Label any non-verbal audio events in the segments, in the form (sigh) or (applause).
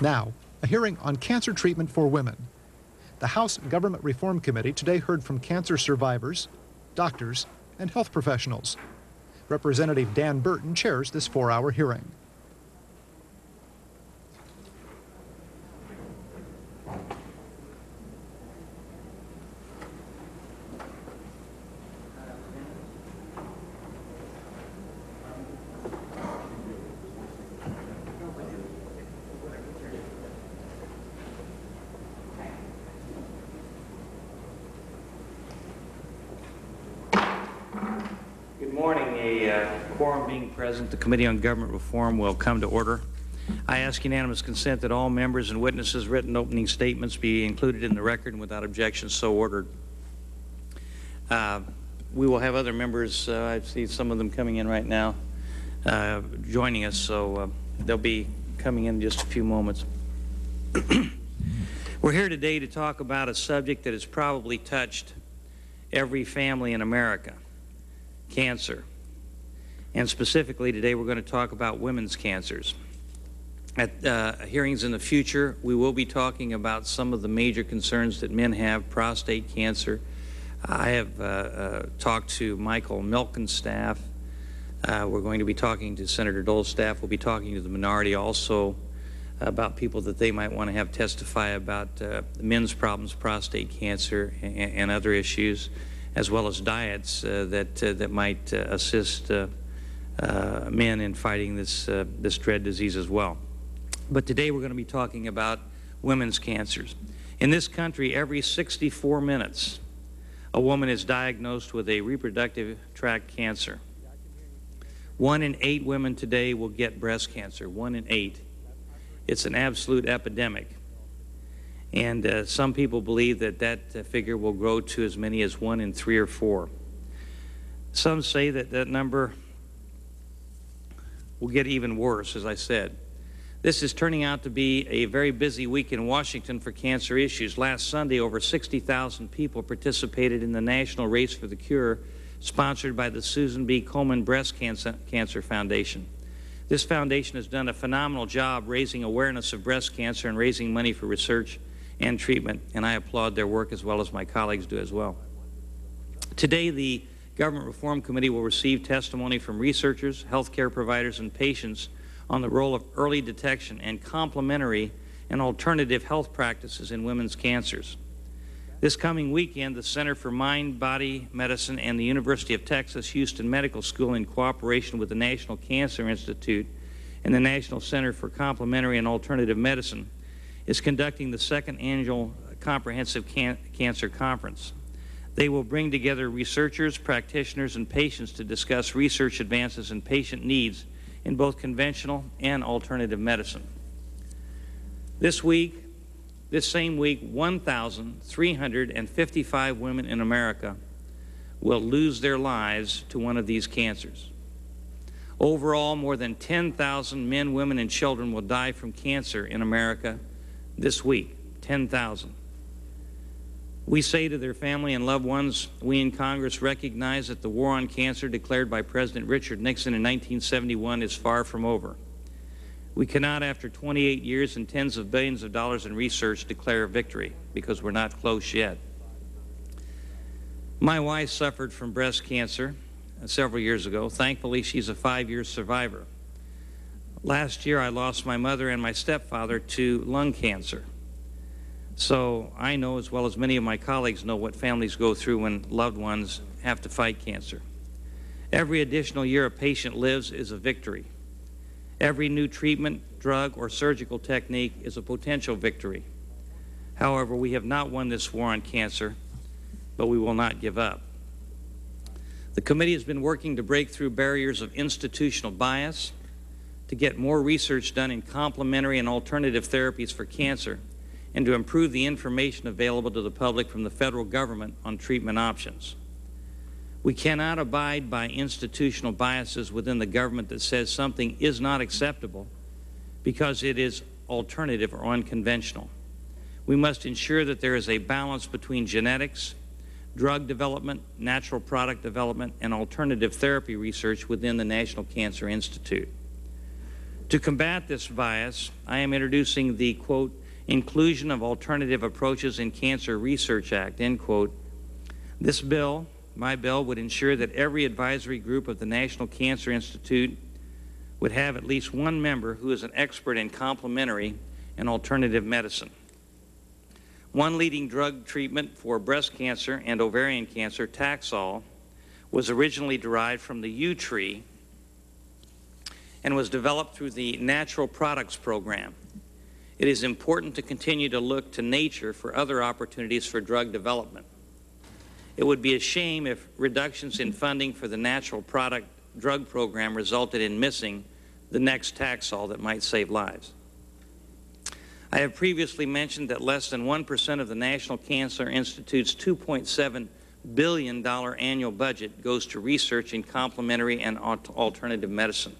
Now, a hearing on cancer treatment for women. The House Government Reform Committee today heard from cancer survivors, doctors, and health professionals. Representative Dan Burton chairs this four hour hearing. Committee on Government Reform will come to order. I ask unanimous consent that all members and witnesses' written opening statements be included in the record and without objection so ordered. Uh, we will have other members, uh, I see some of them coming in right now, uh, joining us, so uh, they'll be coming in just a few moments. (clears throat) We're here today to talk about a subject that has probably touched every family in America cancer. And specifically today we're going to talk about women's cancers. At uh, hearings in the future, we will be talking about some of the major concerns that men have, prostate cancer. I have uh, uh, talked to Michael Milken's staff. Uh, we're going to be talking to Senator Dole's staff. We'll be talking to the minority also about people that they might want to have testify about uh, men's problems, prostate cancer, and, and other issues as well as diets uh, that that might uh, men in fighting this this dread disease as well. But today we're going to be talking about women's cancers. In this country, every 64 minutes, a woman is diagnosed with a reproductive tract cancer. One in eight women today will get breast cancer. One in eight. It's an absolute epidemic. And uh, some people believe that that uh, figure will grow to as many as one in three or four. Some say that that number will get even worse, as I said. This is turning out to be a very busy week in Washington for cancer issues. Last Sunday, over 60,000 people participated in the National Race for the Cure, sponsored by the Susan B. Komen Breast Cancer, Cancer Foundation. This foundation has done a phenomenal job raising awareness of breast cancer and raising money for research and treatment, and I applaud their work as well as my colleagues do as well. Today, the Government Reform Committee will receive testimony from researchers, healthcare providers, and patients on the role of early detection and complementary and alternative health practices in women's cancers. This coming weekend, the Center for Mind Body Medicine and the University of Texas Houston Medical School, in cooperation with the National Cancer Institute and the National Center for Complementary and Alternative Medicine, is conducting the second annual Comprehensive Can Cancer Conference. They will bring together researchers, practitioners, and patients to discuss research advances and patient needs in both conventional and alternative medicine. This week, this same week, 1,355 women in America will lose their lives to one of these cancers. Overall, more than 10,000 men, women, and children will die from cancer in America this week 10,000. We say to their family and loved ones, we in Congress recognize that the war on cancer declared by President Richard Nixon in 1971 is far from over. We cannot, after 28 years and tens of billions of dollars in research, declare victory because we're not close yet. My wife suffered from breast cancer several years ago. Thankfully, she's a five-year survivor. Last year, I lost my mother and my stepfather to lung cancer. So I know, as well as many of my colleagues know, what families go through when loved ones have to fight cancer. Every additional year a patient lives is a victory. Every new treatment, drug, or surgical technique is a potential victory. However, we have not won this war on cancer, but we will not give up. The committee has been working to break through barriers of institutional bias, to get more research done in complementary and alternative therapies for cancer, and to improve the information available to the public from the federal government on treatment options. We cannot abide by institutional biases within the government that says something is not acceptable because it is alternative or unconventional. We must ensure that there is a balance between genetics, drug development, natural product development, and alternative therapy research within the National Cancer Institute. To combat this bias, I am introducing the, quote, Inclusion of Alternative Approaches in Cancer Research Act, end quote. This bill, my bill, would ensure that every advisory group of the National Cancer Institute would have at least one member who is an expert in complementary and alternative medicine. One leading drug treatment for breast cancer and ovarian cancer, Taxol, was originally derived from the yew tree and was developed through the Natural Products Program. It is important to continue to look to nature for other opportunities for drug development. It would be a shame if reductions in funding for the Natural Product Drug Program resulted in missing the next Taxol that might save lives. I have previously mentioned that less than 1% of the National Cancer Institute's $2.7 billion annual budget goes to research in complementary and alternative medicine.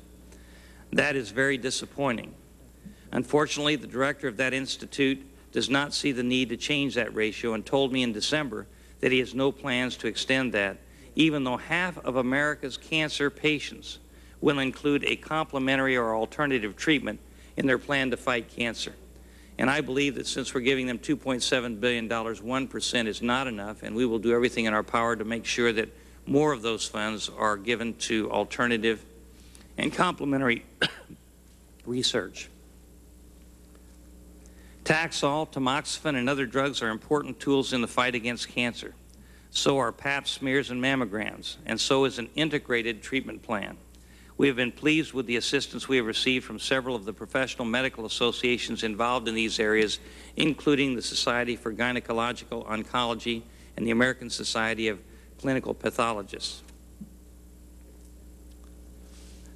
That is very disappointing. Unfortunately, the director of that institute does not see the need to change that ratio and told me in December that he has no plans to extend that, even though half of America's cancer patients will include a complementary or alternative treatment in their plan to fight cancer. And I believe that since we're giving them $2.7 billion, 1% is not enough, and we will do everything in our power to make sure that more of those funds are given to alternative and complementary (coughs) research. Taxol, tamoxifen, and other drugs are important tools in the fight against cancer. So are pap smears and mammograms, and so is an integrated treatment plan. We have been pleased with the assistance we have received from several of the professional medical associations involved in these areas, including the Society for Gynecological Oncology and the American Society of Clinical Pathologists.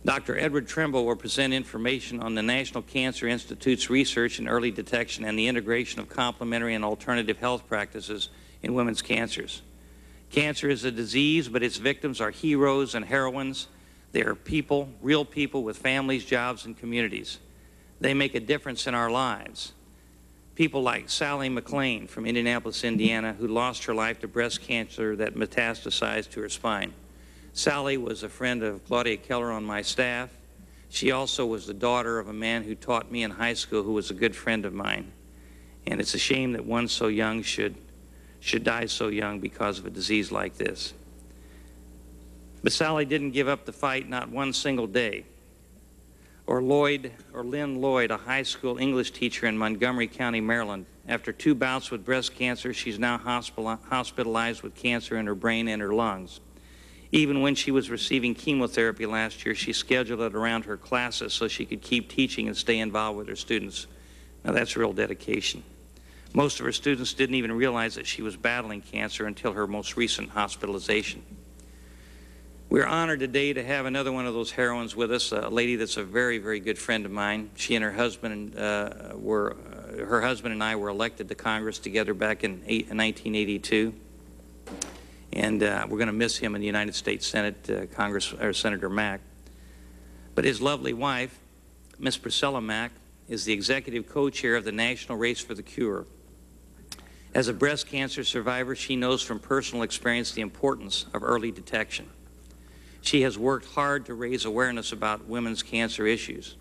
Dr. Edward Trimble will present information on the National Cancer Institute's research in early detection and the integration of complementary and alternative health practices in women's cancers. Cancer is a disease, but its victims are heroes and heroines. They are people, real people with families, jobs, and communities. They make a difference in our lives. People like Sally McLean from Indianapolis, Indiana, who lost her life to breast cancer that metastasized to her spine. Sally was a friend of Claudia Keller on my staff. She also was the daughter of a man who taught me in high school who was a good friend of mine. And it's a shame that one so young should, should die so young because of a disease like this. But Sally didn't give up the fight not one single day. Or Lloyd, or Lynn Lloyd, a high school English teacher in Montgomery County, Maryland. After two bouts with breast cancer, she's now hospitalized with cancer in her brain and her lungs. Even when she was receiving chemotherapy last year, she scheduled it around her classes so she could keep teaching and stay involved with her students. Now that's real dedication. Most of her students didn't even realize that she was battling cancer until her most recent hospitalization. We're honored today to have another one of those heroines with us, a lady that's a very, very good friend of mine. She and her husband uh, were, uh, her husband and I were elected to Congress together back in, eight, in 1982 and uh, we're going to miss him in the United States Senate, uh, Congress or Senator Mack. But his lovely wife, Miss Priscilla Mack, is the executive co-chair of the National Race for the Cure. As a breast cancer survivor, she knows from personal experience the importance of early detection. She has worked hard to raise awareness about women's cancer issues.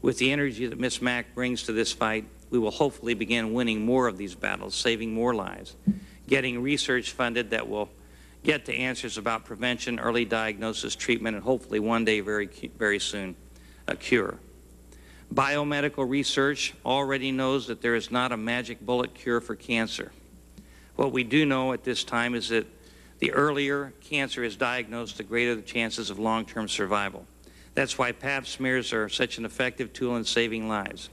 With the energy that Miss Mack brings to this fight, we will hopefully begin winning more of these battles, saving more lives, getting research funded that will get to answers about prevention, early diagnosis, treatment, and hopefully one day very, very soon, a cure. Biomedical research already knows that there is not a magic bullet cure for cancer. What we do know at this time is that the earlier cancer is diagnosed, the greater the chances of long-term survival. That's why pap smears are such an effective tool in saving lives.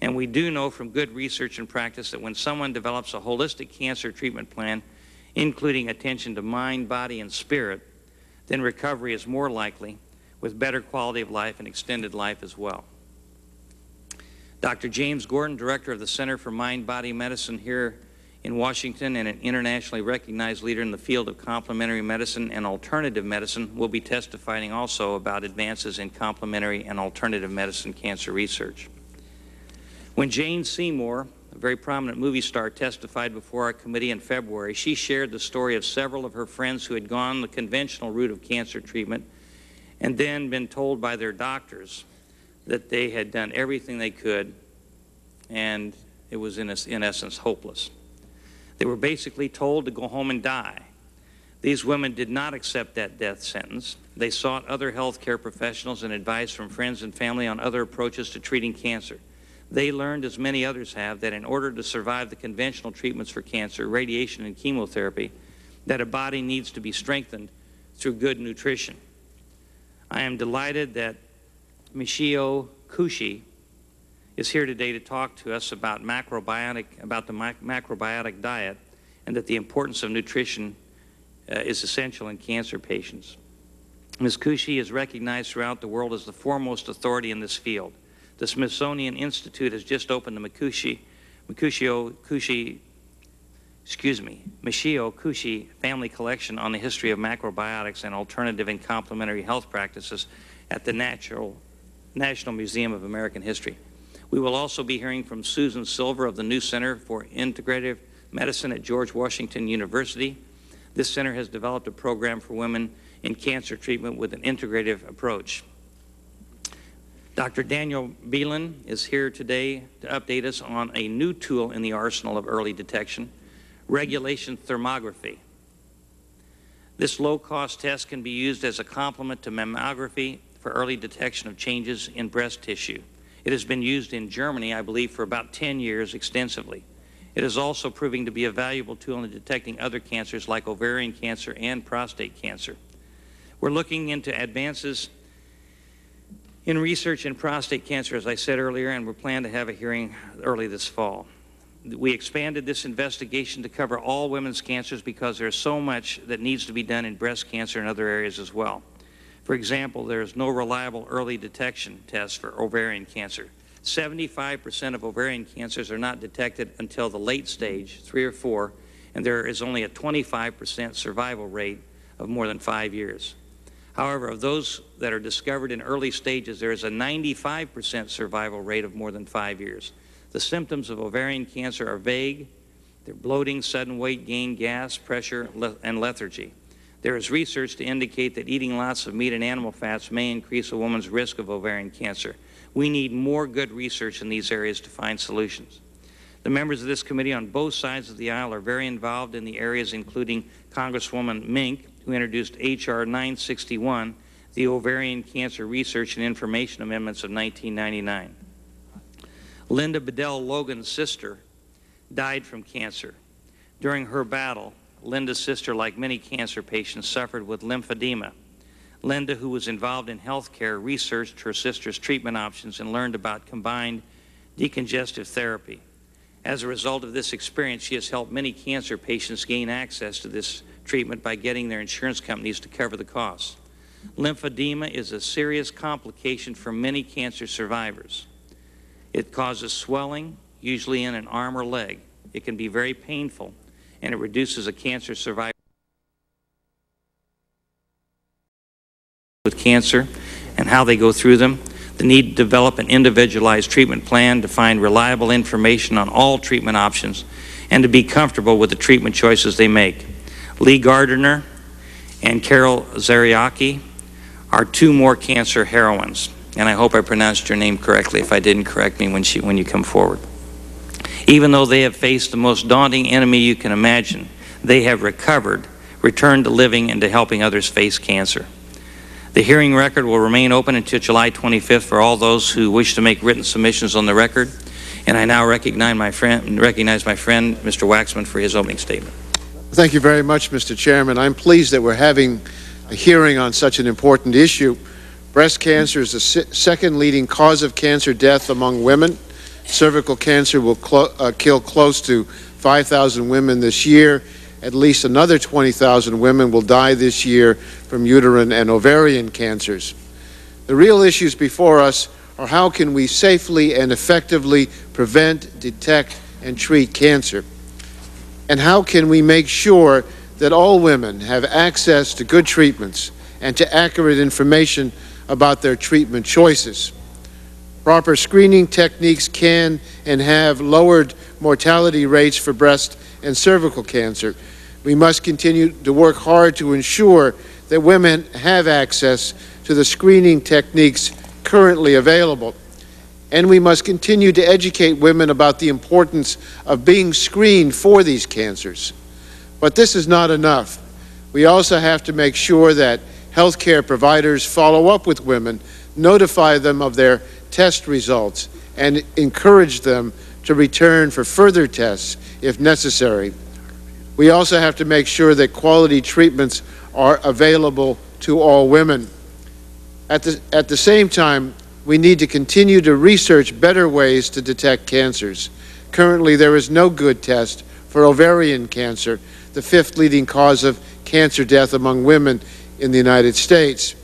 And we do know from good research and practice that when someone develops a holistic cancer treatment plan, including attention to mind, body, and spirit, then recovery is more likely with better quality of life and extended life as well. Dr. James Gordon, director of the Center for Mind-Body Medicine here in Washington and an internationally recognized leader in the field of complementary medicine and alternative medicine, will be testifying also about advances in complementary and alternative medicine cancer research. When Jane Seymour, a very prominent movie star, testified before our committee in February. She shared the story of several of her friends who had gone the conventional route of cancer treatment and then been told by their doctors that they had done everything they could, and it was, in, in essence, hopeless. They were basically told to go home and die. These women did not accept that death sentence. They sought other health care professionals and advice from friends and family on other approaches to treating cancer. They learned, as many others have, that in order to survive the conventional treatments for cancer, radiation, and chemotherapy, that a body needs to be strengthened through good nutrition. I am delighted that Michio Kushi is here today to talk to us about macrobiotic about the mac- macrobiotic diet and that the importance of nutrition uh, is essential in cancer patients. Ms. Kushi is recognized throughout the world as the foremost authority in this field. The Smithsonian Institute has just opened the Mikushi, Mikushio Kushi, excuse me, Michio Kushi Family Collection on the history of macrobiotics and alternative and complementary health practices at the Natural, National Museum of American History. We will also be hearing from Susan Silver of the new Center for Integrative Medicine at George Washington University. This center has developed a program for women in cancer treatment with an integrative approach. Dr. Daniel Beilin is here today to update us on a new tool in the arsenal of early detection, regulation thermography. This low-cost test can be used as a complement to mammography for early detection of changes in breast tissue. It has been used in Germany, I believe, for about 10 years extensively. It is also proving to be a valuable tool in detecting other cancers like ovarian cancer and prostate cancer. We're looking into advances in research in prostate cancer, as I said earlier, and we plan to have a hearing early this fall. We expanded this investigation to cover all women's cancers because there's so much that needs to be done in breast cancer and other areas as well. For example, there is no reliable early detection test for ovarian cancer. 75% of ovarian cancers are not detected until the late stage, three or four, and there is only a 25% survival rate of more than five years. However, of those that are discovered in early stages, there is a 95% survival rate of more than five years. The symptoms of ovarian cancer are vague. They're bloating, sudden weight gain, gas, pressure, and lethargy. There is research to indicate that eating lots of meat and animal fats may increase a woman's risk of ovarian cancer. We need more good research in these areas to find solutions. The members of this committee on both sides of the aisle are very involved in the areas including Congresswoman Mink, who introduced H.R. 961, the Ovarian Cancer Research and Information Amendments of 1999. Linda Bedell Logan's sister died from cancer. During her battle, Linda's sister, like many cancer patients, suffered with lymphedema. Linda, who was involved in health care, researched her sister's treatment options and learned about combined decongestive therapy. As a result of this experience, she has helped many cancer patients gain access to this treatment by getting their insurance companies to cover the costs. Lymphedema is a serious complication for many cancer survivors. It causes swelling, usually in an arm or leg. It can be very painful, and it reduces a cancer survivor with cancer and how they go through them, the need to develop an individualized treatment plan to find reliable information on all treatment options, and to be comfortable with the treatment choices they make. Lee Gardner and Carol Zariaki are two more cancer heroines, and I hope I pronounced your name correctly. If I didn't, correct me when, she, when you come forward. Even though they have faced the most daunting enemy you can imagine, they have recovered, returned to living, and to helping others face cancer. The hearing record will remain open until July 25th for all those who wish to make written submissions on the record. And I now recognize my friend, recognize my friend Mr. Waxman for his opening statement. Thank you very much, Mr. Chairman. I'm pleased that we're having a hearing on such an important issue. Breast cancer is the se- second leading cause of cancer death among women. Cervical cancer will clo- uh, kill close to 5,000 women this year. At least another 20,000 women will die this year from uterine and ovarian cancers. The real issues before us are how can we safely and effectively prevent, detect, and treat cancer? And how can we make sure that all women have access to good treatments and to accurate information about their treatment choices? Proper screening techniques can and have lowered mortality rates for breast and cervical cancer. We must continue to work hard to ensure that women have access to the screening techniques currently available. And we must continue to educate women about the importance of being screened for these cancers. But this is not enough. We also have to make sure that healthcare providers follow up with women, notify them of their test results, and encourage them to return for further tests if necessary. We also have to make sure that quality treatments are available to all women. At the, at the same time, we need to continue to research better ways to detect cancers. Currently, there is no good test for ovarian cancer, the fifth leading cause of cancer death among women in the United States.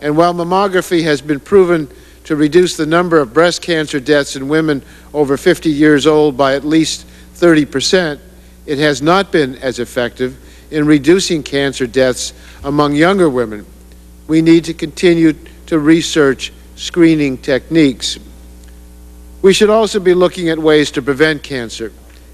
And while mammography has been proven to reduce the number of breast cancer deaths in women over 50 years old by at least 30 percent, it has not been as effective in reducing cancer deaths among younger women. We need to continue to research screening techniques. We should also be looking at ways to prevent cancer.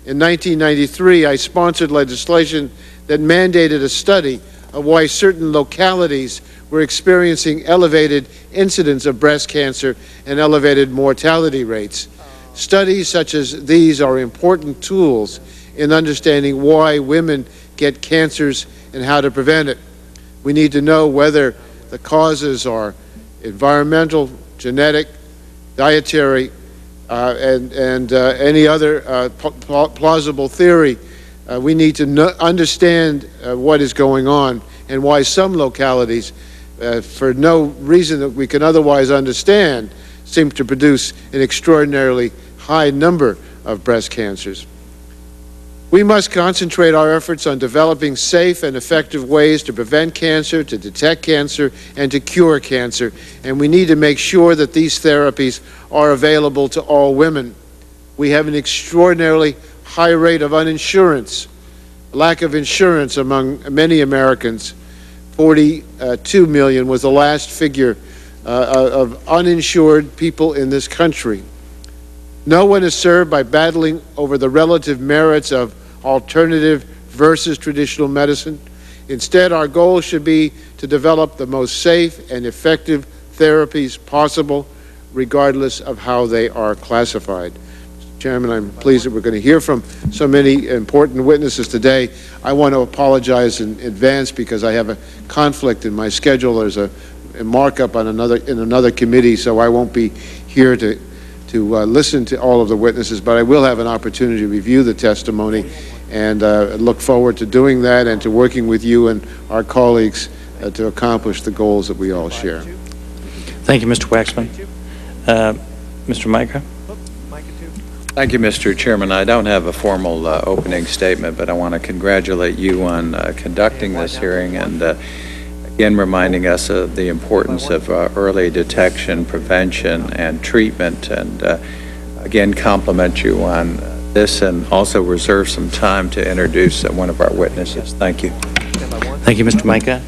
In 1993, I sponsored legislation that mandated a study of why certain localities were experiencing elevated incidence of breast cancer and elevated mortality rates. Studies such as these are important tools in understanding why women get cancers and how to prevent it. We need to know whether the causes are environmental, genetic, dietary, uh, and, and uh, any other uh, pl plausible theory. Uh, we need to understand uh, what is going on and why some localities, uh, for no reason that we can otherwise understand, seem to produce an extraordinarily high number of breast cancers. We must concentrate our efforts on developing safe and effective ways to prevent cancer, to detect cancer, and to cure cancer. And we need to make sure that these therapies are available to all women. We have an extraordinarily high rate of uninsurance, lack of insurance among many Americans. 42 million was the last figure uh, of uninsured people in this country. No one is served by battling over the relative merits of alternative versus traditional medicine. Instead, our goal should be to develop the most safe and effective therapies possible, regardless of how they are classified. Chairman, I'm pleased that we're going to hear from so many important witnesses today. I want to apologize in advance because I have a conflict in my schedule. There's a, a markup on another in another committee, so I won't be here to to uh, listen to all of the witnesses, but I will have an opportunity to review the testimony and uh, look forward to doing that and to working with you and our colleagues uh, to accomplish the goals that we all share. Thank you, Mr. Waxman. Uh, Mr. Mica? Thank you, Mr. Chairman. I don't have a formal uh, opening statement, but I want to congratulate you on uh, conducting this hearing and uh, again reminding us of the importance of uh, early detection, prevention, and treatment, and uh, again compliment you on this and also reserve some time to introduce uh, one of our witnesses. Thank you. Thank you, Mr. Mica.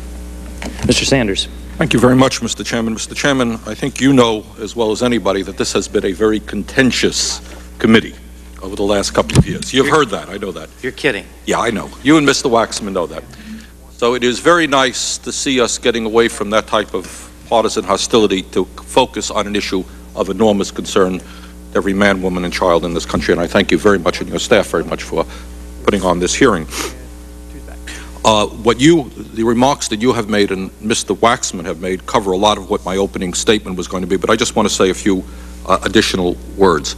Mr. Sanders. Thank you very much, Mr. Chairman. Mr. Chairman, I think you know as well as anybody that this has been a very contentious committee over the last couple of years. You've heard that, I know that. You're kidding. Yeah, I know. You and Mr. Waxman know that. So it is very nice to see us getting away from that type of partisan hostility to focus on an issue of enormous concern every man, woman, and child in this country, and I thank you very much and your staff very much for putting on this hearing. Uh, what you, the remarks that you have made and Mr. Waxman have made cover a lot of what my opening statement was going to be, but I just want to say a few uh, additional words.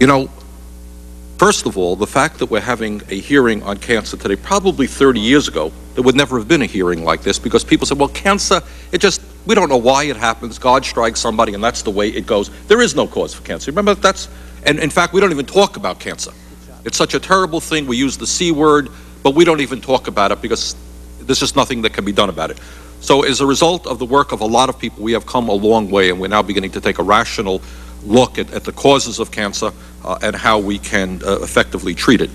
You know, first of all, the fact that we're having a hearing on cancer today, probably 30 years ago, there would never have been a hearing like this because people said, well, cancer, it just we don't know why it happens. God strikes somebody, and that's the way it goes. There is no cause for cancer. Remember, that's, and in fact, we don't even talk about cancer. It's such a terrible thing. We use the C word, but we don't even talk about it because there's just nothing that can be done about it. So as a result of the work of a lot of people, we have come a long way, and we're now beginning to take a rational look at, at the causes of cancer uh, and how we can uh, effectively treat it.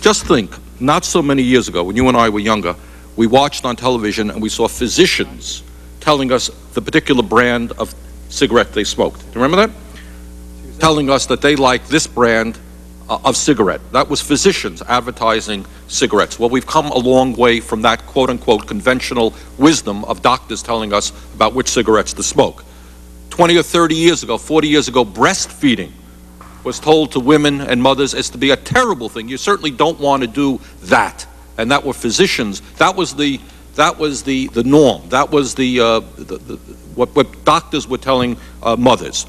Just think, not so many years ago, when you and I were younger, we watched on television and we saw physicians telling us the particular brand of cigarette they smoked. Do you remember that? Telling us that they liked this brand uh, of cigarette. That was physicians advertising cigarettes. Well, we've come a long way from that quote unquote conventional wisdom of doctors telling us about which cigarettes to smoke. 20 or 30 years ago, 40 years ago, breastfeeding was told to women and mothers as to be a terrible thing. You certainly don't want to do that. And that were physicians. That was the that was the, the norm. That was the, uh, the, the what, what doctors were telling uh, mothers.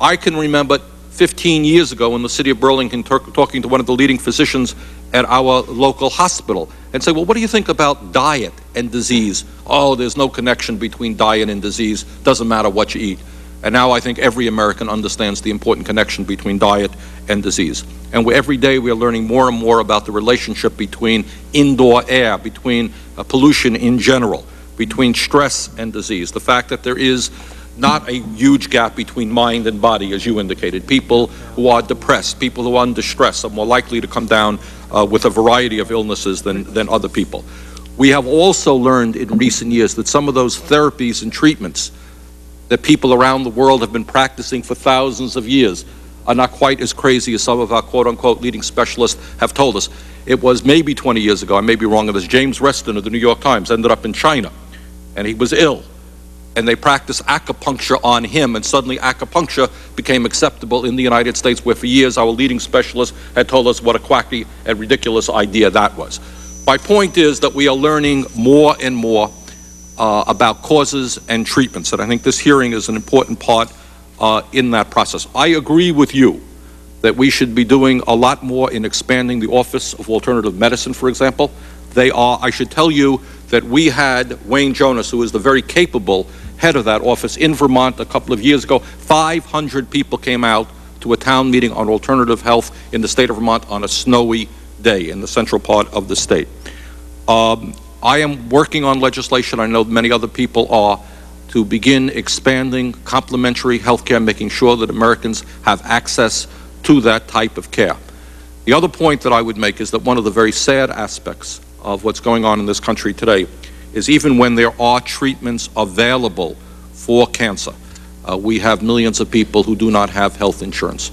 I can remember 15 years ago in the city of Burlington talking to one of the leading physicians at our local hospital and say, well, what do you think about diet and disease? Oh, there's no connection between diet and disease. Doesn't matter what you eat. And now I think every American understands the important connection between diet and disease. And we, every day we are learning more and more about the relationship between indoor air, between uh, pollution in general, between stress and disease. The fact that there is not a huge gap between mind and body, as you indicated. People who are depressed, people who are under stress are more likely to come down uh, with a variety of illnesses than, than other people. We have also learned in recent years that some of those therapies and treatments that people around the world have been practicing for thousands of years are not quite as crazy as some of our quote-unquote leading specialists have told us. It was maybe 20 years ago, I may be wrong on this, James Reston of the New York Times ended up in China, and he was ill. And they practiced acupuncture on him, and suddenly acupuncture became acceptable in the United States, where for years our leading specialists had told us what a quacky and ridiculous idea that was. My point is that we are learning more and more uh, about causes and treatments, and I think this hearing is an important part uh, in that process. I agree with you that we should be doing a lot more in expanding the Office of Alternative Medicine, for example. They are, I should tell you, that we had Wayne Jonas, who is the very capable head of that office in Vermont a couple of years ago. 500 people came out to a town meeting on alternative health in the state of Vermont on a snowy day in the central part of the state. Um, I am working on legislation, I know many other people are, to begin expanding complementary health care, making sure that Americans have access to that type of care. The other point that I would make is that one of the very sad aspects of what's going on in this country today is even when there are treatments available for cancer, uh, we have millions of people who do not have health insurance.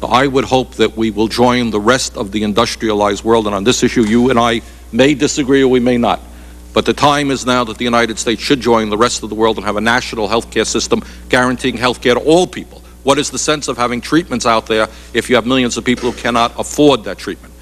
So I would hope that we will join the rest of the industrialized world, and on this issue you and I may disagree or we may not, but the time is now that the United States should join the rest of the world and have a national health care system guaranteeing health care to all people. What is the sense of having treatments out there if you have millions of people who cannot afford that treatment?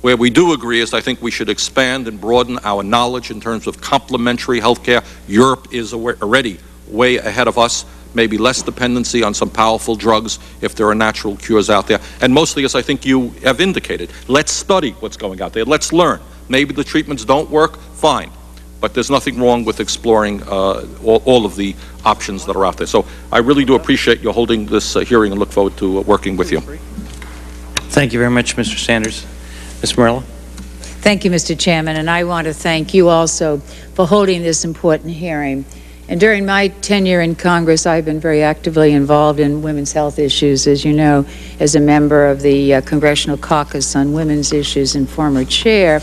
Where we do agree is I think we should expand and broaden our knowledge in terms of complementary health care. Europe is already way ahead of us, maybe less dependency on some powerful drugs if there are natural cures out there. And mostly, as I think you have indicated, let's study what's going out there. Let's learn. Maybe the treatments don't work, fine but there's nothing wrong with exploring uh, all, all, of the options that are out there. So I really do appreciate you holding this uh, hearing and look forward to uh, working with you. Thank you very much, Mr. Sanders. Ms. Morella? Thank you, Mr. Chairman, and I want to thank you also for holding this important hearing. And during my tenure in Congress, I've been very actively involved in women's health issues, as you know, as a member of the uh, Congressional Caucus on Women's Issues and former chair.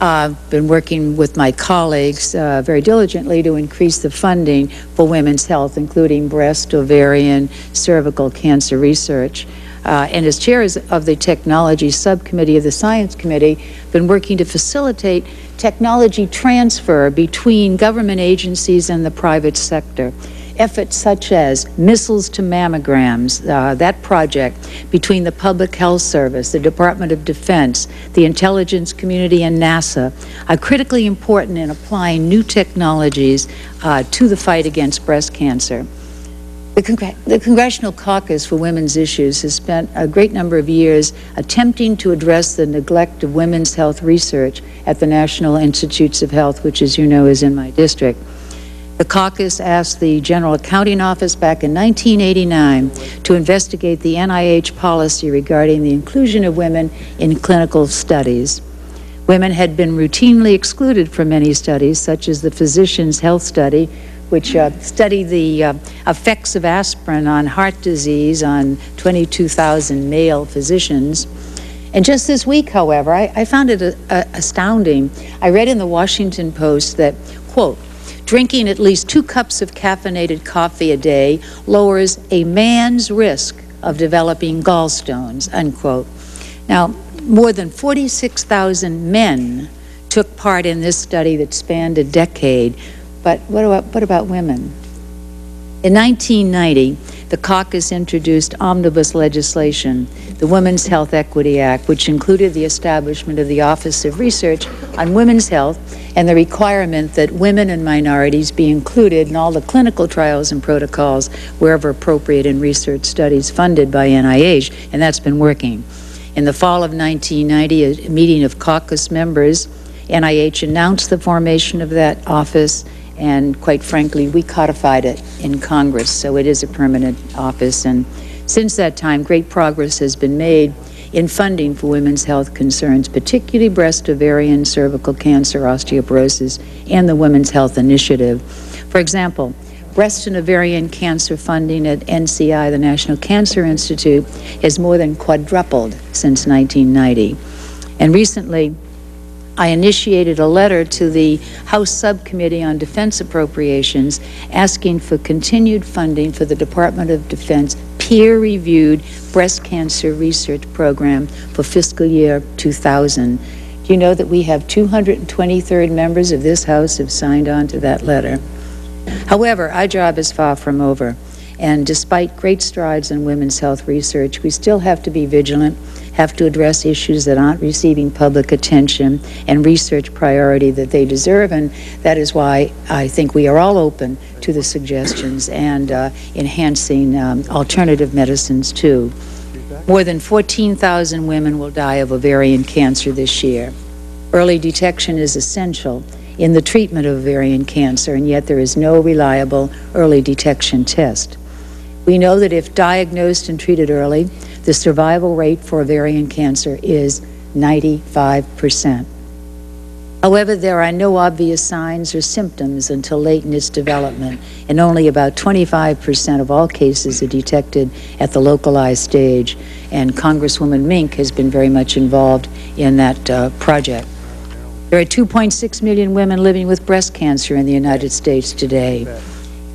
I've been working with my colleagues uh, very diligently to increase the funding for women's health, including breast, ovarian, cervical cancer research. Uh, and as chair of the technology subcommittee of the science committee, been working to facilitate technology transfer between government agencies and the private sector efforts such as missiles to mammograms, uh, that project between the Public Health Service, the Department of Defense, the intelligence community, and NASA are critically important in applying new technologies uh, to the fight against breast cancer. The, Cong the, Congressional Caucus for Women's Issues has spent a great number of years attempting to address the neglect of women's health research at the National Institutes of Health, which, as you know, is in my district. The caucus asked the General Accounting Office back in 1989 to investigate the NIH policy regarding the inclusion of women in clinical studies. Women had been routinely excluded from many studies, such as the Physician's Health Study, which uh, studied the uh, effects of aspirin on heart disease on 22,000 male physicians. And just this week, however, I, I found it a, a astounding. I read in the Washington Post that, quote, Drinking at least two cups of caffeinated coffee a day lowers a man's risk of developing gallstones, unquote. Now, more than 46,000 men took part in this study that spanned a decade, but what about, what about women? In 1990, the caucus introduced omnibus legislation, the Women's Health Equity Act, which included the establishment of the Office of Research on Women's Health and the requirement that women and minorities be included in all the clinical trials and protocols wherever appropriate in research studies funded by NIH, and that's been working. In the fall of 1990, a meeting of caucus members, NIH announced the formation of that office, and quite frankly, we codified it in Congress, so it is a permanent office. And since that time, great progress has been made in funding for women's health concerns, particularly breast, ovarian, cervical cancer, osteoporosis, and the Women's Health Initiative. For example, breast and ovarian cancer funding at NCI, the National Cancer Institute, has more than quadrupled since 1990. And recently, I initiated a letter to the House Subcommittee on Defense Appropriations asking for continued funding for the Department of Defense peer-reviewed breast cancer research program for fiscal year 2000. Do you know that we have 223rd members of this House have signed on to that letter? However, our job is far from over. And despite great strides in women's health research, we still have to be vigilant, have to address issues that aren't receiving public attention and research priority that they deserve. And that is why I think we are all open to the suggestions and uh, enhancing um, alternative medicines too. More than 14,000 women will die of ovarian cancer this year. Early detection is essential in the treatment of ovarian cancer, and yet there is no reliable early detection test. We know that if diagnosed and treated early, the survival rate for ovarian cancer is 95%. However, there are no obvious signs or symptoms until late in its development, and only about 25% of all cases are detected at the localized stage. And Congresswoman Mink has been very much involved in that uh, project. There are 2.6 million women living with breast cancer in the United States today.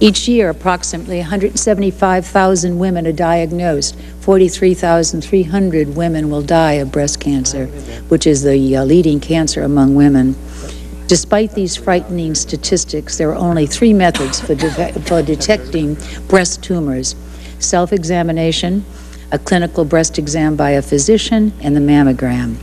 Each year, approximately 175,000 women are diagnosed. 43,300 women will die of breast cancer, which is the uh, leading cancer among women. Despite these frightening statistics, there are only three methods for, de for detecting breast tumors self examination, a clinical breast exam by a physician, and the mammogram.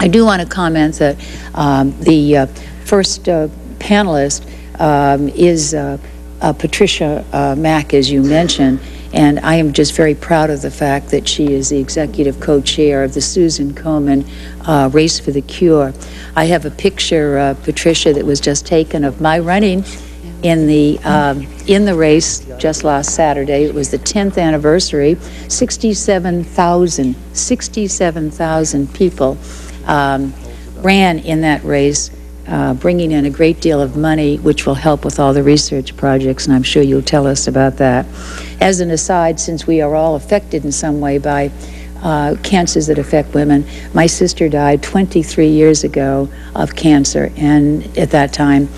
I do want to comment that um, the uh, first uh, panelist um, is uh, uh Patricia uh, Mack, as you mentioned, and I am just very proud of the fact that she is the executive co-chair of the Susan Komen uh, Race for the Cure. I have a picture, uh, Patricia, that was just taken of my running in the um, in the race just last Saturday. It was the 10th anniversary. 67,000 67,000 people um, ran in that race uh, bringing in a great deal of money, which will help with all the research projects, and I'm sure you'll tell us about that. As an aside, since we are all affected in some way by uh, cancers that affect women, my sister died 23 years ago of cancer, and at that time,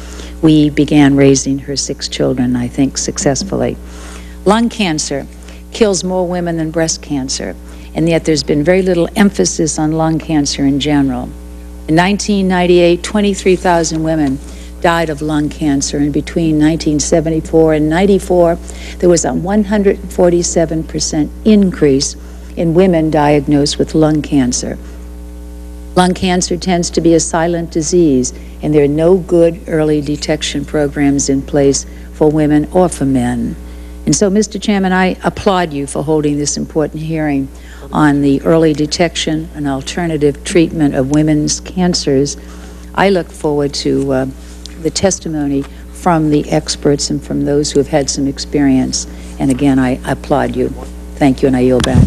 we began raising her six children, I think, successfully. Lung cancer kills more women than breast cancer, and yet there's been very little emphasis on lung cancer in general. In 1998, 23,000 women died of lung cancer, and between 1974 and 94, there was a 147% increase in women diagnosed with lung cancer. Lung cancer tends to be a silent disease, and there are no good early detection programs in place for women or for men. And so, Mr. Chairman, I applaud you for holding this important hearing on the early detection and alternative treatment of women's cancers. I look forward to uh, the testimony from the experts and from those who have had some experience. And again, I applaud you. Thank you, and I yield back.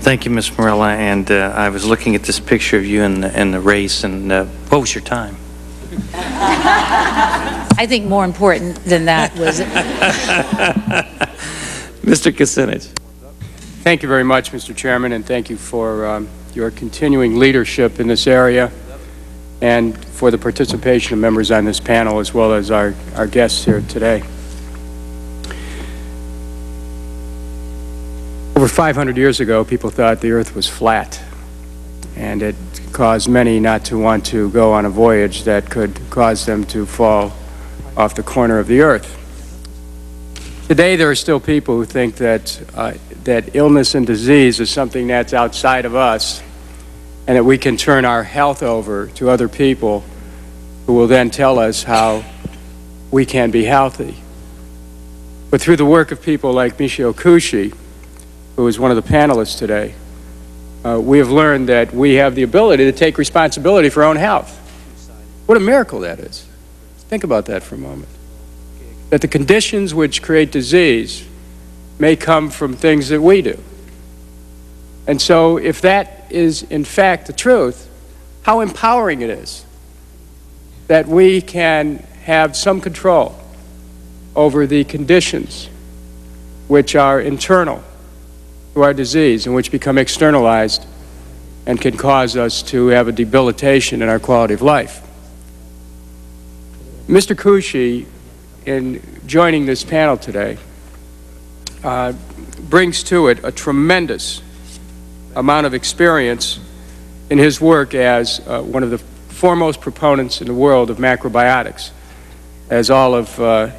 Thank you, Ms. Morella. And uh, I was looking at this picture of you in the, in the race, and uh, what was your time? (laughs) I think more important than that was (laughs) Mr. Kucinich. Thank you very much, Mr. Chairman, and thank you for um, your continuing leadership in this area and for the participation of members on this panel as well as our, our guests here today. Over 500 years ago, people thought the Earth was flat, and it caused many not to want to go on a voyage that could cause them to fall off the corner of the Earth. Today, there are still people who think that, uh, that illness and disease is something that's outside of us, and that we can turn our health over to other people who will then tell us how we can be healthy. But through the work of people like Michio Kushi, who is one of the panelists today, uh, we have learned that we have the ability to take responsibility for our own health. What a miracle that is. Think about that for a moment. That the conditions which create disease may come from things that we do. And so, if that is in fact the truth, how empowering it is that we can have some control over the conditions which are internal to our disease and which become externalized and can cause us to have a debilitation in our quality of life. Mr. Kushi, in joining this panel today, uh, brings to it a tremendous amount of experience in his work as uh, one of the foremost proponents in the world of macrobiotics, as all of uh,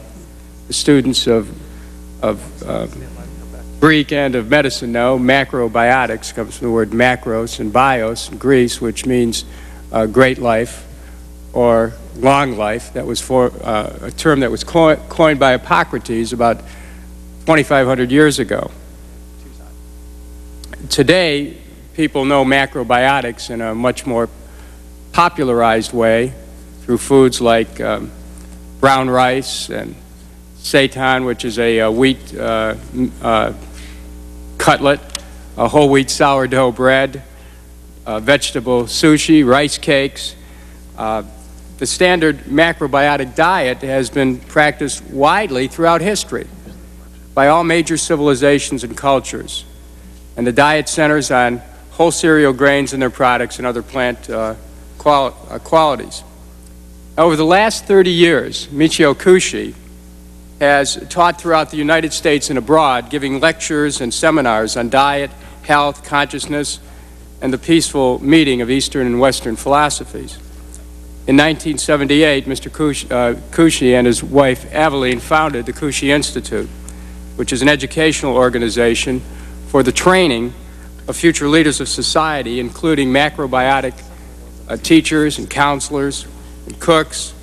the students of, of uh, Greek and of medicine know, macrobiotics comes from the word macros and bios in Greece, which means uh, great life or long life. That was for, a term that was co coined by Hippocrates about 2,500 years ago. Today, people know macrobiotics in a much more popularized way through foods like um, brown rice and seitan, which is a, a wheat uh, uh, cutlet, a whole wheat sourdough bread, uh, vegetable sushi, rice cakes. Uh, the standard macrobiotic diet has been practiced widely throughout history by all major civilizations and cultures. And the diet centers on whole cereal grains and their products and other plant uh, quali uh, qualities. Over the last 30 years, Michio Kushi has taught throughout the United States and abroad, giving lectures and seminars on diet, health, consciousness, and the peaceful meeting of Eastern and Western philosophies. In 1978, Mr. Kushi, uh, Kushi and his wife Aveline founded the Kushi Institute, which is an educational organization for the training of future leaders of society, including macrobiotic uh, teachers and counselors and cooks.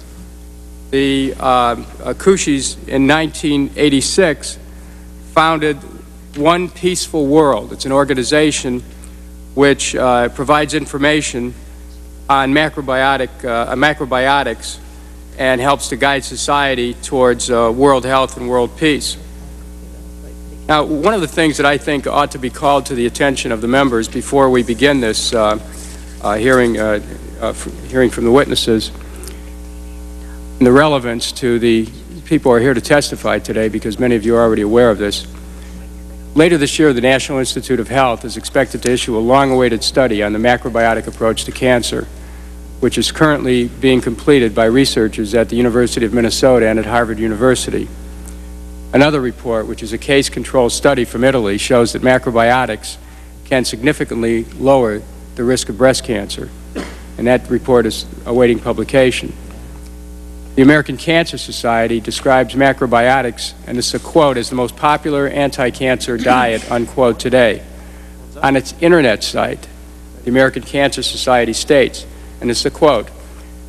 The uh, uh, Kushis in 1986 founded One Peaceful World. It's an organization which uh, provides information on macrobiotic, uh, macrobiotics and helps to guide society towards uh, world health and world peace. Now, one of the things that I think ought to be called to the attention of the members before we begin this uh, uh, hearing, uh, uh hearing from the witnesses, and the relevance to the people who are here to testify today, because many of you are already aware of this. Later this year, the National Institute of Health is expected to issue a long-awaited study on the macrobiotic approach to cancer, which is currently being completed by researchers at the University of Minnesota and at Harvard University. Another report, which is a case control study from Italy, shows that macrobiotics can significantly lower the risk of breast cancer, and that report is awaiting publication. The American Cancer Society describes macrobiotics, and this is a quote, as the most popular anti-cancer (coughs) diet, unquote, today. On its internet site, the American Cancer Society states, and this is a quote,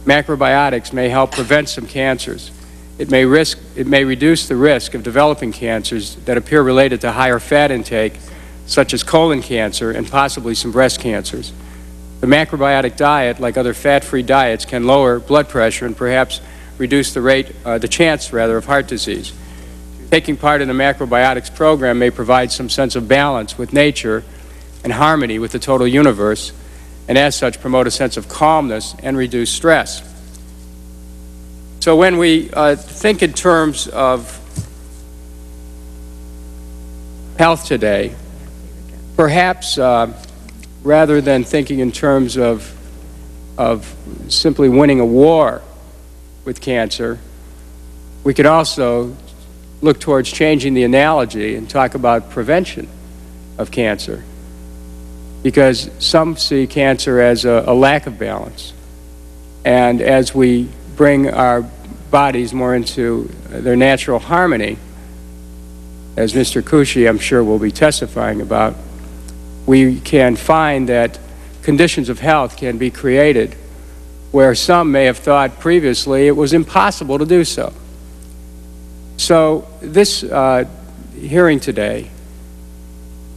macrobiotics may help prevent some cancers, it may, risk, it may reduce the risk of developing cancers that appear related to higher fat intake, such as colon cancer and possibly some breast cancers. The macrobiotic diet, like other fat-free diets, can lower blood pressure and perhaps reduce the rate, uh, the chance rather, of heart disease. Taking part in the macrobiotics program may provide some sense of balance with nature and harmony with the total universe, and as such promote a sense of calmness and reduce stress. So when we uh, think in terms of health today, perhaps uh, rather than thinking in terms of, of simply winning a war with cancer, we could also look towards changing the analogy and talk about prevention of cancer. Because some see cancer as a, a lack of balance. And as we bring our bodies more into their natural harmony, as Mr. Kushi, I'm sure, will be testifying about, we can find that conditions of health can be created where some may have thought previously it was impossible to do so. So this uh, hearing today,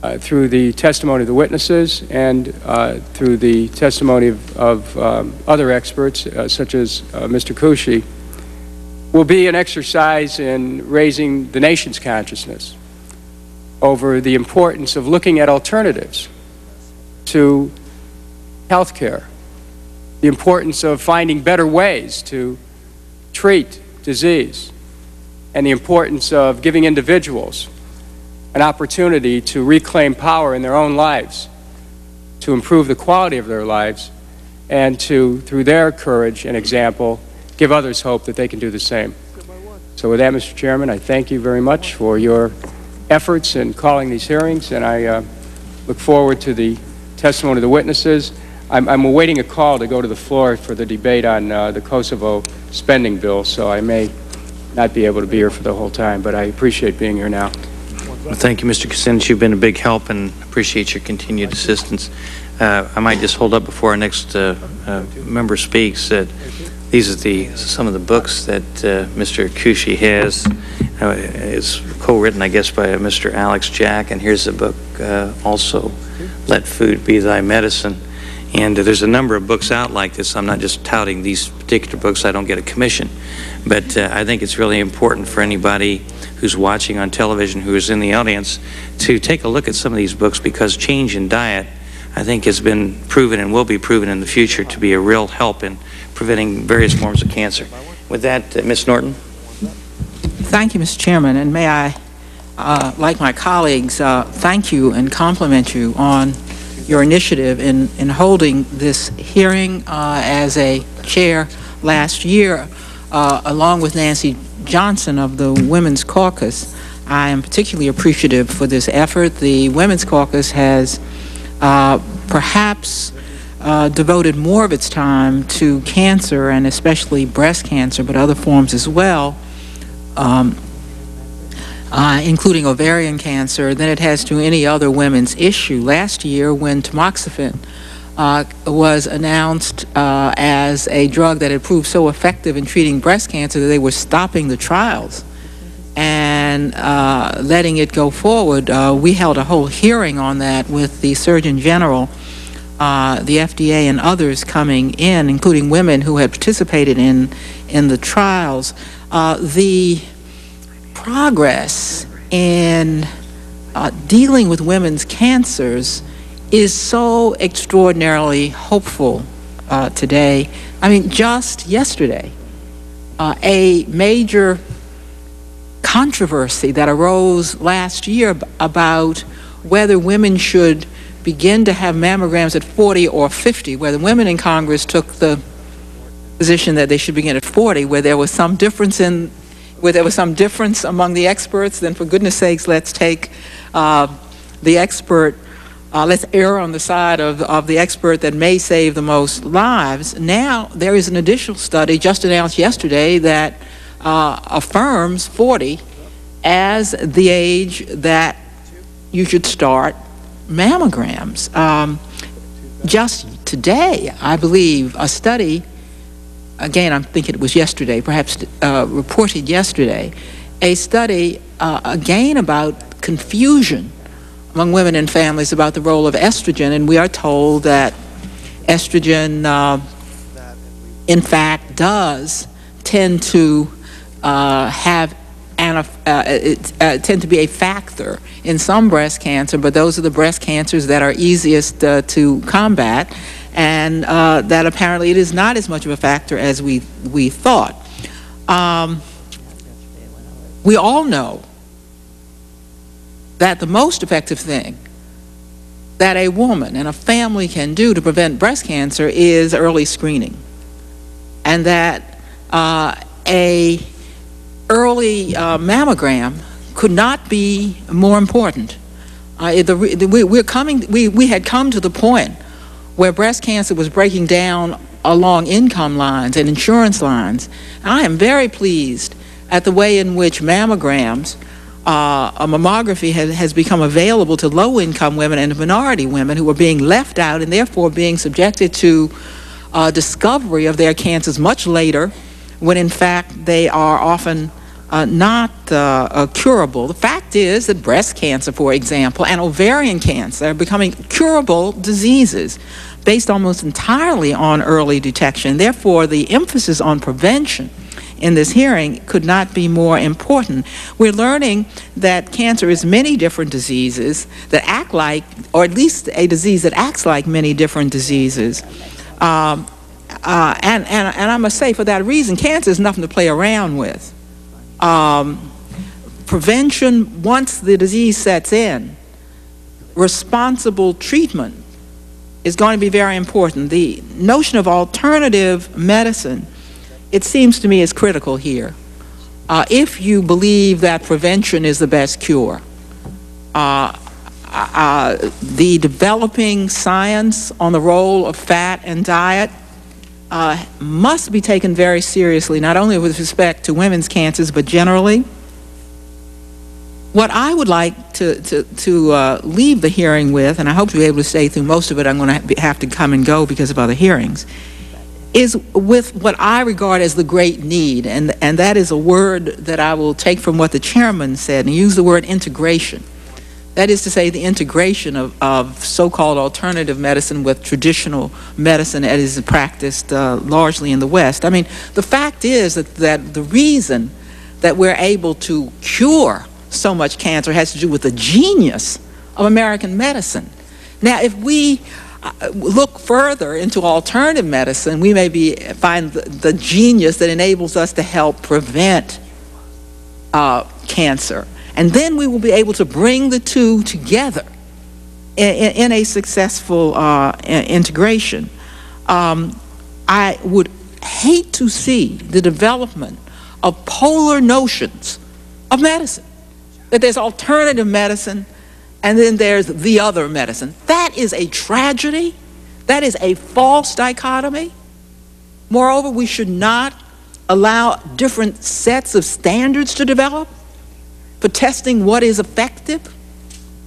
uh, through the testimony of the witnesses and uh, through the testimony of, of um, other experts, uh, such as uh, Mr. Kushi, will be an exercise in raising the nation's consciousness over the importance of looking at alternatives to health care, the importance of finding better ways to treat disease, and the importance of giving individuals an opportunity to reclaim power in their own lives, to improve the quality of their lives, and to, through their courage and example, give others hope that they can do the same. So with that, Mr. Chairman, I thank you very much for your efforts in calling these hearings, and I uh, look forward to the testimony of the witnesses. I'm, I'm awaiting a call to go to the floor for the debate on uh, the Kosovo spending bill, so I may not be able to be here for the whole time, but I appreciate being here now. Well, thank you, Mr. Kucinich. You've been a big help and appreciate your continued assistance. Uh, I might just hold up before our next uh, uh, member speaks that these are the some of the books that uh, Mr. Kushi has. Uh, it's co-written, I guess, by Mr. Alex Jack, and here's a book uh, also, Let Food Be Thy Medicine. And there's a number of books out like this. I'm not just touting these particular books. I don't get a commission. But uh, I think it's really important for anybody who's watching on television, who is in the audience, to take a look at some of these books because change in diet, I think, has been proven and will be proven in the future to be a real help in preventing various forms of cancer. With that, uh, Ms. Norton. Thank you, Mr. Chairman, and may I, uh, like my colleagues, uh, thank you and compliment you on your initiative in, in holding this hearing uh, as a chair last year, uh, along with Nancy Johnson of the Women's Caucus. I am particularly appreciative for this effort. The Women's Caucus has uh, perhaps uh, devoted more of its time to cancer and especially breast cancer, but other forms as well, um, uh, including ovarian cancer, than it has to any other women's issue. Last year, when tamoxifen uh, was announced uh, as a drug that had proved so effective in treating breast cancer that they were stopping the trials and uh, letting it go forward, uh, we held a whole hearing on that with the Surgeon General uh, the FDA and others coming in, including women who had participated in in the trials, uh, the progress in uh, dealing with women's cancers is so extraordinarily hopeful uh, today. I mean, just yesterday, uh, a major controversy that arose last year about whether women should begin to have mammograms at 40 or 50, where the women in Congress took the position that they should begin at 40, where there was some difference in, where there was some difference among the experts, then for goodness sakes, let's take uh, the expert, uh, let's err on the side of, of the expert that may save the most lives. Now, there is an additional study just announced yesterday that uh, affirms 40 as the age that you should start mammograms. Um, just today, I believe, a study, again, I'm thinking it was yesterday, perhaps uh, reported yesterday, a study uh, again about confusion among women and families about the role of estrogen, and we are told that estrogen, uh, in fact, does tend to uh, have uh, it, uh, tend to be a factor in some breast cancer, but those are the breast cancers that are easiest uh, to combat, and uh, that apparently it is not as much of a factor as we, we thought. Um, we all know that the most effective thing that a woman and a family can do to prevent breast cancer is early screening, and that uh, a early uh, mammogram could not be more important. Uh, the, the, we, we're coming, we, we had come to the point where breast cancer was breaking down along income lines and insurance lines. I am very pleased at the way in which mammograms uh, a mammography has, has become available to low-income women and minority women who are being left out and therefore being subjected to uh, discovery of their cancers much later, when in fact they are often uh, not uh, uh, curable. The fact is that breast cancer, for example, and ovarian cancer are becoming curable diseases based almost entirely on early detection. Therefore, the emphasis on prevention in this hearing could not be more important. We're learning that cancer is many different diseases that act like, or at least a disease that acts like many different diseases. Um, uh, and, and, and I must say, for that reason, cancer is nothing to play around with. Um, prevention, once the disease sets in, responsible treatment is going to be very important. The notion of alternative medicine, it seems to me, is critical here. Uh, if you believe that prevention is the best cure, uh, uh, the developing science on the role of fat and diet uh, must be taken very seriously, not only with respect to women's cancers, but generally. What I would like to, to, to uh, leave the hearing with, and I hope to be able to stay through most of it, I'm going to have to come and go because of other hearings, is with what I regard as the great need, and, and that is a word that I will take from what the chairman said, and use the word integration. That is to say, the integration of, of so-called alternative medicine with traditional medicine as is practiced uh, largely in the West. I mean, the fact is that, that the reason that we're able to cure so much cancer has to do with the genius of American medicine. Now, if we uh, look further into alternative medicine, we may be, find the, the genius that enables us to help prevent uh, cancer. And then we will be able to bring the two together in, in a successful uh, integration. Um, I would hate to see the development of polar notions of medicine, that there's alternative medicine and then there's the other medicine. That is a tragedy. That is a false dichotomy. Moreover, we should not allow different sets of standards to develop for testing what is effective.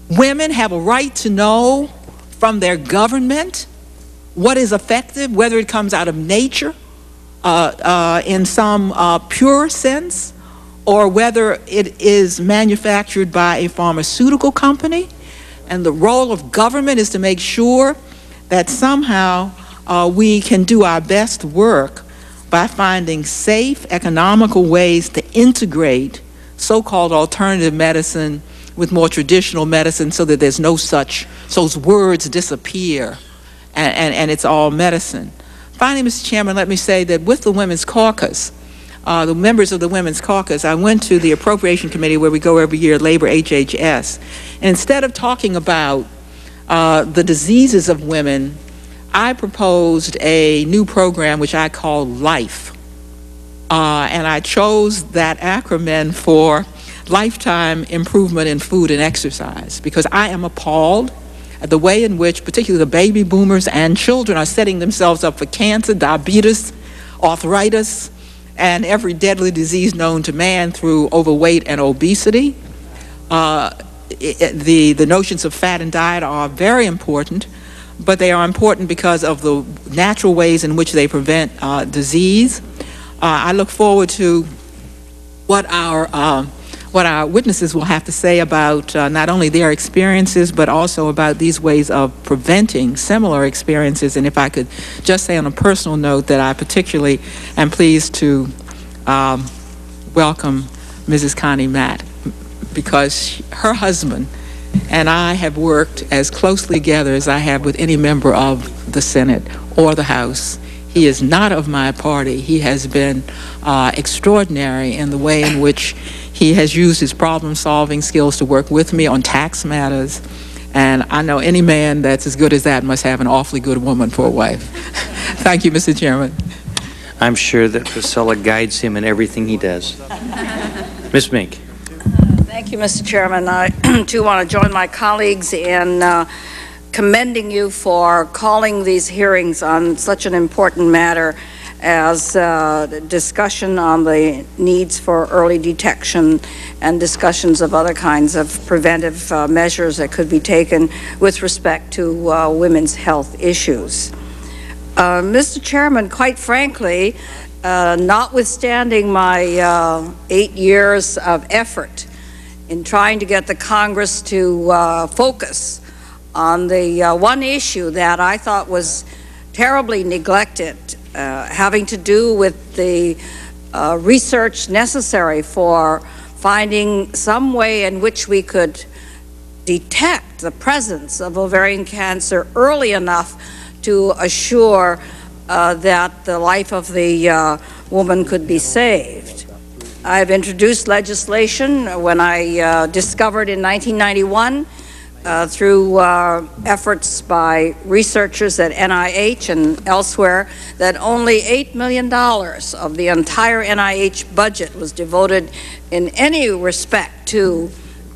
Women have a right to know from their government what is effective, whether it comes out of nature uh, uh, in some uh, pure sense, or whether it is manufactured by a pharmaceutical company. And the role of government is to make sure that somehow uh, we can do our best work by finding safe, economical ways to integrate so-called alternative medicine with more traditional medicine so that there's no such, so those words disappear and, and, and it's all medicine. Finally, Mr. Chairman, let me say that with the Women's Caucus, uh, the members of the Women's Caucus, I went to the Appropriation Committee where we go every year, Labor HHS, and instead of talking about uh, the diseases of women, I proposed a new program which I call LIFE. Uh, and I chose that acronym for Lifetime Improvement in Food and Exercise because I am appalled at the way in which particularly the baby boomers and children are setting themselves up for cancer, diabetes, arthritis, and every deadly disease known to man through overweight and obesity. Uh, it, the, the notions of fat and diet are very important, but they are important because of the natural ways in which they prevent uh, disease. Uh, I look forward to what our uh, what our witnesses will have to say about uh, not only their experiences, but also about these ways of preventing similar experiences. And if I could just say on a personal note that I particularly am pleased to um, welcome Mrs. Connie Mack because her husband and I have worked as closely together as I have with any member of the Senate or the House he is not of my party. He has been uh, extraordinary in the way in which he has used his problem-solving skills to work with me on tax matters. And I know any man that's as good as that must have an awfully good woman for a wife. (laughs) Thank you, Mr. Chairman. I'm sure that Priscilla guides him in everything he does. (laughs) Ms. Mink. Thank you, Mr. Chairman. I, (clears throat) too, want to join my colleagues in uh, commending you for calling these hearings on such an important matter as uh, discussion on the needs for early detection and discussions of other kinds of preventive uh, measures that could be taken with respect to uh, women's health issues. Uh, Mr. Chairman, quite frankly, uh, notwithstanding my uh, eight years of effort in trying to get the Congress to focus on the uh, one issue that I thought was terribly neglected, uh, having to do with the uh, research necessary for finding some way in which we could detect the presence of ovarian cancer early enough to assure uh, that the life of the uh, woman could be saved. I've introduced legislation when I uh, discovered in 1991 uh, through uh, efforts by researchers at NIH and elsewhere that only $8 million of the entire NIH budget was devoted in any respect to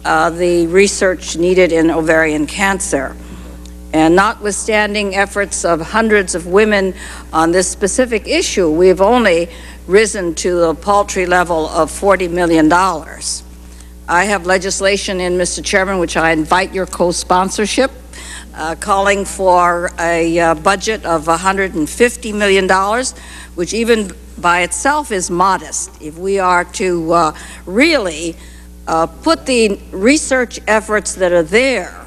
uh, the research needed in ovarian cancer. And notwithstanding efforts of hundreds of women on this specific issue, we've only risen to a paltry level of $40 million. I have legislation in, Mr. Chairman, which I invite your co-sponsorship, uh, calling for a uh, budget of $150 million, which even by itself is modest. If we are to uh, really uh, put the research efforts that are there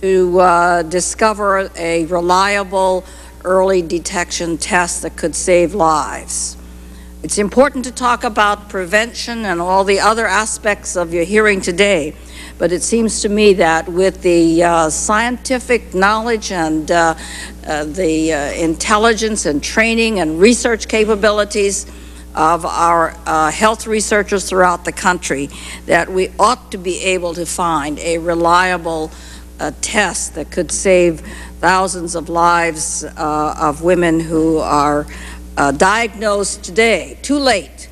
to uh, discover a reliable early detection test that could save lives. It's important to talk about prevention and all the other aspects of your hearing today, but it seems to me that with the uh, scientific knowledge and uh, uh, the uh, intelligence and training and research capabilities of our uh, health researchers throughout the country, that we ought to be able to find a reliable uh, test that could save thousands of lives of women who are uh, diagnosed today, too late,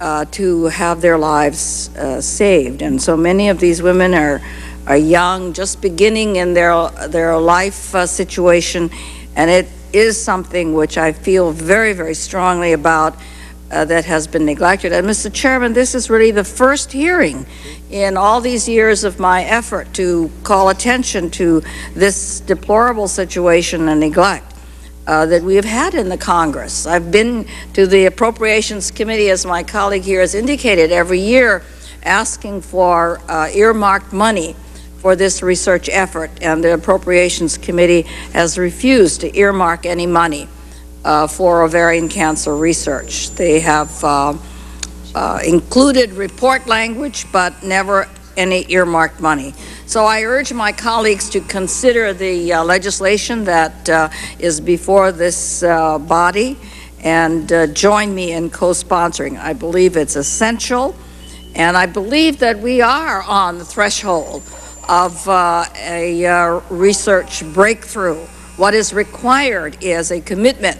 uh, to have their lives uh, saved. And so many of these women are, are young, just beginning in their, their life uh, situation, and it is something which I feel very, very strongly about uh, that has been neglected. And Mr. Chairman, this is really the first hearing in all these years of my effort to call attention to this deplorable situation and neglect uh, that we have had in the Congress. I've been to the Appropriations Committee, as my colleague here has indicated, every year asking for uh, earmarked money for this research effort, and the Appropriations Committee has refused to earmark any money uh, for ovarian cancer research. They have uh, uh, included report language, but never any earmarked money. So I urge my colleagues to consider the uh, legislation that uh, is before this uh, body and uh, join me in co-sponsoring. I believe it's essential, and I believe that we are on the threshold of uh, a uh, research breakthrough. What is required is a commitment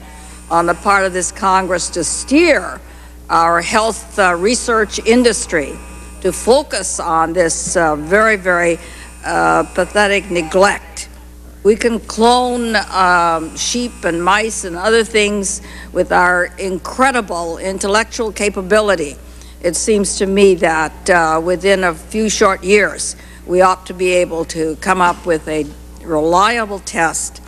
on the part of this Congress to steer our health research industry to focus on this uh, very, very uh, pathetic neglect. We can clone um, sheep and mice and other things with our incredible intellectual capability. It seems to me that uh, within a few short years, we ought to be able to come up with a reliable test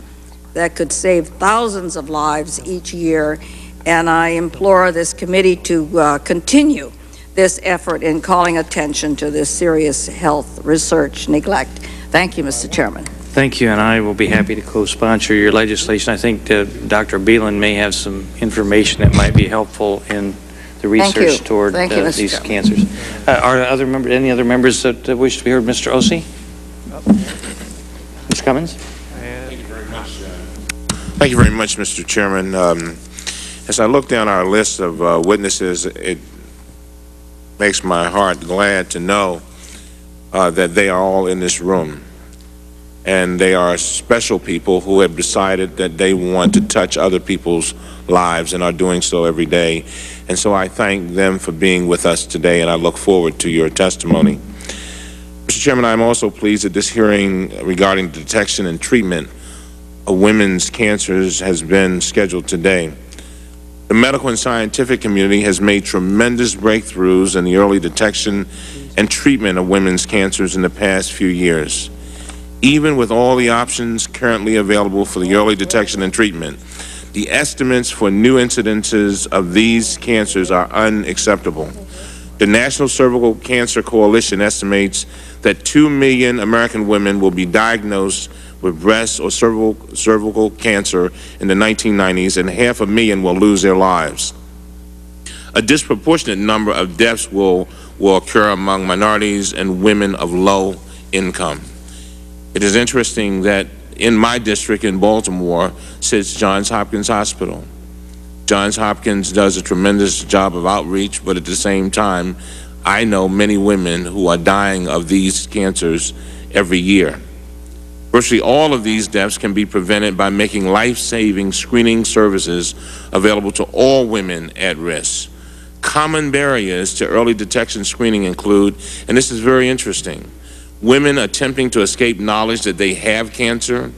that could save thousands of lives each year. And I implore this committee to uh, continue this effort in calling attention to this serious health research neglect. Thank you, Mr. Chairman. Thank you, and I will be happy to co-sponsor your legislation. I think uh, Dr. Beilin may have some information that might be helpful in the Thank you. research toward Thank you, uh, Mr. these Chairman. cancers. Uh, Are other member, any other members that uh, wish to be heard? Mr. Ose? Mr. Cummings? Thank you very much, Mr. Chairman. Um, As I look down our list of uh, witnesses, it makes my heart glad to know uh, that they are all in this room. And they are special people who have decided that they want to touch other people's lives and are doing so every day. And so I thank them for being with us today, and I look forward to your testimony. Mr. Chairman, I'm also pleased that this hearing regarding detection and treatment of women's cancers has been scheduled today. The medical and scientific community has made tremendous breakthroughs in the early detection and treatment of women's cancers in the past few years. Even with all the options currently available for the early detection and treatment, the estimates for new incidences of these cancers are unacceptable. The National Cervical Cancer Coalition estimates that 2 million American women will be diagnosed with breast or cervical, cervical cancer in the 1990s, and half a million will lose their lives. A disproportionate number of deaths will, will occur among minorities and women of low income. It is interesting that in my district in Baltimore sits Johns Hopkins Hospital. Johns Hopkins does a tremendous job of outreach, but at the same time, I know many women who are dying of these cancers every year. Virtually all of these deaths can be prevented by making life-saving screening services available to all women at risk. Common barriers to early detection screening include, and this is very interesting, women attempting to escape knowledge that they have cancer,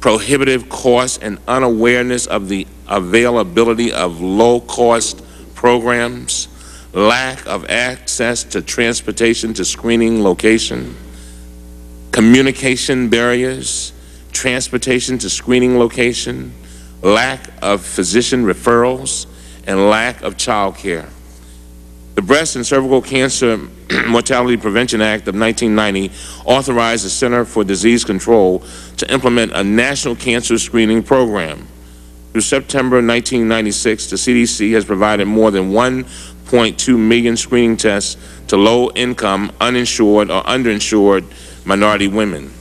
prohibitive costs and unawareness of the availability of low-cost programs, lack of access to transportation to screening location, communication barriers, transportation to screening location, lack of physician referrals, and lack of child care. The Breast and Cervical Cancer (clears throat) Mortality Prevention Act of 1990 authorized the Center for Disease Control to implement a national cancer screening program. Through September 1996, the CDC has provided more than 1.2 million screening tests to low-income, uninsured, or underinsured minority women.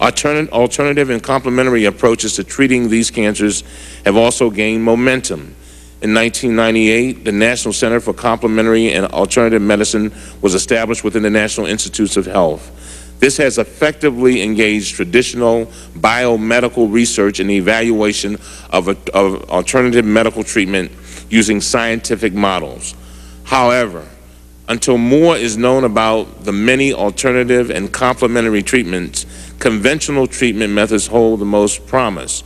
Alternative and complementary approaches to treating these cancers have also gained momentum. In 1998, the National Center for Complementary and Alternative Medicine was established within the National Institutes of Health. This has effectively engaged traditional biomedical research in the evaluation of, a, of alternative medical treatment using scientific models. However, until more is known about the many alternative and complementary treatments, conventional treatment methods hold the most promise.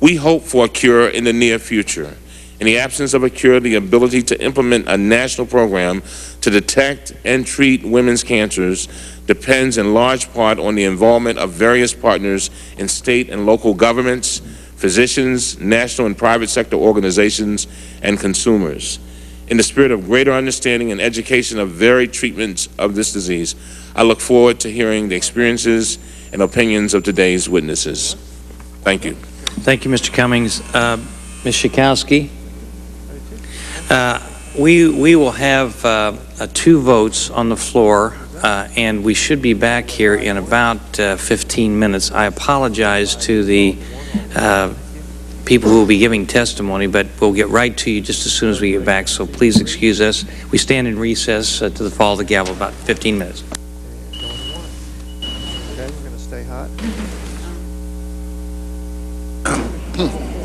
We hope for a cure in the near future. In the absence of a cure, the ability to implement a national program to detect and treat women's cancers depends in large part on the involvement of various partners in state and local governments, physicians, national and private sector organizations, and consumers. In the spirit of greater understanding and education of varied treatments of this disease, I look forward to hearing the experiences and opinions of today's witnesses. Thank you. Thank you, Mr. Cummings. Uh, Ms. Schakowsky? Uh, we, we will have uh, uh, two votes on the floor, uh, and we should be back here in about uh, 15 minutes. I apologize to the uh, people who will be giving testimony, but we'll get right to you just as soon as we get back, so please excuse us. We stand in recess uh, to the fall of the gavel, about 15 minutes. Okay, we're going to stay hot. (clears throat)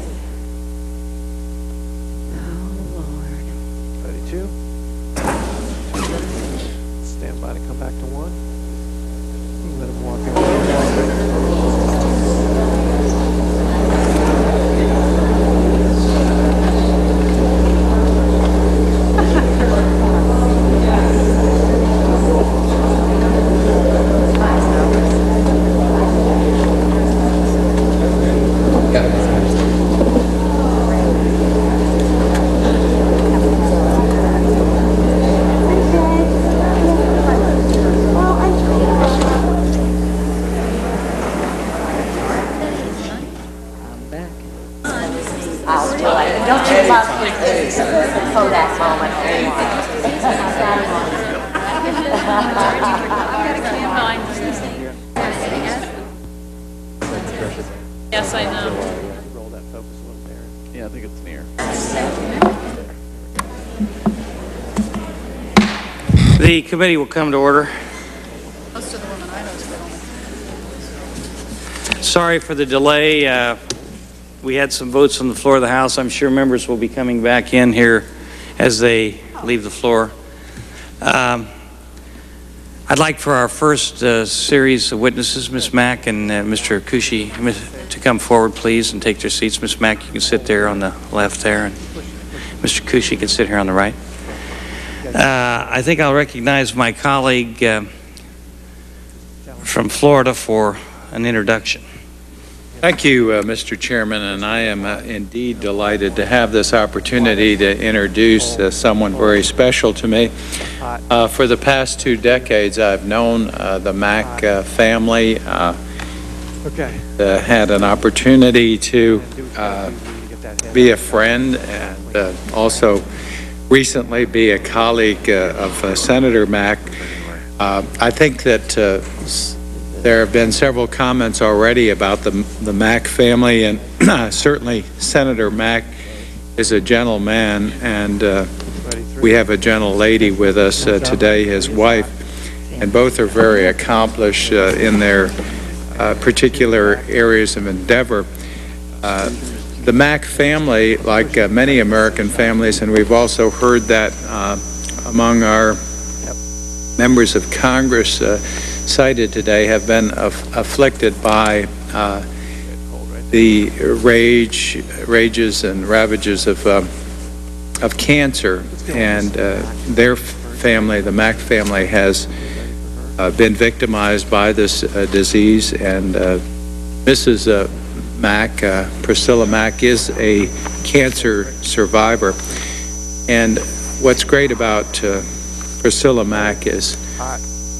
The committee will come to order. Sorry for the delay. Uh, We had some votes on the floor of the House. I'm sure members will be coming back in here as they leave the floor. Um, I'd like for our first uh, series of witnesses, Ms. Mack and uh, Mr. Kushi, to come forward, please, and take their seats. Ms. Mack, you can sit there on the left there, and Mr. Kushi can sit here on the right. Uh, I think I'll recognize my colleague uh, from Florida for an introduction. Thank you, uh, Mr. Chairman, and I am uh, indeed delighted to have this opportunity to introduce uh, someone very special to me. Uh, For the past two decades, I've known uh, the Mack uh, family, uh, Okay. uh, had an opportunity to uh, be a friend and uh, also recently be a colleague uh, of uh, Senator Mack. Uh, I think that there have been several comments already about the the Mack family, and (clears throat) certainly Senator Mack is a gentleman, and uh, we have a gentle lady with us uh, today, his wife, and both are very accomplished uh, in their particular areas of endeavor. The Mack family, like uh, many American families, and we've also heard that uh, among our members of Congress uh, cited today, have been aff- afflicted by uh, the rage, rages and ravages of, um, of cancer. And uh, their family, the Mack family, has been victimized by this disease, and Mrs. Mack, uh, Priscilla Mack, is a cancer survivor. And what's great about uh, Priscilla Mack is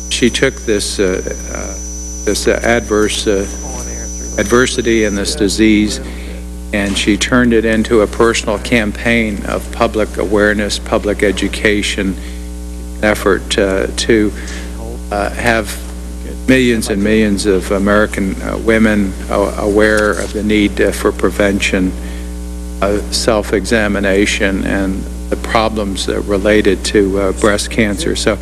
she took this, uh, uh, this adverse uh, adversity and this disease, and she turned it into a personal campaign of public awareness, public education effort to have millions and millions of American uh, women uh, aware of the need uh, for prevention, self-examination, and the problems related to breast cancer. So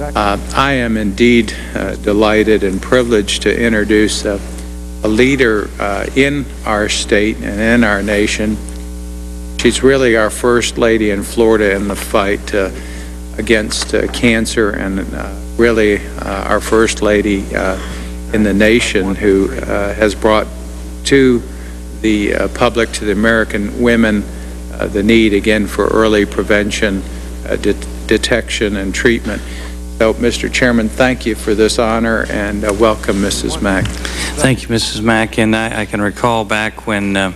uh, I am indeed uh, delighted and privileged to introduce uh, a leader in our state and in our nation. She's really our first lady in Florida in the fight against uh, cancer and uh, really uh, our first lady uh, in the nation who uh, has brought to the public, to the American women, the need again for early prevention, det- detection, and treatment. So, Mr. Chairman, thank you for this honor and uh, welcome Mrs. Mack. Thank you, Mrs. Mack. And I, I can recall back when uh,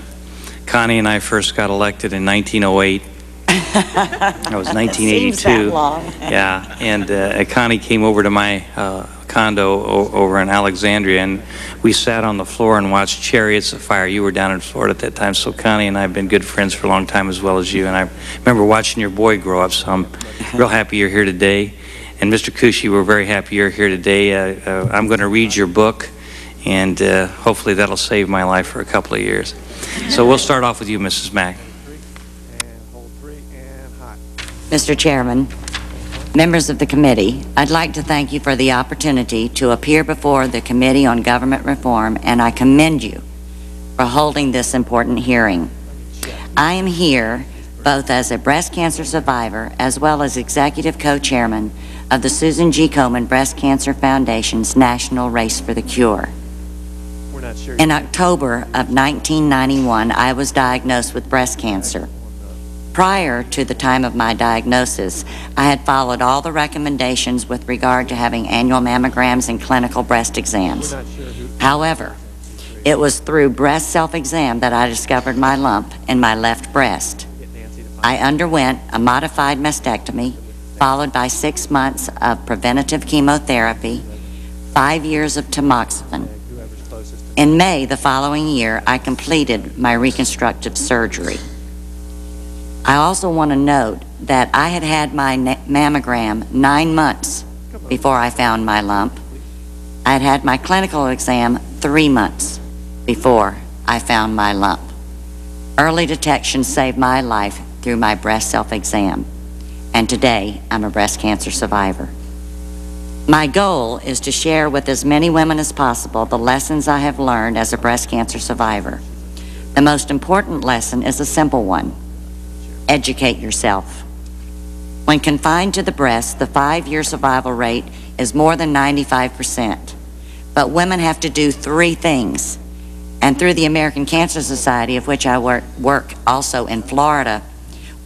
Connie and I first got elected in 1908. That was (laughs) 1982. Seems that long. Yeah, and uh, (laughs) Connie came over to my uh, condo o- over in Alexandria, and we sat on the floor and watched Chariots of Fire. You were down in Florida at that time, so Connie and I have been good friends for a long time as well as you. And I remember watching your boy grow up, so I'm (laughs) real happy you're here today. And Mr. Kushi, we're very happy you're here today. Uh, uh, I'm going to read your book, and uh, hopefully that'll save my life for a couple of years. So we'll start off with you, Mrs. Mack. Mr. Chairman, members of the committee, I'd like to thank you for the opportunity to appear before the Committee on Government Reform, and I commend you for holding this important hearing. I am here both as a breast cancer survivor as well as executive co-chairman of the Susan G. Komen Breast Cancer Foundation's National Race for the Cure. In October of 1991, I was diagnosed with breast cancer. Prior to the time of my diagnosis, I had followed all the recommendations with regard to having annual mammograms and clinical breast exams. However, it was through breast self-exam that I discovered my lump in my left breast. I underwent a modified mastectomy, followed by six months of preventative chemotherapy, five years of tamoxifen. In May the following year, I completed my reconstructive surgery. I also want to note that I had had my mammogram nine months before I found my lump. I had had my clinical exam three months before I found my lump. Early detection saved my life through my breast self-exam, and today I'm a breast cancer survivor. My goal is to share with as many women as possible the lessons I have learned as a breast cancer survivor. The most important lesson is a simple one educate yourself. When confined to the breast, the five-year survival rate is more than 95%. But women have to do three things. And through the American Cancer Society, of which I work, work also in Florida,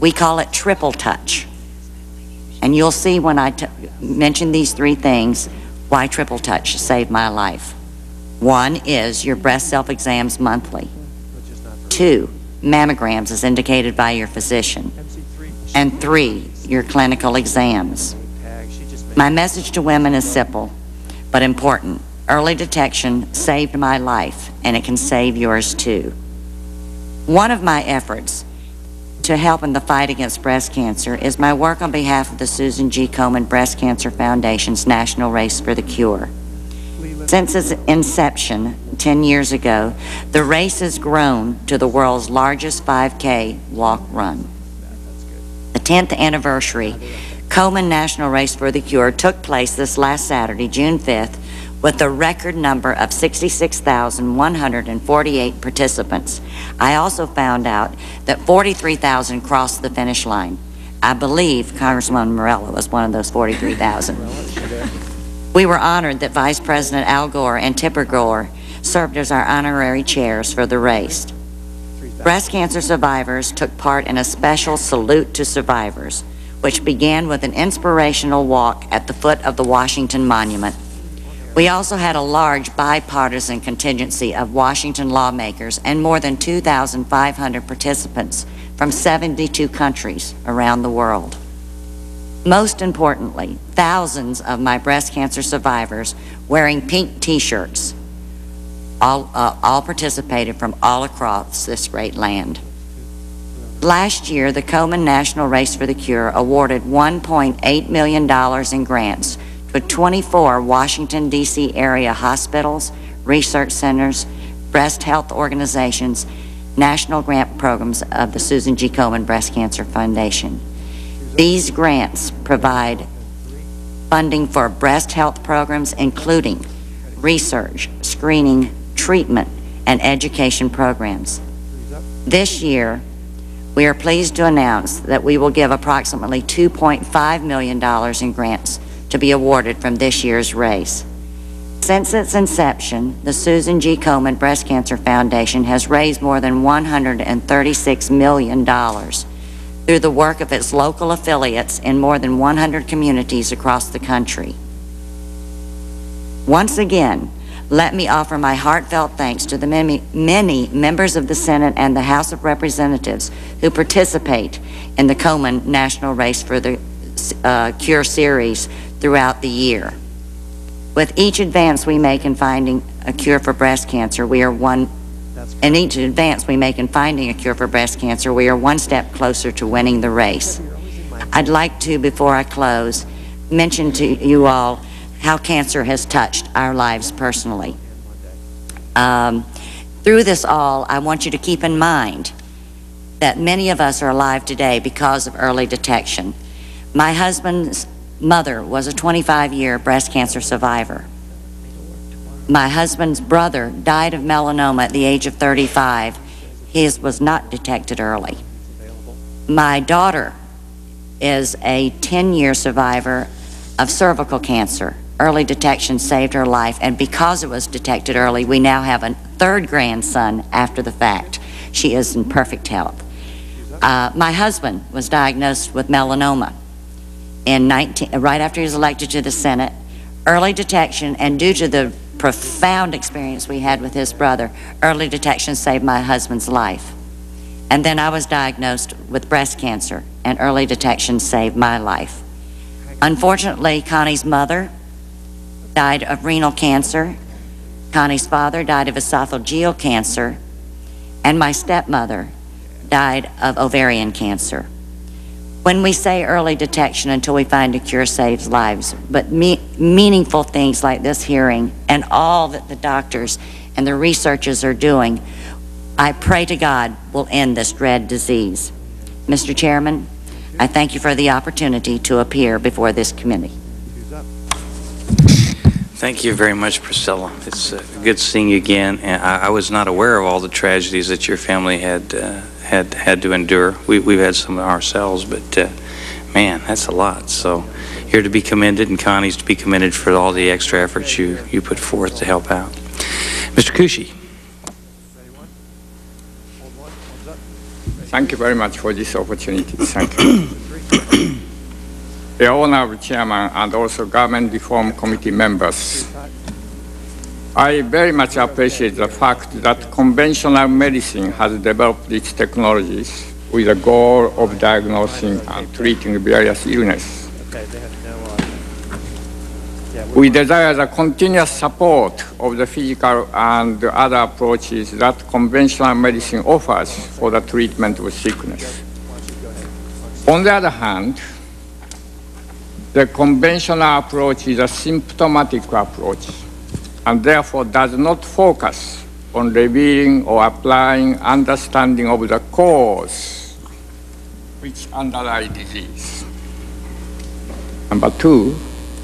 we call it triple touch. And you'll see when I mention these three things why triple touch saved my life. One is your breast self exams monthly. Two, mammograms as indicated by your physician. And three, your clinical exams. My message to women is simple but important. Early detection saved my life, and it can save yours too. One of my efforts to help in the fight against breast cancer is my work on behalf of the Susan G. Komen Breast Cancer Foundation's National Race for the Cure. Since its inception 10 years ago, the race has grown to the world's largest 5K walk run. The 10th anniversary Komen National Race for the Cure took place this last Saturday, June 5th, with a record number of 66,148 participants. I also found out that 43,000 crossed the finish line. I believe Congresswoman Morella was one of those 43,000. We were honored that Vice President Al Gore and Tipper Gore served as our honorary chairs for the race. Breast cancer survivors took part in a special Salute to Survivors, which began with an inspirational walk at the foot of the Washington Monument. We also had a large bipartisan contingency of Washington lawmakers and more than 2,500 participants from 72 countries around the world. Most importantly, thousands of my breast cancer survivors wearing pink t-shirts all, uh, all participated from all across this great land. Last year, the Komen National Race for the Cure awarded $1.8 million in grants to 24 Washington, D.C. area hospitals, research centers, breast health organizations, national grant programs of the Susan G. Komen Breast Cancer Foundation. These grants provide funding for breast health programs, including research, screening, treatment, and education programs. This year, we are pleased to announce that we will give approximately $2.5 million in grants to be awarded from this year's race. Since its inception, the Susan G. Komen Breast Cancer Foundation has raised more than $136 million through the work of its local affiliates in more than 100 communities across the country. Once again, let me offer my heartfelt thanks to the many, many members of the Senate and the House of Representatives who participate in the Komen National Race for the uh, Cure series throughout the year. With each advance we make in finding a cure for breast cancer, we are one, in each advance we make in finding a cure for breast cancer, we are one step closer to winning the race. I'd like to, before I close, mention to you all how cancer has touched our lives personally. Um, through this all, I want you to keep in mind that many of us are alive today because of early detection. My husband's mother was a 25-year breast cancer survivor. My husband's brother died of melanoma at the age of 35. His was not detected early. My daughter is a 10-year survivor of cervical cancer. Early detection saved her life, and because it was detected early, we now have a third grandson after the fact. She is in perfect health. Uh, my husband was diagnosed with melanoma in 19, right after he was elected to the Senate, early detection, and due to the profound experience we had with his brother, early detection saved my husband's life. And then I was diagnosed with breast cancer, and early detection saved my life. Unfortunately, Connie's mother died of renal cancer, Connie's father died of esophageal cancer, and my stepmother died of ovarian cancer. When we say early detection until we find a cure saves lives, but me meaningful things like this hearing and all that the doctors and the researchers are doing, I pray to God will end this dread disease. Mr. Chairman, I thank you for the opportunity to appear before this committee. Thank you very much, Priscilla. It's uh, good seeing you again. And I, I, was not aware of all the tragedies that your family had uh, had had to endure. We, we've had some ourselves, but uh, man, that's a lot. So you're to be commended, and Connie's to be commended for all the extra efforts you, you put forth to help out. Mr. Kushi. Thank you very much for this opportunity. Thank you. (coughs) the Honourable chairman and also government reform committee members. I very much appreciate the fact that conventional medicine has developed its technologies with the goal of diagnosing and treating various illnesses. We desire the continuous support of the physical and other approaches that conventional medicine offers for the treatment of sickness. On the other hand, the conventional approach is a symptomatic approach and therefore does not focus on revealing or applying understanding of the cause which underlie disease. Number two,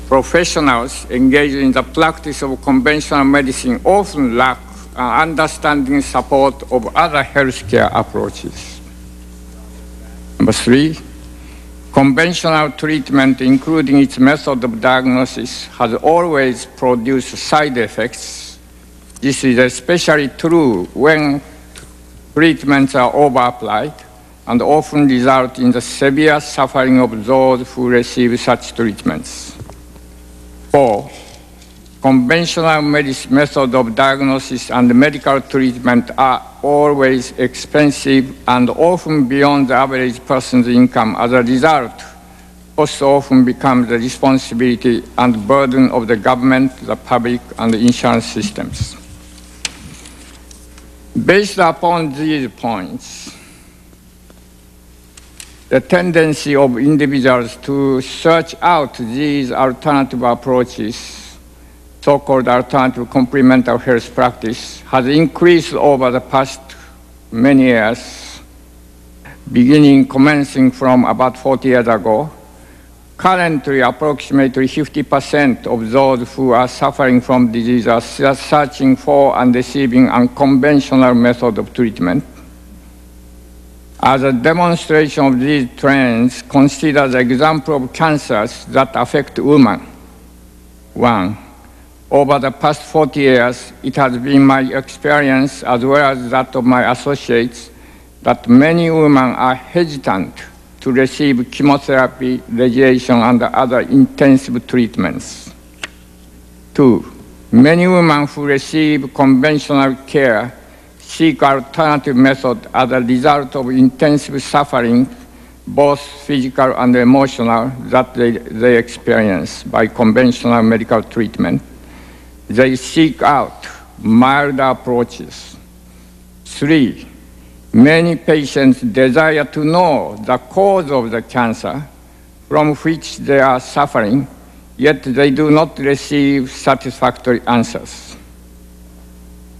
professionals engaged in the practice of conventional medicine often lack an understanding support of other healthcare approaches. Number three, conventional treatment, including its method of diagnosis, has always produced side effects. This is especially true when treatments are over-applied and often result in the severe suffering of those who receive such treatments. Four, conventional medicine method of diagnosis and medical treatment are always expensive and often beyond the average person's income. As a result, also often becomes the responsibility and burden of the government, the public, and the insurance systems. Based upon these points, the tendency of individuals to search out these alternative approaches, so-called alternative complementary health practice, has increased over the past many years, beginning commencing from about 40 years ago. Currently, approximately 50% of those who are suffering from disease are searching for and receiving unconventional method of treatment. As a demonstration of these trends, consider the example of cancers that affect women. One, over the past 40 years, it has been my experience, as well as that of my associates, that many women are hesitant to receive chemotherapy, radiation, and other intensive treatments. Two, many women who receive conventional care seek alternative methods as a result of intensive suffering, both physical and emotional, that they, they experience by conventional medical treatment. They seek out milder approaches. Three, many patients desire to know the cause of the cancer from which they are suffering, yet they do not receive satisfactory answers.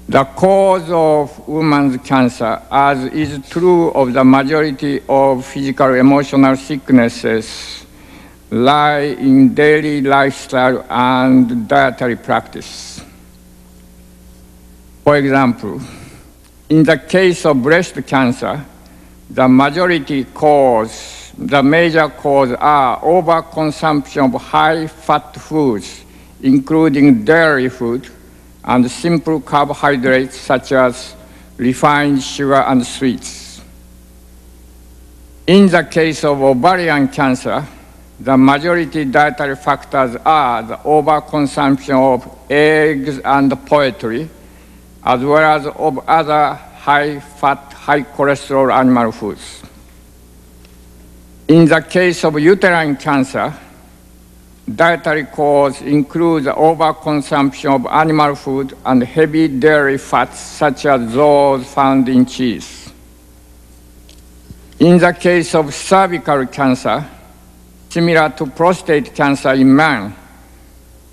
The cause of women's cancer, as is true of the majority of physical emotional sicknesses, lie in daily lifestyle and dietary practice. For example, in the case of breast cancer, the majority cause, the major cause are overconsumption of high-fat foods, including dairy food, and simple carbohydrates such as refined sugar and sweets. In the case of ovarian cancer, the majority dietary factors are the overconsumption of eggs and poultry, as well as of other high-fat, high-cholesterol animal foods. In the case of uterine cancer, dietary cause include the overconsumption of animal food and heavy dairy fats such as those found in cheese. In the case of cervical cancer, similar to prostate cancer in men,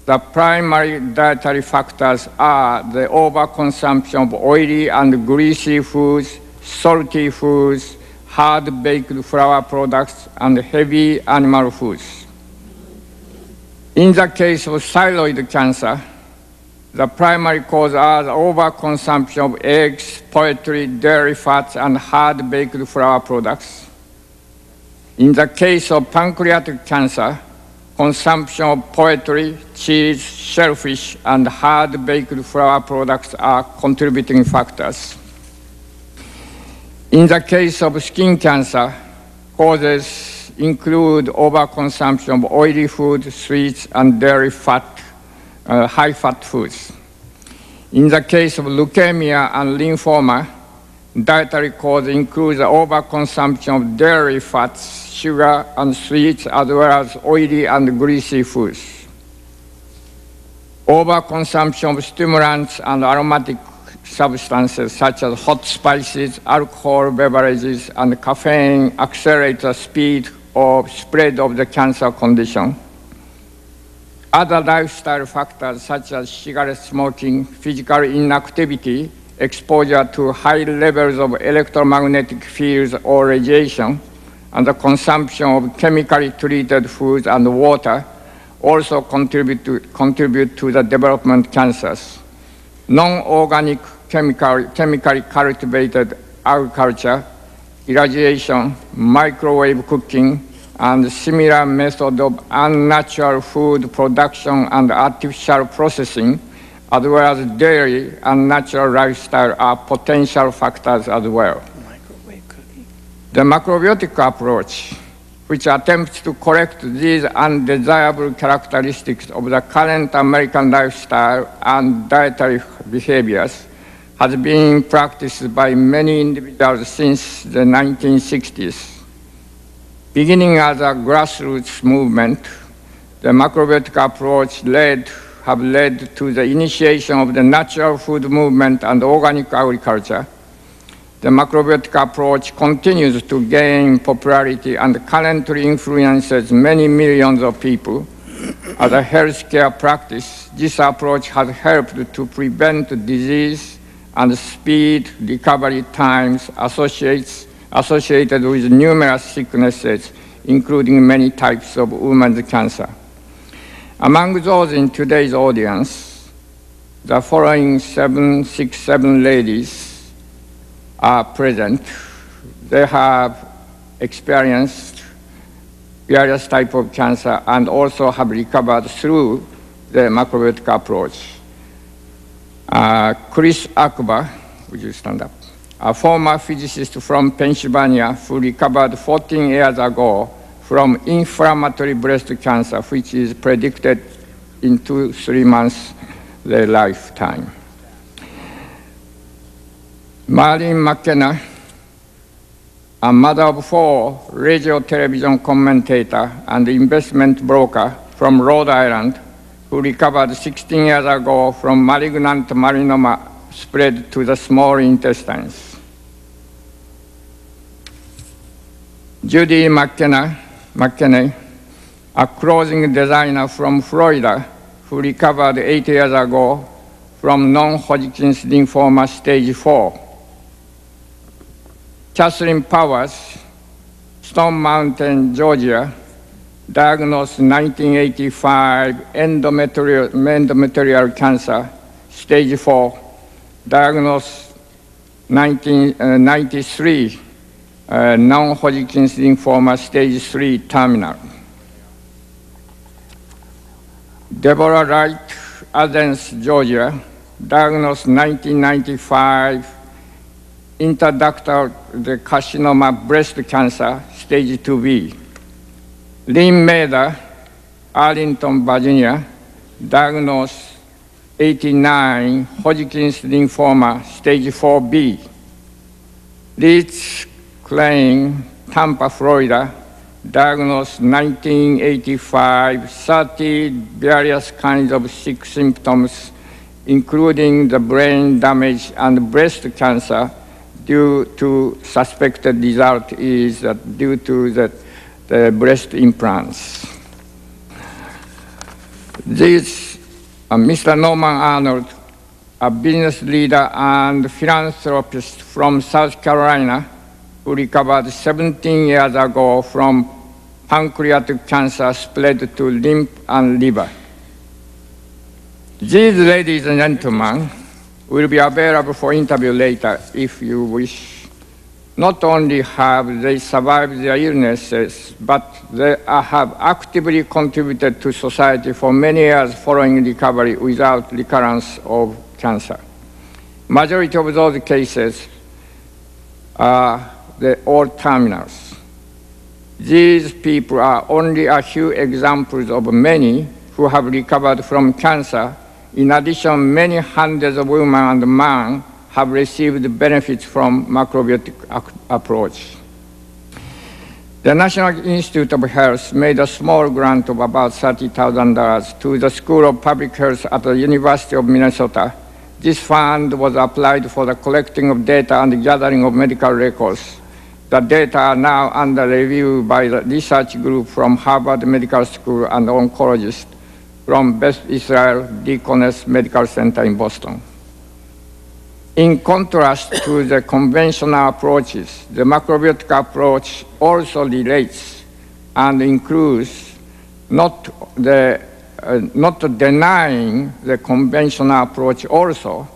the primary dietary factors are the overconsumption of oily and greasy foods, salty foods, hard-baked flour products, and heavy animal foods. In the case of thyroid cancer, the primary cause are the overconsumption of eggs, poultry, dairy fats, and hard-baked flour products. In the case of pancreatic cancer, consumption of poultry, cheese, shellfish, and hard-baked flour products are contributing factors. In the case of skin cancer, causes include overconsumption of oily food, sweets, and dairy fat, uh, high-fat foods. In the case of leukemia and lymphoma, dietary cause includes overconsumption of dairy fats, sugar, and sweets, as well as oily and greasy foods. Overconsumption of stimulants and aromatic substances such as hot spices, alcohol beverages, and caffeine accelerate the speed of spread of the cancer condition. Other lifestyle factors such as cigarette smoking, physical inactivity, exposure to high levels of electromagnetic fields or radiation, and the consumption of chemically treated foods and water also contribute to, contribute to the development of cancers. Non-organic chemical, chemically cultivated agriculture, irradiation, microwave cooking, and similar method of unnatural food production and artificial processing, as well as dairy and natural lifestyle are potential factors as well. The macrobiotic approach, which attempts to correct these undesirable characteristics of the current American lifestyle and dietary behaviors, has been practiced by many individuals since the 1960s. Beginning as a grassroots movement, the macrobiotic approach led, have led to the initiation of the natural food movement and organic agriculture. The macrobiotic approach continues to gain popularity and currently influences many millions of people. As a healthcare practice, this approach has helped to prevent disease and speed recovery times associated with numerous sicknesses, including many types of women's cancer. Among those in today's audience, the following seven, six, seven ladies are present. They have experienced various types of cancer and also have recovered through the macrobiotic approach. Uh, Chris Akbar, would you stand up? A former physicist from Pennsylvania who recovered 14 years ago from inflammatory breast cancer, which is predicted in two, three months their lifetime. Marlene McKenna, a mother of four, radio television commentator and investment broker from Rhode Island, who recovered 16 years ago from malignant melanoma spread to the small intestines. Judy McKenna, McKenney, a clothing designer from Florida who recovered eight years ago from non-Hodgkin's lymphoma stage 4. Kathleen Powers, Stone Mountain, Georgia, diagnosed 1985 endometrial, endometrial cancer, stage 4, diagnosed 1993 uh, non-Hodgkin's lymphoma stage 3 terminal. Deborah Wright, Athens, Georgia, diagnosed 1995 interductal carcinoma breast cancer, stage 2B. Lynn Mader, Arlington, Virginia, diagnosed 89 Hodgkin's lymphoma, stage 4B. Liz Klein, Tampa, Florida, diagnosed 1985, 30 various kinds of sick symptoms, including the brain damage and breast cancer, due to suspected result is that due to the, the breast implants. This, uh, Mr. Norman Arnold, a business leader and philanthropist from South Carolina, recovered 17 years ago from pancreatic cancer spread to lymph and liver. These ladies and gentlemen will be available for interview later if you wish. Not only have they survived their illnesses, but they have actively contributed to society for many years following recovery without recurrence of cancer. Majority of those cases are the old terminals. These people are only a few examples of many who have recovered from cancer. In addition, many hundreds of women and men have received benefits from macrobiotic approach. The National Institute of Health made a small grant of about $30,000 to the School of Public Health at the University of Minnesota. This fund was applied for the collecting of data and the gathering of medical records. The data are now under review by the research group from Harvard Medical School and oncologists from Beth Israel Deaconess Medical Center in Boston. In contrast to the conventional approaches, the macrobiotic approach also relates and includes not, the, uh, not denying the conventional approach also,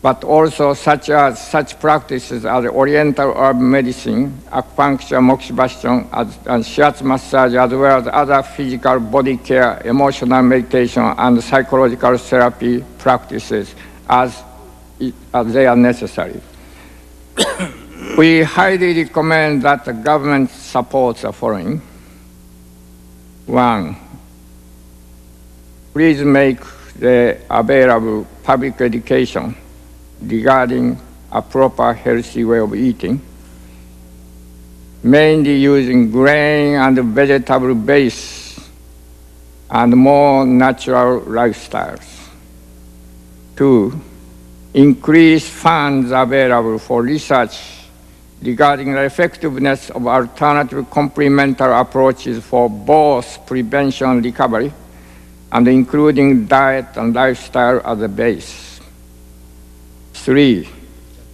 but also such as such practices as oriental herb medicine, acupuncture, moxibustion, as, and shiatsu massage, as well as other physical body care, emotional meditation, and psychological therapy practices as as they are necessary. (coughs) we highly recommend that the government supports the following. One, please make the available public education regarding a proper healthy way of eating, mainly using grain and vegetable base and more natural lifestyles. Two, increase funds available for research regarding the effectiveness of alternative complementary approaches for both prevention and recovery, and including diet and lifestyle as a base. Three,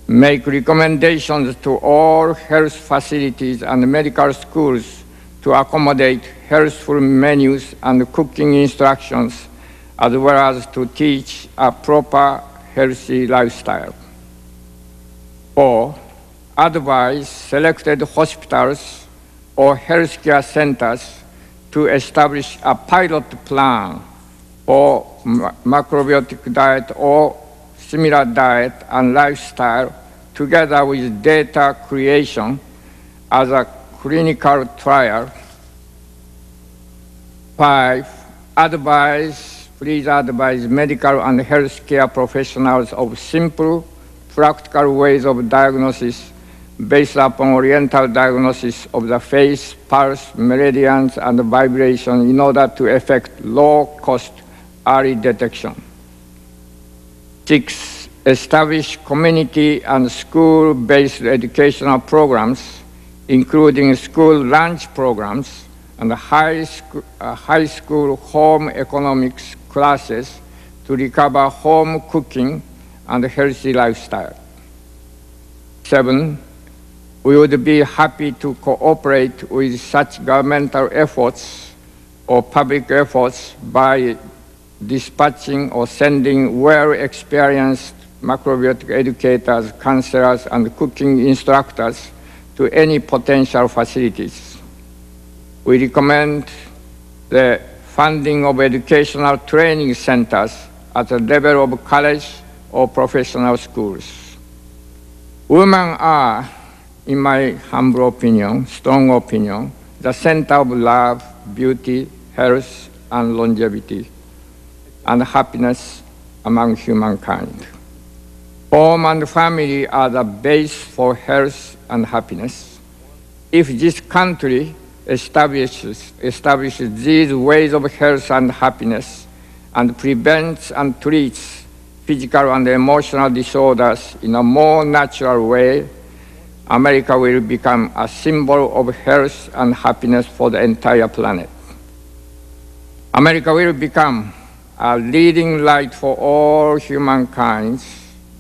make recommendations to all health facilities and medical schools to accommodate healthful menus and cooking instructions, as well as to teach a proper healthy lifestyle. Or advise selected hospitals or healthcare centers to establish a pilot plan for macrobiotic diet or similar diet and lifestyle together with data creation as a clinical trial. Five, advise please advise medical and healthcare professionals of simple, practical ways of diagnosis based upon oriental diagnosis of the face, pulse, meridians, and vibration in order to effect low-cost early detection. Six, establish community and school-based educational programs, including school lunch programs and high, sc uh, high school home economics classes to recover home cooking and healthy lifestyle. Seven, we would be happy to cooperate with such governmental efforts or public efforts by dispatching or sending well-experienced macrobiotic educators, counselors, and cooking instructors to any potential facilities. We recommend the funding of educational training centers at the level of college or professional schools. Women are, in my humble opinion, strong opinion, the center of love, beauty, health, and longevity, and happiness among humankind. Home and family are the base for health and happiness. If this country establishes, establishes these ways of health and happiness and prevents and treats physical and emotional disorders in a more natural way, America will become a symbol of health and happiness for the entire planet. America will become a leading light for all humankind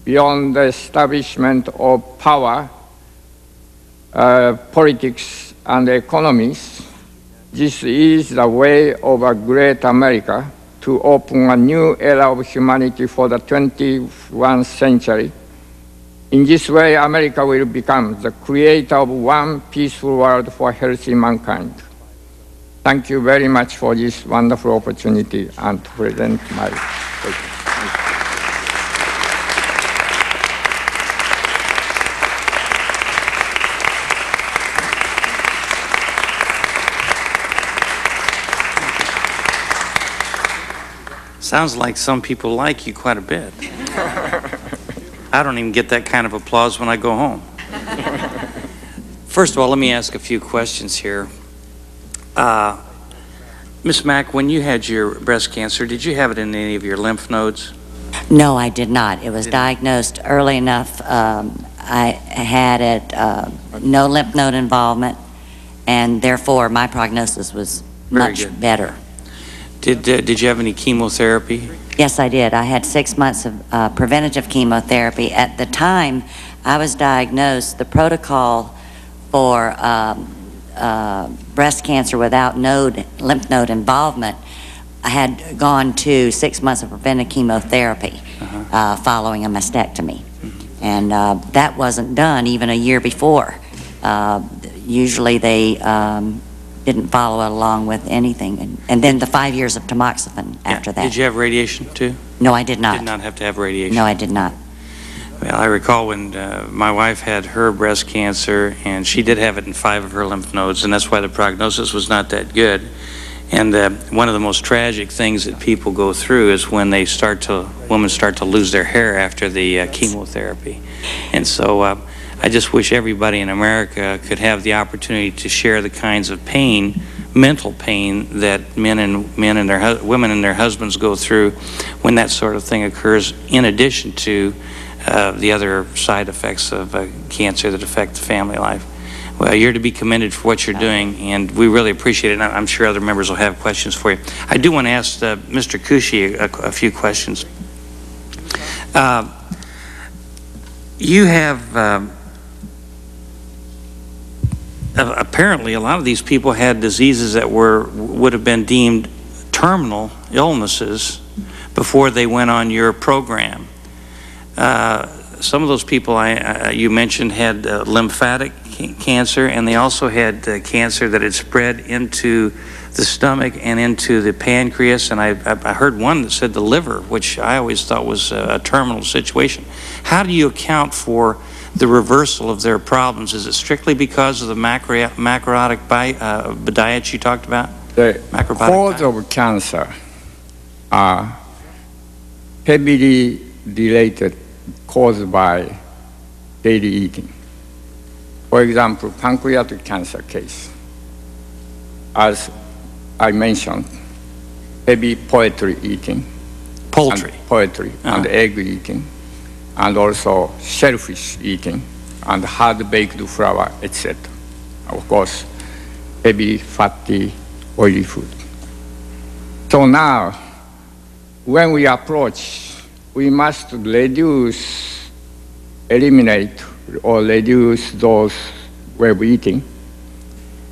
beyond the establishment of power, uh, politics, and economies, this is the way of a great America to open a new era of humanity for the 21st century. In this way, America will become the creator of one peaceful world for healthy mankind. Thank you very much for this wonderful opportunity and to present my. Sounds like some people like you quite a bit. I don't even get that kind of applause when I go home. (laughs) First of all, let me ask a few questions here. Uh, Ms. Mack, when you had your breast cancer, did you have it in any of your lymph nodes? No, I did not. It was diagnosed early enough. Um, I had it, uh, no lymph node involvement, and therefore my prognosis was Very much good. better. Did, uh, did you have any chemotherapy? Yes, I did. I had six months of uh, preventative chemotherapy. At the time I was diagnosed, the protocol for um, uh, breast cancer without node, lymph node involvement, I had gone to six months of preventive chemotherapy uh, following a mastectomy. And uh, that wasn't done even a year before. Uh, Usually they um, didn't follow it along with anything. And- And then the five years of tamoxifen after that. Did you have radiation too? No, I did not. Did not have to have radiation? No, I did not. Well, I recall when uh, my wife had her breast cancer, and she did have it in five of her lymph nodes, and that's why the prognosis was not that good. And uh, one of the most tragic things that people go through is when they start to, women start to lose their hair after the uh, chemotherapy. And so uh, I just wish everybody in America could have the opportunity to share the kinds of pain, mental pain that men and men and their women and their husbands go through when that sort of thing occurs. In addition to the other side effects of uh, cancer that affect family life. Well, you're to be commended for what you're doing, and we really appreciate it. And I'm sure other members will have questions for you. I do want to ask uh, Mr. Kushi a, a few questions. Uh, you have um, apparently a lot of these people had diseases that were would have been deemed terminal illnesses before they went on your program. Uh, some of those people I, uh, you mentioned had uh, lymphatic ca- cancer, and they also had uh, cancer that had spread into the stomach and into the pancreas. And I, I heard one that said the liver, which I always thought was a, a terminal situation. How do you account for the reversal of their problems? Is it strictly because of the macro, macrobiotic bi, uh, diet you talked about? The cause of cancer are heavily related, caused by daily eating. For example, pancreatic cancer case, as I mentioned, heavy poultry eating. Poultry. and Poultry and uh-huh. egg eating, and also shellfish eating, and hard-baked flour, etc. Of course, heavy, fatty, oily food. So now, when we approach, we must reduce, eliminate, or reduce those of eating,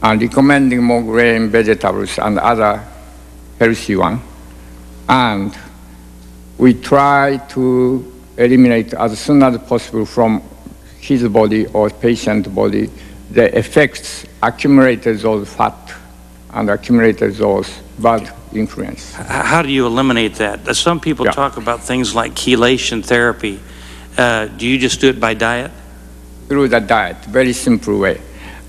and recommending more grain, vegetables, and other healthy one. And we try to eliminate as soon as possible from his body or patient body the effects accumulated those fat and accumulated those bad influence. How do you eliminate that? Uh, Some people talk about things like chelation therapy. Uh, do you just do it by diet? through the diet, very simple way.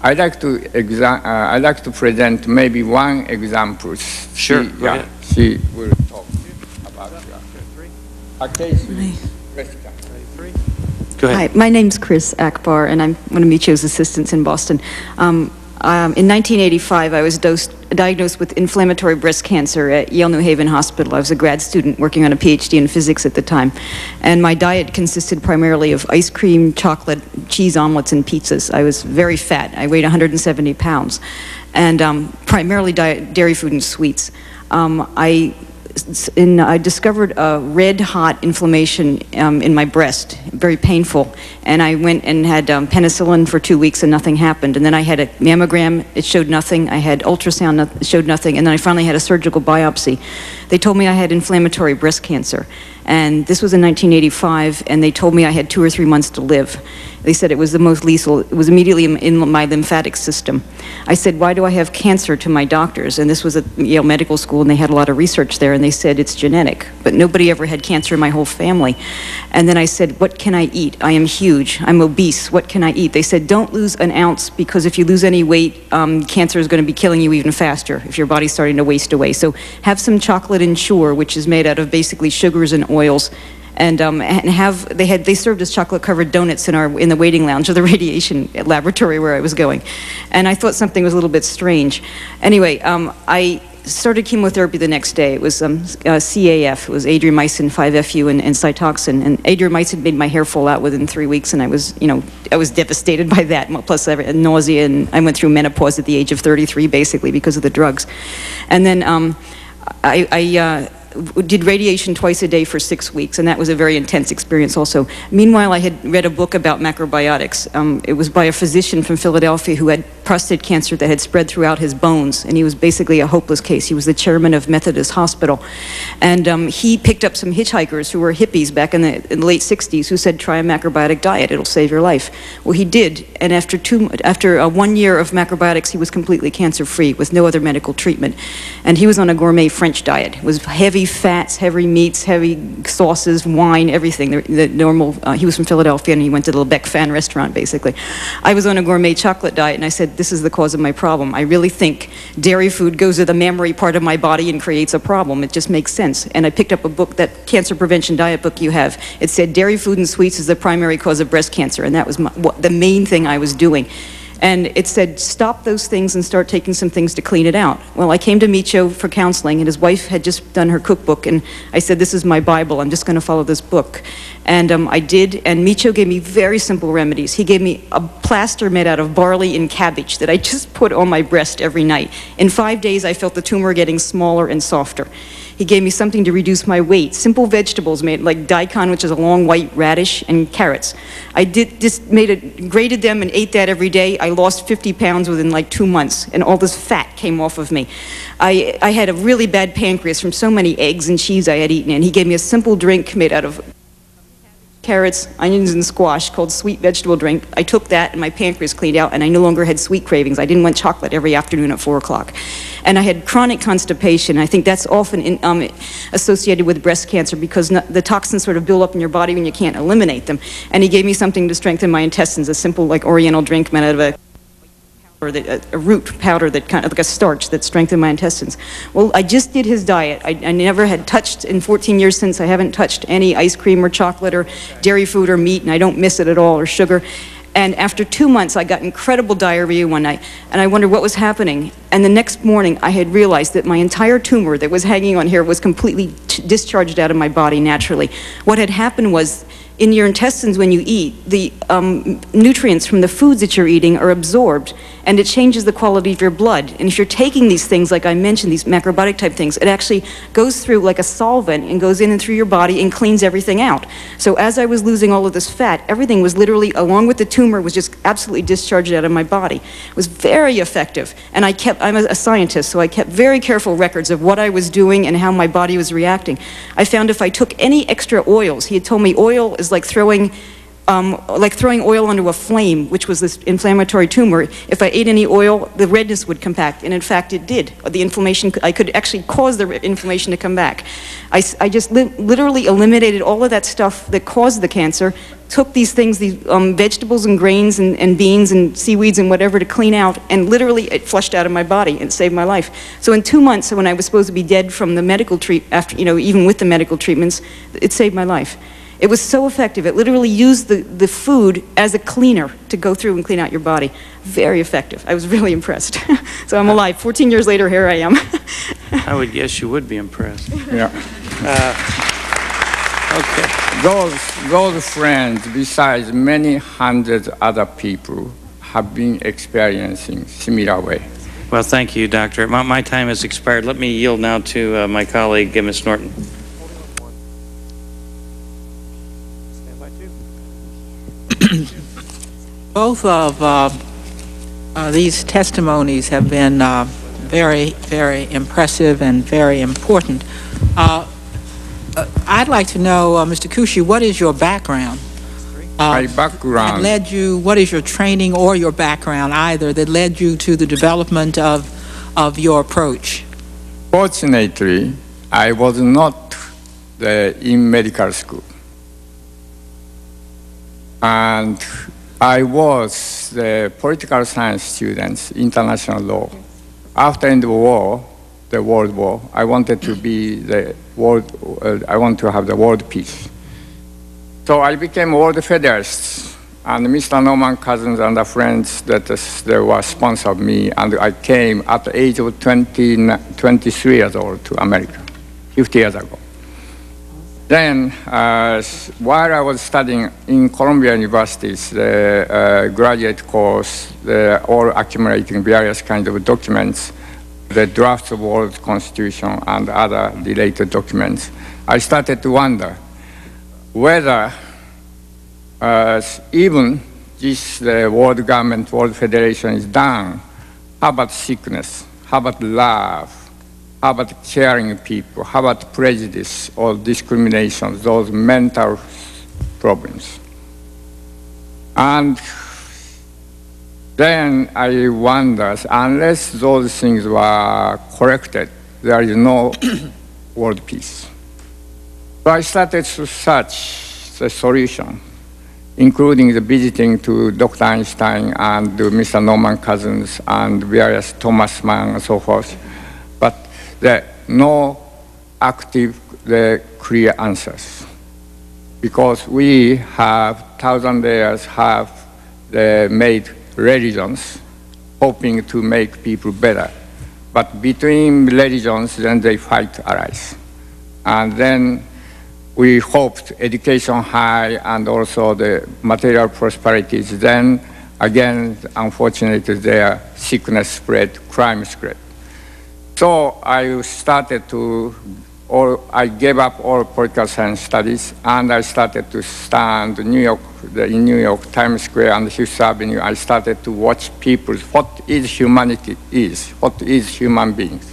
I'd like to exa- uh, I'd like to present maybe one example. Sure, She, go yeah, ahead. she will talk about yeah. a case with breast. Go ahead. Hi, my name's Chris Akbar, and I'm one of Michio's assistants in Boston. Um, um, in 1985, I was dosed, diagnosed with inflammatory breast cancer at Yale New Haven Hospital. I was a grad student working on a PhD in physics at the time. And my diet consisted primarily of ice cream, chocolate, cheese omelets, and pizzas. I was very fat. I weighed 170 pounds. And um, primarily diet, dairy food and sweets. Um, I in, I discovered a red hot inflammation um, in my breast, very painful. And I went and had um, penicillin for two weeks and nothing happened. And then I had a mammogram, it showed nothing. I had ultrasound, it showed nothing. And then I finally had a surgical biopsy. They told me I had inflammatory breast cancer. And this was in 1985, and they told me I had two or three months to live. They said it was the most lethal. It was immediately in- my lymphatic system. I said, why do I have cancer to my doctors? And this was at Yale Medical School, and they had a lot of research there, and they said it's genetic. But nobody ever had cancer in my whole family. And then I said, what can I eat? I am huge. I'm obese. What can I eat? They said, don't lose an ounce, because if you lose any weight, um, cancer is going to be killing you even faster if your body's starting to waste away. So have some chocolate Ensure, which is made out of basically sugars and oils, and um, and have they had they served as chocolate covered donuts in our in the waiting lounge of the (laughs) radiation laboratory where I was going, and I thought something was a little bit strange. Anyway, um, I started chemotherapy the next day. It was um, uh, CAF. It was adriamycin, 5-FU, and, and Cytoxan. And adriamycin made my hair fall out within three weeks, and I was, you know, I was devastated (laughs) by that. Plus, I had nausea, and I went through menopause at the age of 33, basically, because of the drugs. And then um, I, I uh, did radiation twice a day for six weeks, and that was a very intense experience also. Meanwhile, I had read a book about macrobiotics. Um, it was by a physician from Philadelphia who had prostate cancer that had spread throughout his bones, and he was basically a hopeless case. He was the chairman of Methodist Hospital. And um, he picked up some hitchhikers who were hippies back in the, in the, late 60s who said, try a macrobiotic diet, it'll save your life. Well, he did, and after, two, after uh, one year of macrobiotics, he was completely cancer-free with no other medical treatment. And he was on a gourmet French diet. It was heavy fats, heavy meats, heavy sauces, wine, everything. The, the normal, uh, he was from Philadelphia, and he went to the Le Bec-Fin restaurant, basically. I was on a gourmet chocolate diet, and I said, this is the cause of my problem. I really think dairy food goes to the mammary part of my body and creates a problem. It just makes sense. And I picked up a book, that cancer prevention diet book you have. It said dairy food and sweets is the primary cause of breast cancer, and that was my, what, the main thing I was doing. And it said, stop those things and start taking some things to clean it out. Well, I came to Michio for counseling, and his wife had just done her cookbook, and I said, this is my Bible. I'm just going to follow this book. And um, I did, and Michio gave me very simple remedies. He gave me a plaster made out of barley and cabbage that I (laughs) just put on my breast every night. In five days, I felt the tumor getting smaller and softer. He gave me something to reduce my weight. Simple vegetables made like daikon, which is a long white radish, and carrots. I did just made it, grated them and ate that every day. I lost 50 pounds within like two months, and all this fat came off of me. I, I had a really bad pancreas from so many eggs and cheese I had eaten, and he gave me a simple drink made out of carrots, onions, and squash called sweet vegetable drink. I took that and my pancreas cleaned out and I no longer had sweet cravings. I didn't want chocolate every afternoon at 4 o'clock. And I had chronic constipation. I think that's often in, um, associated with breast cancer because the toxins sort of build up in your body when you can't eliminate them. And he gave me something to strengthen my intestines, a simple like oriental drink made out of a or the, a, a, root powder that kind of like a starch that strengthened my intestines. Well, I just did his diet. I, I, never had touched, in 14 years since, I haven't touched any ice cream or chocolate or dairy food or meat, and I don't miss it at all, or sugar. And after two months, I got incredible diarrhea one night, and I wondered what was happening. And the next morning, I had realized that my entire tumor that was hanging on here was completely discharged out of my body naturally. What had happened was in your intestines when you eat, the um, nutrients from the foods that you're eating are absorbed and it changes the quality of your blood. And if you're taking these things, like I mentioned, these macrobiotic type things, it actually goes through like a solvent and goes in and through your body and cleans everything out. So as I was losing all of this fat, everything was literally, along with the tumor, was just absolutely discharged out of my body. It was very effective. And I kept, I'm a, a scientist, so I kept very careful records of what I was doing and how my body was reacting. I found if I took any extra oils, he had told me oil is like throwing um, like throwing oil onto a flame, which was this inflammatory tumor, if I ate any oil, the redness would come back. And in fact, it did. The inflammation, I could actually cause the inflammation to come back. I, I just li literally eliminated all of that stuff that caused the cancer, took these things, these um, vegetables and grains and, and, beans and seaweeds and whatever to clean out, and literally it flushed out of my body and saved my life. So in two months, when I was supposed to be dead from the medical treat, after, you know, even with the medical treatments, it saved my life. It was so effective. It literally used the, the food as a cleaner to go through and clean out your body. Very effective. I was (laughs) really impressed. (laughs) so I'm alive. 14 years later, here I am. (laughs) I would guess you would be impressed. Yeah. Uh, okay. Those, those friends, besides many hundreds other people, have been experiencing similar way. Well, thank you, Doctor. My, my time has expired. Let me yield now to uh, my colleague, Ms. Norton. Both of uh, uh, these testimonies have been uh, very, very impressive and very important. Uh, uh, I'd like to know, uh, Mr. Kushi, what is your background? My background. That led you, what is your training or your background either that led you to the development of, of your approach? Fortunately, I was not in medical school. And I was the political science student, international law. After the war, the world war. I wanted to be the world, uh, I want to have the world peace. So I became World Federalist, and Mr. Norman Cousins and the friends that uh, they were sponsored me, and I came at the age of 20, 23 years old to America, 50 years ago. Then, uh, while I was studying in Columbia University's uh, graduate course, all accumulating various kinds of documents, the draft of world constitution and other related documents, I started to wonder whether uh, even this the world government, world federation is done, how about sickness? How about love? How about caring people? How about prejudice or discrimination, those mental problems? And then I wonder, unless those things were corrected, there is no (clears throat) world peace. So I started to search the solution, including the visiting to Dr. Einstein and Mr. Norman Cousins and various Thomas Mann and so forth, there no active, the clear answers. Because we have thousand years have the made religions, hoping to make people better. But between religions, then they fight arise. And then we hoped education high and also the material prosperities. Then again, unfortunately, their sickness spread, crime spread. So I started to, or I gave up all political science studies, and I started to stand New York, in New York, Times Square and Fifth Avenue. I started to watch people, what is humanity is, what is human beings.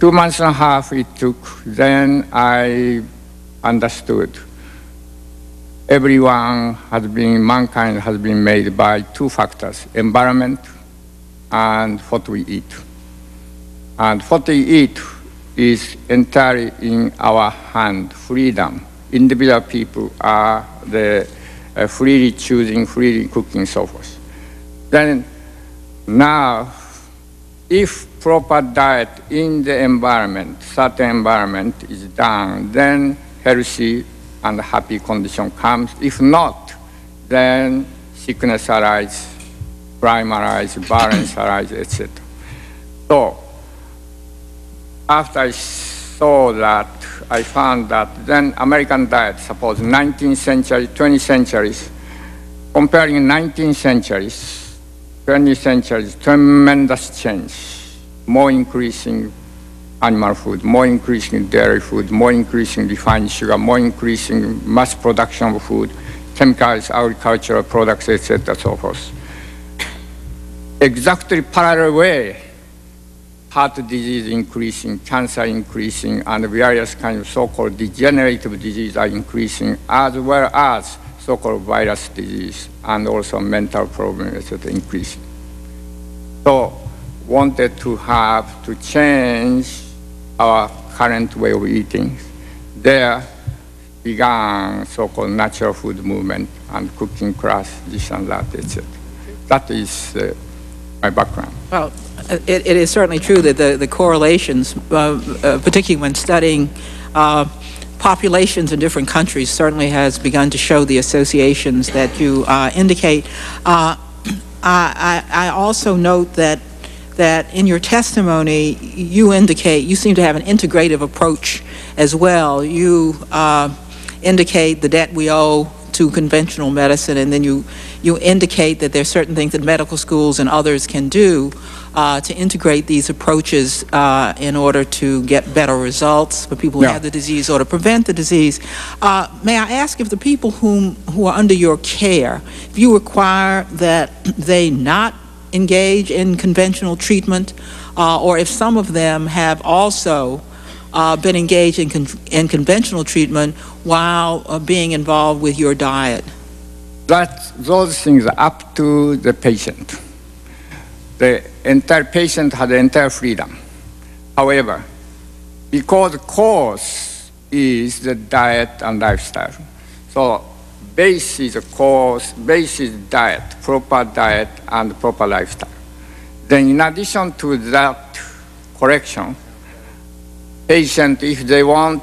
Two months and a half it took, then I understood. Everyone has been, mankind has been made by two factors, environment and what we eat. And what we eat is entirely in our hand, freedom. Individual people are the uh, freely choosing, freely cooking, so forth. Then now, if proper diet in the environment, certain environment is done, then healthy and happy condition comes. If not, then sickness arises, crime arises, violence (coughs) arises, etc. So after I saw that, I found that then American diet, suppose 19th century, 20th centuries, comparing 19th centuries, 20th centuries, tremendous change, more increasing animal food, more increasing dairy food, more increasing refined sugar, more increasing mass production of food, chemicals, agricultural products, etc., so forth. Exactly parallel way, heart disease increasing, cancer increasing, and various kinds of so-called degenerative disease are increasing, as well as so-called virus disease, and also mental problems, etc., increasing. So, wanted to have to change our current way of eating. There began so-called natural food movement and cooking class, this and that, etc. That is uh, my background. Well, it, it is certainly true that the, the correlations, uh, uh, particularly when studying uh, populations in different countries, certainly has begun to show the associations that you uh, indicate. Uh, (clears throat) I, I also note that that in your testimony you indicate you seem to have an integrative approach as well. You uh, indicate the debt we owe to conventional medicine, and then you you indicate that there are certain things that medical schools and others can do uh, to integrate these approaches uh, in order to get better results for people who Yeah. have the disease or to prevent the disease. Uh, may I ask if the people whom, who are under your care, if you require that they not engage in conventional treatment, uh, or if some of them have also uh, been engaged in, con- in conventional treatment while uh, being involved with your diet? That, those things are up to the patient. The entire patient has entire freedom. However, because the cause is the diet and lifestyle, so base is a cause, base is diet, proper diet and proper lifestyle. Then in addition to that correction, patient, if they want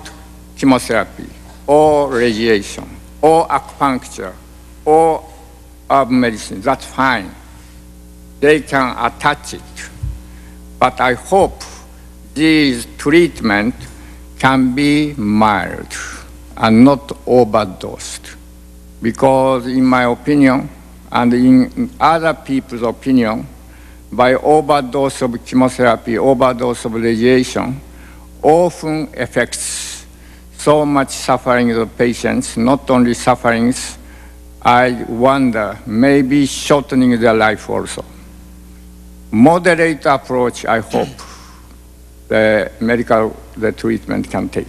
chemotherapy or radiation or acupuncture or herb medicine, that's fine. They can attach it. But I hope these treatment can be mild and not overdosed. Because in my opinion, and in other people's opinion, by overdose of chemotherapy, overdose of radiation, often affects so much suffering of patients, not only sufferings, I wonder, maybe shortening their life also. Moderate approach, I hope, (clears throat) the medical, the treatment can take.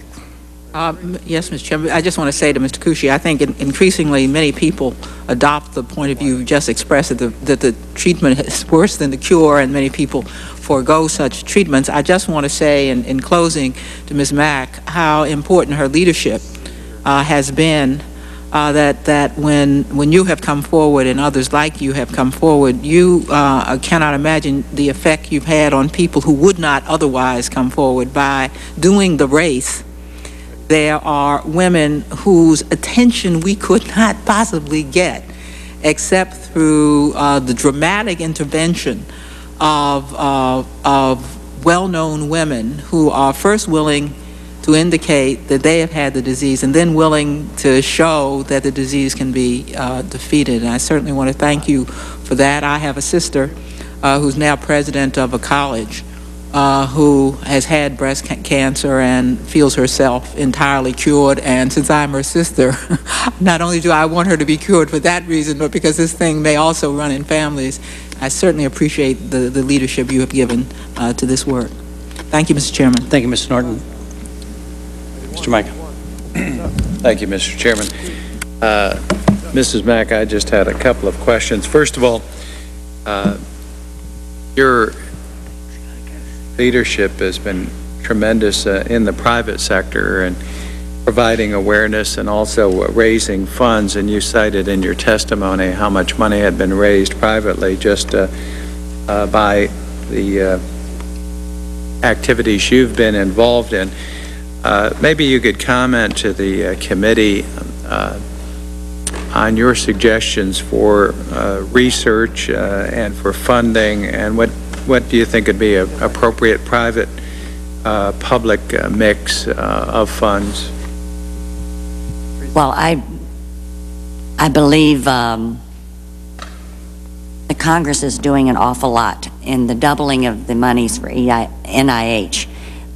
Um, Yes, Mr. Chairman, I just want to say to Mr. Kushi, I think in- increasingly, many people adopt the point of view you just expressed, that the, that the treatment is worse than the cure, and many people forego such treatments. I just want to say, in, in closing, to Ms. Mack, how important her leadership uh, has been, uh, that, that when, when you have come forward and others like you have come forward, you uh, cannot imagine the effect you've had on people who would not otherwise come forward by doing the race. There are women whose attention we could not possibly get except through uh, the dramatic intervention of, uh, of well-known women who are first willing to indicate that they have had the disease and then willing to show that the disease can be uh, defeated. And I certainly want to thank you for that. I have a sister uh, who's now president of a college uh, who has had breast ca- cancer and feels herself entirely cured. And since I'm her sister, (laughs) not only do I want her to be cured for that reason, but because this thing may also run in families, I certainly appreciate the, the leadership you have given uh, to this work. Thank you, Mr. Chairman. Thank you, Mr. Norton. Mr. Mica. Thank you, Mr. Chairman. Uh, Mrs. Mack, I just had a couple of questions. First of all, uh, your leadership has been tremendous uh, in the private sector and providing awareness and also uh, raising funds, and you cited in your testimony how much money had been raised privately just uh, uh, by the activities you've been involved in. Uh, Maybe you could comment to the uh, committee uh, on your suggestions for research and for funding, and what, what do you think would be an appropriate private, public mix of funds? Well, I, I believe um, the Congress is doing an awful lot in the doubling of the monies for EI, NIH,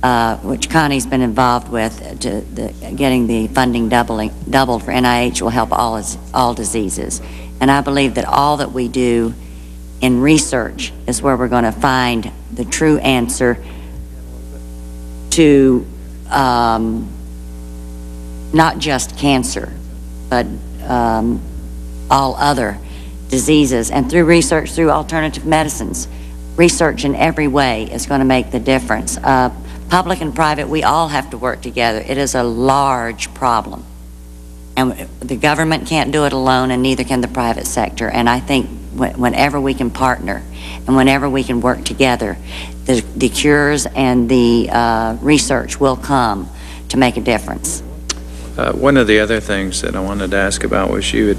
uh, which Connie's been involved with, uh, to the, getting the funding doubling, doubled for NIH will help all, all diseases. And I believe that all that we do in research is where we're going to find the true answer to um, not just cancer, but um, all other diseases. And through research, through alternative medicines, research in every way is going to make the difference. Uh, Public and private, we all have to work together. It is a large problem. And the government can't do it alone, and neither can the private sector. And I think whenever we can partner and whenever we can work together, the, the cures and the uh, research will come to make a difference. Uh, One of the other things that I wanted to ask about was you had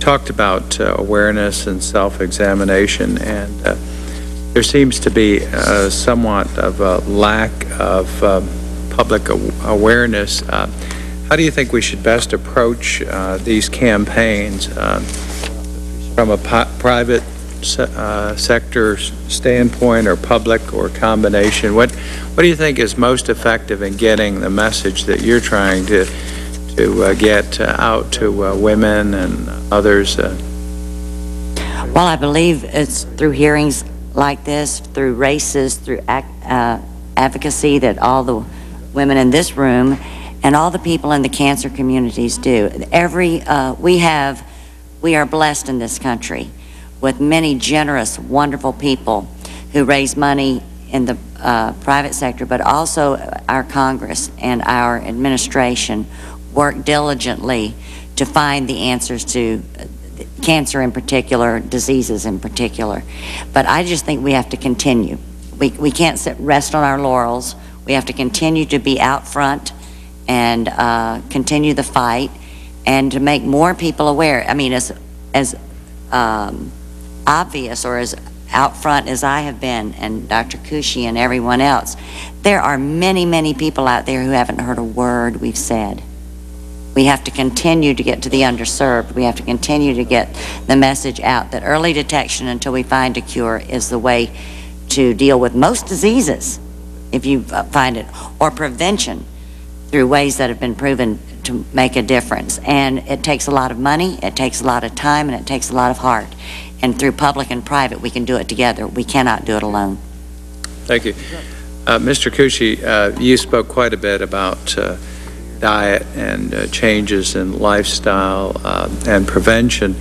talked about uh, awareness and self-examination, and uh, there seems to be uh, somewhat of a lack of um, public aw- awareness. Uh, How do you think we should best approach uh, these campaigns uh, from a private se- uh, sector standpoint or public or combination? What, what do you think is most effective in getting the message that you're trying to, to uh, get uh, out to women and others? Well, I believe it's through hearings like this, through races, through uh, advocacy that all the women in this room and all the people in the cancer communities do. Every, uh, we have, we are blessed in this country with many generous, wonderful people who raise money in the uh, private sector, but also our Congress and our administration work diligently to find the answers to cancer in particular, diseases in particular. But I just think we have to continue. we, we can't sit, rest on our laurels. We have to continue to be out front and uh, continue the fight and to make more people aware. I mean, as, as um, obvious or as out front as I have been, and Dr. Kushi and everyone else, there are many, many people out there who haven't heard a word we've said. We have to continue to get to the underserved. We have to continue to get the message out that early detection until we find a cure is the way to deal with most diseases, if you uh, find it, or prevention through ways that have been proven to make a difference. And it takes a lot of money, it takes a lot of time, and it takes a lot of heart. And through public and private, we can do it together. We cannot do it alone. Thank you. Uh, Mr. Kushi, uh, you spoke quite a bit about uh, diet and uh, changes in lifestyle uh, and prevention.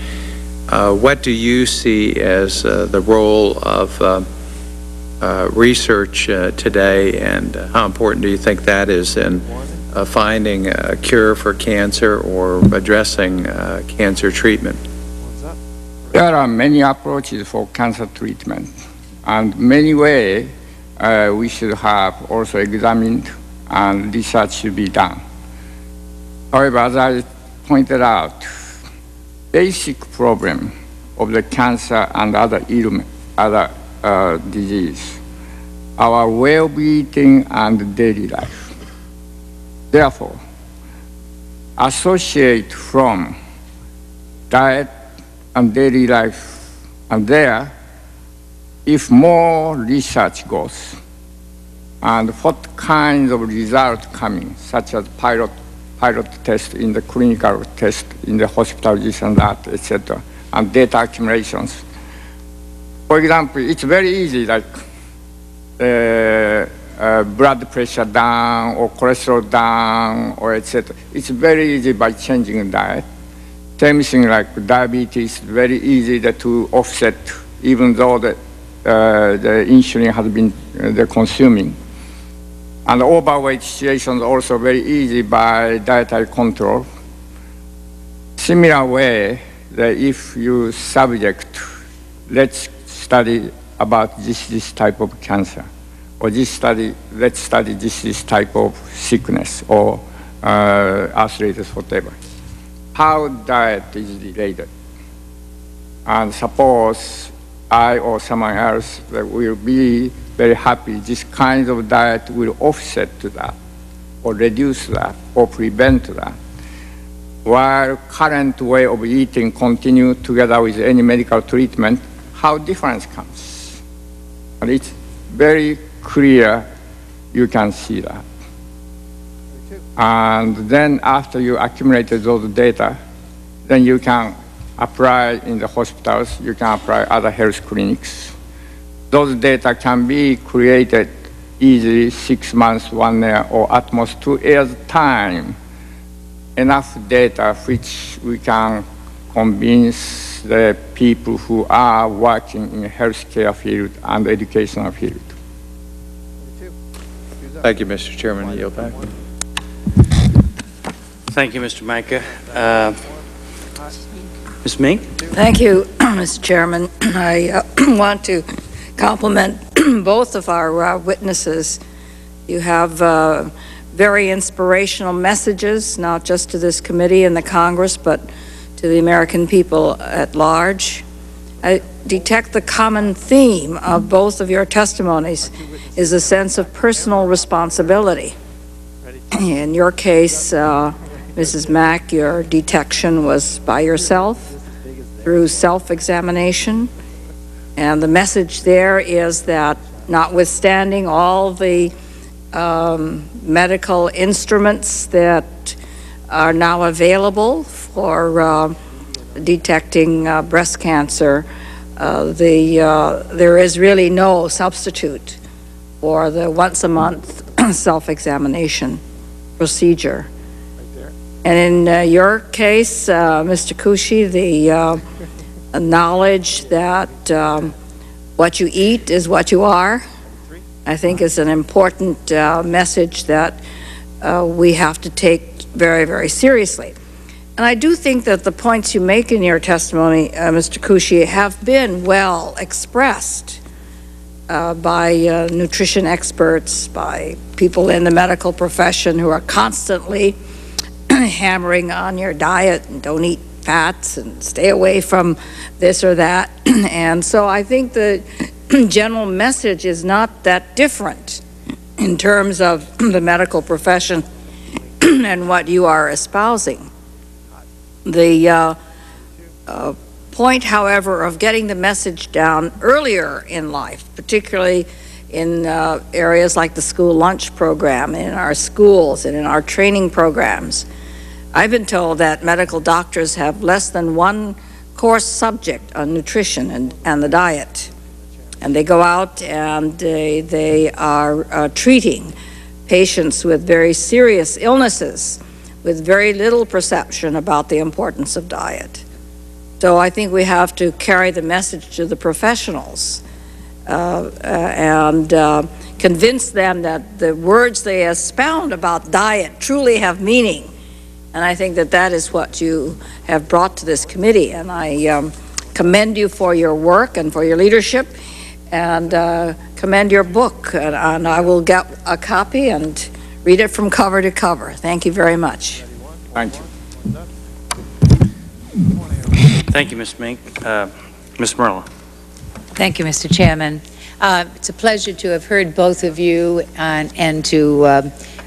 Uh, what do you see as uh, the role of uh, research today, and how important do you think that is in finding a cure for cancer or addressing cancer treatment? There are many approaches for cancer treatment, and many ways uh, we should have also examined and research should be done. However, as I pointed out, basic problem of the cancer and other ailment, other uh, disease, our well-being and daily life. Therefore, associate from diet and daily life, and there, if more research goes, and what kinds of results coming, such as pilot, pilot test in the clinical test in the hospital, this and that, etc., and data accumulations. For example, it's very easy, like uh, uh, blood pressure down or cholesterol down or etc. It's very easy by changing diet. Same thing like diabetes, very easy to offset even though the, uh, the insulin has been uh, the consuming. And overweight situations also very easy by dietary control. Similar way that if you subject, let's study about this, this type of cancer, or this study, let's study this, this type of sickness, or uh, arthritis, whatever. How diet is related. And suppose I or someone else that will be very happy, this kind of diet will offset to that, or reduce that, or prevent that. While current way of eating continue together with any medical treatment, how difference comes. And it's very clear you can see that. And then after you accumulated those data, then you can apply in the hospitals, you can apply other health clinics. Those data can be created easily six months, one year, or at most two years time. Enough data which we can convince the people who are working in healthcare field and educational field. Thank you, Mr. Chairman. I yield back. Thank you, Mr. Mica. Uh, Ms. Mink? Thank you, (clears throat) Mr. Chairman. (clears throat) I uh, (clears throat) want to compliment (clears throat) both of our uh, witnesses. You have uh, very inspirational messages, not just to this committee and the Congress, but to the American people at large. I detect the common theme of both of your testimonies is a sense of personal responsibility. In your case, uh, Mrs. Mack, your detection was by yourself through self-examination. And the message there is that notwithstanding all the um, medical instruments that are now available for uh, detecting uh, breast cancer, uh, the, uh, there is really no substitute for the once-a-month (clears throat) self-examination procedure. And in uh, your case, uh, Mr. Kushi, the uh, knowledge that um, what you eat is what you are, I think is an important uh, message that uh, we have to take very, very seriously. And I do think that the points you make in your testimony, uh, Mr. Kushi, have been well expressed. uh, by uh, nutrition experts, by people in the medical profession who are constantly (clears throat) hammering on your diet and don't eat fats and stay away from this or that. (clears throat) And so I think the (clears throat) general message is not that different in terms of (clears throat) the medical profession and what you are espousing. The uh, uh, point, however, of getting the message down earlier in life, particularly in uh, areas like the school lunch program, in our schools, and in our training programs. I've been told that medical doctors have less than one course subject on nutrition and, and the diet. And they go out and they, they are uh, treating patients with very serious illnesses with very little perception about the importance of diet. So I think we have to carry the message to the professionals uh, uh, and uh, convince them that the words they expound about diet truly have meaning. And I think that that is what you have brought to this committee. And I um, commend you for your work and for your leadership and uh, commend your book. And, and I will get a copy and read it from cover to cover. Thank you very much. Thank you. Thank you, Ms. Mink. Uh, Ms. Morella. Thank you, Mr. Chairman. Uh, It's a pleasure to have heard both of you and and to uh,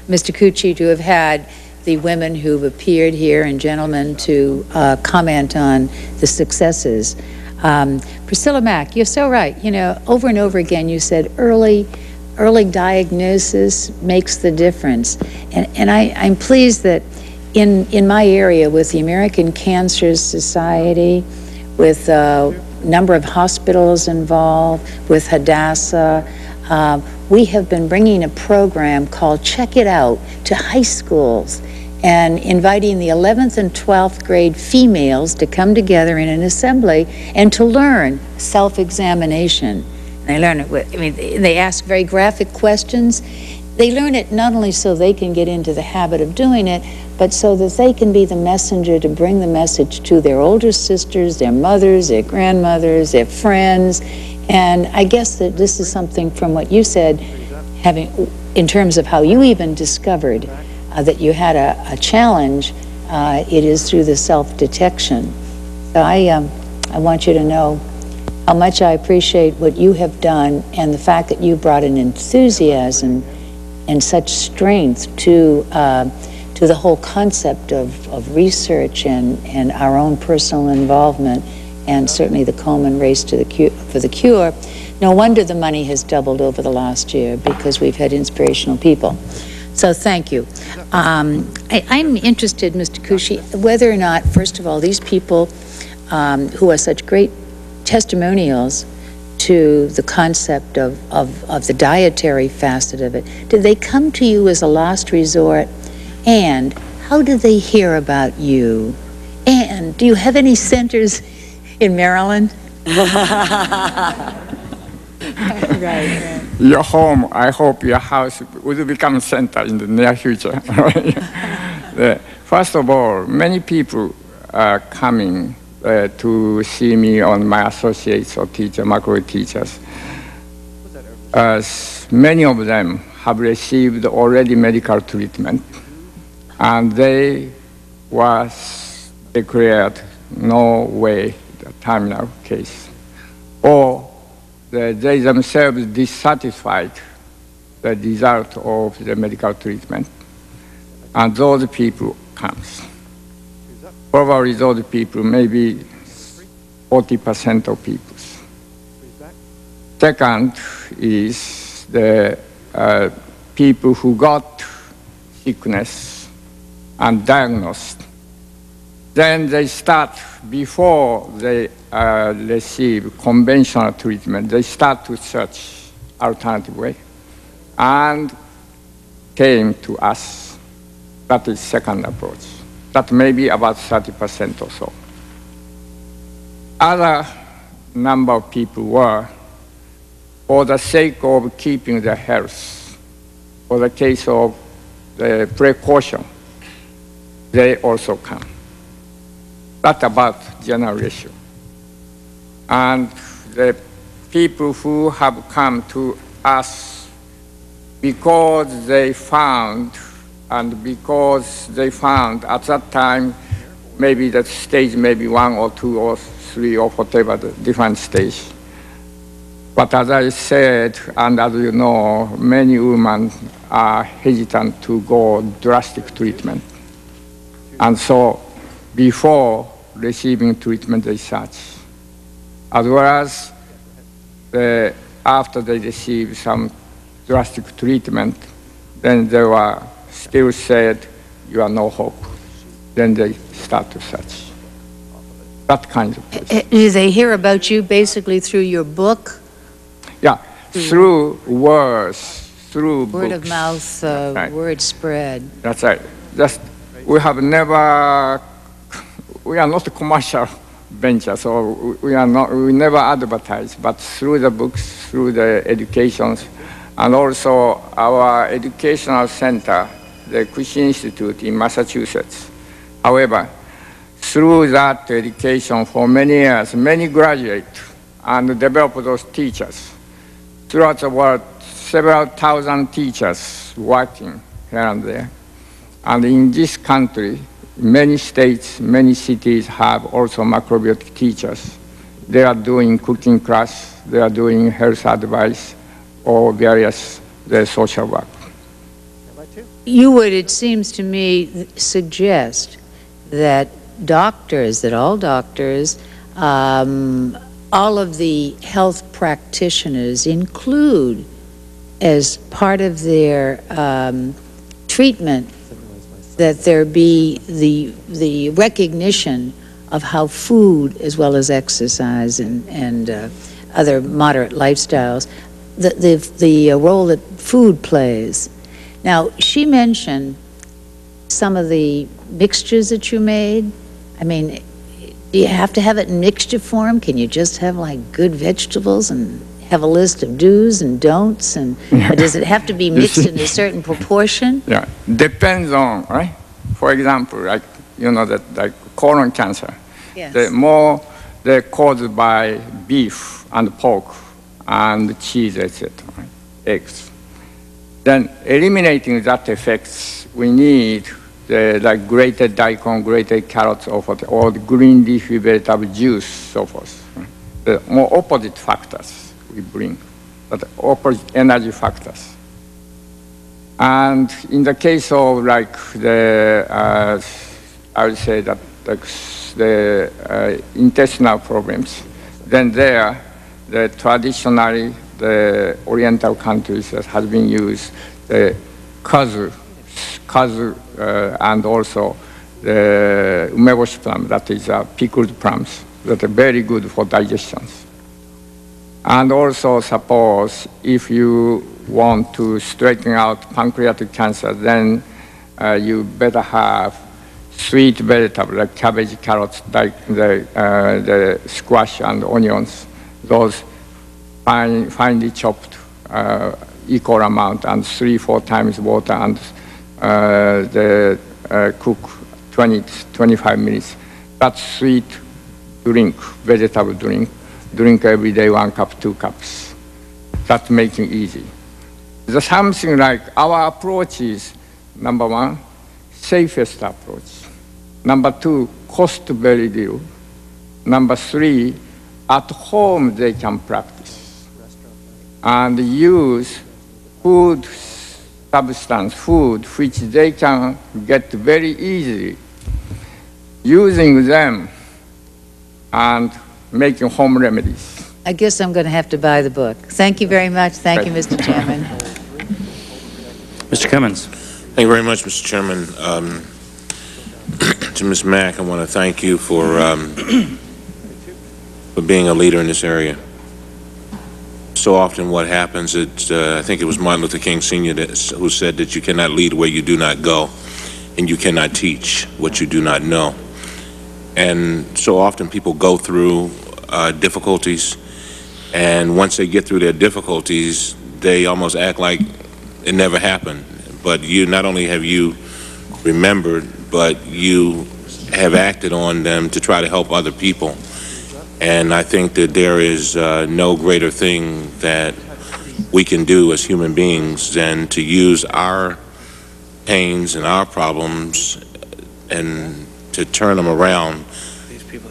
Mr. Kushi to have had the women who've appeared here and gentlemen to uh, comment on the successes. Um, Priscilla Mack, you're so right. You know, over and over again, you said early, early diagnosis makes the difference. And, and I, I'm pleased that in, in my area with the American Cancer Society, with a number of hospitals involved, with Hadassah, uh, we have been bringing a program called Check It Out to high schools and inviting the 11th and 12th grade females to come together in an assembly and to learn self-examination. They learn it with, I mean, they ask very graphic questions. They learn it not only so they can get into the habit of doing it, but so that they can be the messenger to bring the message to their older sisters, their mothers, their grandmothers, their friends. And I guess that this is something from what you said, having, in terms of how you even discovered uh, that you had a, a challenge, uh, it is through the self-detection. So I, um, I want you to know how much I appreciate what you have done and the fact that you brought an enthusiasm and such strength to, uh, to the whole concept of, of research and, and our own personal involvement and certainly the Komen race to the cure, for the cure. No wonder the money has doubled over the last year because we've had inspirational people. So thank you. Um, I, I'm interested, Mr. Kushi, whether or not, first of all, these people um, who are such great testimonials to the concept of, of, of the dietary facet of it, did they come to you as a last resort? And how do they hear about you? And do you have any centers in Maryland? right, (laughs) right. Your home, I hope your house will become a center in the near future. (laughs) First of all, many people are coming uh, to see me on my associates or teacher, macro teachers. As many of them have received already medical treatment, and they was declared no way the terminal case, or the- they themselves dissatisfied the result of the medical treatment, and those people comes. Probably those people, maybe 40% of people. Second is the uh, people who got sickness and diagnosed. Then they start, before they uh, receive conventional treatment, they start to search alternative way and came to us. That is second approach. That may be about 30% or so. Other number of people were, for the sake of keeping their health, for the case of the precaution, they also come. That's about general ratio. And the people who have come to us because they found, and because they found at that time, maybe that stage maybe one or two or three or whatever, the different stage. But as I said, and as you know, many women are hesitant to go drastic treatment. And so before receiving treatment they such, as well as the, after they receive some drastic treatment, then they were still said, you are no hope. Then they start to search. That kind of. Uh, Do they hear about you basically through your book, Yeah, through words, through word books. of mouth, uh, Right. word spread? That's right. Just, we have never, we are not a commercial venture, so we- are not, we never advertise, but through the books, through the educations, and also our educational center, the Kushi Institute in Massachusetts. However, through that education for many years, many graduate and develop those teachers. Throughout the world, several thousand teachers working here and there. And in this country, many states, many cities have also macrobiotic teachers. They are doing cooking class, they are doing health advice, or various the social work. You would, it seems to me, suggest that doctors, that all doctors, um, all of the health practitioners include as part of their um, treatment that there be the, the recognition of how food, as well as exercise and, and uh, other moderate lifestyles, the, the, the uh, role that food plays. Now, she mentioned some of the mixtures that you made. I mean, do you have to have it in mixture form? Can you just have like good vegetables and have a list of do's and don'ts? And does it have to be (laughs) mixed in a certain proportion? (laughs) Yeah, depends on, right? For example, like, you know, that like colon cancer. Yes. The more they're caused by beef and pork and cheese, etc., right? eggs. Then eliminating that effects, we need the like grated daikon, grated carrots, or, the green leafy vegetable juice, so forth. right? The more opposite factors we bring, but opposite energy factors. And in the case of like the, uh, I would say that the uh, intestinal problems, then there, the traditionally, the Oriental countries that has been used, the kuzu, kuzu, uh, and also the umeboshi plum, that is uh, pickled plums, that are very good for digestions. And also suppose if you want to straighten out pancreatic cancer, then uh, you better have sweet vegetable like cabbage, carrots, like the, uh, the squash and onions. Those fine, finely chopped uh, equal amount and three, four times water and uh, the uh, cook 20, 25 minutes. That's sweet drink, vegetable drink. Drink every day, one cup, two cups. That's making easy. The something like our approach is, number one, safest approach. Number two, cost very little. Number three, at home they can practice and use food substance, food which they can get very easily, using them and making home remedies. I guess I'm going to have to buy the book. Thank you very much. Thank you, Mr. Chairman. Mr. Cummings. Thank you very much, Mr. Chairman. Um, (clears throat) To Ms. Mack, I want to thank you for, um, (clears throat) for being a leader in this area. So often what happens, it's, uh, I think it was Martin Luther King Sr. that who said that you cannot lead where you do not go, and you cannot teach what you do not know. And so often people go through uh, difficulties, and once they get through their difficulties, they almost act like it never happened. But you, not only have you remembered, but you have acted on them to try to help other people. And I think that there is uh, no greater thing that we can do as human beings than to use our pains and our problems and to turn them around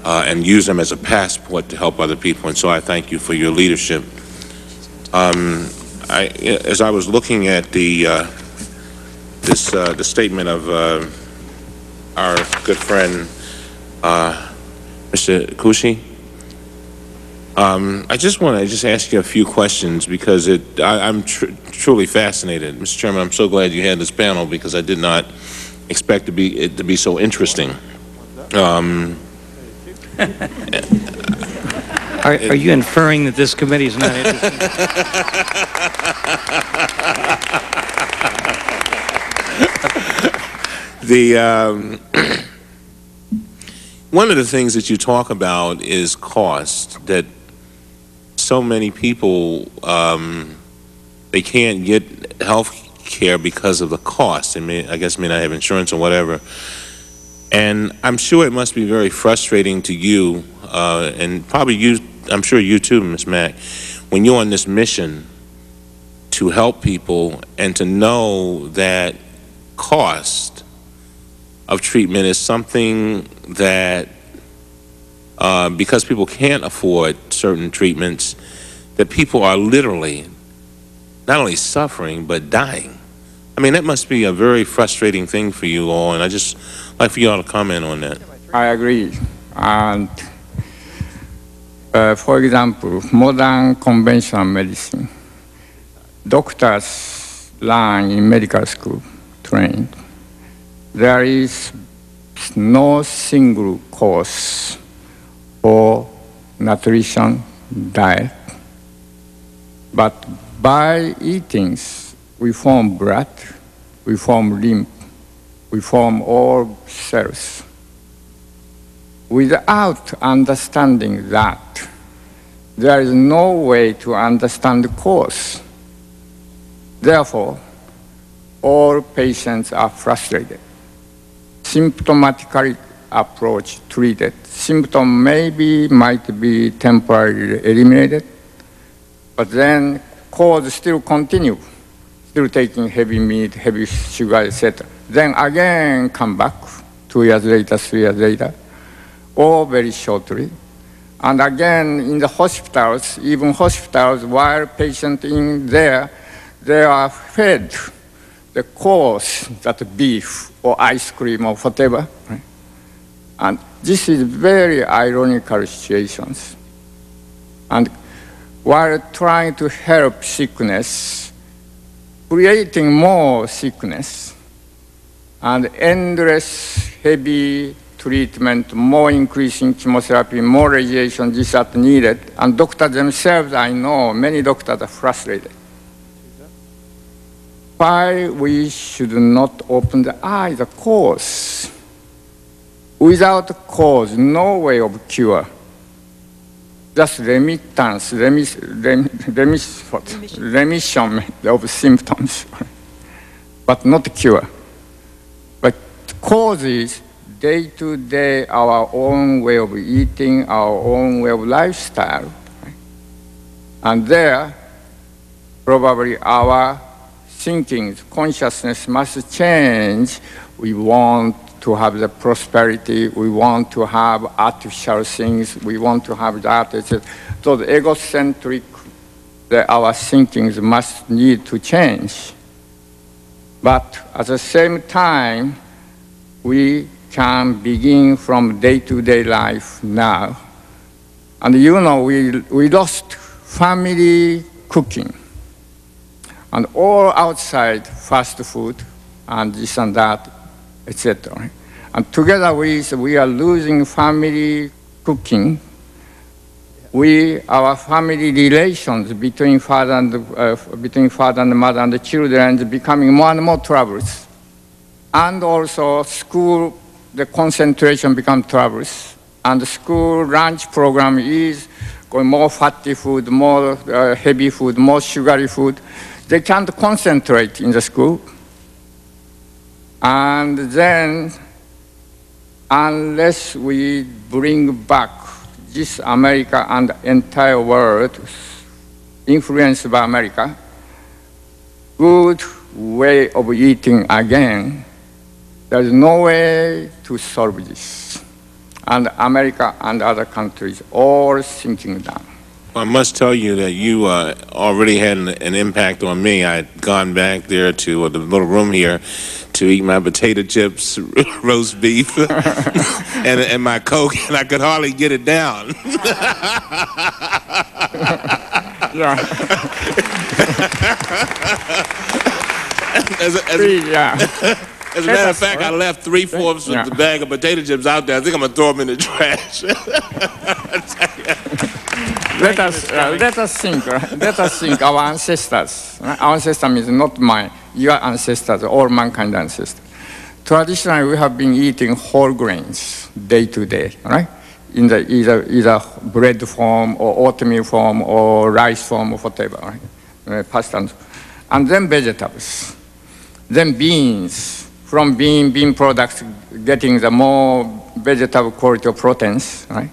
uh, and use them as a passport to help other people. And so I thank you for your leadership. Um, I, as I was looking at the uh, this uh, the statement of uh, our good friend uh, Mr. Kushi, um, I just want to just ask you a few questions because it I, am tr truly fascinated, Mr. Chairman. I'm so glad you had this panel because I did not expect to be it to be so interesting. Um, Are, are you inferring that this committee is not interesting? (laughs) the um, (clears throat) one of the things that you talk about is cost. That so many people um, they can't get health care because of the cost. I mean, I guess may not have insurance or whatever. And I'm sure it must be very frustrating to you, uh, and probably you, I'm sure you too, Ms. Mack, when you're on this mission to help people and to know that cost of treatment is something that, uh, because people can't afford certain treatments, that people are literally not only suffering but dying. I mean, that must be a very frustrating thing for you all, and I just like for you all to comment on that. I agree. And uh, for example, modern conventional medicine, doctors learn in medical school, trained. There is no single course for nutrition diet, but by eating, we form blood, we form lymph, we form all cells. Without understanding that, there is no way to understand the cause. Therefore, all patients are frustrated. Symptomatically approach treated. Symptom maybe might be temporarily eliminated, but then cause still continue, still taking heavy meat, heavy sugar, etc. Then again come back two years later, three years later, or very shortly. And again in the hospitals, even hospitals, while patient in there, they are fed the course that beef or ice cream or whatever. And this is very ironical situations. And while trying to help sickness, creating more sickness, and endless heavy treatment, more increasing chemotherapy, more radiation, this that needed. And doctors themselves, I know, many doctors are frustrated. Why we should not open the eye, the cause. Without cause, no way of cure. Just remittance, remis, rem, remis, what? remission of symptoms, but not cure But causes day to day our own way of eating, our own way of lifestyle. And there, probably our thinking, consciousness must change. We want to have the prosperity, we want to have artificial things, we want to have that, etc. So the egocentric, the, our thinkings must need to change. But at the same time, we can begin from day-to-day life now. And you know, we, we lost family cooking and all outside fast food and this and that, etc. And together with, we are losing family cooking. We, our family relations between father and, uh, between father and mother and the children is becoming more and more troubles and also school, the concentration becomes troubles. And the school lunch program is going more fatty food, more uh, heavy food, more sugary food. They can't concentrate in the school. And then, unless we bring back this America and the entire world influenced by America, good way of eating again, there's no way to solve this. And America and other countries all sinking that. I must tell you that you uh, already had an, an impact on me. I had gone back there to uh, the little room here to eat my potato chips, (laughs) roast beef, (laughs) and, and my Coke, and I could hardly get it down. (laughs) yeah. As a, as a, As a matter of fact, I left three fourths of the bag of potato chips out there. I think I'm gonna throw them in the trash. (laughs) let us uh, let us think. uh, let us think. Our ancestors. Our ancestor means not mine. Your ancestors, all mankind ancestors. Traditionally, we have been eating whole grains day to day, right? In the either either bread form or oatmeal form or rice form or whatever, right? Uh, pasta, and then vegetables, then beans. From bean bean products, getting the more vegetable quality of proteins, right?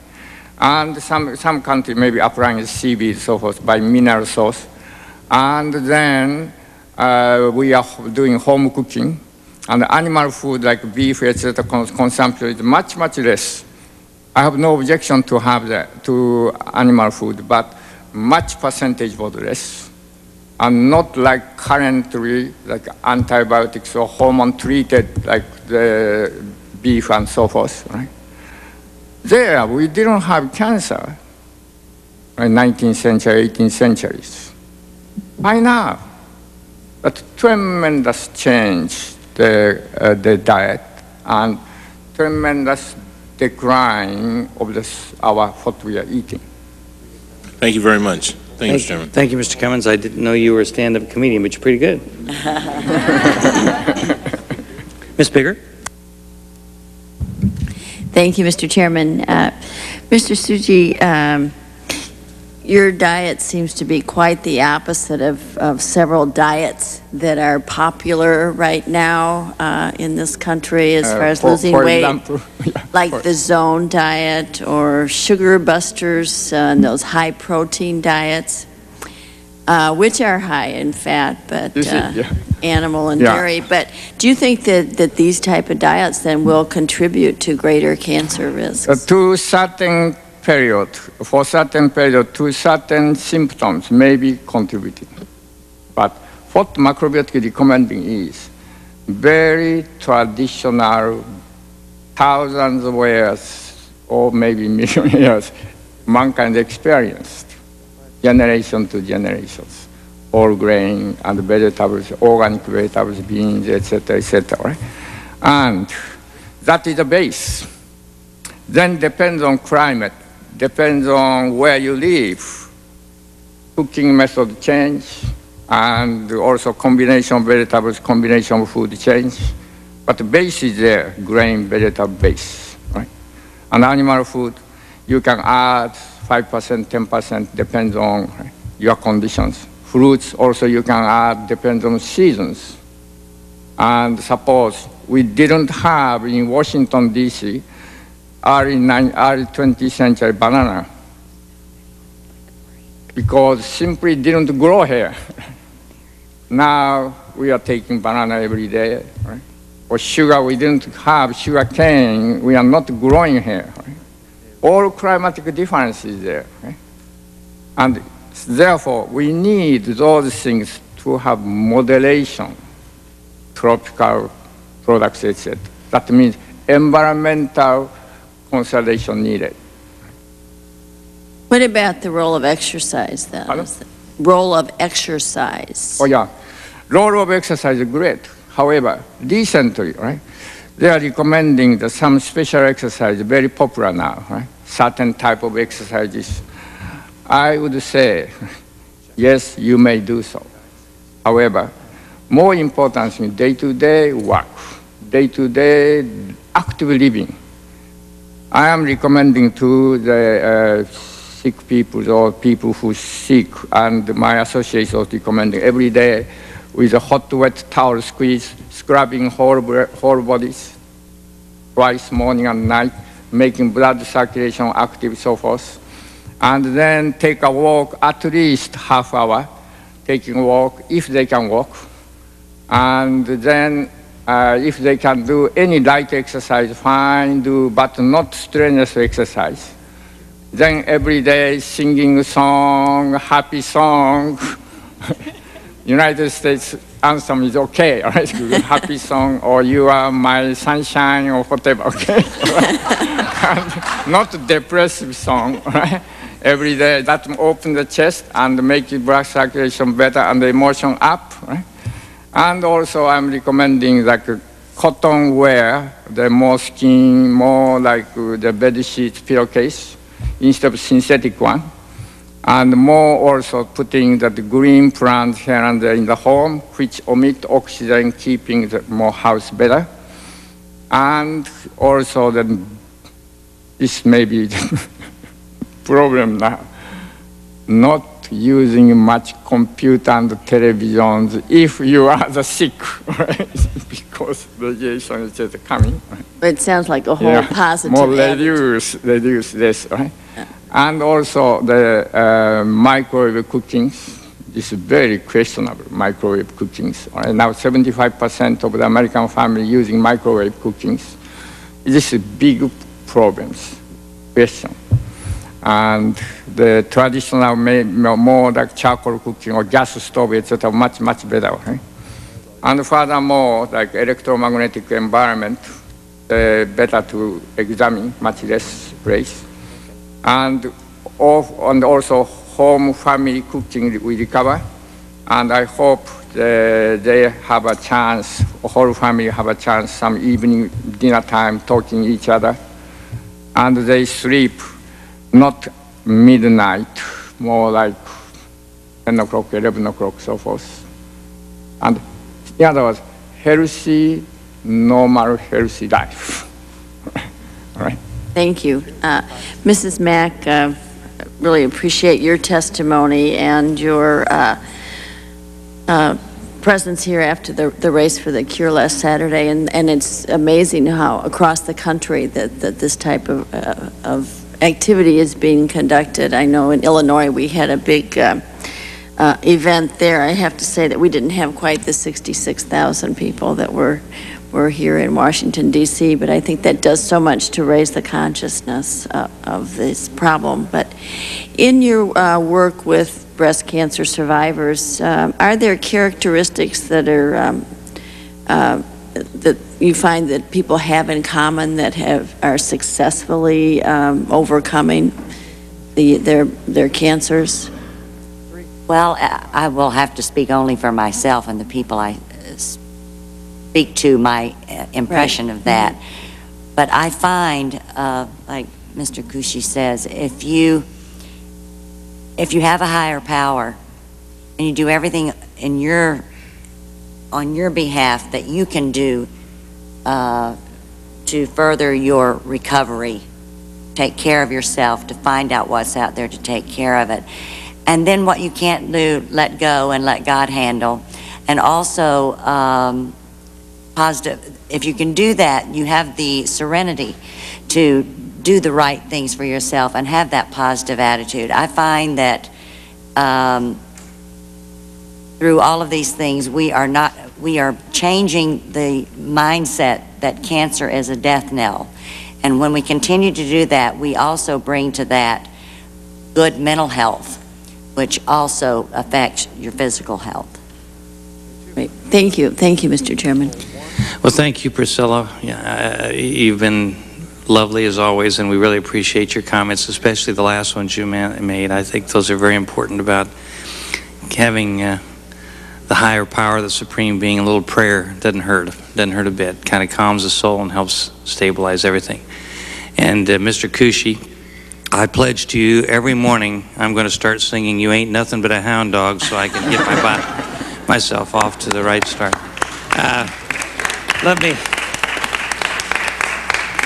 and some, some country maybe applying seaweed, so forth, by mineral source. And then uh, we are doing home cooking, and animal food like beef, etc., cons- consumption is much, much less. I have no objection to have that, to animal food, but much percentage was less. And not like currently, like antibiotics or hormone treated, like the beef and so forth, right? There, we didn't have cancer in 19th century, 18th centuries. By now, a tremendous change the, uh, the diet and tremendous decline of this, our what we are eating. Thank you very much. Thank you, Mr. Chairman. Thank you, Mr. Cummings. I didn't know you were a stand-up comedian, but you're pretty good. (laughs) Ms. Biggert? Thank you, Mr. Chairman. Uh, Mr. Suji, um, your diet seems to be quite the opposite of, of several diets that are popular right now uh, in this country as Uh, far as for- losing for weight, example, (laughs) yeah, (laughs) like for- the Zone diet or Sugar Busters uh, and those high-protein diets, uh, which are high in fat, but see, uh, yeah. animal and Yeah. dairy. But do you think that, that these type of diets then will contribute to greater cancer risks? Uh, to certain period, for certain period, to certain symptoms may be contributing. But what macrobiotic recommending is very traditional, thousands of years or maybe (laughs) million years, mankind experienced, generation to generations, all grain and vegetables, organic vegetables, beans, etc., etc. And that is the base. Then depends on climate, depends on where you live, cooking method change, and also combination of vegetables, combination of food change. But the base is there, grain, vegetable base, right? And animal food, you can add 5%, 10%, depends on your conditions. Fruits also you can add, depends on seasons. And suppose we didn't have in Washington DC early, nine, early 20th century banana because simply didn't grow here. (laughs) now we are taking banana every day. Right? Or sugar, we didn't have sugar cane, we are not growing here. Right? All climatic differences there. Right? And therefore, we need those things to have moderation, tropical products, etc. That means environmental consideration needed. What about the role of exercise, then? Role of exercise? Oh yeah, role of exercise is great. However, recently, right, they are recommending the, some special exercise, very popular now, right? Certain type of exercises. I would say, (laughs) yes, you may do so. However, more important is day-to-day work, day-to-day active living. I am recommending to the uh, sick people or people who sick, and my associates are recommending every day with a hot wet towel squeeze, scrubbing whole, whole bodies twice morning and night, making blood circulation active, so forth. And then take a walk at least half hour, taking a walk if they can walk. And then uh, if they can do any light exercise, fine, do, but not strenuous exercise. Then every day singing a song, happy song. (laughs) United States anthem is okay, all right? (laughs) happy song, or you are my sunshine, or whatever, okay? (laughs) not depressive song, right? Every day, that open the chest and make the blood circulation better and the emotion up, right? And also, I'm recommending like cotton wear, the more skin, more like uh, the bed sheet pillowcase instead of synthetic one. And more also putting that green plants here and there in the home, which emit oxygen, keeping the more house better. And also the, this may be the (laughs) problem now, not using much computer and televisions if you are the sick, (laughs) right? (laughs) because radiation is just coming. It sounds like a whole Yeah, positive More attitude. reduce, reduce this, right? And also the uh, microwave cookings. This is very questionable, microwave cookings. Right? Now 75% of the American family using microwave cookings. This is big problems, question. And the traditional, more like charcoal cooking or gas stove, etc., much, much better. Right? And furthermore, like electromagnetic environment, uh, better to examine, much less place. And, of, and also home family cooking will recover. And I hope they have a chance, whole family have a chance, some evening dinner time talking each other. And they sleep not midnight, more like 10 o'clock, 11 o'clock, so forth. And in other words, healthy, normal, healthy life. (laughs) All right. Thank you. Uh, Mrs. Mack, uh, really appreciate your testimony and your uh, uh, presence here after the, the race for the cure last Saturday. And, and it's amazing how across the country that, that this type of, uh, of activity is being conducted. I know in Illinois, we had a big uh, uh, event there. I have to say that we didn't have quite the 66,000 people that were, were here in Washington DC, but I think that does so much to raise the consciousness uh, of this problem. But in your uh, work with breast cancer survivors, um, are there characteristics that are um, uh, that you find that people have in common that have are successfully um, overcoming the their their cancers? Well, I will have to speak only for myself and the people I uh, speak to, my uh, impression of that. But I find, uh, like Mr. Kushi says, if you, if you have a higher power and you do everything in your, on your behalf that you can do uh, to further your recovery, take care of yourself, to find out what's out there to take care of it. And then what you can't do, let go and let God handle. And also, um, positive, if you can do that, you have the serenity to do the right things for yourself and have that positive attitude. I find that um, through all of these things, we are not, we are changing the mindset that cancer is a death knell. And when we continue to do that, we also bring to that good mental health, which also affects your physical health. Great. Thank you. Thank you, Mr. Chairman. Well, thank you, Priscilla. Yeah, uh, You've been lovely as always, and we really appreciate your comments, especially the last ones you ma- made. I think those are very important about having uh, the higher power, the supreme being, a little prayer doesn't hurt, doesn't hurt a bit. Kind of calms the soul and helps stabilize everything. And uh, Mr. Kushi, I pledge to you every morning I'm going to start singing "You Ain't Nothing But a Hound Dog" so I can get my myself off to the right start. Uh, let me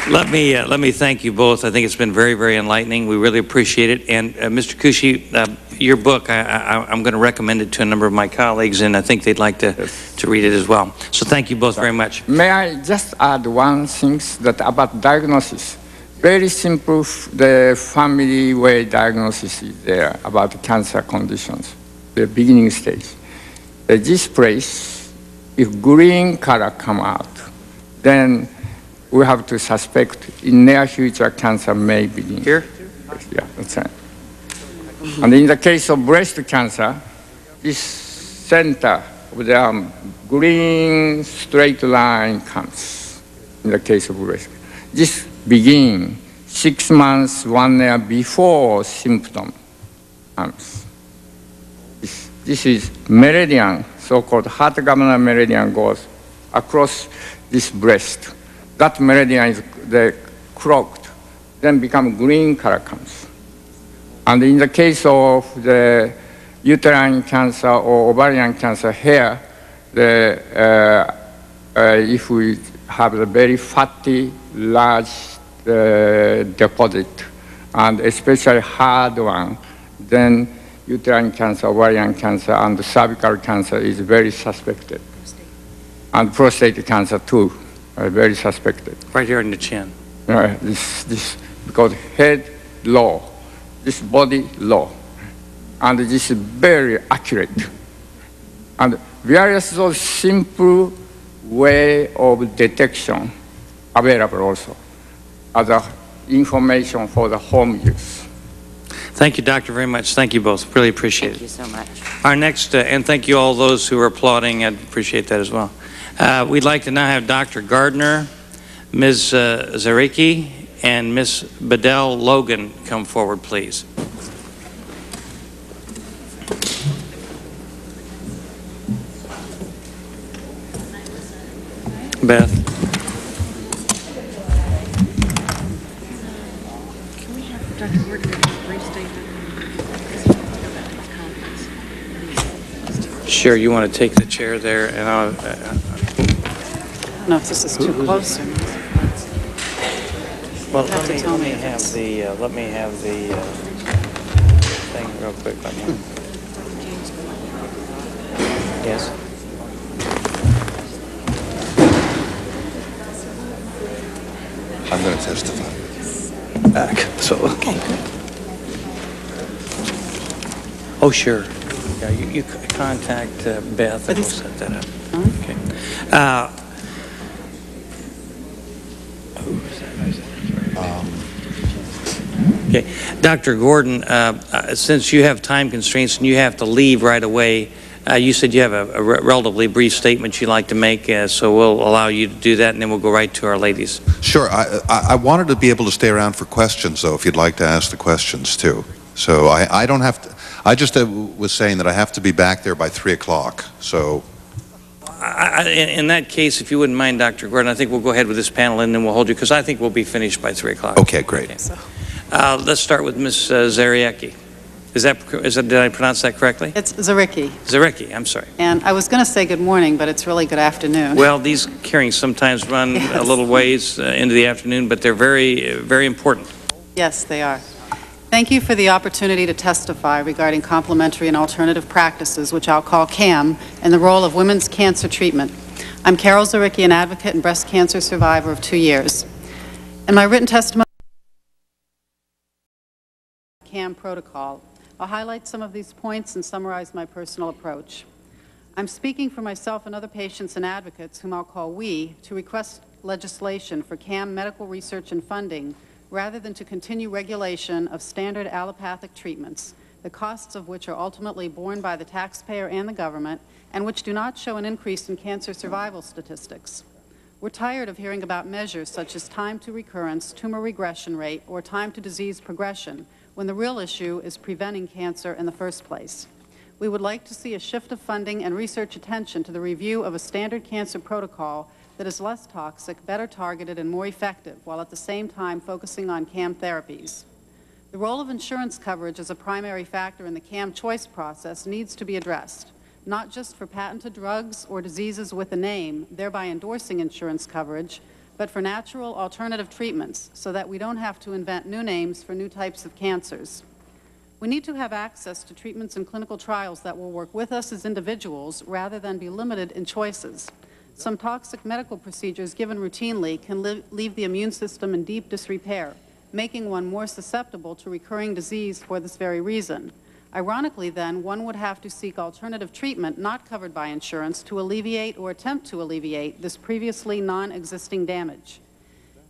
let me uh, let me thank you both. I think it's been very very enlightening. We really appreciate it. And uh, Mr. Kushi, uh, your book I, I, I'm going to recommend it to a number of my colleagues, and I think they'd like to to read it as well. So thank you both very much. May I just add one thing that about diagnosis? very simple, the family way diagnosis is there about cancer conditions, the beginning stage. Uh, this place, if green color come out, then we have to suspect in near future cancer may begin. Here? Yeah, that's right. And in the case of breast cancer, this center of the arm, green straight line comes in the case of breast. This begin six months, one year before symptom comes. This, this is meridian, so-called heart governor meridian goes across this breast. That meridian is the clogged, then become green color comes. And in the case of the uterine cancer or ovarian cancer here, the, uh, uh, if we have a very fatty, large uh, deposit, and especially hard one, then uterine cancer, ovarian cancer, and cervical cancer is very suspected. And prostate cancer too, are very suspected. Right here in the chin. Uh, this, this, because head low, this body low, and this is very accurate. And various those simple way of detection available also as a information for the home use. Thank you, Doctor, very much. Thank you both. Really appreciate Thank you so much. Our next, uh, and thank you all those who are applauding. I appreciate that as well. Uh, We'd like to now have Dr. Gardner, Ms. uh, Zaricki, and Ms. Bedell Logan come forward, please. Beth? Can we have Dr. Gordon give a brief statement? Because he wants to go back to his conference. Sure, you want to take the chair there, and I'll, uh, don't know if this is too close or not. well, have let to me, tell let me me if have it's- the, uh, let me have the uh, thing real quick. Let me- Yes? I'm going to testify back, so. Okay, good. Oh, sure. Yeah, you, you c- contact uh, Beth and we'll set that up. Okay. Uh, Okay, Dr. Gordon, uh, uh, since you have time constraints and you have to leave right away, uh, you said you have a a re- relatively brief statement you'd like to make, uh, so we'll allow you to do that, and then we'll go right to our ladies. Sure, I, I I wanted to be able to stay around for questions, though, if you'd like to ask the questions, too. So I, I don't have to, I just uh, was saying that I have to be back there by 3 o'clock, so, I- I- In in that case, if you wouldn't mind, Dr. Gordon, I think we'll go ahead with this panel, and then we'll hold you, because I think we'll be finished by 3 o'clock. okay, great. Uh, Let's start with Ms. uh, Zariecki. Is that, is that, did I pronounce that correctly? It's Zaricki, Zarecki, I'm sorry. and I was going to say good morning, but it's really good afternoon. Well, these hearings sometimes run a little ways uh, into the afternoon, but they're very, uh, very important. Yes, they are. Thank you for the opportunity to testify regarding complementary and alternative practices, which I'll call CAM, and the role of women's cancer treatment. I'm Carol Zaricki, an advocate and breast cancer survivor of two years. In my written testimony, CAM protocol, I'll highlight some of these points and summarize my personal approach. I'm speaking for myself and other patients and advocates, whom I'll call "we," to request legislation for CAM medical research and funding, rather than to continue regulation of standard allopathic treatments, the costs of which are ultimately borne by the taxpayer and the government, and which do not show an increase in cancer survival statistics. We're tired of hearing about measures such as time to recurrence, tumor regression rate, or time to disease progression, when the real issue is preventing cancer in the first place. We would like to see a shift of funding and research attention to the review of a standard cancer protocol that is less toxic, better targeted, and more effective, while at the same time focusing on CAM therapies. The role of insurance coverage as a primary factor in the CAM choice process needs to be addressed, not just for patented drugs or diseases with a name, thereby endorsing insurance coverage, but for natural alternative treatments so that we don't have to invent new names for new types of cancers. We need to have access to treatments and clinical trials that will work with us as individuals rather than be limited in choices. Some toxic medical procedures given routinely can leave the immune system in deep disrepair, making one more susceptible to recurring disease for this very reason. Ironically, then, one would have to seek alternative treatment not covered by insurance to alleviate or attempt to alleviate this previously non-existing damage.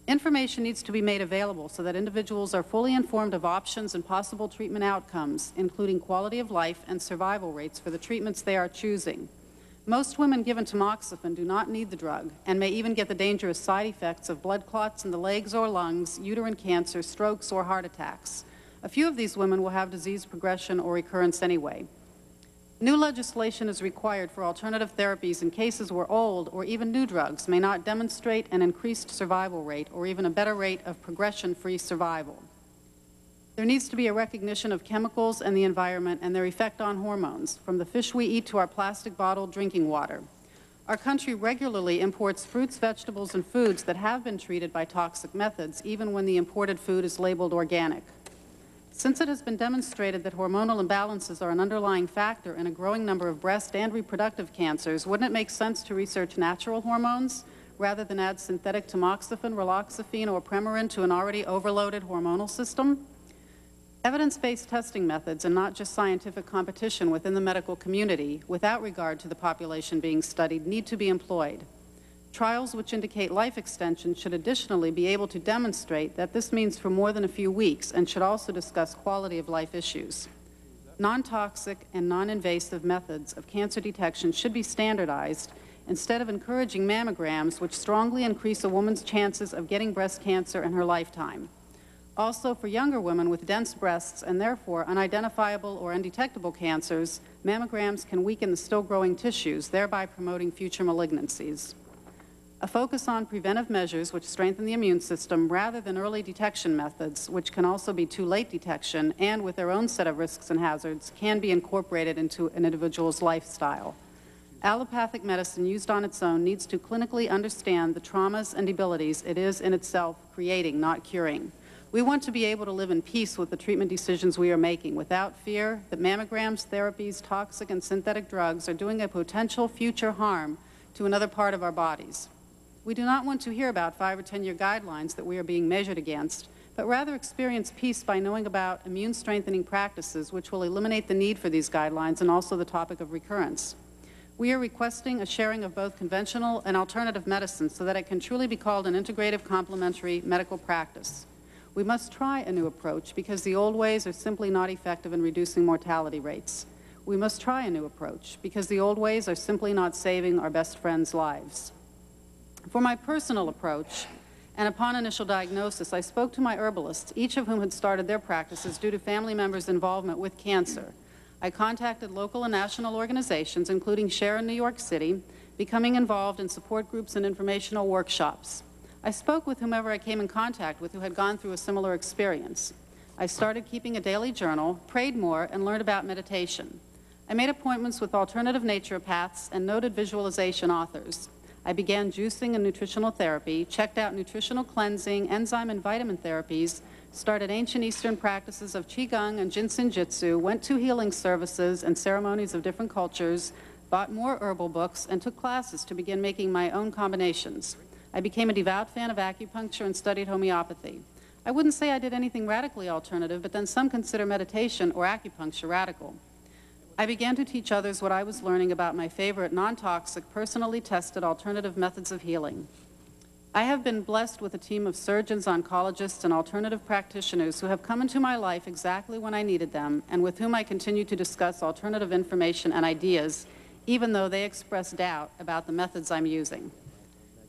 Information needs to be made available so that individuals are fully informed of options and possible treatment outcomes, including quality of life and survival rates for the treatments they are choosing. Most women given tamoxifen do not need the drug and may even get the dangerous side effects of blood clots in the legs or lungs, uterine cancer, strokes, or heart attacks. A few of these women will have disease progression or recurrence anyway. New legislation is required for alternative therapies in cases where old or even new drugs may not demonstrate an increased survival rate or even a better rate of progression-free survival. There needs to be a recognition of chemicals and the environment and their effect on hormones, from the fish we eat to our plastic bottled drinking water. Our country regularly imports fruits, vegetables, and foods that have been treated by toxic methods, even when the imported food is labeled organic. Since it has been demonstrated that hormonal imbalances are an underlying factor in a growing number of breast and reproductive cancers, wouldn't it make sense to research natural hormones rather than add synthetic tamoxifen, raloxifene, or Premarin to an already overloaded hormonal system? Evidence-based testing methods and not just scientific competition within the medical community, without regard to the population being studied, need to be employed. Trials which indicate life extension should additionally be able to demonstrate that this means for more than a few weeks and should also discuss quality of life issues. Non-toxic and non-invasive methods of cancer detection should be standardized instead of encouraging mammograms which strongly increase a woman's chances of getting breast cancer in her lifetime. Also, for younger women with dense breasts and therefore unidentifiable or undetectable cancers, mammograms can weaken the still growing tissues, thereby promoting future malignancies. A focus on preventive measures which strengthen the immune system rather than early detection methods, which can also be too late detection and with their own set of risks and hazards, can be incorporated into an individual's lifestyle. Allopathic medicine used on its own needs to clinically understand the traumas and debilities it is in itself creating, not curing. We want to be able to live in peace with the treatment decisions we are making without fear that mammograms, therapies, toxic and synthetic drugs are doing a potential future harm to another part of our bodies. We do not want to hear about five or 10 year guidelines that we are being measured against, but rather experience peace by knowing about immune strengthening practices which will eliminate the need for these guidelines and also the topic of recurrence. We are requesting a sharing of both conventional and alternative medicine so that it can truly be called an integrative complementary medical practice. We must try a new approach because the old ways are simply not effective in reducing mortality rates. We must try a new approach because the old ways are simply not saving our best friends' lives. For my personal approach, and upon initial diagnosis, I spoke to my herbalists, each of whom had started their practices due to family members' involvement with cancer. I contacted local and national organizations, including SHARE in New York City, becoming involved in support groups and informational workshops. I spoke with whomever I came in contact with who had gone through a similar experience. I started keeping a daily journal, prayed more, and learned about meditation. I made appointments with alternative naturopaths and noted visualization authors. I began juicing and nutritional therapy, checked out nutritional cleansing, enzyme and vitamin therapies, started ancient Eastern practices of Qigong and Jin Shin Jyutsu, went to healing services and ceremonies of different cultures, bought more herbal books, and took classes to begin making my own combinations. I became a devout fan of acupuncture and studied homeopathy. I wouldn't say I did anything radically alternative, but then some consider meditation or acupuncture radical. I began to teach others what I was learning about my favorite non-toxic, personally tested alternative methods of healing. I have been blessed with a team of surgeons, oncologists, and alternative practitioners who have come into my life exactly when I needed them and with whom I continue to discuss alternative information and ideas, even though they express doubt about the methods I'm using.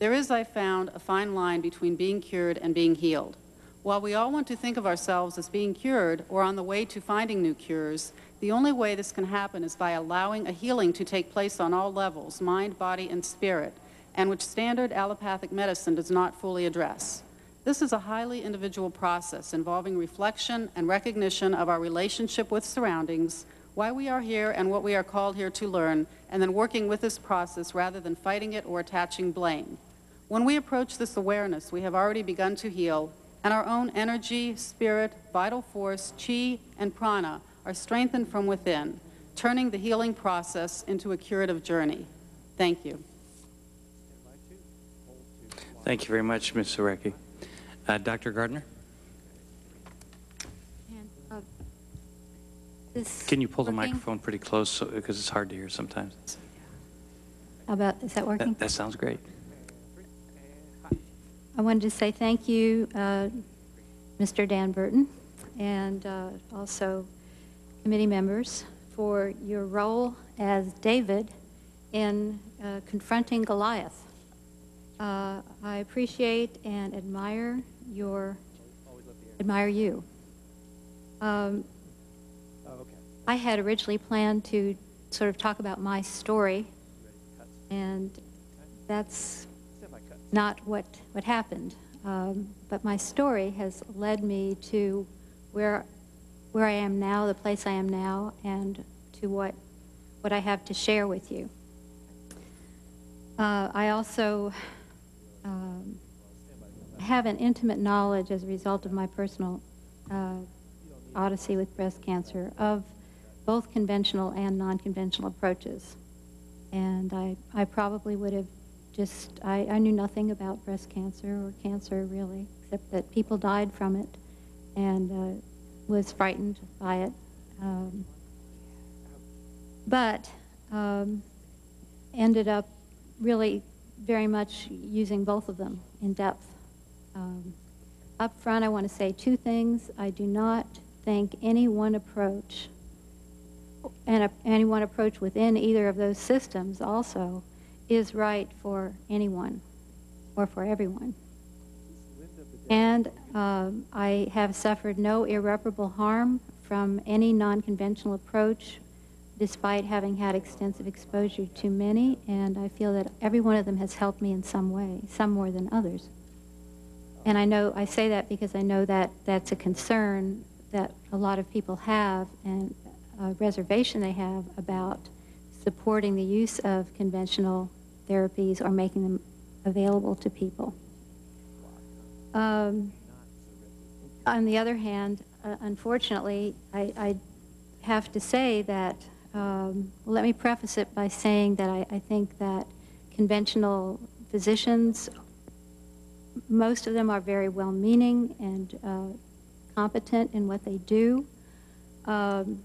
There is, I found, a fine line between being cured and being healed. While we all want to think of ourselves as being cured or on the way to finding new cures, the only way this can happen is by allowing a healing to take place on all levels, mind, body, and spirit, and which standard allopathic medicine does not fully address. This is a highly individual process involving reflection and recognition of our relationship with surroundings, why we are here and what we are called here to learn, and then working with this process rather than fighting it or attaching blame. When we approach this awareness, we have already begun to heal, and our own energy, spirit, vital force, chi, and prana are strengthened from within, turning the healing process into a curative journey. Thank you. Thank you very much, Ms. Sarecki. Uh, Dr. Gardner? Uh, Can you pull working? the microphone pretty close because so, it's hard to hear sometimes? How about, is that working? That, that sounds great. I wanted to say thank you, uh, Mr. Dan Burton, and uh, also committee members for your role as David in uh, confronting Goliath. Uh, I appreciate and admire your, admire you. Um, I had originally planned to sort of talk about my story, and that's not what, what happened. Um, but my story has led me to where, where I am now, the place I am now, and to what, what I have to share with you. Uh, I also um, have an intimate knowledge as a result of my personal uh, odyssey with breast cancer of both conventional and non-conventional approaches. And I, I probably would have just, I, I knew nothing about breast cancer or cancer really, except that people died from it and uh, was frightened by it. Um, but um, ended up really very much using both of them in depth. Um, up front, I want to say two things. I do not think any one approach, and a, any one approach within either of those systems also, is right for anyone or for everyone. And um, I have suffered no irreparable harm from any non-conventional approach despite having had extensive exposure to many, and I feel that every one of them has helped me in some way, some more than others. And I know, I say that because I know that that's a concern that a lot of people have and a reservation they have about supporting the use of conventional therapies or making them available to people. Um, on the other hand, uh, unfortunately, I, I have to say that, um, let me preface it by saying that I, I think that conventional physicians, most of them are very well-meaning and uh, competent in what they do. Um,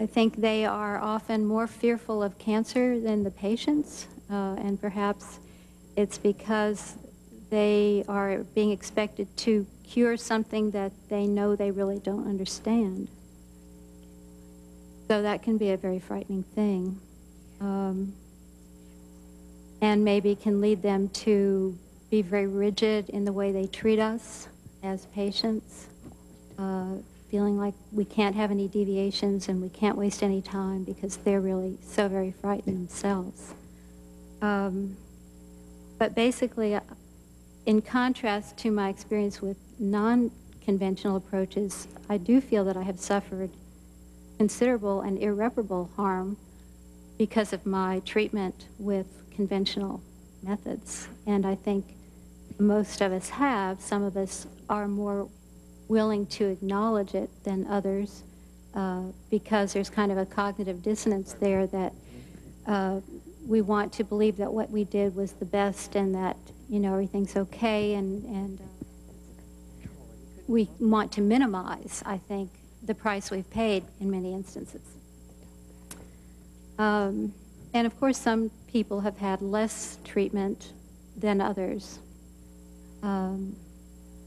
I think they are often more fearful of cancer than the patients, uh, and perhaps it's because they are being expected to cure something that they know they really don't understand. So that can be a very frightening thing. Um, and maybe can lead them to be very rigid in the way they treat us as patients, uh, feeling like we can't have any deviations and we can't waste any time because they're really so very frightened themselves. Um, but basically, uh, in contrast to my experience with non-conventional approaches, I do feel that I have suffered considerable and irreparable harm because of my treatment with conventional methods. And I think most of us have. Some of us are more willing to acknowledge it than others uh, because there's kind of a cognitive dissonance there that uh, we want to believe that what we did was the best and that, you know, everything's okay and, and uh, we want to minimize, I think, the price we've paid in many instances. Um, and of course, some people have had less treatment than others. Um,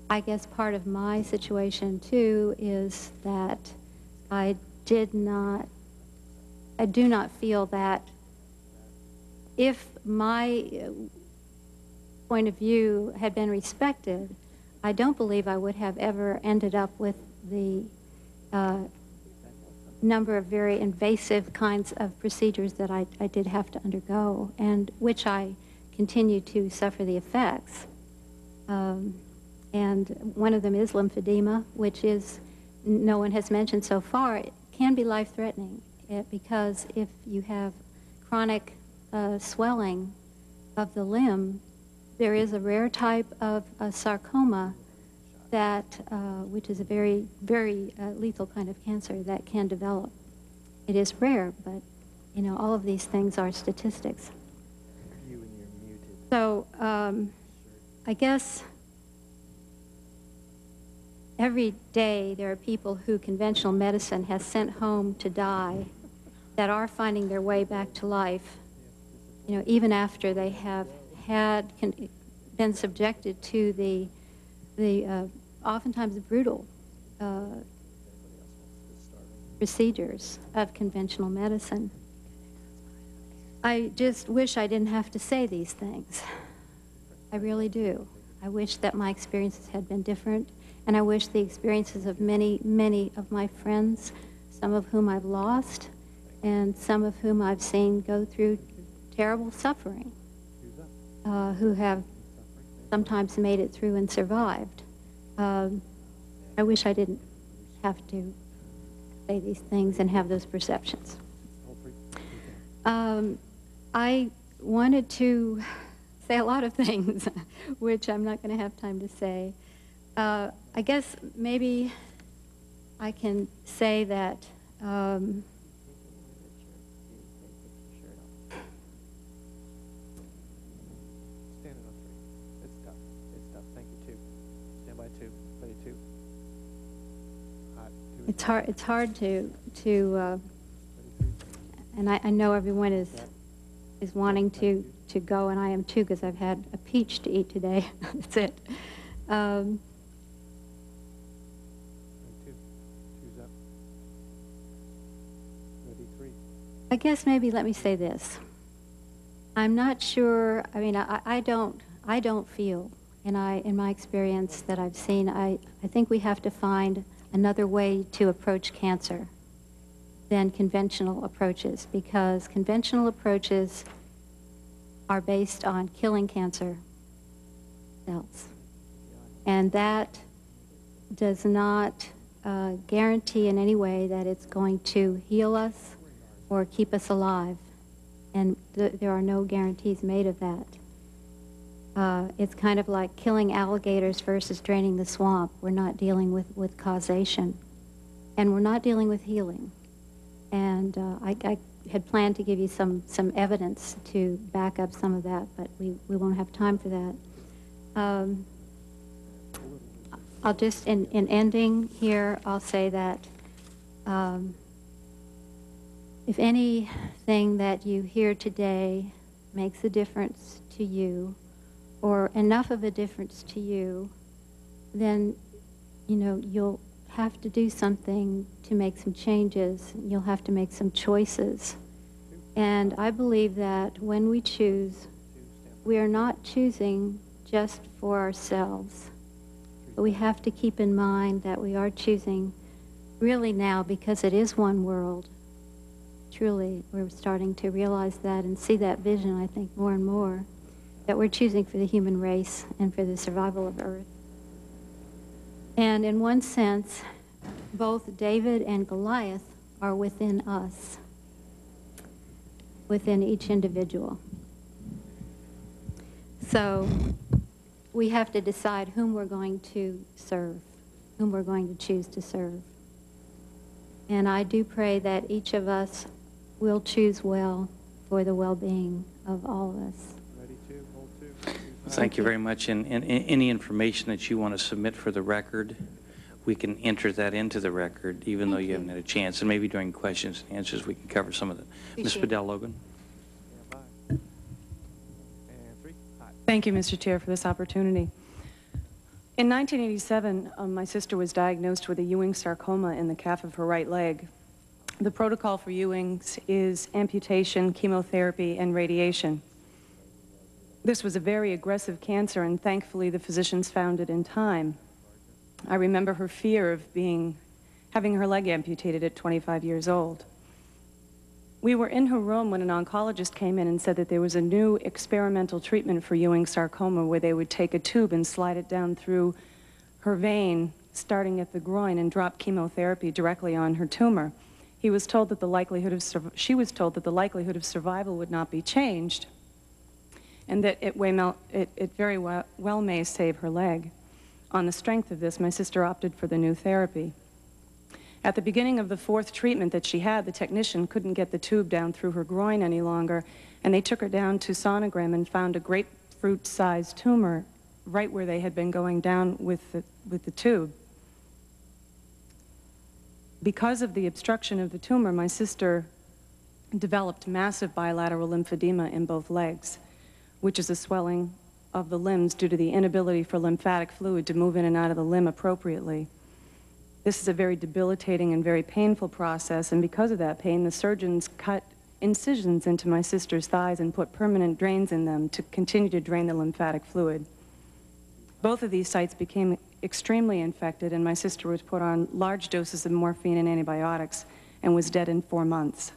I guess part of my situation too is that I did not, I do not feel that if my uh, point of view had been respected, I don't believe I would have ever ended up with the uh, number of very invasive kinds of procedures that I, I did have to undergo, and which I continue to suffer the effects. Um, and one of them is lymphedema, which is, no one has mentioned so far, it can be life-threatening eh, because if you have chronic uh, swelling of the limb, there is a rare type of uh, sarcoma that, uh, which is a very, very uh, lethal kind of cancer that can develop. It is rare, but, you know, all of these things are statistics. So, um, I guess every day there are people who conventional medicine has sent home to die that are finding their way back to life, you know, even after they have had been subjected to the, the uh, oftentimes brutal uh, procedures of conventional medicine. I just wish I didn't have to say these things. I really do. I wish that my experiences had been different, and I wish the experiences of many, many of my friends, some of whom I've lost, and some of whom I've seen go through terrible suffering, uh, who have sometimes made it through and survived. Um, I wish I didn't have to say these things and have those perceptions. Um, I wanted to say a lot of (laughs) things, which I'm not going to have time to say. Uh, I guess maybe I can say that um, Standing on three. It's tough. It's tough. Thank you, two. Stand by two. Ready, two. Hot. Two. it's hard. It's hard to to, uh, and I, I know everyone is is wanting to to go, and I am too, because I've had a peach to eat today. (laughs) That's it. Um, Ready, two. Two's up. Ready, three. I guess maybe let me say this. I'm not sure, I mean, I, I don't, I don't feel, and I, in my experience that I've seen, I, I think we have to find another way to approach cancer than conventional approaches, because conventional approaches are based on killing cancer cells. And that does not uh, guarantee in any way that it's going to heal us or keep us alive. And th- there are no guarantees made of that. Uh, it's kind of like killing alligators versus draining the swamp. We're not dealing with, with causation. And we're not dealing with healing. And uh, I, I had planned to give you some, some evidence to back up some of that, but we, we won't have time for that. Um, I'll just, in, in ending here, I'll say that um, if anything that you hear today makes a difference to you, or enough of a difference to you, then, you know, you'll have to do something to make some changes. You'll have to make some choices. And I believe that when we choose, we are not choosing just for ourselves, but we have to keep in mind that we are choosing really now because it is one world. Truly, we're starting to realize that and see that vision, I think, more and more, that we're choosing for the human race and for the survival of Earth. And in one sense, both David and Goliath are within us, within each individual. So we have to decide whom we're going to serve, whom we're going to choose to serve. And I do pray that each of us will choose well for the well-being of all of us. Ready, two. Hold two. Thank you very much. And, and and any information that you want to submit for the record, we can enter that into the record, even though you haven't had a chance. And maybe during questions and answers, we can cover some of it. Ms. Appreciate it. Bedell Logan? Stand by. And three. Hot. Thank you, Mr. Chair, for this opportunity. In 1987, um, my sister was diagnosed with a Ewing sarcoma in the calf of her right leg. The protocol for Ewing's is amputation, chemotherapy, and radiation. This was a very aggressive cancer, and thankfully the physicians found it in time. I remember her fear of being, having her leg amputated at 25 years old. We were in her room when an oncologist came in and said that there was a new experimental treatment for Ewing sarcoma where they would take a tube and slide it down through her vein, starting at the groin, and drop chemotherapy directly on her tumor. He was told that the likelihood of she was told that the likelihood of survival would not be changed, and that it, it, it very well, well may save her leg. On the strength of this, my sister opted for the new therapy. At the beginning of the fourth treatment that she had, the technician couldn't get the tube down through her groin any longer, and they took her down to sonogram and found a grapefruit-sized tumor right where they had been going down with the, with the tube. Because of the obstruction of the tumor, my sister developed massive bilateral lymphedema in both legs, which is a swelling of the limbs due to the inability for lymphatic fluid to move in and out of the limb appropriately. This is a very debilitating and very painful process, and because of that pain, the surgeons cut incisions into my sister's thighs and put permanent drains in them to continue to drain the lymphatic fluid. Both of these sites became extremely infected, and my sister was put on large doses of morphine and antibiotics and was dead in four months.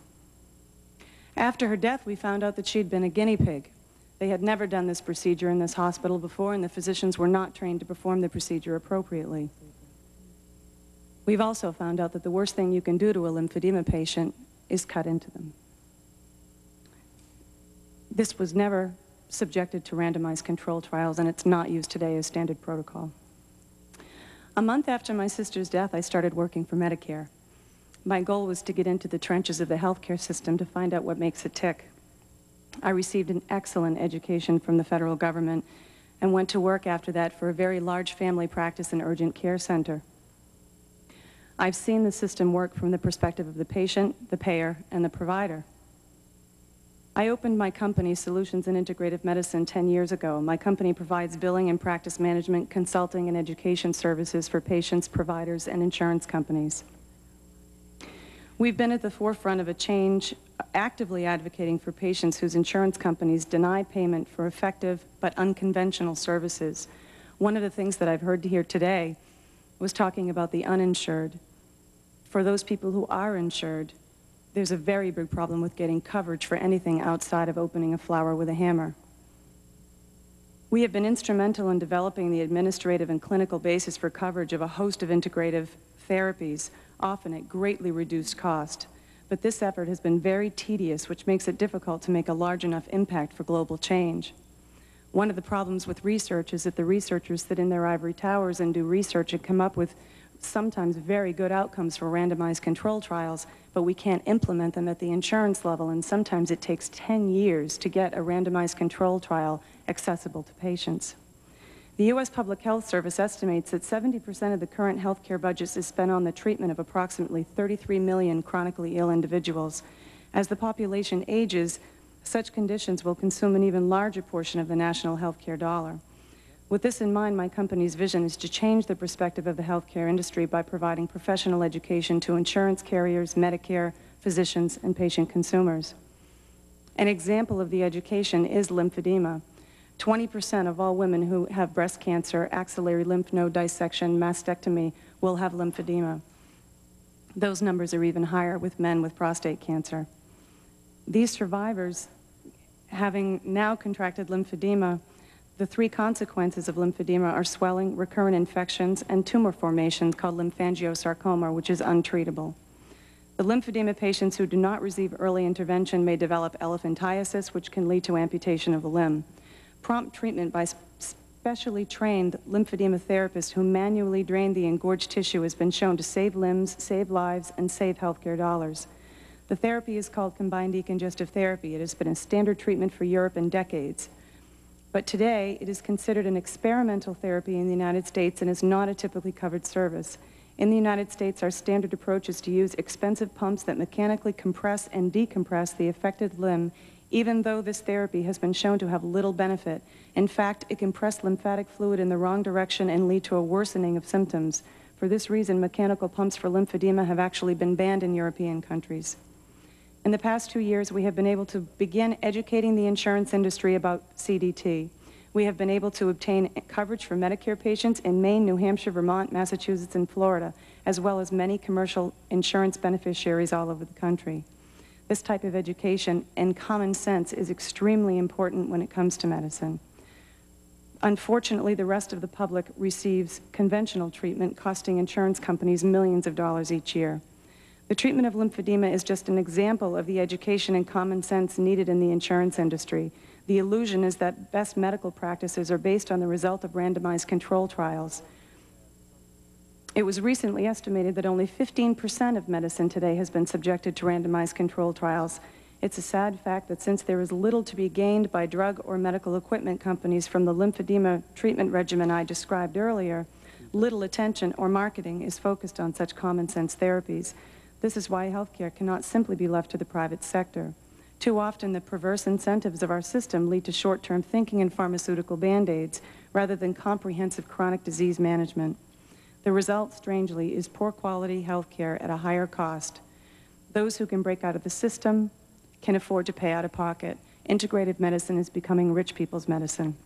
After her death, we found out that she'd been a guinea pig. They had never done this procedure in this hospital before, and the physicians were not trained to perform the procedure appropriately. We've also found out that the worst thing you can do to a lymphedema patient is cut into them. This was never subjected to randomized control trials, and it's not used today as standard protocol. A month after my sister's death, I started working for Medicare. My goal was to get into the trenches of the healthcare system to find out what makes it tick. I received an excellent education from the federal government and went to work after that for a very large family practice and urgent care center. I've seen the system work from the perspective of the patient, the payer, and the provider. I opened my company, Solutions in Integrative Medicine, 10 years ago. My company provides billing and practice management, consulting, and education services for patients, providers, and insurance companies. We've been at the forefront of a change, actively advocating for patients whose insurance companies deny payment for effective but unconventional services. One of the things that I've heard here today was talking about the uninsured. For those people who are insured, there's a very big problem with getting coverage for anything outside of opening a flower with a hammer. We have been instrumental in developing the administrative and clinical basis for coverage of a host of integrative therapies, often at greatly reduced cost. But this effort has been very tedious, which makes it difficult to make a large enough impact for global change. One of the problems with research is that the researchers sit in their ivory towers and do research and come up with sometimes very good outcomes for randomized control trials, but we can't implement them at the insurance level, and sometimes it takes 10 years to get a randomized control trial accessible to patients. The U.S. Public Health Service estimates that 70% of the current health care budget is spent on the treatment of approximately 33 million chronically ill individuals. As the population ages, such conditions will consume an even larger portion of the national health care dollar. With this in mind, my company's vision is to change the perspective of the healthcare industry by providing professional education to insurance carriers, Medicare, physicians, and patient consumers. An example of the education is lymphedema. 20% of all women who have breast cancer, axillary lymph node dissection, mastectomy will have lymphedema. Those numbers are even higher with men with prostate cancer. These survivors, having now contracted lymphedema, the three consequences of lymphedema are swelling, recurrent infections, and tumor formation called lymphangiosarcoma, which is untreatable. The lymphedema patients who do not receive early intervention may develop elephantiasis, which can lead to amputation of a limb. Prompt treatment by specially trained lymphedema therapists who manually drain the engorged tissue has been shown to save limbs, save lives, and save healthcare dollars. The therapy is called combined decongestive therapy. It has been a standard treatment for Europe in decades. But today, it is considered an experimental therapy in the United States and is not a typically covered service. In the United States, our standard approach is to use expensive pumps that mechanically compress and decompress the affected limb, even though this therapy has been shown to have little benefit. In fact, it can press lymphatic fluid in the wrong direction and lead to a worsening of symptoms. For this reason, mechanical pumps for lymphedema have actually been banned in European countries. In the past two years, we have been able to begin educating the insurance industry about CDT. We have been able to obtain coverage for Medicare patients in Maine, New Hampshire, Vermont, Massachusetts, and Florida, as well as many commercial insurance beneficiaries all over the country. This type of education and common sense is extremely important when it comes to medicine. Unfortunately, the rest of the public receives conventional treatment costing insurance companies millions of dollars each year. The treatment of lymphedema is just an example of the education and common sense needed in the insurance industry. The illusion is that best medical practices are based on the result of randomized control trials. It was recently estimated that only 15% of medicine today has been subjected to randomized control trials. It's a sad fact that since there is little to be gained by drug or medical equipment companies from the lymphedema treatment regimen I described earlier, little attention or marketing is focused on such common sense therapies. This is why healthcare cannot simply be left to the private sector. Too often, the perverse incentives of our system lead to short-term thinking and pharmaceutical band-aids rather than comprehensive chronic disease management. The result, strangely, is poor quality healthcare at a higher cost. Those who can break out of the system can afford to pay out of pocket. Integrated medicine is becoming rich people's medicine.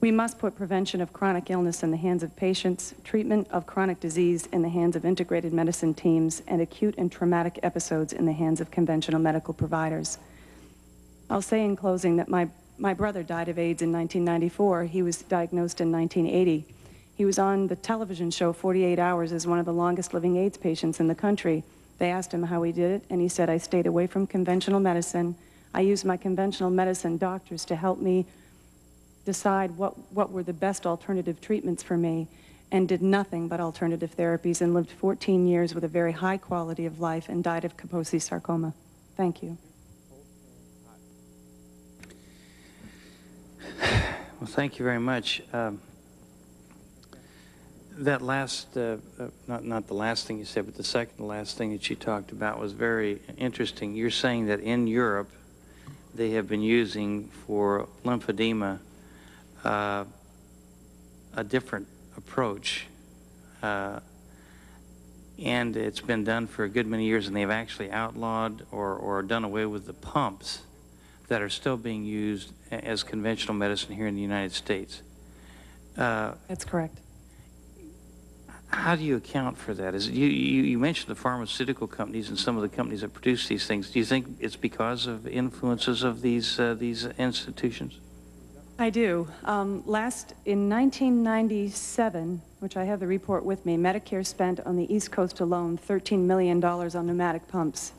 We must put prevention of chronic illness in the hands of patients, treatment of chronic disease in the hands of integrated medicine teams, and acute and traumatic episodes in the hands of conventional medical providers. I'll say in closing that my, my brother died of AIDS in 1994. He was diagnosed in 1980. He was on the television show 48 Hours as one of the longest living AIDS patients in the country. They asked him how he did it, and he said, I stayed away from conventional medicine. I used my conventional medicine doctors to help me decide what, what were the best alternative treatments for me and did nothing but alternative therapies and lived 14 years with a very high quality of life and died of Kaposi sarcoma. Thank you. Well, thank you very much. Um, that last, uh, uh, not, not the last thing you said, but the second to last thing that you talked about was very interesting. You're saying that in Europe, they have been using for lymphedema uh, a different approach. Uh, and it's been done for a good many years, and they've actually outlawed or, or done away with the pumps that are still being used as conventional medicine here in the United States. Uh, That's correct. how do you account for that? Is it, you, you, you mentioned the pharmaceutical companies and some of the companies that produce these things. Do you think it's because of influences of these, uh, these institutions? I do. Um, last, in 1997, which I have the report with me, Medicare spent on the East Coast alone $13 million on pneumatic pumps.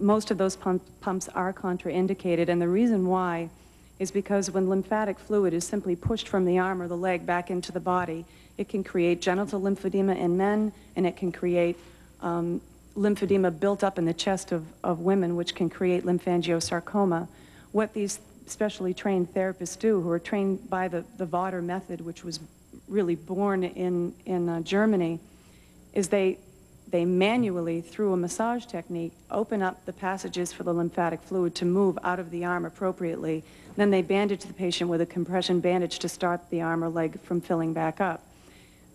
Most of those pump, pumps are contraindicated, and the reason why is because when lymphatic fluid is simply pushed from the arm or the leg back into the body, it can create genital lymphedema in men, and it can create um, lymphedema built up in the chest of, of women, which can create lymphangiosarcoma. What these specially trained therapists do, who are trained by the, the Vodder method, which was really born in, in uh, Germany, is they, they manually, through a massage technique, open up the passages for the lymphatic fluid to move out of the arm appropriately. Then they bandage the patient with a compression bandage to start the arm or leg from filling back up.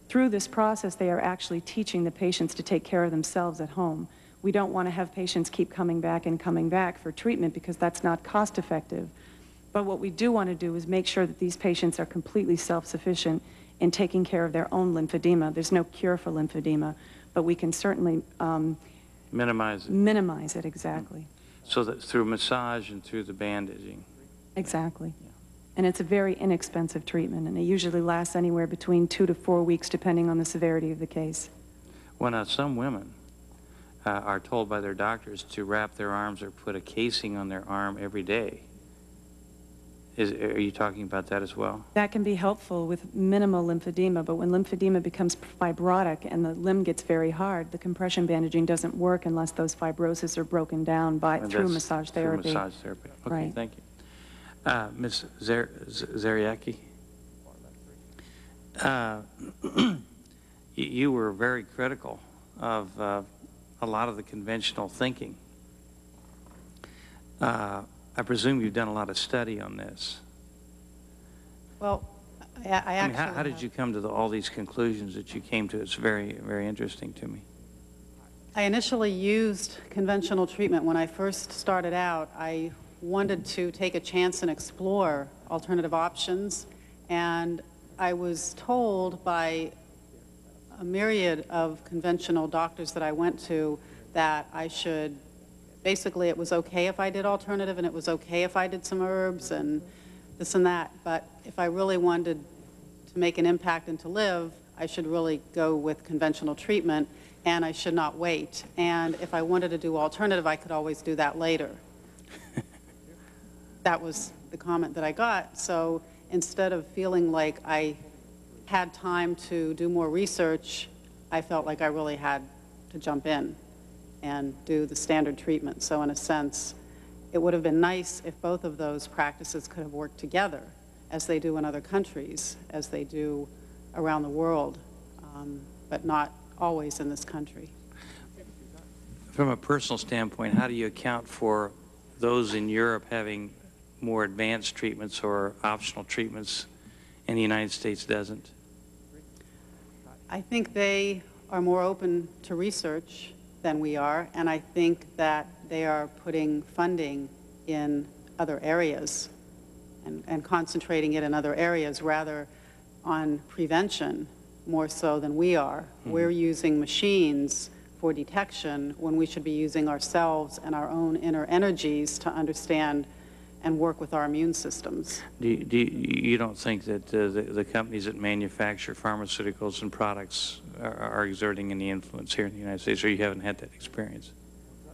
Through this process, they are actually teaching the patients to take care of themselves at home. We don't want to have patients keep coming back and coming back for treatment because that's not cost effective. But what we do want to do is make sure that these patients are completely self-sufficient in taking care of their own lymphedema. There's no cure for lymphedema, but we can certainly um, Minimize it. minimize it, exactly. So that through massage and through the bandaging. Exactly. And it's a very inexpensive treatment, and it usually lasts anywhere between two to four weeks, depending on the severity of the case. Well, now, some women uh, are told by their doctors to wrap their arms or put a casing on their arm every day. Is, are you talking about that as well? That can be helpful with minimal lymphedema, but when lymphedema becomes fibrotic and the limb gets very hard, the compression bandaging doesn't work unless those fibroses are broken down by, And through massage through therapy. massage therapy. Okay, Right. thank you. Uh, Ms. Zer- Z- Zariaki? Uh, (clears throat) you- You were very critical of uh, a lot of the conventional thinking. Uh, I presume you've done a lot of study on this. Well, I, I I actually. mean, how, how did you come to the, all these conclusions that you came to? It's very, very interesting to me. I initially used conventional treatment when I first started out. I wanted to take a chance and explore alternative options, and I was told by a myriad of conventional doctors that I went to that I should, basically, it was okay if I did alternative, and it was okay if I did some herbs and this and that, but if I really wanted to make an impact and to live, I should really go with conventional treatment, and I should not wait. And if I wanted to do alternative, I could always do that later. (laughs) that was the comment that I got. So instead of feeling like I had time to do more research, I felt like I really had to jump in and do the standard treatment. So in a sense, it would have been nice if both of those practices could have worked together as they do in other countries, as they do around the world, um, but not always in this country. From a personal standpoint, how do you account for those in Europe having more advanced treatments or optional treatments and the United States doesn't? I think they are more open to research than we are, and I think that they are putting funding in other areas and, and concentrating it in other areas rather on prevention more so than we are. Mm-hmm. We're using machines for detection when we should be using ourselves and our own inner energies to understand and work with our immune systems. Do you, do you, you don't think that uh, the, the companies that manufacture pharmaceuticals and products are, are exerting any influence here in the United States, or you haven't had that experience?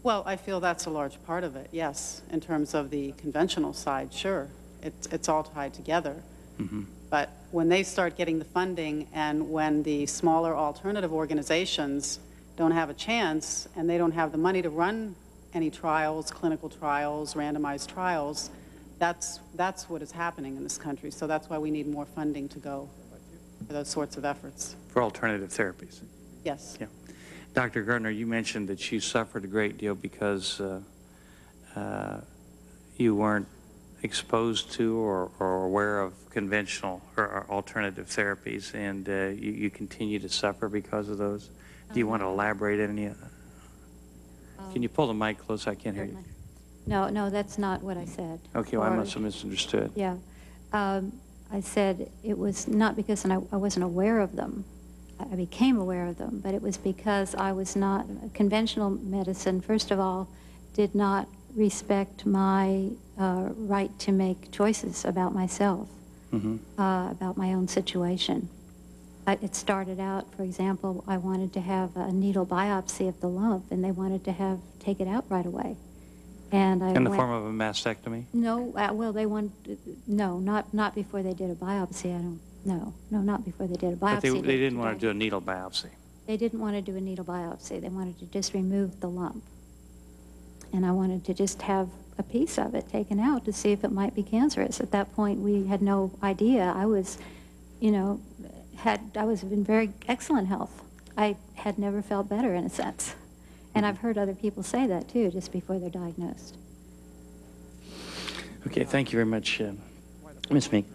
Well, I feel that's a large part of it, yes. In terms of the conventional side, sure. It's, it's all tied together. Mm-hmm. But when they start getting the funding and when the smaller alternative organizations don't have a chance and they don't have the money to run any trials, clinical trials, randomized trials, that's, that's what is happening in this country. So that's why we need more funding to go for those sorts of efforts. For alternative therapies? Yes. Yeah. Dr. Gardner, you mentioned that you suffered a great deal because uh, uh, you weren't exposed to or, or aware of conventional or, or alternative therapies, and uh, you, you continue to suffer because of those. Do you want to elaborate any? Can you pull the mic close? I can't hear you. No, no, that's not what I said. Okay, well, I Or- must have misunderstood. Yeah. Um, I said it was not because I I wasn't aware of them. I I became aware of them, but it was because I was not, conventional medicine, first of all, did not respect my uh, right to make choices about myself, Mm-hmm. uh, about my own situation. I- It started out, for example, I wanted to have a needle biopsy of the lump, and they wanted to have, take it out right away. And I In the went- form of a mastectomy? no, uh, well, they want, no, not, not before they did a biopsy, I don't, no, no, not before they did a biopsy. But they, they didn't want to do a needle biopsy. They didn't want to do a needle biopsy, they wanted to just remove the lump. And I wanted to just have a piece of it taken out to see if it might be cancerous. At that point, we had no idea. I was, you know, had, I was in very excellent health. I had never felt better in a sense. And I've heard other people say that too, just before they're diagnosed. Okay, thank you very much, uh, Ms. Meek.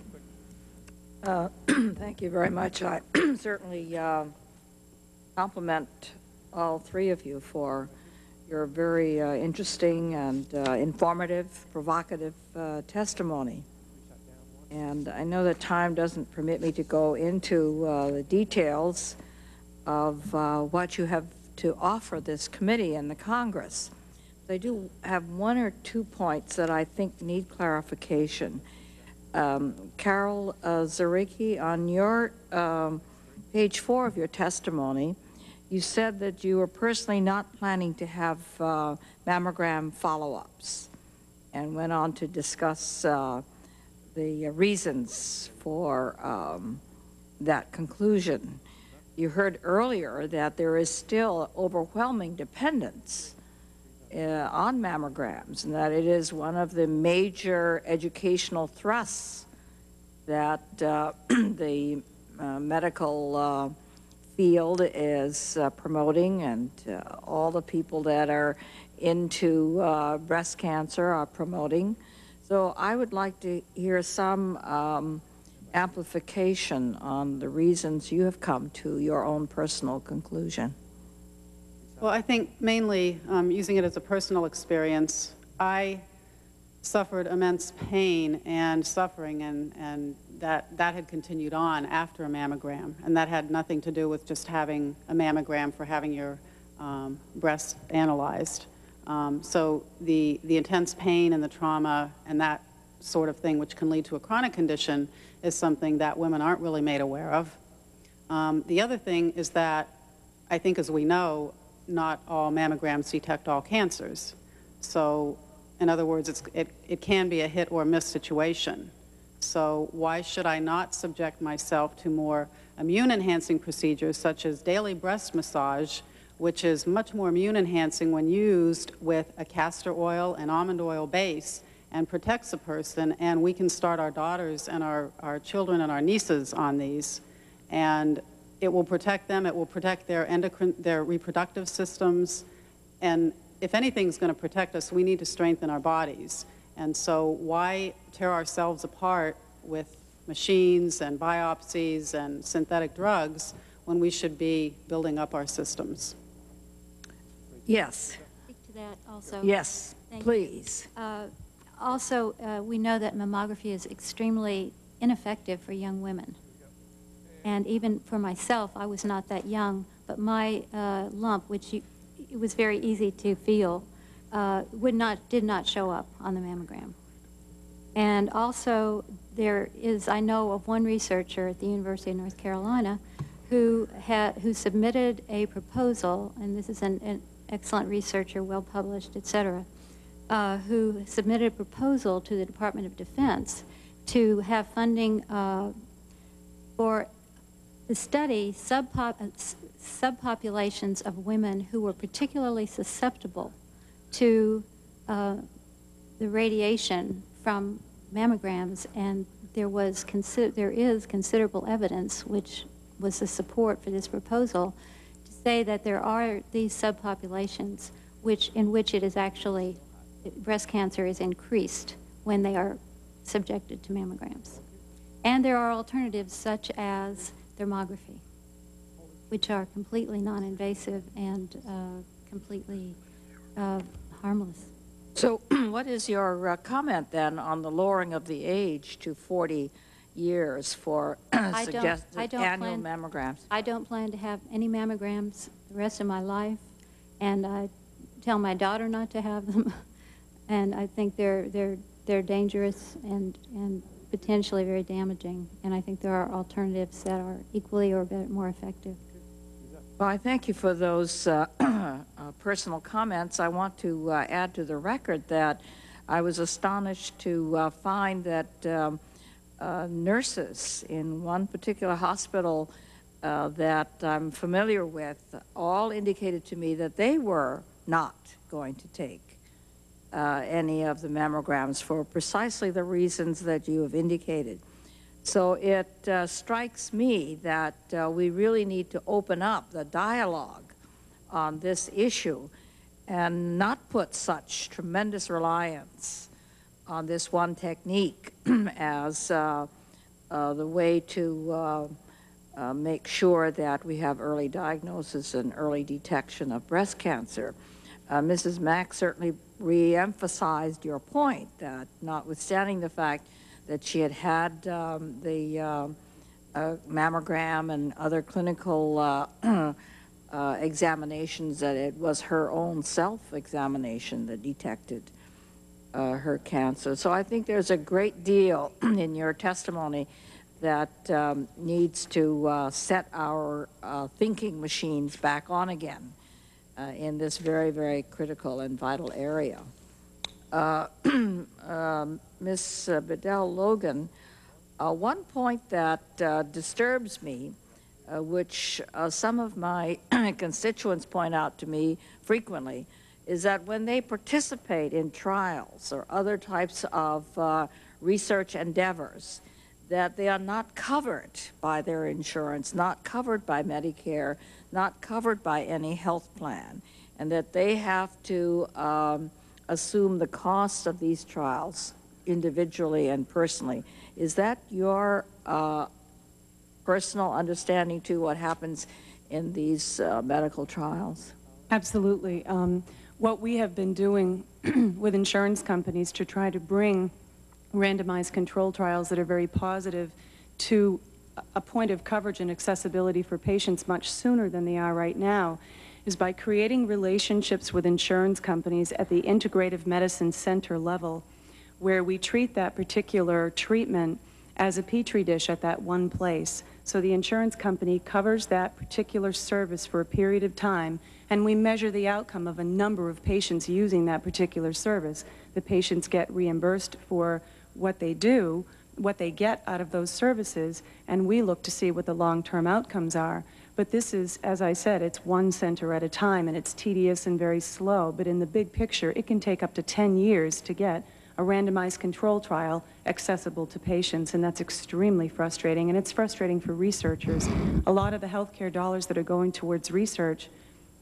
Uh, (clears throat) Thank you very much. I (clears throat) certainly uh, compliment all three of you for your very uh, interesting and uh, informative, provocative uh, testimony. And I know that time doesn't permit me to go into uh, the details of uh, what you have to offer this committee and the Congress. But I do have one or two points that I think need clarification. Um, Carol uh, on your um, page four of your testimony, you said that you were personally not planning to have uh, mammogram follow-ups and went on to discuss uh, the reasons for um, that conclusion. You heard earlier that there is still overwhelming dependence uh, on mammograms, and that it is one of the major educational thrusts that uh, (clears throat) the uh, medical uh, field is uh, promoting, and uh, all the people that are into breast cancer are promoting. So I would like to hear some um, amplification on the reasons you have come to your own personal conclusion. Well, I think mainly, um, using it as a personal experience, I suffered immense pain and suffering, and, and that, that had continued on after a mammogram. And that had nothing to do with just having a mammogram for having your um, breast analyzed. Um, so the, the intense pain and the trauma and that sort of thing, which can lead to a chronic condition, is something that women aren't really made aware of. Um, the other thing is that I think, as we know, not all mammograms detect all cancers. So, in other words, it's, it, it can be a hit or miss situation. So, why should I not subject myself to more immune enhancing procedures such as daily breast massage, which is much more immune enhancing when used with a castor oil and almond oil base and protects a person, and we can start our daughters and our, our children and our nieces on these, and it will protect them, it will protect their endocrine, their reproductive systems, and if anything's going to protect us, we need to strengthen our bodies. And so why tear ourselves apart with machines and biopsies and synthetic drugs when we should be building up our systems? Yes. Speak to that also. Yes, Thank you. please. Uh, Also, uh, we know that mammography is extremely ineffective for young women. And even for myself, I was not that young, but my uh, lump, which you, it was very easy to feel, uh, would not, did not show up on the mammogram. And also, there is, I know of one researcher at the University of North Carolina who had, who submitted a proposal, and this is an, an excellent researcher, well published, et cetera, uh, who submitted a proposal to the Department of Defense to have funding uh, for the study subpop- subpopulations of women who were particularly susceptible to uh, the radiation from mammograms, and there was there is considerable evidence, which was the support for this proposal, say that there are these subpopulations which in which it is actually breast cancer is increased when they are subjected to mammograms. And there are alternatives such as thermography, which are completely non-invasive and uh, completely uh, harmless. So (clears throat) what is your uh, comment then on the lowering of the age to 40 years for (clears throat) I don't- I suggested don't annual plan- mammograms? I don't plan to have any mammograms the rest of my life, and I tell my daughter not to have them. (laughs) and I think they're they're they're dangerous and and potentially very damaging. And I think there are alternatives that are equally or better, more effective. Well, I thank you for those uh, (clears throat) uh, personal comments. I want to uh, add to the record that I was astonished to uh, find that um, uh, nurses in one particular hospital uh, that I'm familiar with all indicated to me that they were not going to take uh, any of the mammograms for precisely the reasons that you have indicated. So it uh, strikes me that uh, we really need to open up the dialogue on this issue and not put such tremendous reliance on this one technique (clears throat) as uh, uh, the way to uh, uh, make sure that we have early diagnosis and early detection of breast cancer. Uh, Mrs. Mack certainly re-emphasized your point that notwithstanding the fact that she had had um, the mammogram and other clinical (clears throat) examinations, that it was her own self-examination that detected uh, her cancer. So I think there's a great deal (clears throat) in your testimony that um, needs to uh, set our uh, thinking machines back on again uh, in this very, very critical and vital area. Uh, (clears throat) um, Ms. Bedell Logan, uh, one point that uh, disturbs me, uh, which uh, some of my (clears throat) constituents point out to me frequently, is that when they participate in trials or other types of uh, research endeavors, that they are not covered by their insurance, not covered by Medicare, not covered by any health plan, and that they have to um, assume the cost of these trials individually and personally. Is that your uh, personal understanding to what happens in these uh, medical trials? Absolutely. Um, what we have been doing (clears throat) with insurance companies to try to bring randomized control trials that are very positive to a- point of coverage and accessibility for patients much sooner than they are right now is by creating relationships with insurance companies at the integrative medicine center level where we treat that particular treatment as a petri dish at that one place. So the insurance company covers that particular service for a period of time, and we measure the outcome of a number of patients using that particular service. The patients get reimbursed for what they do, what they get out of those services, and we look to see what the long-term outcomes are. But this is, as I said, it's one center at a time, and it's tedious and very slow. But in the big picture, it can take up to 10 years to get a randomized control trial accessible to patients, and that's extremely frustrating, and it's frustrating for researchers. A lot of the healthcare dollars that are going towards research,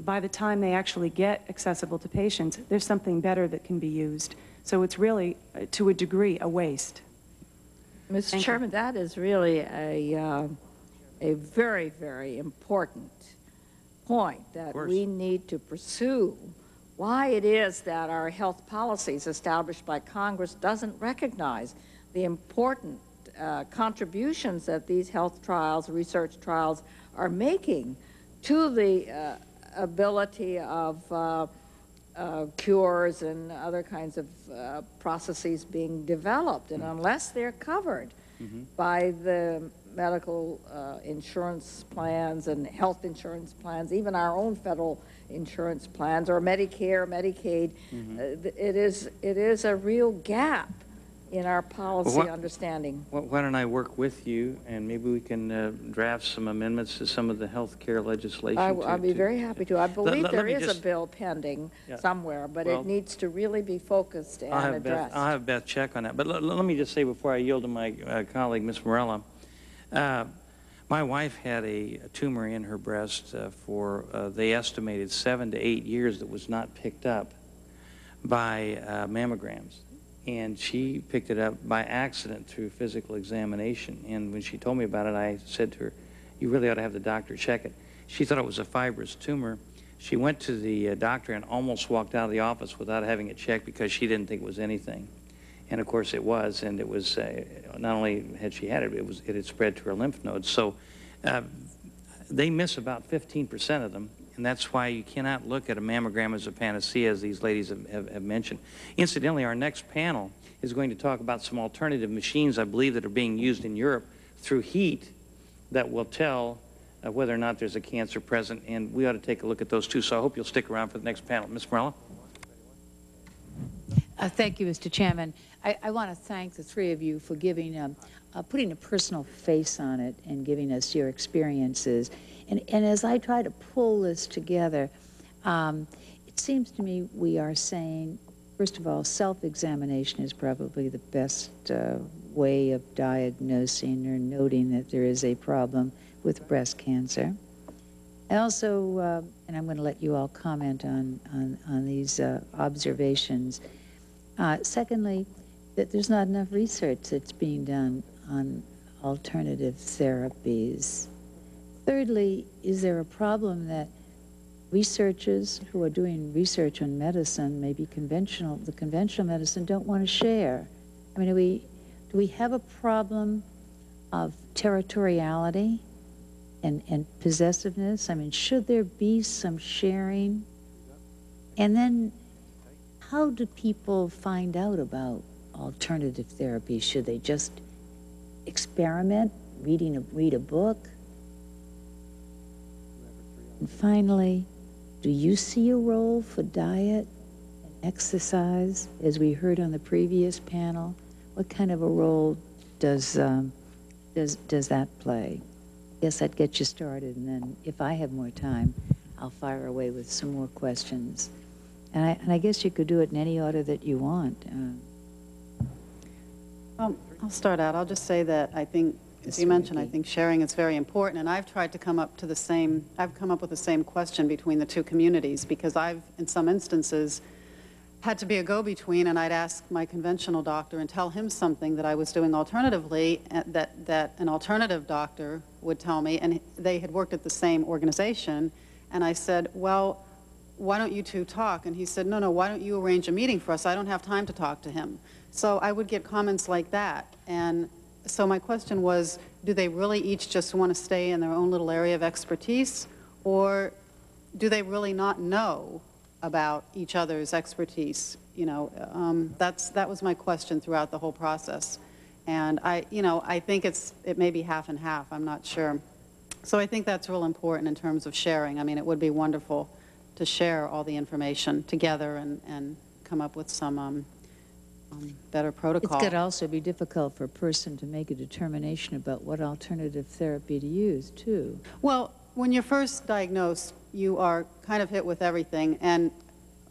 by the time they actually get accessible to patients, there's something better that can be used. So it's really, uh, to a degree, a waste. Mr. Thank you. Chairman, that is really a, uh, a very, very important point that we need to pursue. Why it is that our health policies established by Congress doesn't recognize the important uh, contributions that these health trials, research trials are making to the uh, ability of uh, uh, cures and other kinds of uh, processes being developed. And unless they're covered by the medical uh, insurance plans and health insurance plans, even our own federal insurance plans, or Medicare, Medicaid, uh, it is, it is a real gap in our policy what- understanding. Why why don't I work with you, and maybe we can uh, draft some amendments to some of the health care legislation? I- to- I'll be to- very happy to. I believe let there me is a bill pending Yeah. somewhere, but Well- it needs to really be focused I'll and have Beth, addressed. I'll have Beth check on that. But let, let me just say before I yield to my uh, colleague, Ms. Morella, uh, my wife had a, a tumor in her breast uh, for, uh, they estimated seven to eight years that was not picked up by uh, mammograms. And she picked it up by accident through physical examination. And when she told me about it, I said to her, you really ought to have the doctor check it. She thought it was a fibrous tumor. She went to the uh, doctor and almost walked out of the office without having it checked because she didn't think it was anything. And of course it was, and it was, uh, not only had she had it, it was, it had spread to her lymph nodes. So uh, they miss about 15% of them, and that's why you cannot look at a mammogram as a panacea, as these ladies have, have, have mentioned. Incidentally, our next panel is going to talk about some alternative machines, I believe, that are being used in Europe through heat that will tell uh, whether or not there's a cancer present, and we ought to take a look at those too. So I hope you'll stick around for the next panel. Ms. Morella? Uh, Thank you, Mr. Chairman. I, I want to thank the three of you for giving, um, uh, putting a personal face on it and giving us your experiences. And, and as I try to pull this together, um, it seems to me we are saying, first of all, self-examination is probably the best uh, way of diagnosing or noting that there is a problem with breast cancer. I also, uh, and I'm going to let you all comment on, on, on these uh, observations. Uh, secondly, that there's not enough research that's being done on alternative therapies. Thirdly, is there a problem that researchers who are doing research on medicine, maybe conventional, the conventional medicine, don't want to share? I mean, do we, do we have a problem of territoriality and, and possessiveness? I mean, should there be some sharing? And then, how do people find out about alternative therapy? Should they just experiment, reading a, read a book? And finally, do you see a role for diet and exercise, as we heard on the previous panel? What kind of a role does, um, does, does that play? Guess that gets you started, and then if I have more time, I'll fire away with some more questions. And I, and I guess you could do it in any order that you want. Uh, Um, I'll start out. I'll just say that I think, as you mentioned, I think sharing is very important, and I've tried to come up to the same, I've come up with the same question between the two communities, because I've, in some instances, had to be a go-between, and I'd ask my conventional doctor and tell him something that I was doing alternatively, uh, that, that an alternative doctor would tell me, and they had worked at the same organization, and I said, well, why don't you two talk? And he said, no, no, why don't you arrange a meeting for us? I don't have time to talk to him. So I would get comments like that. And so my question was, do they really each just want to stay in their own little area of expertise? Or do they really not know about each other's expertise? You know, um, that's, that was my question throughout the whole process. And I, you know, I think it's, it may be half and half, I'm not sure. So I think that's real important in terms of sharing. I mean, it would be wonderful to share all the information together and, and come up with some um, um, better protocol. going to also be difficult for a person to make a determination about what alternative therapy to use, too. Well, when you're first diagnosed, you are kind of hit with everything, and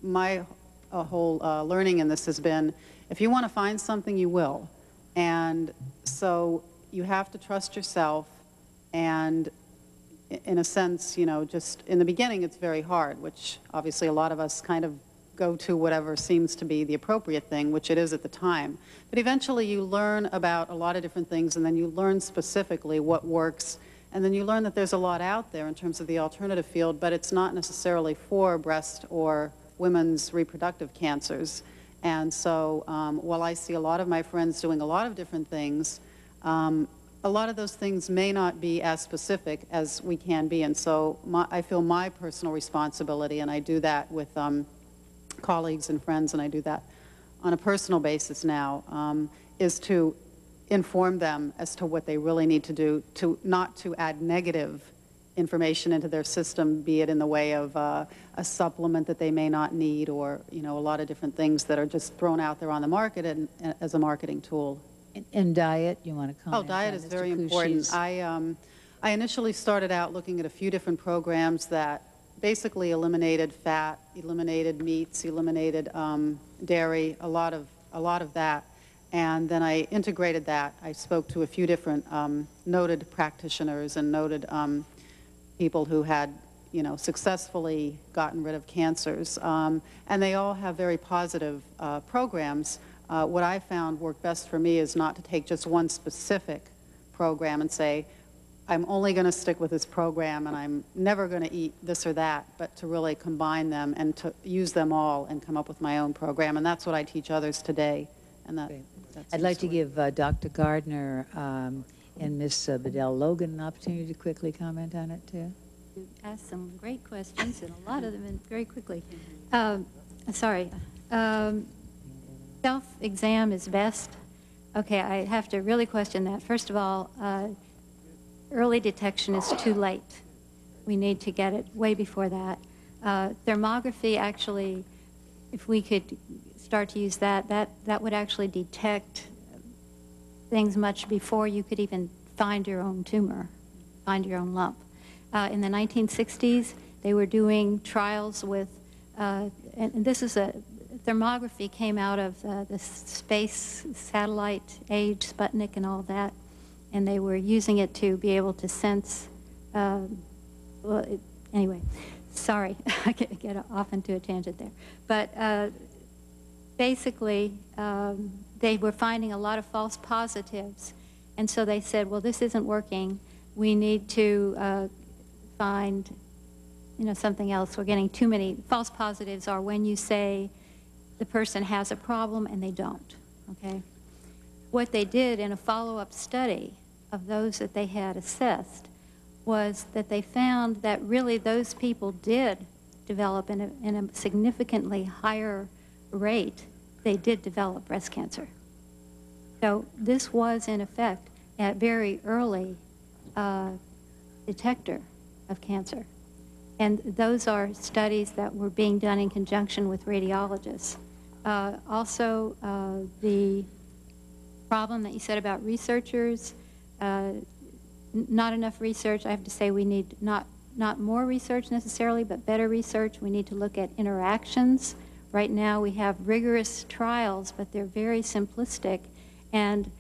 my uh, whole uh, learning in this has been, If you want to find something, you will. And so you have to trust yourself and in a sense, you know, just in the beginning, it's very hard, which obviously a lot of us kind of go to whatever seems to be the appropriate thing, which it is at the time. But eventually, you learn about a lot of different things, and then you learn specifically what works, and then you learn that there's a lot out there in terms of the alternative field, but it's not necessarily for breast or women's reproductive cancers. And so, um, while I see a lot of my friends doing a lot of different things, um, a lot of those things may not be as specific as we can be. And so my, I feel my personal responsibility, and I do that with um, colleagues and friends, and I do that on a personal basis now, um, is to inform them as to what they really need to do, to not to add negative information into their system, be it in the way of uh, a supplement that they may not need, or you know, a lot of different things that are just thrown out there on the market and, and as a marketing tool. And- And diet, you want to comment? Oh, diet is Mr. very important. I, um, I initially started out looking at a few different programs that basically eliminated fat, eliminated meats, eliminated um, dairy, a lot of, a lot of that. And then I integrated that. I spoke to a few different um, noted practitioners and noted um, people who had, you know, successfully gotten rid of cancers. Um, and they all have very positive uh, programs. Uh, what I found worked best for me is not to take just one specific program and say, I'm only going to stick with this program and I'm never going to eat this or that, but to really combine them and to use them all and come up with my own program. And that's what I teach others today. And that, that's I'd like to give uh, Dr. Gardner um, and Ms. Bedell Logan an opportunity to quickly comment on it, too. You asked some great questions, and a lot of them in very quickly. Um, Sorry. Um, Self-exam is best. Okay, I have to really question that. First of all, uh, early detection is too late. We need to get it way before that. Uh, Thermography, actually, if we could start to use that, that, that would actually detect things much before you could even find your own tumor, find your own lump. Uh, in the 1960s, they were doing trials with, uh, and, this is a, thermography came out of uh, the space satellite age, Sputnik and all that, and they were using it to be able to sense, um, well, it, anyway, sorry, (laughs) I get, get off into a tangent there. But uh, basically, um, they were finding a lot of false positives. And so they said, well, this isn't working. We need to uh, find, you know, something else. We're getting too many. False positives are when you say the person has a problem and they don't, okay? What they did in a follow-up study of those that they had assessed was that they found that really those people did develop in a, in a significantly higher rate, they did develop breast cancer. So this was, in effect, a very early uh, detector of cancer. And those are studies that were being done in conjunction with radiologists. Uh, also, uh, the problem that you said about researchers, uh, not enough research. I have to say we need not, not more research necessarily, but better research. We need to look at interactions. Right now, we have rigorous trials, but they're very simplistic. And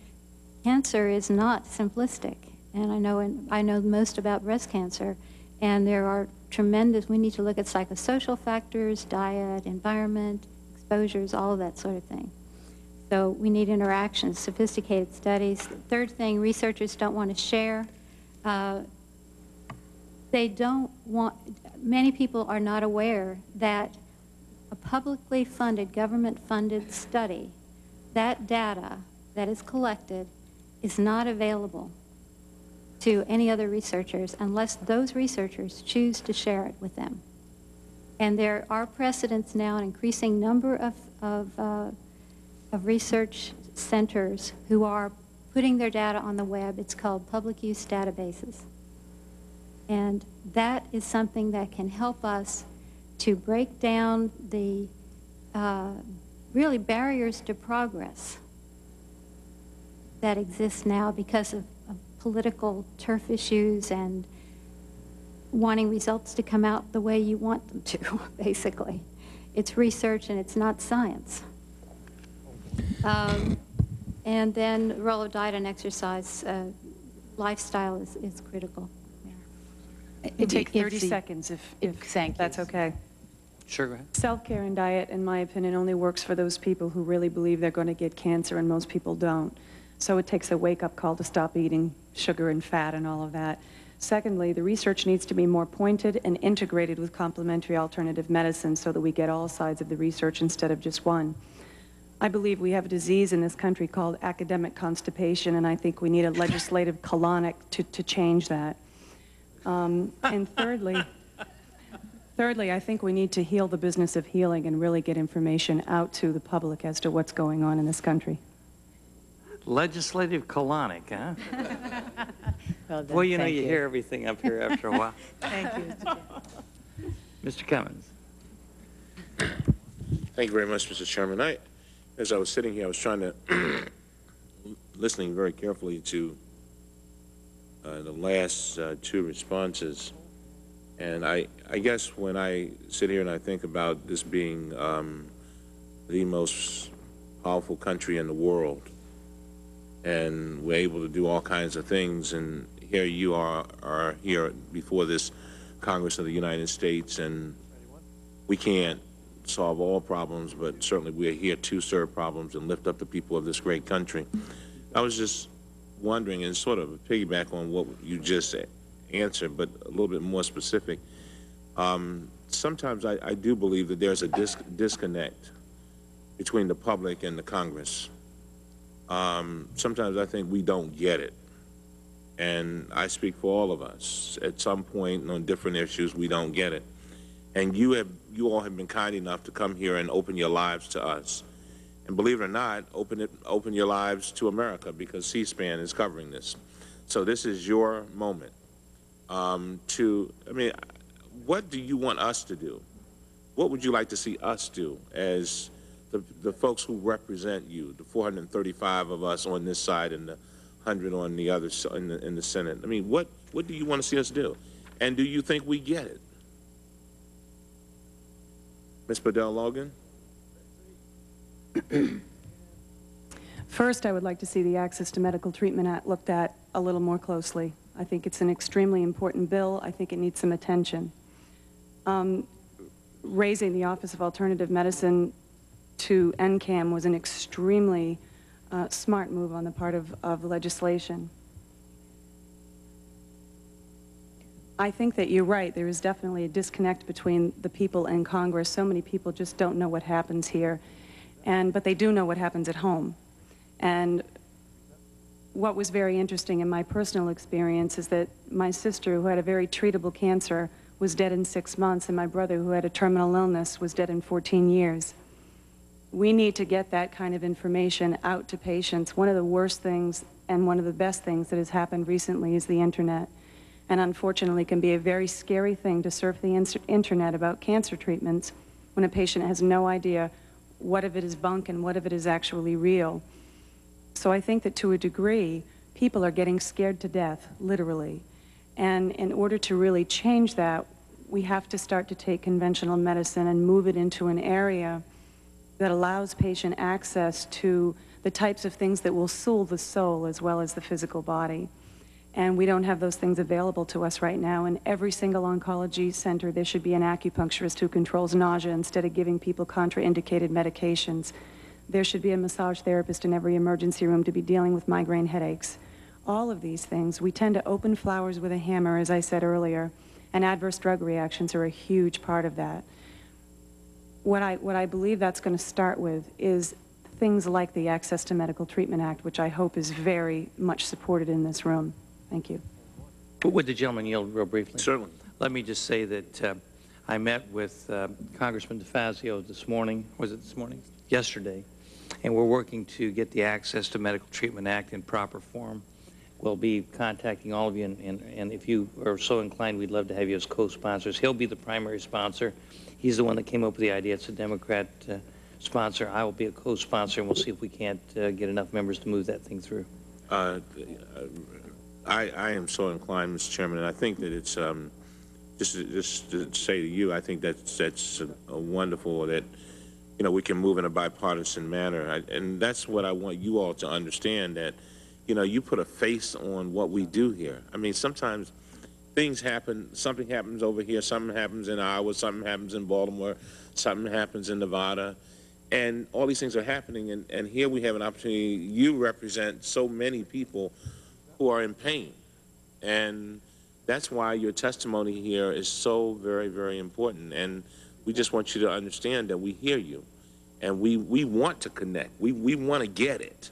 cancer is not simplistic. And I know, I know most about breast cancer. And there are tremendous, we need to look at psychosocial factors, diet, environment, exposures, all of that sort of thing. So we need interactions, sophisticated studies. Third thing, researchers don't want to share. Uh, they don't want, many people are not aware that a publicly funded, government-funded study, that data that is collected is not available to any other researchers unless those researchers choose to share it with them. And there are precedents now, an increasing number of, of, uh, of research centers who are putting their data on the web. It's called public use databases. And that is something that can help us to break down the uh, really barriers to progress that exist now because of, of political turf issues and wanting results to come out the way you want them to, (laughs) basically. It's research and it's not science. Um, And then the role of diet and exercise, uh, lifestyle is, is critical. You take 30 the- seconds if, if- if thank you. that's okay. Sure, go ahead. Self-care and diet, in my opinion, only works for those people who really believe they're going to get cancer, and most people don't. So it takes a wake-up call to stop eating sugar and fat and all of that. Secondly, the research needs to be more pointed and integrated with complementary alternative medicine so that we get all sides of the research instead of just one. I believe we have a disease in this country called academic constipation, and I think we need a legislative (laughs) colonic to, to change that. Um, and thirdly, (laughs) thirdly, I think we need to heal the business of healing and really get information out to the public as to what's going on in this country. Legislative colonic, huh? (laughs) Well done, Well, you know, thank you hear everything up here after a while. Thank you, Mr. Chairman. Mr. Cummings. Thank you very much, Mr. Chairman. I, as I was sitting here, I was trying to, (clears throat) listening very carefully to uh, the last uh, two responses. And I, I guess when I sit here and I think about this being um, the most powerful country in the world, and we're able to do all kinds of things, and here you are, are here before this Congress of the United States, and we can't solve all problems, but certainly we are here to serve problems and lift up the people of this great country. I was just wondering, and sort of a piggyback on what you just answered, but a little bit more specific. Um, sometimes I, I do believe that there's a dis disconnect between the public and the Congress. Um, sometimes I think we don't get it. And I speak for all of us. At some point on different issues, we don't get it. And you have, you all have been kind enough to come here and open your lives to us. And believe it or not, open it, open your lives to America because C-SPAN is covering this. So this is your moment um, to, I mean, what do you want us to do? What would you like to see us do as the, the folks who represent you, the 435 of us on this side and the 100 on the other in the, in the Senate? I mean, what, what do you want to see us do? And do you think we get it? Ms. Bedell Logan? (clears throat) First, I would like to see the Access to Medical Treatment Act looked at a little more closely. I think it's an extremely important bill. I think it needs some attention. Um, raising the Office of Alternative Medicine to NCAM was an extremely uh, smart move on the part of, of legislation. I think that you're right. There is definitely a disconnect between the people and Congress. So many people just don't know what happens here, and but they do know what happens at home. And what was very interesting in my personal experience is that my sister, who had a very treatable cancer, was dead in six months, and my brother, who had a terminal illness, was dead in 14 years. We need to get that kind of information out to patients. One of the worst things and one of the best things that has happened recently is the internet. And unfortunately, can be a very scary thing to surf the internet about cancer treatments when a patient has no idea what of it is bunk and what of it is actually real. So I think that to a degree, people are getting scared to death, literally. And in order to really change that, we have to start to take conventional medicine and move it into an area that allows patient access to the types of things that will soothe the soul as well as the physical body. And we don't have those things available to us right now. In every single oncology center, there should be an acupuncturist who controls nausea instead of giving people contraindicated medications. There should be a massage therapist in every emergency room to be dealing with migraine headaches. All of these things, we tend to open flowers with a hammer, as I said earlier, and adverse drug reactions are a huge part of that. What I, what I believe that's going to start with is things like the Access to Medical Treatment Act, which I hope is very much supported in this room. Thank you. Would the gentleman yield real briefly? Certainly. Let me just say that uh, I met with uh, Congressman DeFazio this morning, was it this morning? Yesterday, and we're working to get the Access to Medical Treatment Act in proper form. We'll be contacting all of you, and, and, and if you are so inclined, we'd love to have you as co-sponsors. He'll be the primary sponsor. He's the one that came up with the idea. It's a Democrat uh, sponsor. I will be a co-sponsor, and we'll see if we can't uh, get enough members to move that thing through. Uh, I, I am so inclined, Mr. Chairman, and I think that it's, um, just, just to say to you, I think that's, that's a- a wonderful that you know, we can move in a bipartisan manner. I- And that's what I want you all to understand, that, you know, you put a face on what we do here. I mean, sometimes things happen, something happens over here, something happens in Iowa, something happens in Baltimore, something happens in Nevada, and all these things are happening, and, and here we have an opportunity, you represent so many people who are in pain. And that's why your testimony here is so very, very important. And we just want you to understand that we hear you. And we, we want to connect. We, we want to get it.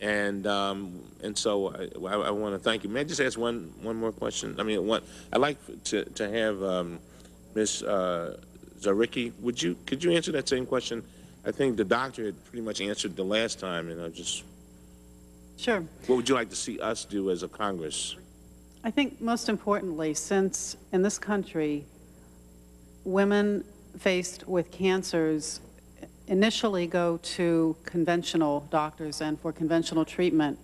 And, um, and so I, I, I want to thank you. May I just ask one, one more question? I mean, one, I'd like to, to have um, Ms. Uh, would you, could you answer that same question? I think the doctor had pretty much answered the last time, and I just, Sure. what would you like to see us do as a Congress? I think most importantly, since in this country, women faced with cancers initially go to conventional doctors and for conventional treatment,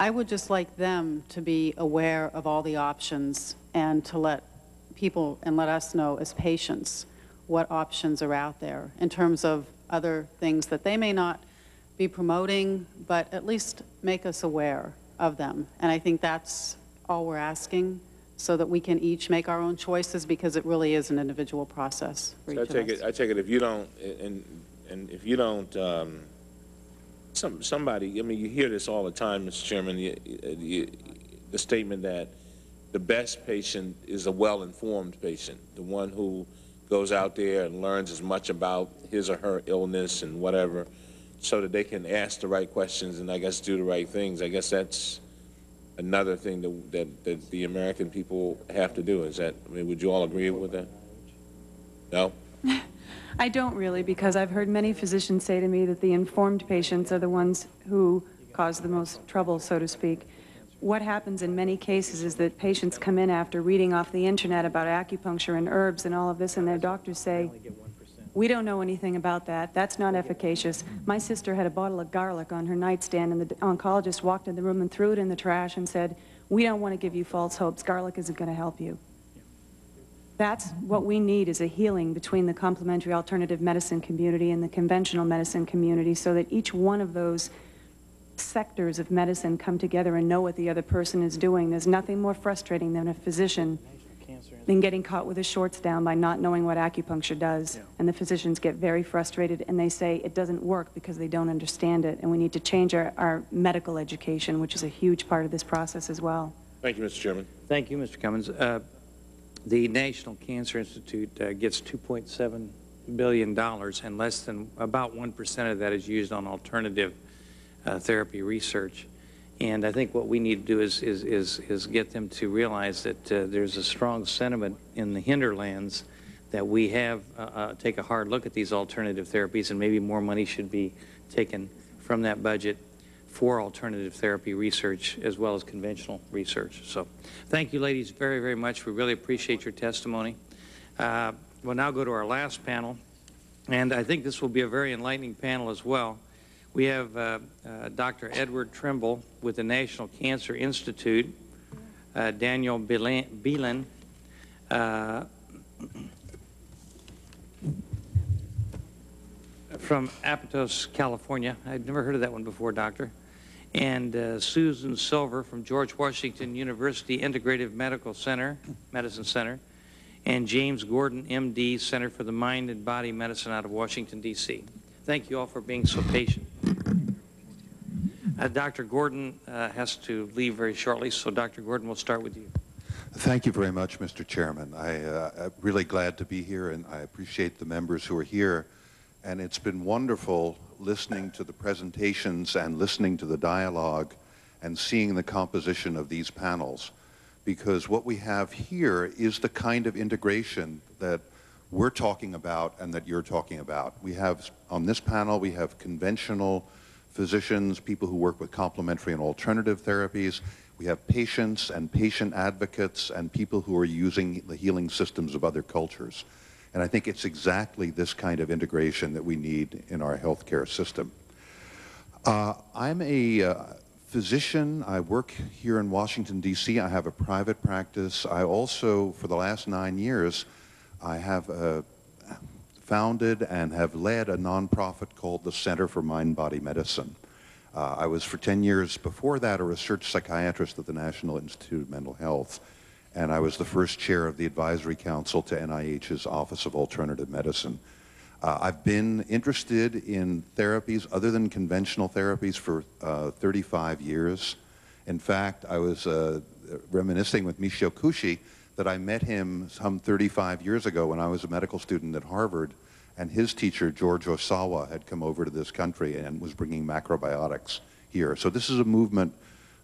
I would just like them to be aware of all the options and to let people and let us know as patients what options are out there in terms of other things that they may not be promoting, but at least make us aware of them. And I think that's all we're asking, so that we can each make our own choices, because it really is an individual process for each So I of take us. it, I take it if you don't, and, and if you don't, um, some, somebody, I mean, you hear this all the time, Mr. Chairman, the, the, the statement that the best patient is a well-informed patient, the one who goes out there and learns as much about his or her illness and whatever, so that they can ask the right questions and I guess do the right things. I guess that's another thing that, that, that the American people have to do. Is that, I mean, would you all agree with that? No? (laughs) I don't really, because I've heard many physicians say to me that the informed patients are the ones who cause the most trouble, so to speak. What happens in many cases is that patients come in after reading off the internet about acupuncture and herbs and all of this, and their doctors say, we don't know anything about that. That's not efficacious. My sister had a bottle of garlic on her nightstand, and the oncologist walked in the room and threw it in the trash and said, we don't want to give you false hopes. Garlic isn't going to help you. That's what we need is a healing between the complementary alternative medicine community and the conventional medicine community so that each one of those sectors of medicine come together and know what the other person is doing. There's nothing more frustrating than a physician than getting caught with his shorts down by not knowing what acupuncture does. And the physicians get very frustrated and they say it doesn't work because they don't understand it. And we need to change our, our medical education, which is a huge part of this process as well. Thank you, Mr. Chairman. Thank you, Mr. Cummings. Uh, The National Cancer Institute uh, gets $2.7 billion, and less than, about 1% of that is used on alternative uh, therapy research. And I think what we need to do is, is, is, is get them to realize that uh, there's a strong sentiment in the hinterlands that we have, uh, uh, take a hard look at these alternative therapies, and maybe more money should be taken from that budget for alternative therapy research as well as conventional research. So thank you, ladies, very, very much. We really appreciate your testimony. Uh, we'll now go to our last panel, and I think this will be a very enlightening panel as well. We have uh, uh, Dr. Edward Trimble with the National Cancer Institute, uh, Daniel Beilin, uh, from Aptos, California. I'd never heard of that one before, Doctor. And uh, Susan Silver from George Washington University Integrative Medical Center, Medicine Center, and James Gordon, MD, Center for the Mind and Body Medicine out of Washington, D.C. Thank you all for being so patient. Uh, Dr. Gordon uh, has to leave very shortly, so Dr. Gordon, we'll start with you. Thank you very much, Mr. Chairman. I, uh, I'm really glad to be here, and I appreciate the members who are here. And it's been wonderful listening to the presentations and listening to the dialogue and seeing the composition of these panels. Because what we have here is the kind of integration that we're talking about and that you're talking about. We have, on this panel, we have conventional physicians, people who work with complementary and alternative therapies. We have patients and patient advocates and people who are using the healing systems of other cultures. And I think it's exactly this kind of integration that we need in our healthcare system. Uh, I'm a uh, physician. I work here in Washington, D.C. I have a private practice. I also, for the last nine years, I have a founded and have led a nonprofit called the Center for Mind-Body Medicine. Uh, I was for 10 years before that a research psychiatrist at the National Institute of Mental Health, and I was the first chair of the advisory council to NIH's Office of Alternative Medicine. Uh, I've been interested in therapies other than conventional therapies for uh, 35 years. In fact, I was uh, reminiscing with Michio Kushi that I met him some 35 years ago when I was a medical student at Harvard, and his teacher, George Ohsawa, had come over to this country and was bringing macrobiotics here. So this is a movement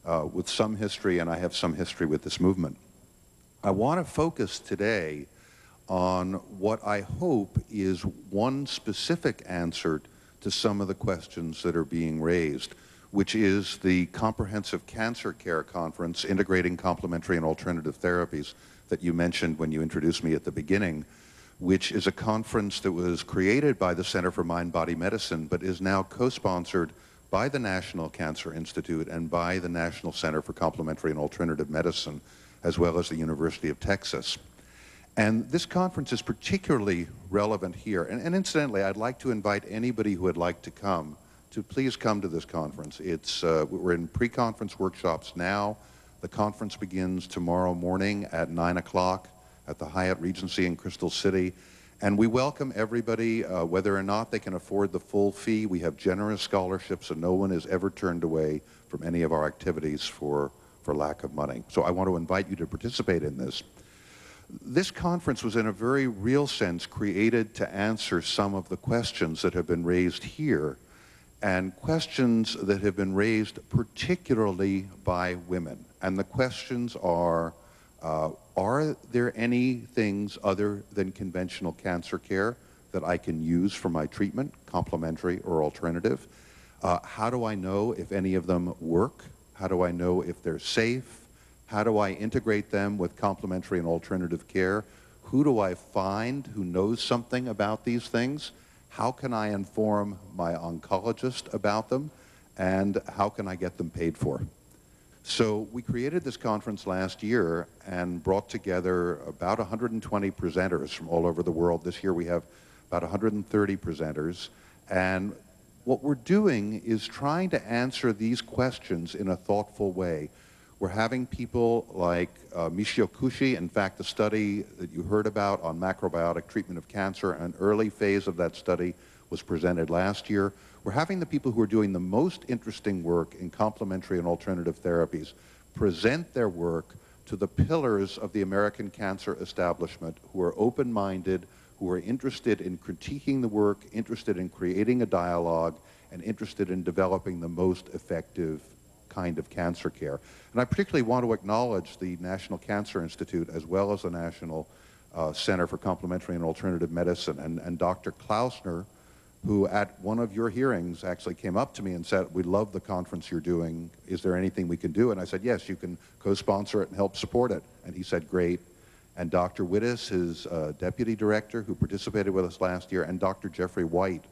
uh, with some history, and I have some history with this movement. I want to focus today on what I hope is one specific answer to some of the questions that are being raised, which is the Comprehensive Cancer Care Conference, Integrating Complementary and Alternative Therapies, that you mentioned when you introduced me at the beginning, which is a conference that was created by the Center for Mind-Body Medicine, but is now co-sponsored by the National Cancer Institute and by the National Center for Complementary and Alternative Medicine, as well as the University of Texas. And this conference is particularly relevant here. And, and, incidentally, I'd like to invite anybody who would like to come to please come to this conference. It's, uh, we're in pre-conference workshops now. The conference begins tomorrow morning at 9 o'clock at the Hyatt Regency in Crystal City. And we welcome everybody, uh, whether or not they can afford the full fee. We have generous scholarships, and no one is ever turned away from any of our activities for, for lack of money. So I want to invite you to participate in this. This conference was in a very real sense created to answer some of the questions that have been raised here and questions that have been raised particularly by women. And the questions are, uh, are there any things other than conventional cancer care that I can use for my treatment, complementary or alternative? Uh, how do I know if any of them work? How do I know if they're safe? How do I integrate them with complementary and alternative care? Who do I find who knows something about these things? How can I inform my oncologist about them? And how can I get them paid for? So we created this conference last year and brought together about 120 presenters from all over the world. This year we have about 130 presenters. And what we're doing is trying to answer these questions in a thoughtful way. We're having people like uh, Michio Kushi, in fact, the study that you heard about on macrobiotic treatment of cancer, an early phase of that study was presented last year. We're having the people who are doing the most interesting work in complementary and alternative therapies present their work to the pillars of the American cancer establishment who are open-minded, who are interested in critiquing the work, interested in creating a dialogue, and interested in developing the most effective kind of cancer care. And I particularly want to acknowledge the National Cancer Institute as well as the National uh, Center for Complementary and Alternative Medicine and, and Dr. Klausner, who at one of your hearings actually came up to me and said, we love the conference you're doing. Is there anything we can do? And I said, yes, you can co-sponsor it and help support it. And he said, great. And Dr. Wittes, his uh, deputy director, who participated with us last year, and Dr. Jeffrey White,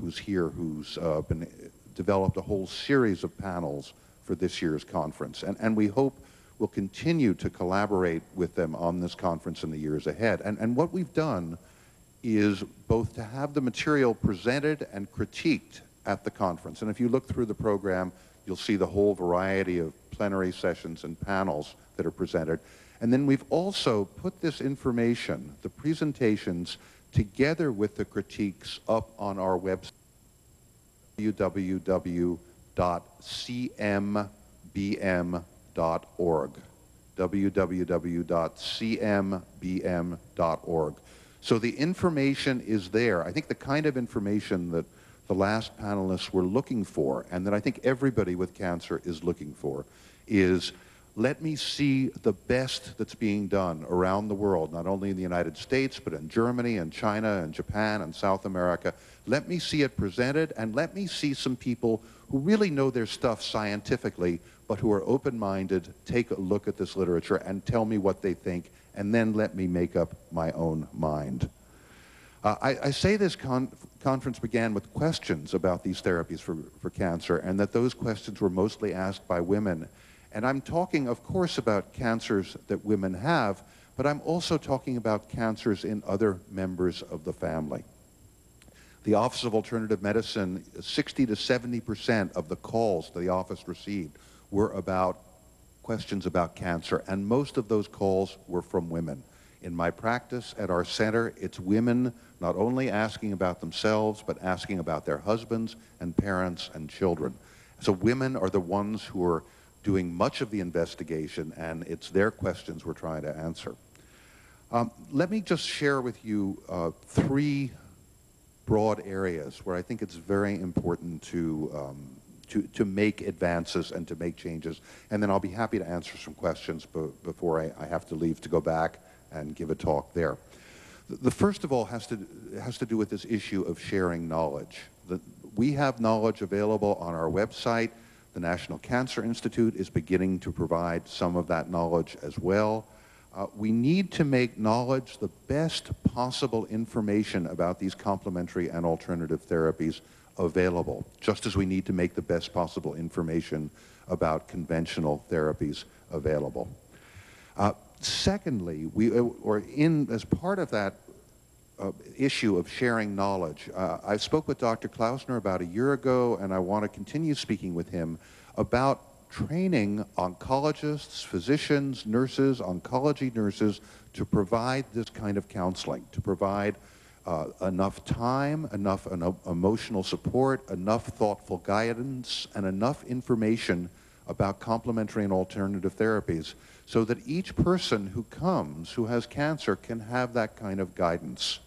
who's here, who's uh, been developed a whole series of panels for this year's conference. And, and we hope we'll continue to collaborate with them on this conference in the years ahead. And, and what we've done is both to have the material presented and critiqued at the conference. And if you look through the program, you'll see the whole variety of plenary sessions and panels that are presented. And then we've also put this information, the presentations, together with the critiques up on our website, www www.cmbm.org www.cmbm.org. So the information is there. I think the kind of information that the last panelists were looking for, and that I think everybody with cancer is looking for, is let me see the best that's being done around the world, not only in the United States, but in Germany and China and Japan and South America. Let me see it presented, and let me see some people who really know their stuff scientifically, but who are open-minded, take a look at this literature and tell me what they think, and then let me make up my own mind. Uh, I, I, say this con conference began with questions about these therapies for, for cancer, and that those questions were mostly asked by women. And I'm talking, of course, about cancers that women have, but I'm also talking about cancers in other members of the family. The Office of Alternative Medicine, 60 to 70 percent of the calls the office received were about questions about cancer, and most of those calls were from women. In my practice at our center, it's women not only asking about themselves, but asking about their husbands and parents and children. So women are the ones who are doing much of the investigation, and it's their questions we're trying to answer. Um, let me just share with you uh, three broad areas where I think it's very important to, um, to, to make advances and to make changes. And then I'll be happy to answer some questions before I, I have to leave to go back and give a talk there. The first of all has to, has to do with this issue of sharing knowledge. The, we have knowledge available on our website. The National Cancer Institute is beginning to provide some of that knowledge as well. Uh, we need to make knowledge the best possible information about these complementary and alternative therapies available, just as we need to make the best possible information about conventional therapies available. Uh, secondly, we, uh, or in, as part of that uh, issue of sharing knowledge, uh, I spoke with Dr. Klausner about a year ago, and I want to continue speaking with him about training oncologists, physicians, nurses, oncology nurses to provide this kind of counseling, to provide uh, enough time, enough emotional support, enough thoughtful guidance, and enough information about complementary and alternative therapies so that each person who comes who has cancer can have that kind of guidance.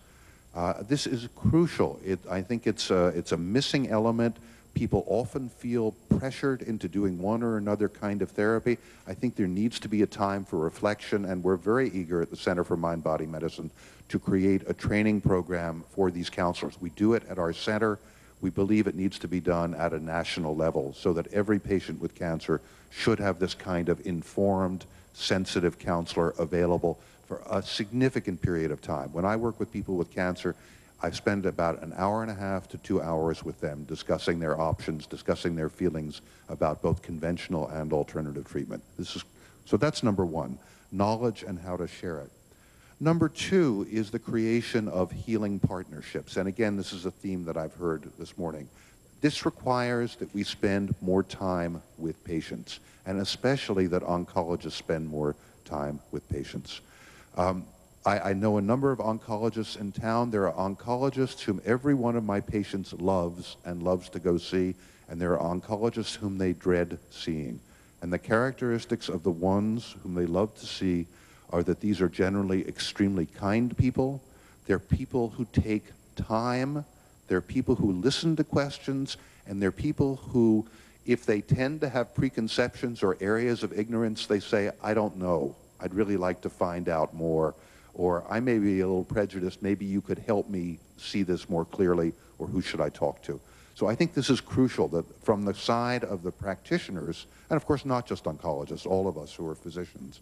Uh, this is crucial. It, I think it's a, it's a missing element people often feel pressured into doing one or another kind of therapy. I think there needs to be a time for reflection, and we're very eager at the Center for Mind Body Medicine to create a training program for these counselors. We do it at our center. We believe it needs to be done at a national level so that every patient with cancer should have this kind of informed, sensitive counselor available for a significant period of time. When I work with people with cancer, I spend about an hour and a half to two hours with them discussing their options, discussing their feelings about both conventional and alternative treatment. This is, so that's number one, knowledge and how to share it. Number two is the creation of healing partnerships. And again, this is a theme that I've heard this morning. This requires that we spend more time with patients, and especially that oncologists spend more time with patients. Um, I, I, know a number of oncologists in town. There are oncologists whom every one of my patients loves and loves to go see, and there are oncologists whom they dread seeing. And the characteristics of the ones whom they love to see are that these are generally extremely kind people. They're people who take time. They're people who listen to questions, and they're people who, if they tend to have preconceptions or areas of ignorance, they say, I don't know. I'd really like to find out more or I may be a little prejudiced, maybe you could help me see this more clearly, or who should I talk to? So I think this is crucial that from the side of the practitioners, and of course not just oncologists, all of us who are physicians,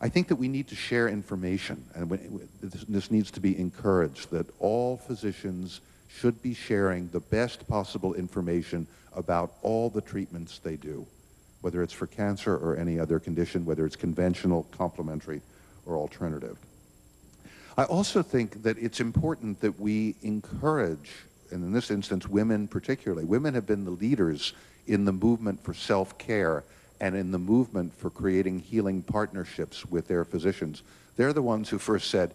I think that we need to share information, and this needs to be encouraged, that all physicians should be sharing the best possible information about all the treatments they do, whether it's for cancer or any other condition, whether it's conventional, complementary, or alternative. I also think that it's important that we encourage, and in this instance, women particularly. Women have been the leaders in the movement for self-care and in the movement for creating healing partnerships with their physicians. They're the ones who first said,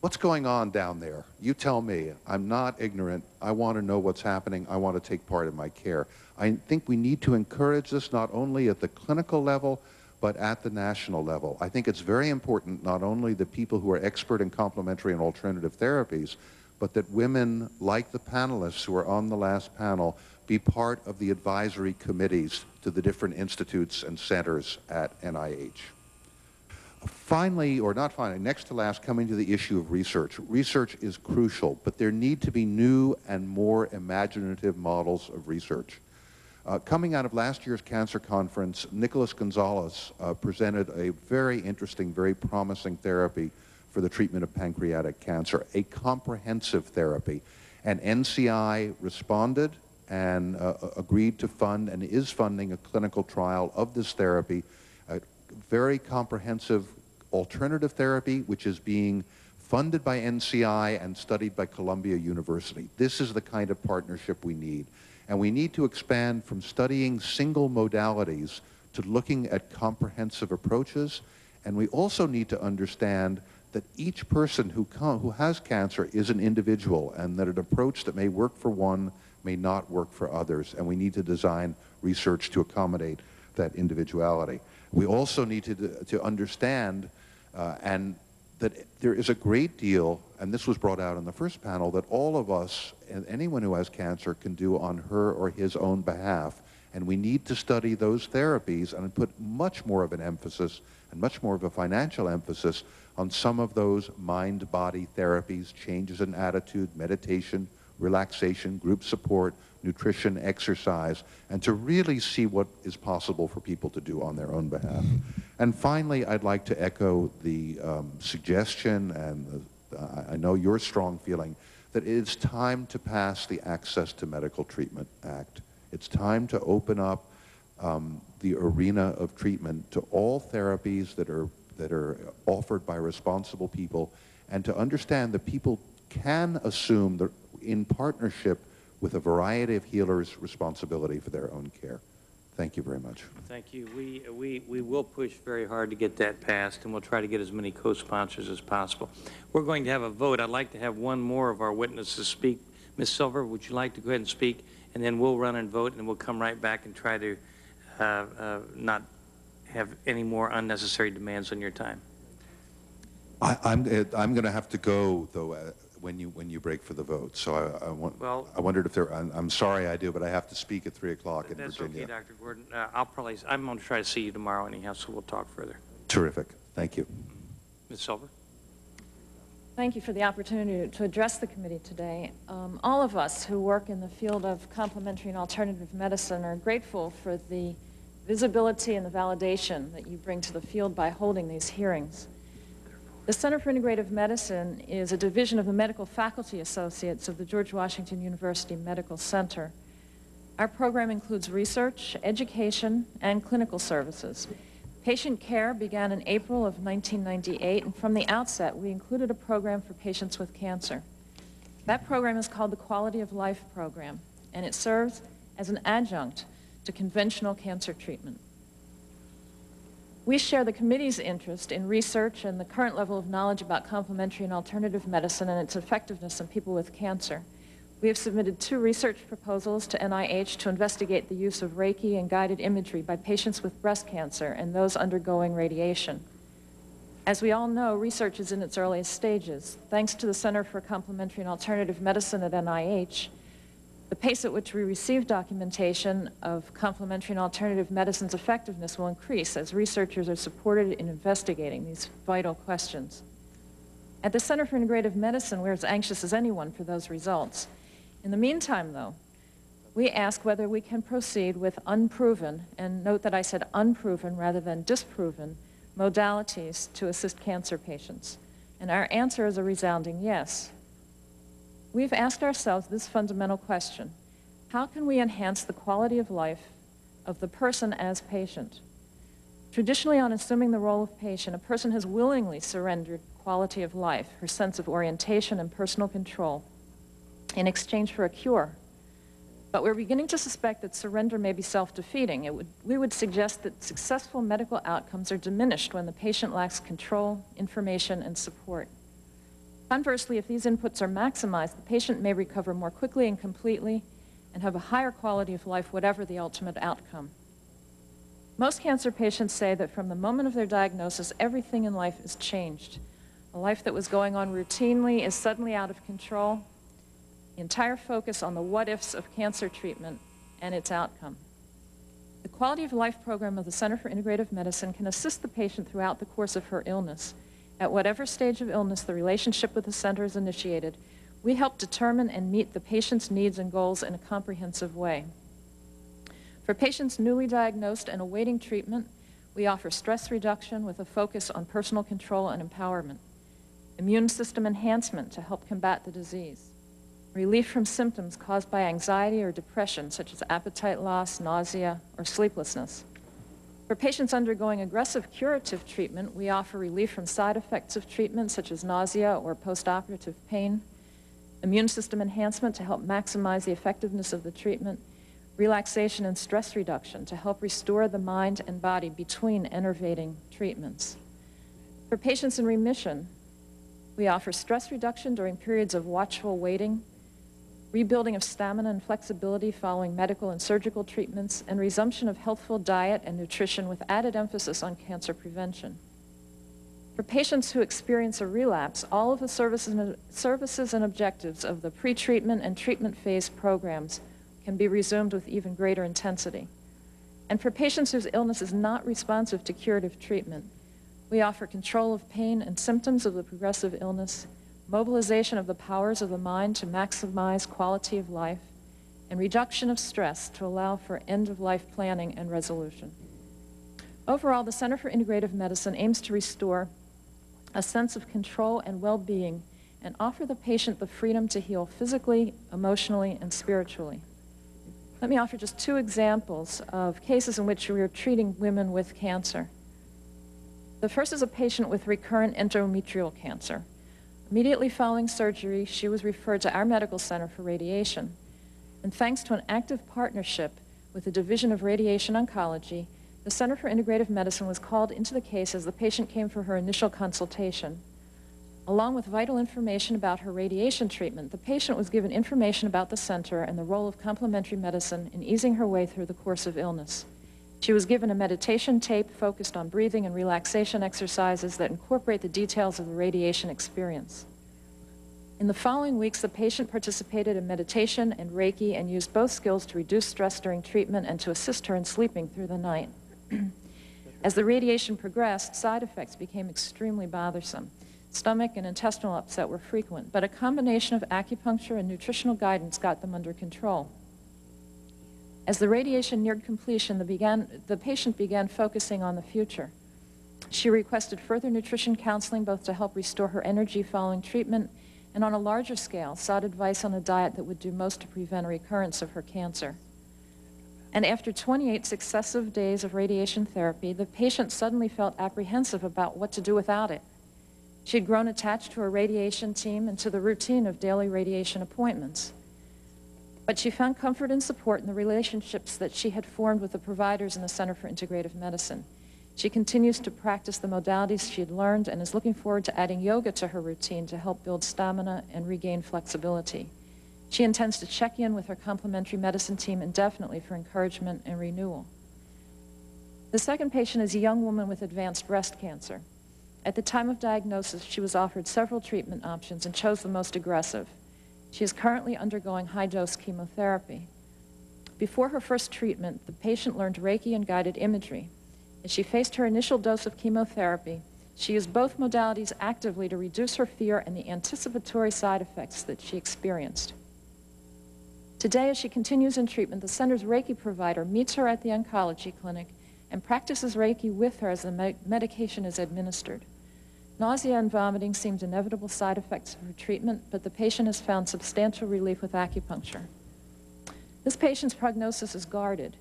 what's going on down there? You tell me. I'm not ignorant. I want to know what's happening. I want to take part in my care. I think we need to encourage this not only at the clinical level, but at the national level. I think it's very important not only that people who are expert in complementary and alternative therapies, but that women like the panelists who are on the last panel be part of the advisory committees to the different institutes and centers at NIH. Finally, or not finally, next to last, coming to the issue of research. Research is crucial, but there need to be new and more imaginative models of research. Uh, coming out of last year's cancer conference, Nicholas Gonzalez uh, presented a very interesting, very promising therapy for the treatment of pancreatic cancer, a comprehensive therapy. And NCI responded and uh, agreed to fund and is funding a clinical trial of this therapy, a very comprehensive alternative therapy, which is being funded by NCI and studied by Columbia University. This is the kind of partnership we need. And we need to expand from studying single modalities to looking at comprehensive approaches. And we also need to understand that each person who, who has cancer is an individual and that an approach that may work for one may not work for others. And we need to design research to accommodate that individuality. We also need to, to understand uh, and that there is a great deal, and this was brought out in the first panel, that all of us and anyone who has cancer can do on her or his own behalf. And we need to study those therapies and put much more of an emphasis and much more of a financial emphasis on some of those mind-body therapies, changes in attitude, meditation, relaxation, group support, nutrition, exercise, and to really see what is possible for people to do on their own behalf. And finally, I'd like to echo the um, suggestion, and the, uh, I know your strong feeling, that it's time to pass the Access to Medical Treatment Act. It's time to open up um, the arena of treatment to all therapies that are, that are offered by responsible people, and to understand that people can assume that in partnership with a variety of healers responsibility for their own care. Thank you very much. Thank you. We, we, we will push very hard to get that passed, and we'll try to get as many co-sponsors as possible. We're going to have a vote. I'd like to have one more of our witnesses speak. Ms. Silver, would you like to go ahead and speak? And then we'll run and vote, and we'll come right back and try to uh, uh, not have any more unnecessary demands on your time. I, I'm, I'm going to have to go, though, uh, when you when you break for the vote. So I, I, want, well, I wondered if there. I'm, I'm, sorry I do, but I have to speak at three o'clock in that's Virginia. That's okay, Dr. Gordon. Uh, I'll probably I'm going to try to see you tomorrow anyhow, so we'll talk further. Terrific. Thank you. Ms. Silver. Thank you for the opportunity to address the committee today. Um, all of us who work in the field of complementary and alternative medicine are grateful for the visibility and the validation that you bring to the field by holding these hearings. The Center for Integrative Medicine is a division of the Medical Faculty Associates of the George Washington University Medical Center. Our program includes research, education, and clinical services. Patient care began in April of 1998, and from the outset, we included a program for patients with cancer. That program is called the Quality of Life Program, and it serves as an adjunct to conventional cancer treatment. We share the committee's interest in research and the current level of knowledge about complementary and alternative medicine and its effectiveness in people with cancer. We have submitted two research proposals to NIH to investigate the use of Reiki and guided imagery by patients with breast cancer and those undergoing radiation. As we all know, research is in its earliest stages. Thanks to the Center for Complementary and Alternative Medicine at NIH, the pace at which we receive documentation of complementary and alternative medicine's effectiveness will increase as researchers are supported in investigating these vital questions. At the Center for Integrative Medicine, we're as anxious as anyone for those results. In the meantime, though, we ask whether we can proceed with unproven, and note that I said unproven rather than disproven, modalities to assist cancer patients. And our answer is a resounding yes. We've asked ourselves this fundamental question. How can we enhance the quality of life of the person as patient? Traditionally, on assuming the role of patient, a person has willingly surrendered quality of life, her sense of orientation and personal control, in exchange for a cure. But we're beginning to suspect that surrender may be self-defeating. Would, we would suggest that successful medical outcomes are diminished when the patient lacks control, information, and support. Conversely, if these inputs are maximized, the patient may recover more quickly and completely and have a higher quality of life, whatever the ultimate outcome. Most cancer patients say that from the moment of their diagnosis, everything in life is changed. A life that was going on routinely is suddenly out of control. The entire focus on the what-ifs of cancer treatment and its outcome. The Quality of Life program of the Center for Integrative Medicine can assist the patient throughout the course of her illness at whatever stage of illness the relationship with the center is initiated, we help determine and meet the patient's needs and goals in a comprehensive way. For patients newly diagnosed and awaiting treatment, we offer stress reduction with a focus on personal control and empowerment, immune system enhancement to help combat the disease, relief from symptoms caused by anxiety or depression, such as appetite loss, nausea, or sleeplessness, For patients undergoing aggressive curative treatment, we offer relief from side effects of treatment such as nausea or postoperative pain, immune system enhancement to help maximize the effectiveness of the treatment, relaxation and stress reduction to help restore the mind and body between enervating treatments. For patients in remission, we offer stress reduction during periods of watchful waiting, rebuilding of stamina and flexibility following medical and surgical treatments, and resumption of healthful diet and nutrition with added emphasis on cancer prevention. For patients who experience a relapse, all of the services and, services and objectives of the pretreatment and treatment phase programs can be resumed with even greater intensity. And for patients whose illness is not responsive to curative treatment, we offer control of pain and symptoms of the progressive illness, mobilization of the powers of the mind to maximize quality of life, and reduction of stress to allow for end-of-life planning and resolution. Overall, the Center for Integrative Medicine aims to restore a sense of control and well-being and offer the patient the freedom to heal physically, emotionally, and spiritually. Let me offer just two examples of cases in which we are treating women with cancer. The first is a patient with recurrent endometrial cancer. Immediately following surgery, she was referred to our medical center for radiation. And thanks to an active partnership with the Division of Radiation Oncology, the Center for Integrative Medicine was called into the case as the patient came for her initial consultation. Along with vital information about her radiation treatment, the patient was given information about the center and the role of complementary medicine in easing her way through the course of illness. She was given a meditation tape focused on breathing and relaxation exercises that incorporate the details of the radiation experience. In the following weeks, the patient participated in meditation and Reiki and used both skills to reduce stress during treatment and to assist her in sleeping through the night. (clears throat) As the radiation progressed, side effects became extremely bothersome. Stomach and intestinal upset were frequent, but a combination of acupuncture and nutritional guidance got them under control. As the radiation neared completion, the, began, the patient began focusing on the future. She requested further nutrition counseling both to help restore her energy following treatment and on a larger scale sought advice on a diet that would do most to prevent a recurrence of her cancer. And after 28 successive days of radiation therapy, the patient suddenly felt apprehensive about what to do without it. She had grown attached to her radiation team and to the routine of daily radiation appointments. But she found comfort and support in the relationships that she had formed with the providers in the Center for Integrative Medicine. She continues to practice the modalities she had learned and is looking forward to adding yoga to her routine to help build stamina and regain flexibility. She intends to check in with her complementary medicine team indefinitely for encouragement and renewal. The second patient is a young woman with advanced breast cancer. At the time of diagnosis, she was offered several treatment options and chose the most aggressive. She is currently undergoing high-dose chemotherapy. Before her first treatment, the patient learned Reiki and guided imagery. As she faced her initial dose of chemotherapy, she used both modalities actively to reduce her fear and the anticipatory side effects that she experienced. Today, as she continues in treatment, the center's Reiki provider meets her at the oncology clinic and practices Reiki with her as the me medication is administered. Nausea and vomiting seemed inevitable side effects of her treatment, but the patient has found substantial relief with acupuncture. This patient's prognosis is guarded.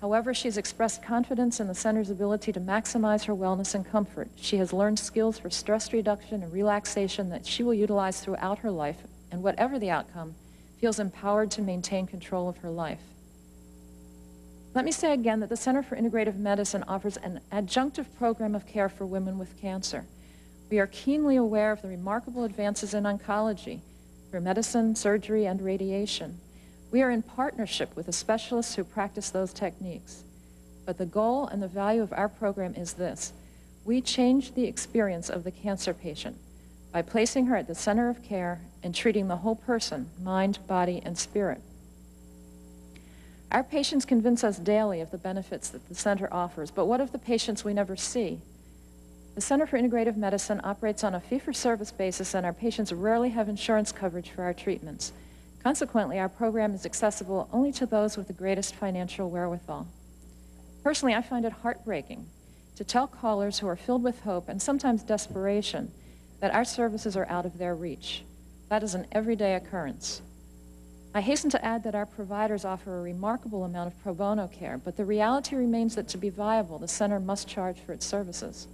However, she has expressed confidence in the center's ability to maximize her wellness and comfort. She has learned skills for stress reduction and relaxation that she will utilize throughout her life, and whatever the outcome, feels empowered to maintain control of her life. Let me say again that the Center for Integrative Medicine offers an adjunctive program of care for women with cancer. We are keenly aware of the remarkable advances in oncology for medicine, surgery, and radiation. We are in partnership with the specialists who practice those techniques. But the goal and the value of our program is this. We change the experience of the cancer patient by placing her at the center of care and treating the whole person, mind, body, and spirit. Our patients convince us daily of the benefits that the center offers, but what of the patients we never see? The Center for Integrative Medicine operates on a fee-for-service basis, and our patients rarely have insurance coverage for our treatments. Consequently, our program is accessible only to those with the greatest financial wherewithal. Personally, I find it heartbreaking to tell callers who are filled with hope and sometimes desperation that our services are out of their reach. That is an everyday occurrence. I hasten to add that our providers offer a remarkable amount of pro bono care, but the reality remains that to be viable, the center must charge for its services.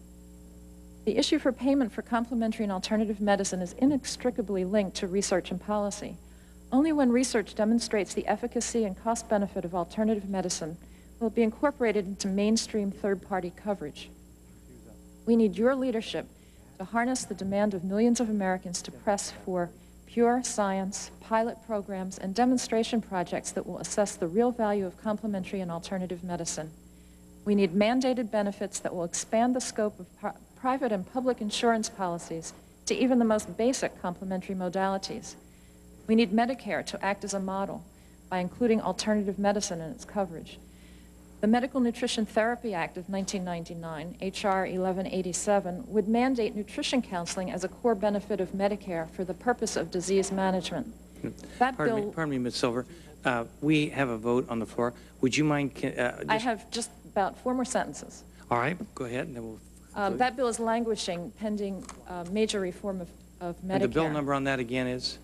The issue for payment for complementary and alternative medicine is inextricably linked to research and policy. Only when research demonstrates the efficacy and cost benefit of alternative medicine will it be incorporated into mainstream third-party coverage. We need your leadership to harness the demand of millions of Americans to press for pure science, pilot programs, and demonstration projects that will assess the real value of complementary and alternative medicine. We need mandated benefits that will expand the scope of private and public insurance policies to even the most basic complementary modalities. We need Medicare to act as a model by including alternative medicine in its coverage. The Medical Nutrition Therapy Act of 1999, H.R. 1187, would mandate nutrition counseling as a core benefit of Medicare for the purpose of disease management. That Pardon me, bill, pardon me, Ms. Silver. Uh, We have a vote on the floor. Would you mind, uh, I have just about four more sentences. all right, go ahead, and then we'll... Um, That bill is languishing pending uh, major reform of of Medicare. And the bill number on that again is?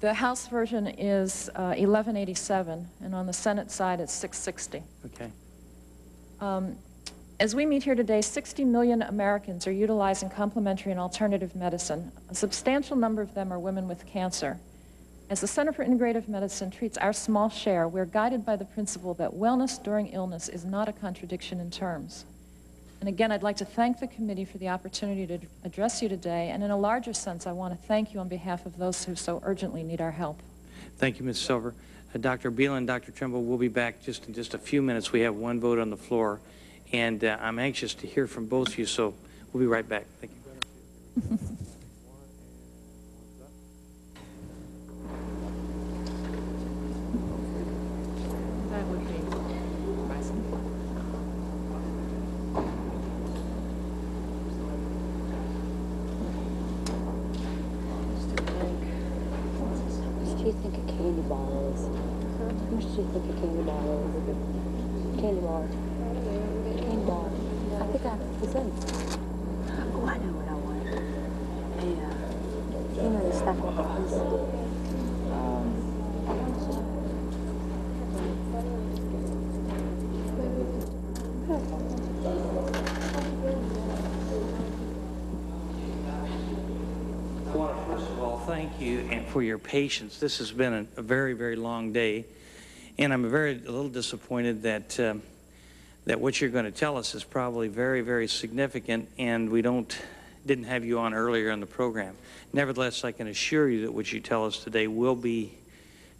The House version is uh, 1187, and on the Senate side, it's 660. Okay. Um, As we meet here today, 60 million Americans are utilizing complementary and alternative medicine. A substantial number of them are women with cancer. As the Center for Integrative Medicine treats our small share, we're guided by the principle that wellness during illness is not a contradiction in terms. And again, I'd like to thank the committee for the opportunity to address you today, and in a larger sense, I want to thank you on behalf of those who so urgently need our help. Thank you, Ms. Silver. Uh, Dr. Beilin, Dr. Trimble, we'll be back just in just a few minutes. We have one vote on the floor, and uh, I'm anxious to hear from both of you, so we'll be right back. Thank you. (laughs) That would be How much do you think a candy bar is? How much do you think a candy bar is? Candy bar. Candy bar. I think I was in. Oh, I know what I want. Yeah. You know the stack of bars. I want to first of all thank you and for your patience. This has been a, a very, very long day, and I'm very a little disappointed that um, that what you're going to tell us is probably very, very significant, and we don't didn't have you on earlier in the program. Nevertheless, I can assure you that what you tell us today will be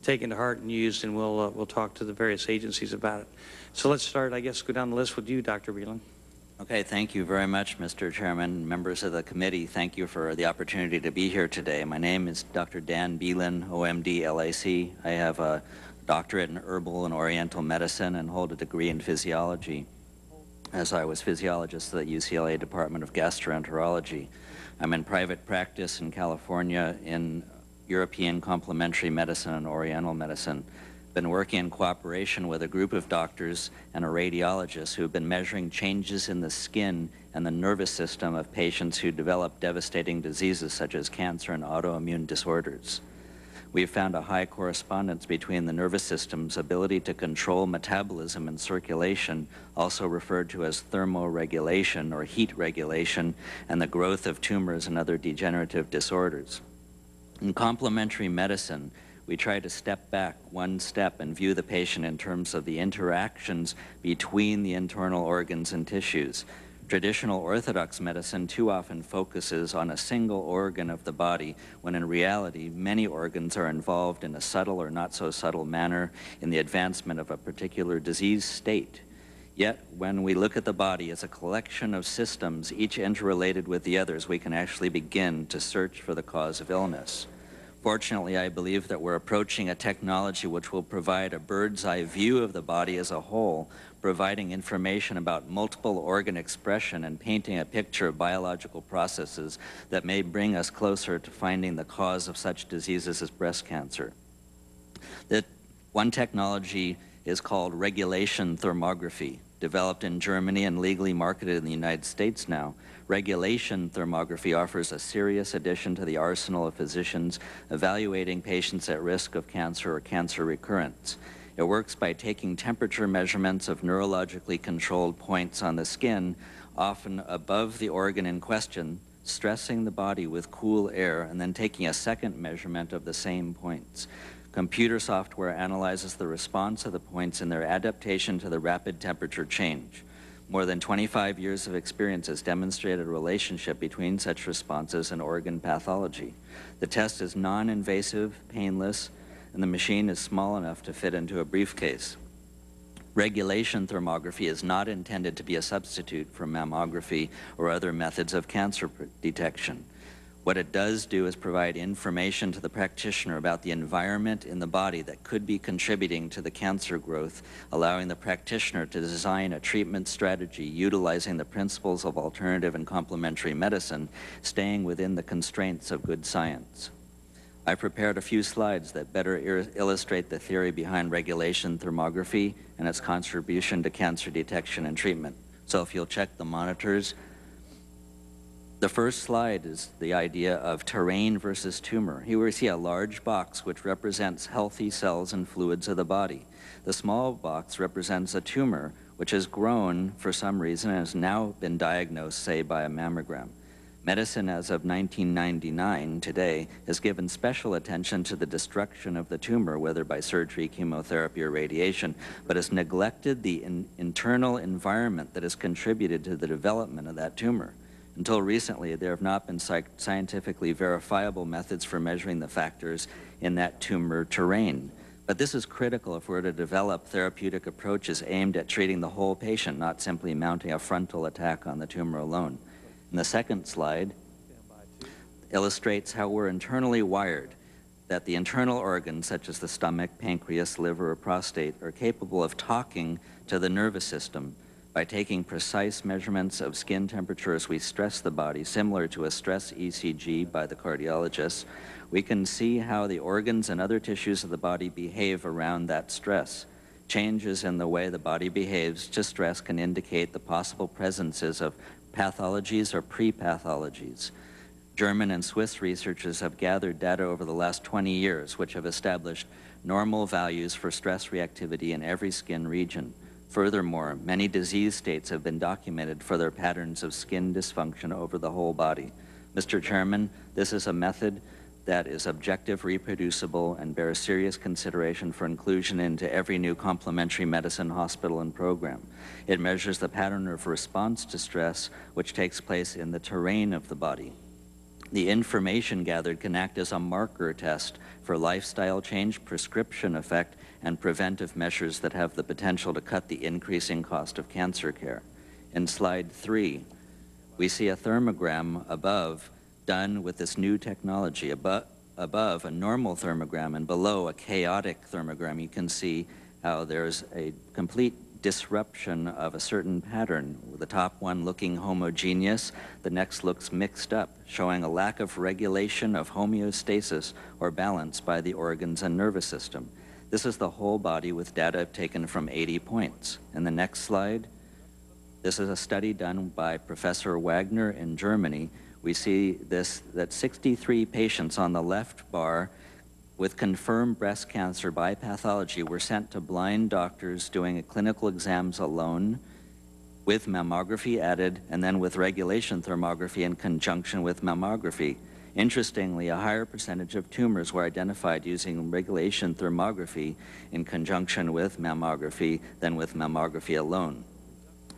taken to heart and used, and we'll uh, we'll talk to the various agencies about it. So let's start. I guess go down the list with you, Dr. Beilin. Okay, thank you very much, Mr. Chairman, members of the committee. Thank you for the opportunity to be here today. My name is Dr. Dan Beilin, OMD, LAC. I have a doctorate in herbal and oriental medicine and hold a degree in physiology, as I was physiologist at the UCLA Department of Gastroenterology. I'm in private practice in California in European complementary medicine and oriental medicine been working in cooperation with a group of doctors and a radiologist who have been measuring changes in the skin and the nervous system of patients who develop devastating diseases such as cancer and autoimmune disorders. We have found a high correspondence between the nervous system's ability to control metabolism and circulation, also referred to as thermoregulation or heat regulation, and the growth of tumors and other degenerative disorders. In complementary medicine, we try to step back one step and view the patient in terms of the interactions between the internal organs and tissues. Traditional orthodox medicine too often focuses on a single organ of the body, when in reality, many organs are involved in a subtle or not so subtle manner in the advancement of a particular disease state. Yet, when we look at the body as a collection of systems, each interrelated with the others, we can actually begin to search for the cause of illness. Fortunately, I believe that we're approaching a technology which will provide a bird's eye view of the body as a whole, providing information about multiple organ expression and painting a picture of biological processes that may bring us closer to finding the cause of such diseases as breast cancer. That one technology is called regulation thermography. developed in Germany and legally marketed in the United States now, regulation thermography offers a serious addition to the arsenal of physicians evaluating patients at risk of cancer or cancer recurrence. It works by taking temperature measurements of neurologically controlled points on the skin, often above the organ in question, stressing the body with cool air, and then taking a second measurement of the same points. Computer software analyzes the response of the points and their adaptation to the rapid temperature change. More than 25 years of experience has demonstrated a relationship between such responses and organ pathology. The test is non-invasive, painless, and the machine is small enough to fit into a briefcase. Regulation thermography is not intended to be a substitute for mammography or other methods of cancer detection. What it does do is provide information to the practitioner about the environment in the body that could be contributing to the cancer growth, allowing the practitioner to design a treatment strategy utilizing the principles of alternative and complementary medicine, staying within the constraints of good science. I prepared a few slides that better illustrate the theory behind regulation thermography and its contribution to cancer detection and treatment. So if you'll check the monitors, the first slide is the idea of terrain versus tumor. Here we see a large box which represents healthy cells and fluids of the body. The small box represents a tumor which has grown for some reason and has now been diagnosed, say, by a mammogram. Medicine as of 1999 today has given special attention to the destruction of the tumor, whether by surgery, chemotherapy, or radiation, but has neglected the in internal environment that has contributed to the development of that tumor. Until recently, there have not been scientifically verifiable methods for measuring the factors in that tumor terrain. But this is critical if we're to develop therapeutic approaches aimed at treating the whole patient, not simply mounting a frontal attack on the tumor alone. And the second slide illustrates how we're internally wired, that the internal organs, such as the stomach, pancreas, liver, or prostate, are capable of talking to the nervous system by taking precise measurements of skin temperature as we stress the body, similar to a stress ECG by the cardiologist, we can see how the organs and other tissues of the body behave around that stress. Changes in the way the body behaves to stress can indicate the possible presences of pathologies or pre-pathologies. German and Swiss researchers have gathered data over the last 20 years which have established normal values for stress reactivity in every skin region. Furthermore, many disease states have been documented for their patterns of skin dysfunction over the whole body. Mr. Chairman, this is a method that is objective, reproducible, and bears serious consideration for inclusion into every new complementary medicine hospital and program. It measures the pattern of response to stress which takes place in the terrain of the body. The information gathered can act as a marker test for lifestyle change, prescription effect, and preventive measures that have the potential to cut the increasing cost of cancer care. In slide three, we see a thermogram above done with this new technology. Abo above a normal thermogram and below a chaotic thermogram, you can see how there's a complete disruption of a certain pattern. The top one looking homogeneous, the next looks mixed up, showing a lack of regulation of homeostasis or balance by the organs and nervous system. This is the whole body with data taken from 80 points. And the next slide, this is a study done by Professor Wagner in Germany. We see this, that 63 patients on the left bar with confirmed breast cancer by pathology were sent to blind doctors doing a clinical exams alone with mammography added and then with regulation thermography in conjunction with mammography. Interestingly, a higher percentage of tumors were identified using regulation thermography in conjunction with mammography than with mammography alone.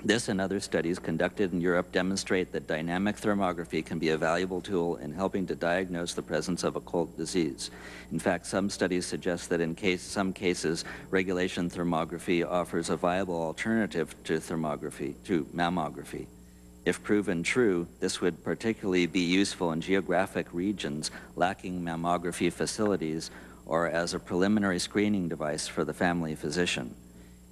This and other studies conducted in Europe demonstrate that dynamic thermography can be a valuable tool in helping to diagnose the presence of occult disease. In fact, some studies suggest that in case, some cases, regulation thermography offers a viable alternative to thermography, to mammography. If proven true, this would particularly be useful in geographic regions lacking mammography facilities or as a preliminary screening device for the family physician.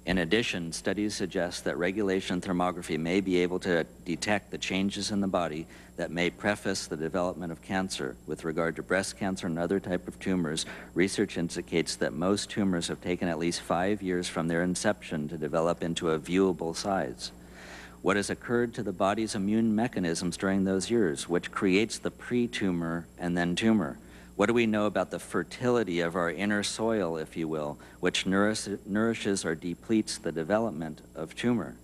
In addition, studies suggest that regulation thermography may be able to detect the changes in the body that may preface the development of cancer. With regard to breast cancer and other type of tumors, research indicates that most tumors have taken at least five years from their inception to develop into a viewable size. What has occurred to the body's immune mechanisms during those years, which creates the pre-tumor and then tumor? What do we know about the fertility of our inner soil, if you will, which nourishes or depletes the development of tumor?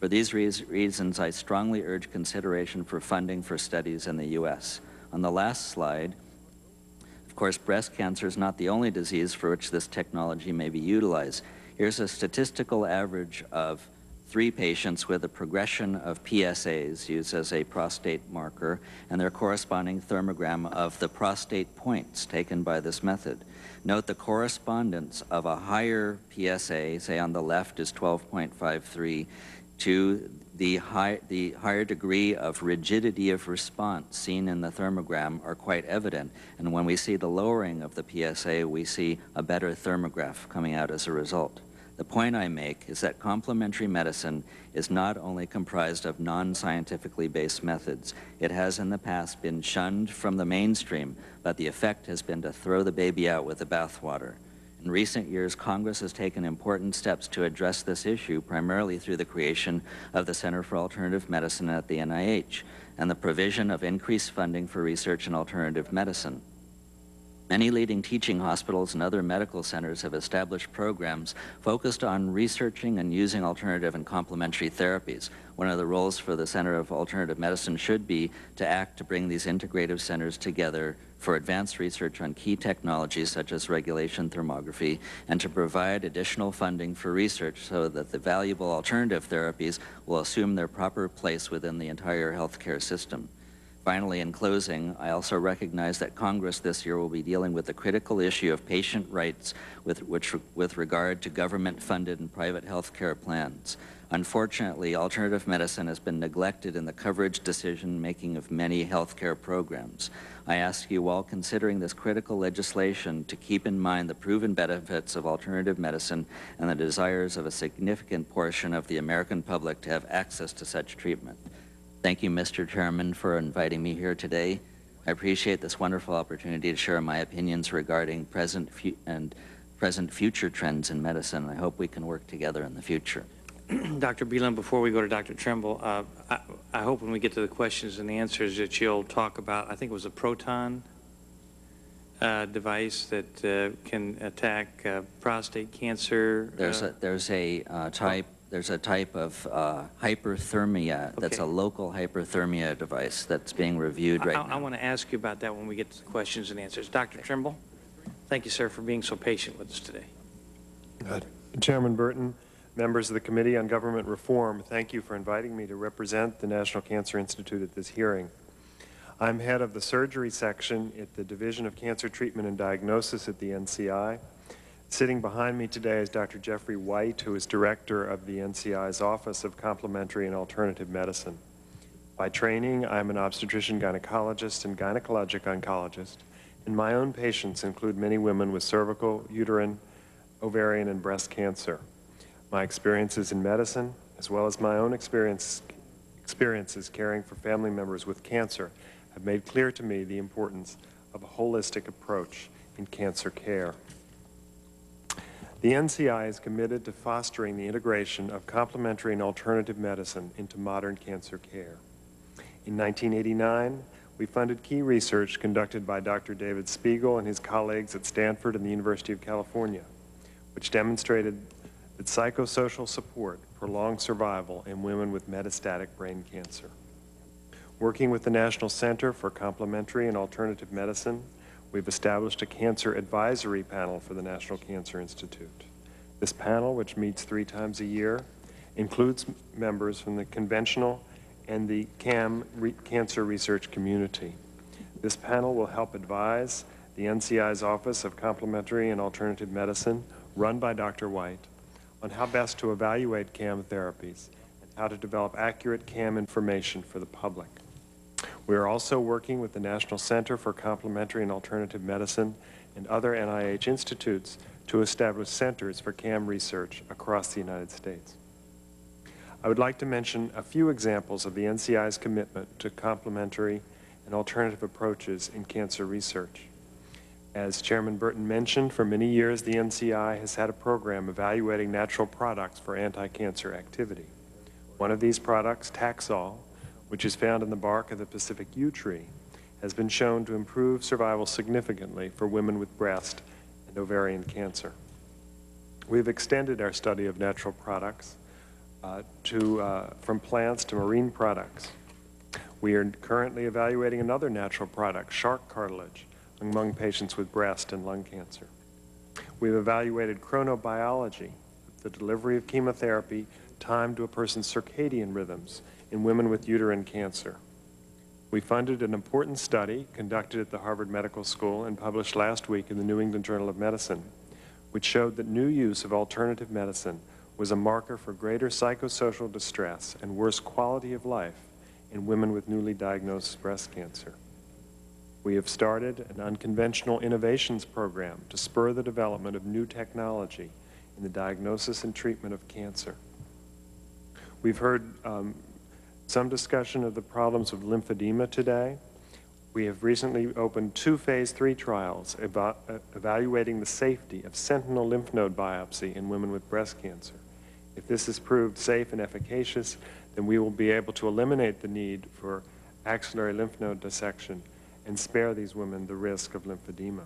For these reas- reasons, I strongly urge consideration for funding for studies in the U.S. On the last slide, of course, breast cancer is not the only disease for which this technology may be utilized. Here's a statistical average of three patients with a progression of PSAs used as a prostate marker and their corresponding thermogram of the prostate points taken by this method. Note the correspondence of a higher PSA, say on the left is 12.53, to the, high, the higher degree of rigidity of response seen in the thermogram are quite evident. And when we see the lowering of the PSA, we see a better thermograph coming out as a result. The point I make is that complementary medicine is not only comprised of non-scientifically based methods. It has in the past been shunned from the mainstream, but the effect has been to throw the baby out with the bathwater. In recent years, Congress has taken important steps to address this issue, primarily through the creation of the Center for Alternative Medicine at the NIH and the provision of increased funding for research in alternative medicine. Many leading teaching hospitals and other medical centers have established programs focused on researching and using alternative and complementary therapies. One of the roles for the Center of Alternative Medicine should be to act to bring these integrative centers together for advanced research on key technologies such as regulation thermography and to provide additional funding for research so that the valuable alternative therapies will assume their proper place within the entire healthcare system. Finally, in closing, I also recognize that Congress this year will be dealing with the critical issue of patient rights with, which, with regard to government-funded and private health care plans. Unfortunately, alternative medicine has been neglected in the coverage decision-making of many healthcare programs. I ask you, while considering this critical legislation, to keep in mind the proven benefits of alternative medicine and the desires of a significant portion of the American public to have access to such treatment. Thank you, Mr. Chairman, for inviting me here today. I appreciate this wonderful opportunity to share my opinions regarding present and present future trends in medicine. I hope we can work together in the future. (clears throat) Dr. Beilin, before we go to Dr. Trimble, uh, I, I hope when we get to the questions and answers that you'll talk about, I think it was a proton uh, device that uh, can attack uh, prostate cancer. There's uh, a, there's a uh, type there's a type of uh, hyperthermia that's a local hyperthermia device that's being reviewed right I, now. I want to ask you about that when we get to the questions and answers. Dr. Trimble, thank you, sir, for being so patient with us today. Uh, Chairman Burton, members of the Committee on Government Reform, thank you for inviting me to represent the National Cancer Institute at this hearing. I'm head of the surgery section at the Division of Cancer Treatment and Diagnosis at the NCI. Sitting behind me today is Dr. Jeffrey White, who is director of the NCI's Office of Complementary and Alternative Medicine. By training, I'm an obstetrician gynecologist and gynecologic oncologist, and my own patients include many women with cervical, uterine, ovarian, and breast cancer. My experiences in medicine, as well as my own experience, experiences caring for family members with cancer, have made clear to me the importance of a holistic approach in cancer care. The NCI is committed to fostering the integration of complementary and alternative medicine into modern cancer care. In 1989, we funded key research conducted by Dr. David Spiegel and his colleagues at Stanford and the University of California, which demonstrated that psychosocial support prolonged survival in women with metastatic brain cancer. Working with the National Center for Complementary and Alternative Medicine, we've established a cancer advisory panel for the National Cancer Institute. This panel, which meets three times a year, includes members from the conventional and the CAM re- cancer research community. This panel will help advise the NCI's Office of Complementary and Alternative Medicine, run by Dr. White, on how best to evaluate CAM therapies and how to develop accurate CAM information for the public. We are also working with the National Center for Complementary and Alternative Medicine and other NIH institutes to establish centers for CAM research across the United States. I would like to mention a few examples of the NCI's commitment to complementary and alternative approaches in cancer research. As Chairman Burton mentioned, for many years the NCI has had a program evaluating natural products for anti-cancer activity. One of these products, Taxol, which is found in the bark of the Pacific yew tree, has been shown to improve survival significantly for women with breast and ovarian cancer. We have extended our study of natural products uh, to, uh, from plants to marine products. We are currently evaluating another natural product, shark cartilage, among patients with breast and lung cancer. We've evaluated chronobiology, the delivery of chemotherapy timed to a person's circadian rhythms in women with uterine cancer. We funded an important study conducted at the Harvard Medical School and published last week in the New England Journal of Medicine, which showed that new use of alternative medicine was a marker for greater psychosocial distress and worse quality of life in women with newly diagnosed breast cancer. We have started an unconventional innovations program to spur the development of new technology in the diagnosis and treatment of cancer. We've heard um, some discussion of the problems of lymphedema today. We have recently opened two phase three trials eva uh, evaluating the safety of sentinel lymph node biopsy in women with breast cancer. If this is proved safe and efficacious, then we will be able to eliminate the need for axillary lymph node dissection and spare these women the risk of lymphedema.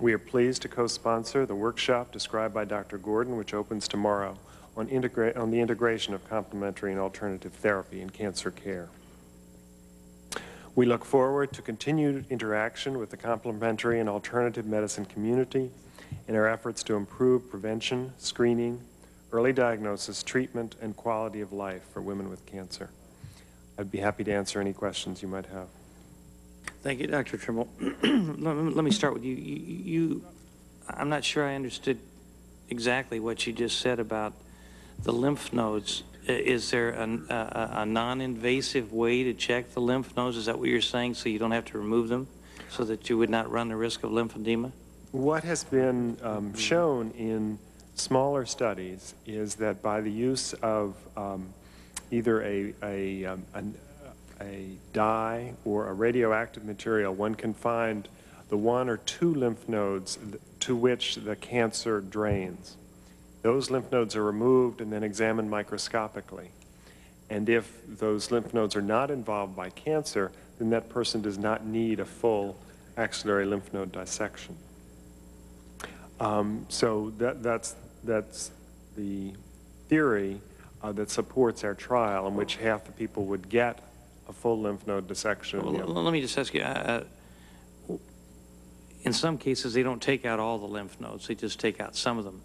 We are pleased to co-sponsor the workshop described by Dr. Gordon, which opens tomorrow on, on the integration of complementary and alternative therapy in cancer care. We look forward to continued interaction with the complementary and alternative medicine community in our efforts to improve prevention, screening, early diagnosis, treatment, and quality of life for women with cancer. I'd be happy to answer any questions you might have. Thank you, Dr. Trimble. (clears throat) let, me, let me start with you. you. You, I'm not sure I understood exactly what you just said about the lymph nodes. Is there a, a, a non-invasive way to check the lymph nodes? Is that what you're saying, so you don't have to remove them, so that you would not run the risk of lymphedema? What has been um, shown in smaller studies is that by the use of um, either a, a, um, a dye or a radioactive material, one can find the one or two lymph nodes to which the cancer drains. Those lymph nodes are removed and then examined microscopically. And if those lymph nodes are not involved by cancer, then that person does not need a full axillary lymph node dissection. Um, so that, that's, that's the theory uh, that supports our trial in which half the people would get a full lymph node dissection. Well, let me just ask you, uh, uh, in some cases, they don't take out all the lymph nodes, they just take out some of them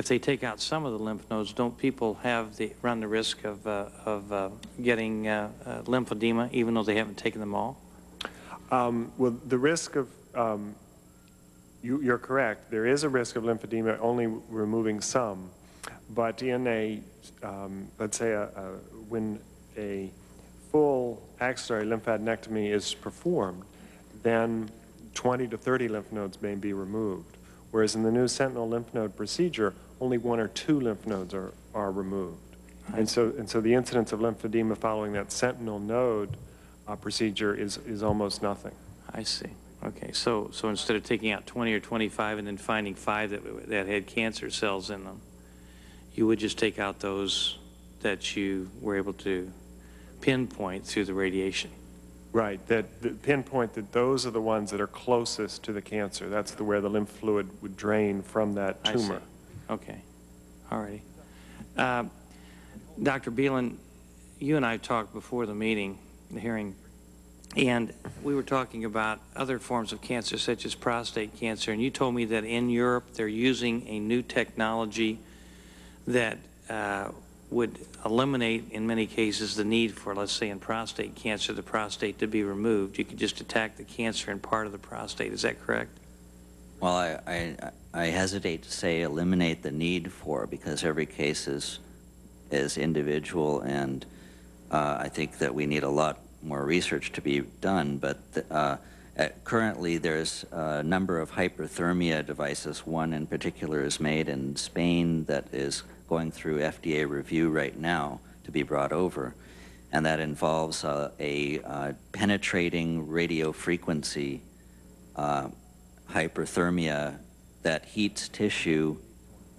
if they take out some of the lymph nodes, don't people have the, run the risk of, uh, of uh, getting uh, uh lymphedema even though they haven't taken them all? Um, well, the risk of, um, you, you're correct, there is a risk of lymphedema only removing some, but in a, um, let's say, a, a, when a full axillary lymphadenectomy is performed, then 20 to 30 lymph nodes may be removed whereas in the new sentinel lymph node procedure, only one or two lymph nodes are, are removed. And so, and so the incidence of lymphedema following that sentinel node uh, procedure is, is almost nothing. I see. Okay, so, so instead of taking out 20 or 25 and then finding five that, that had cancer cells in them, you would just take out those that you were able to pinpoint through the radiation. Right, that, that pinpoint that those are the ones that are closest to the cancer. That's the, where the lymph fluid would drain from that tumor. Okay, all righty. Uh, Dr. Beilin, you and I talked before the meeting, the hearing, and we were talking about other forms of cancer, such as prostate cancer, and you told me that in Europe they're using a new technology that uh, would eliminate, in many cases, the need for, let's say, in prostate cancer, the prostate to be removed. You could just attack the cancer in part of the prostate. Is that correct? Well, I, I, I hesitate to say eliminate the need for because every case is, is individual, and uh, I think that we need a lot more research to be done. But uh, currently, there's a number of hyperthermia devices. One in particular is made in Spain that is going through FDA review right now to be brought over. And that involves uh, a uh, penetrating radio frequency uh, hyperthermia that heats tissue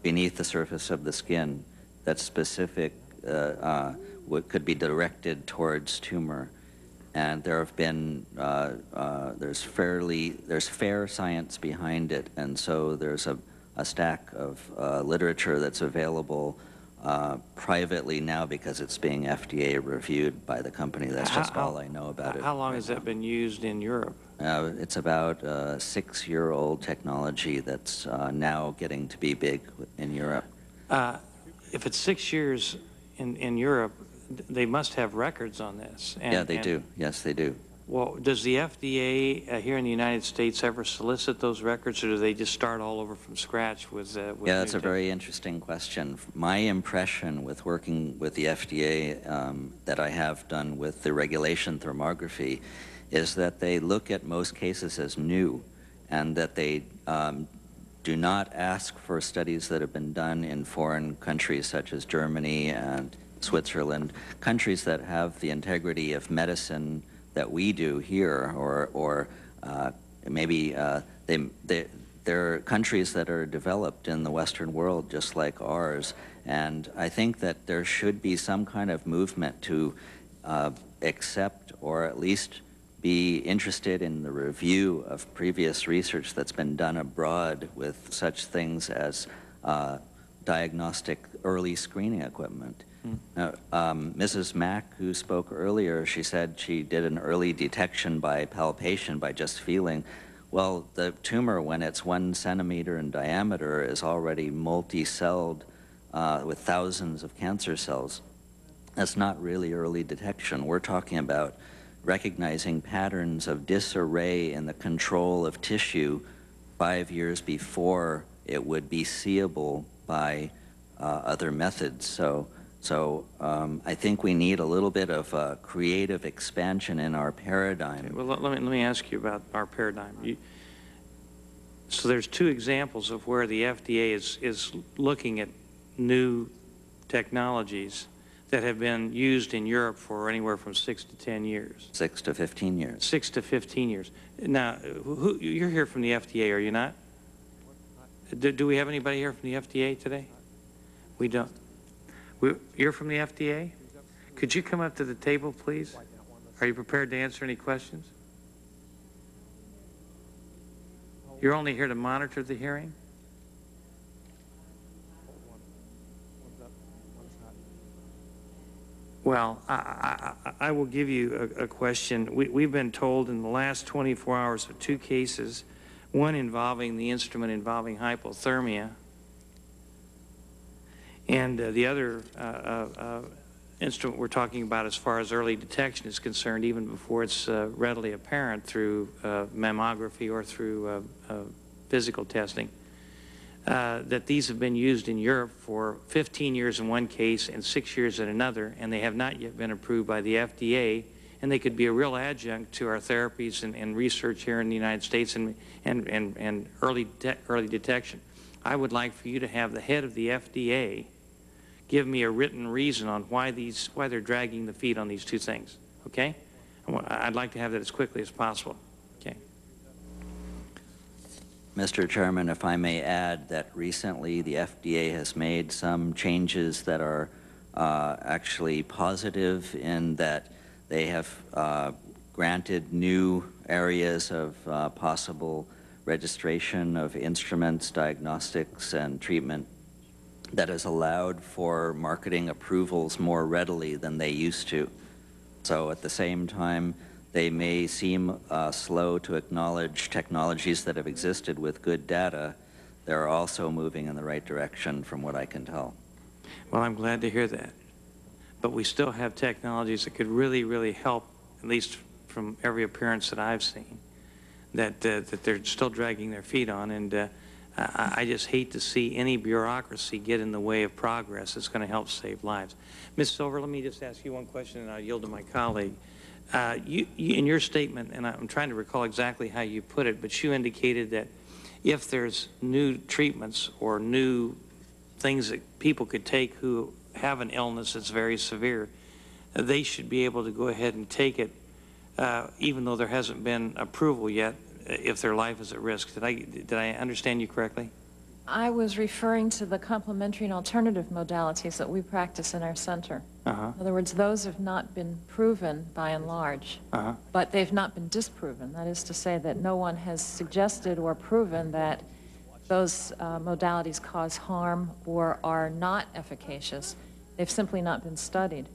beneath the surface of the skin that's specific, uh, uh, what could be directed towards tumor. And there have been, uh, uh, there's fairly, there's fair science behind it, and so there's a, a stack of uh, literature that's available uh, privately now because it's being FDA reviewed by the company. That's How- just all I know about it. How long has that been used in Europe? Uh, it's about a six-year-old technology that's uh, now getting to be big in Europe. Uh, If it's six years in, in Europe, they must have records on this. and- yeah, they do. Yes, they do. Well, does the FDA uh, here in the United States ever solicit those records, or do they just start all over from scratch with? uh, with Yeah, that's a very interesting question. My impression with working with the FDA um, that I have done with the regulation thermography is that they look at most cases as new and that they um, do not ask for studies that have been done in foreign countries such as Germany and Switzerland, countries that have the integrity of medicine that we do here, or, or uh, maybe uh, they, they, there are countries that are developed in the Western world just like ours, and I think that there should be some kind of movement to uh, accept or at least be interested in the review of previous research that's been done abroad with such things as uh, diagnostic early screening equipment. Now, um, Mrs. Mack, who spoke earlier, she said she did an early detection by palpation, by just feeling. Well, the tumor, when it's one centimeter in diameter, is already multi-celled uh, with thousands of cancer cells. That's not really early detection. We're talking about recognizing patterns of disarray in the control of tissue five years before it would be seeable by uh, other methods. So, so um, I think we need a little bit of uh, creative expansion in our paradigm. Well, let let me, let me ask you about our paradigm. You- So there's two examples of where the FDA is, is looking at new technologies that have been used in Europe for anywhere from six to 10 years. Six to 15 years. Six to 15 years. Now, who, you're here from the FDA, are you not? Do, do we have anybody here from the FDA today? We don't. We, you're from the FDA? Could you come up to the table, please? Are you prepared to answer any questions? You're only here to monitor the hearing? Well, I, I, I will give you a, a question. We, we've been told in the last 24 hours of two cases, one involving the instrument involving hypothermia, and uh, the other uh, uh, uh, instrument we're talking about as far as early detection is concerned, even before it's uh, readily apparent through uh, mammography or through physical testing, uh, that these have been used in Europe for 15 years in one case and six years in another, and they have not yet been approved by the FDA, and they could be a real adjunct to our therapies and, and research here in the United States and, and, and, and early, de- early detection. I would like for you to have the head of the FDA give me a written reason on why these, why they're dragging the feet on these two things, okay? I'd like to have that as quickly as possible? Mr. Chairman, if I may add that recently the FDA has made some changes that are uh, actually positive in that they have uh, granted new areas of uh, possible registration of instruments, diagnostics, and treatment that has allowed for marketing approvals more readily than they used to. So at the same time, they may seem uh, slow to acknowledge technologies that have existed with good data. They're also moving in the right direction from what I can tell. Well, I'm glad to hear that. But we still have technologies that could really, really help, at least from every appearance that I've seen, that, uh, that they're still dragging their feet on. And uh, I, I just hate to see any bureaucracy get in the way of progress that's going to help save lives. Ms. Silver, let me just ask you one question, and I'll yield to my colleague. Uh, You, you- in your statement, and I'm trying to recall exactly how you put it, but you indicated that if there's new treatments or new things that people could take who have an illness that's very severe, they should be able to go ahead and take it, uh, even though there hasn't been approval yet, uh, if their life is at risk. Did I, did I understand you correctly? I was referring to the complementary and alternative modalities that we practice in our center. Uh-huh, In other words, those have not been proven by and large, uh-huh. but they've not been disproven. That is to say that no one has suggested or proven that those uh, modalities cause harm or are not efficacious. They've simply not been studied.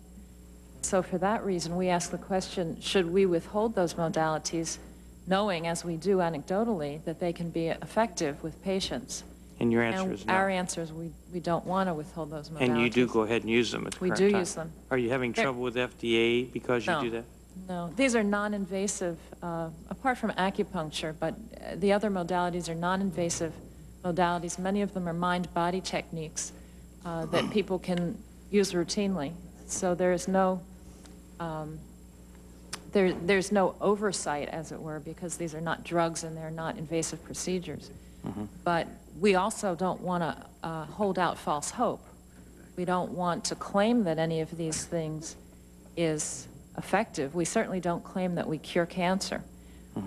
So for that reason, we ask the question, should we withhold those modalities, knowing, as we do anecdotally, that they can be effective with patients? And your answer And is no. Our answer is we, we don't want to withhold those modalities. And you do go ahead and use them at the We current do time? use them. Are you having They're- trouble with FDA because you No. do that? No, these are non-invasive, uh, apart from acupuncture, but uh, the other modalities are non-invasive modalities. Many of them are mind-body techniques uh, that (clears throat) people can use routinely. So there is no, um, there, there's no oversight, as it were, because these are not drugs and they're not invasive procedures. But we also don't want to uh, hold out false hope. We don't want to claim that any of these things is effective. We certainly don't claim that we cure cancer.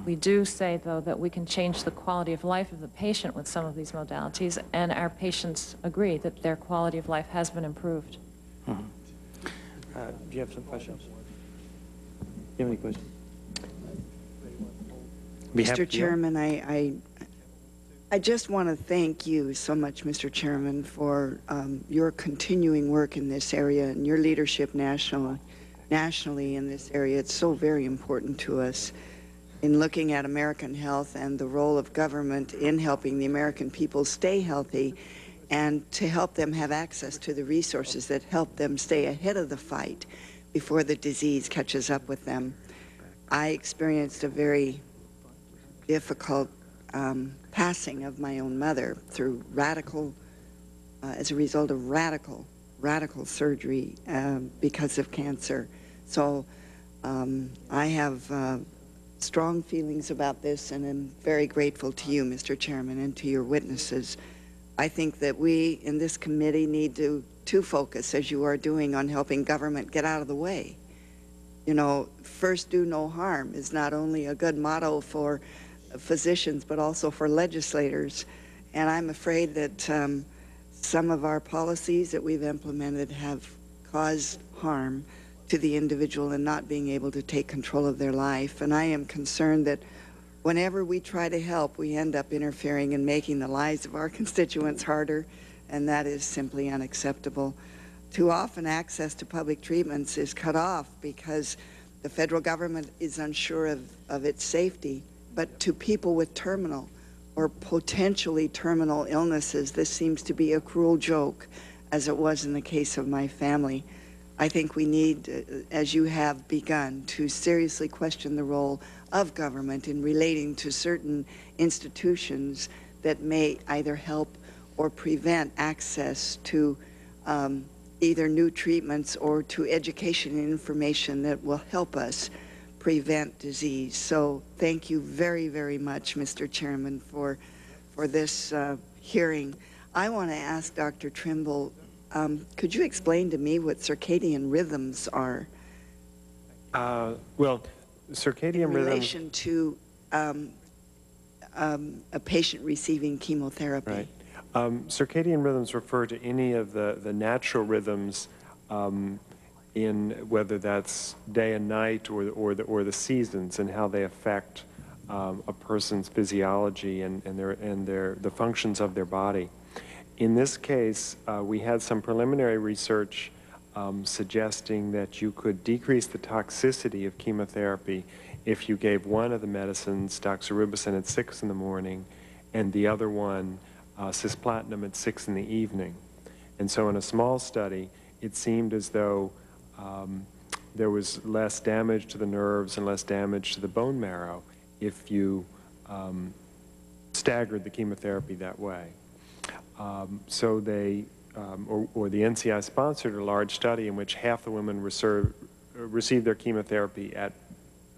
We do say, though, that we can change the quality of life of the patient with some of these modalities, and our patients agree that their quality of life has been improved. Uh, Do you have some questions? Do you have any questions? Mr. Chairman, I, I, I just want to thank you so much, Mr. Chairman, for um, your continuing work in this area and your leadership national, nationally in this area. It's so very important to us in looking at American health and the role of government in helping the American people stay healthy and to help them have access to the resources that help them stay ahead of the fight before the disease catches up with them. I experienced a very difficult um, passing of my own mother through radical, uh, as a result of radical, radical surgery um, because of cancer. So um, I have uh, strong feelings about this and am very grateful to you, Mr. Chairman, and to your witnesses. I think that we in this committee need to, to focus, as you are doing, on helping government get out of the way. You know, first do no harm is not only a good motto for physicians, but also for legislators. And I'm afraid that um, some of our policies that we've implemented have caused harm to the individual in not being able to take control of their life. And I am concerned that whenever we try to help, we end up interfering and making the lives of our (laughs) constituents harder, and that is simply unacceptable. Too often, access to public treatments is cut off because the federal government is unsure of, of its safety. But to people with terminal or potentially terminal illnesses, this seems to be a cruel joke, as it was in the case of my family. I think we need, uh, as you have begun, to seriously question the role of government in relating to certain institutions that may either help or prevent access to um, either new treatments or to education and information that will help us prevent disease. So thank you very, very much, Mr. Chairman, for, for this uh, hearing. I want to ask Dr. Trimble, um, could you explain to me what circadian rhythms are Uh, Well, circadian in rhythms, relation to um, um, a patient receiving chemotherapy? right. Um, Circadian rhythms refer to any of the, the natural rhythms um, in whether that's day and night or, the- or the, or the seasons and how they affect um, a person's physiology and, and their, and their, the functions of their body. In this case, uh, we had some preliminary research um, suggesting that you could decrease the toxicity of chemotherapy if you gave one of the medicines, doxorubicin, at 6 in the morning, and the other one, uh, cisplatinum, at 6 in the evening. And so in a small study, it seemed as though um, there was less damage to the nerves and less damage to the bone marrow if you um, staggered the chemotherapy that way. Um, so they, um, or, or the NCI sponsored a large study in which half the women received their chemotherapy at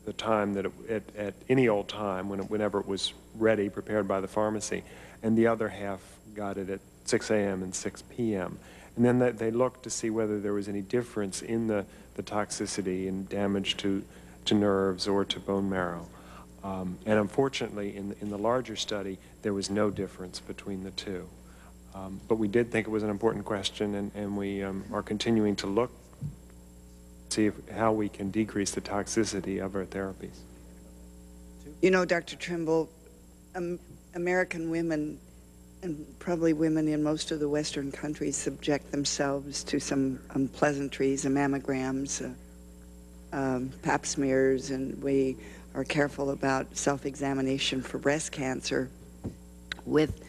the time that, it- at, at any old time, when it- whenever it was ready, prepared by the pharmacy, and the other half got it at 6 a.m. and 6 p.m. And then they, they looked to see whether there was any difference in the, the toxicity and damage to, to nerves or to bone marrow. Um, and unfortunately, in, in the larger study, there was no difference between the two. Um, but we did think it was an important question, and, and we um, are continuing to look, see if, how we can decrease the toxicity of our therapies. You know, Dr. Trimble, um, American women, and probably women in most of the Western countries, subject themselves to some unpleasantries, mammograms, uh, um, pap smears, and we are careful about self-examination for breast cancer. With,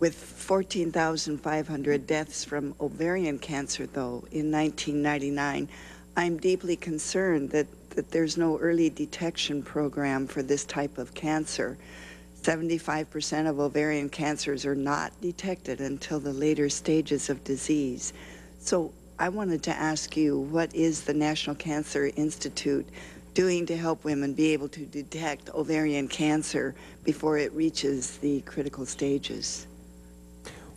with 14,500 deaths from ovarian cancer, though, in 1999, I'm deeply concerned that, that there's no early detection program for this type of cancer. 75% of ovarian cancers are not detected until the later stages of disease. So I wanted to ask you, what is the National Cancer Institute doing to help women be able to detect ovarian cancer before it reaches the critical stages?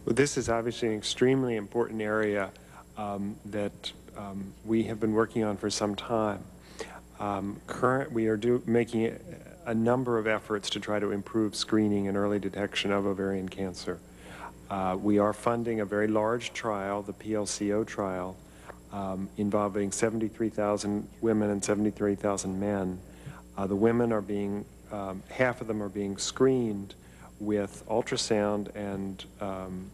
Well, this is obviously an extremely important area um, that um, we have been working on for some time. Um, current, we are do, making a, number of efforts to try to improve screening and early detection of ovarian cancer. Uh, we are funding a very large trial, the PLCO trial, um, involving 73,000 women and 73,000 men. Uh, the women are being, um, half of them are being screened with ultrasound and um,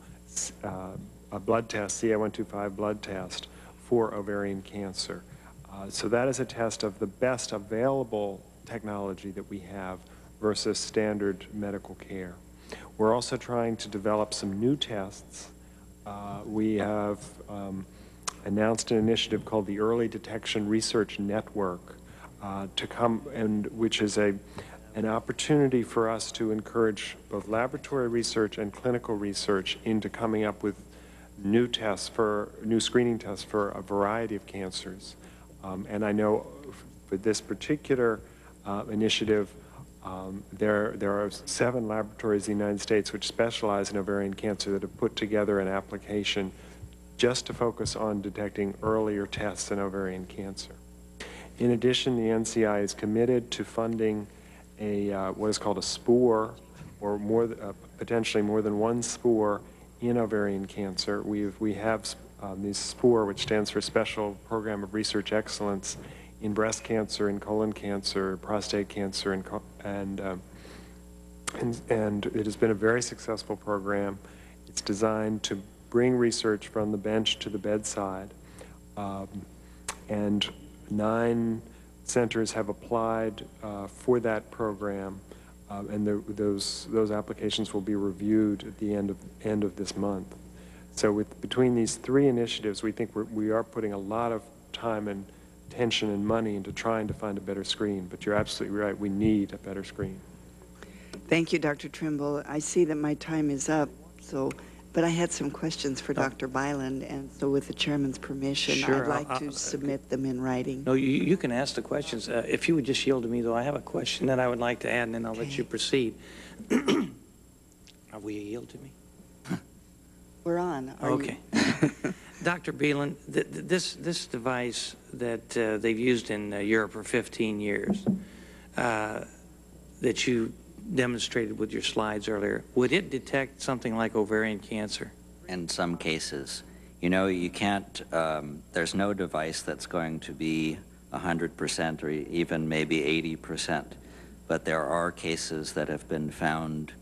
uh, a blood test, CA125 blood test, for ovarian cancer. Uh, so that is a test of the best available technology that we have versus standard medical care. We're also trying to develop some new tests. Uh, we have um, announced an initiative called the Early Detection Research Network uh, to come and which is a an opportunity for us to encourage both laboratory research and clinical research into coming up with new tests for new screening tests for a variety of cancers. Um, and I know for this particular uh, initiative, um, there, there are seven laboratories in the United States which specialize in ovarian cancer that have put together an application just to focus on detecting earlier tests in ovarian cancer. In addition, the NCI is committed to funding a uh, what is called a spore, or more uh, potentially more than one spore in ovarian cancer. We've, we have um, this spore, which stands for Special Program of Research Excellence in breast cancer, in colon cancer, prostate cancer, and and um, and, and it has been a very successful program. It's designed to bring research from the bench to the bedside. Um, and nine centers have applied uh, for that program, um, and the, those, those applications will be reviewed at the end of, end of this month. So with, between these three initiatives, we think we're, we are putting a lot of time and attention and money into trying to find a better screen. But you're absolutely right, we need a better screen. Thank you, Dr. Trimble. I see that my time is up, so, but I had some questions for Dr. Beilin, and so with the chairman's permission, Sure, I'd like I'll- to I'll- submit them in writing. No, you, you can ask the questions. Uh, If you would just yield to me, though, I have a question that I would like to add, and then I'll let you proceed. (clears throat) Are we yield to me? We're on. Are Okay. (laughs) Dr. Beilin, th- th- this, this device that uh, they've used in uh, Europe for 15 years, uh, that you demonstrated with your slides earlier, would it detect something like ovarian cancer? in some cases. You know, you can't, um, there's no device that's going to be 100% or even maybe 80%. But there are cases that have been found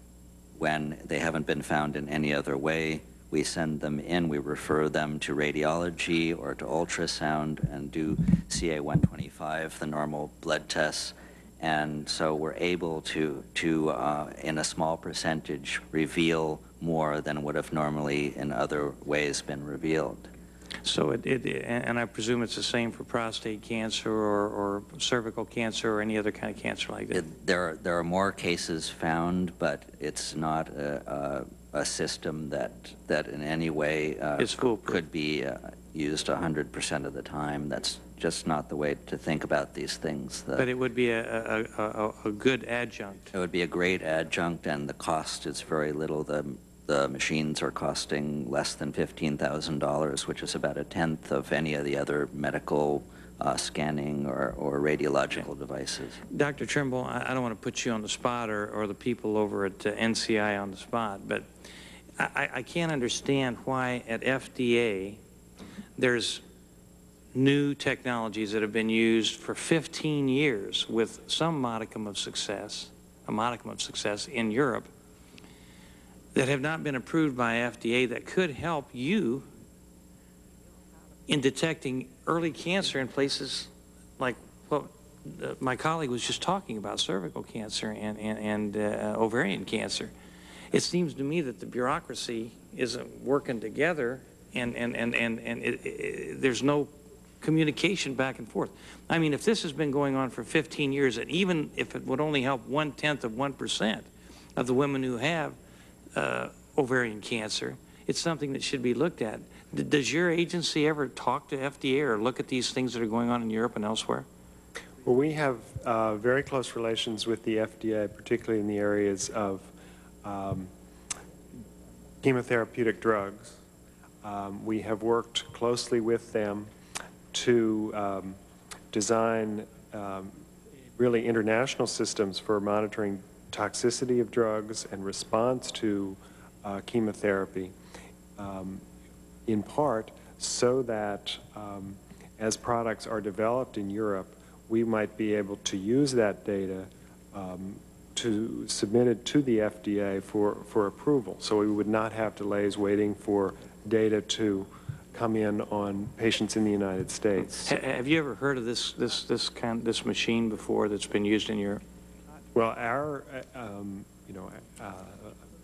when they haven't been found in any other way. We send them in, we refer them to radiology or to ultrasound and do CA125, the normal blood tests. And so we're able to, to uh, in a small percentage, reveal more than would have normally in other ways been revealed. So it, it, and I presume it's the same for prostate cancer or, or cervical cancer or any other kind of cancer like that? It- There, are- there are more cases found, but it's not a, a, a system that, that in any way uh, foolproof. could be, uh, used 100% of the time. That's just not the way to think about these things. The- But it would be a, a, a, a good adjunct. It would be a great adjunct, and the cost is very little. The, the machines are costing less than $15,000, which is about a tenth of any of the other medical uh, scanning or, or radiological devices. Dr. Trimble, I, I don't want to put you on the spot or, or the people over at uh, NCI on the spot, but I, I- can't understand why at FDA there's new technologies that have been used for 15 years with some modicum of success, a modicum of success in Europe, that have not been approved by FDA that could help you in detecting early cancer in places like what uh, my colleague was just talking about, cervical cancer and, and, and uh, ovarian cancer. It seems to me that the bureaucracy isn't working together and, and, and, and, and it, it, there's no communication back and forth. I mean, if this has been going on for 15 years, and even if it would only help one-tenth of 1% of the women who have uh, ovarian cancer, it's something that should be looked at. Does your agency ever talk to FDA or look at these things that are going on in Europe and elsewhere? Well, we have uh, very close relations with the FDA, particularly in the areas of um, chemotherapeutic drugs. Um, We have worked closely with them to um, design um, really international systems for monitoring toxicity of drugs and response to uh, chemotherapy, um, in part so that um, as products are developed in Europe, we might be able to use that data um, to submit it to the FDA for, for approval. So we would not have delays waiting for data to come in on patients in the United States. Have you ever heard of this, this, this kind, this machine before that's been used in Europe? Well, our, uh, um, you know, uh,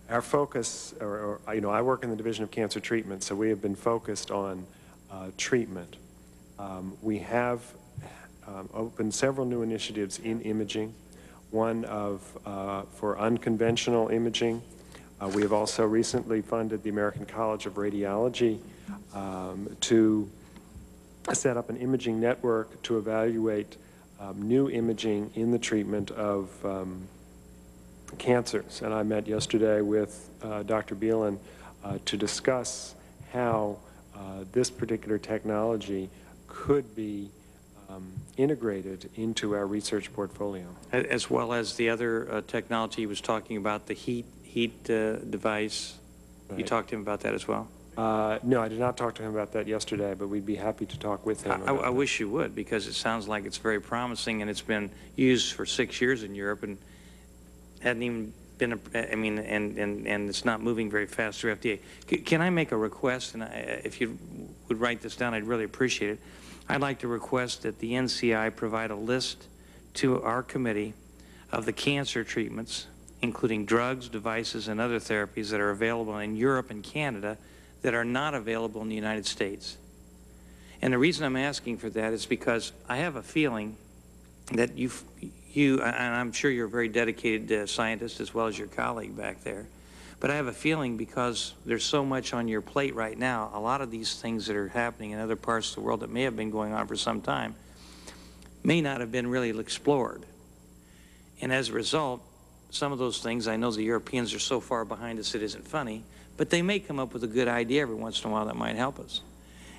our focus, or, or, you know, I work in the Division of Cancer Treatment, so we have been focused on uh, treatment. Um, We have um, opened several new initiatives in imaging, one of, uh, for unconventional imaging. Uh, We have also recently funded the American College of Radiology um, to set up an imaging network to evaluate um, new imaging in the treatment of um, cancers. And I met yesterday with uh, Dr. Beilin uh, to discuss how uh, this particular technology could be um, integrated into our research portfolio. As well as the other uh, technology he was talking about, the heat, heat uh, device? You talked to him about that as well? Uh, No, I did not talk to him about that yesterday, but we'd be happy to talk with him I, I wish you would, because it sounds like it's very promising, and it's been used for six years in Europe, and hadn't even been, a- I mean, and, and, and it's not moving very fast through FDA. C- Can I make a request, and I- if you would write this down, I'd really appreciate it. I'd like to request that the NCI provide a list to our committee of the cancer treatments, including drugs, devices, and other therapies that are available in Europe and Canada that are not available in the United States. And the reason I'm asking for that is because I have a feeling that you, you, and I'm sure you're a very dedicated uh, scientist as well as your colleague back there, but I have a feeling because there's so much on your plate right now, a lot of these things that are happening in other parts of the world that may have been going on for some time may not have been really explored. And as a result, some of those things, I know the Europeans are so far behind us it isn't funny, but they may come up with a good idea every once in a while that might help us.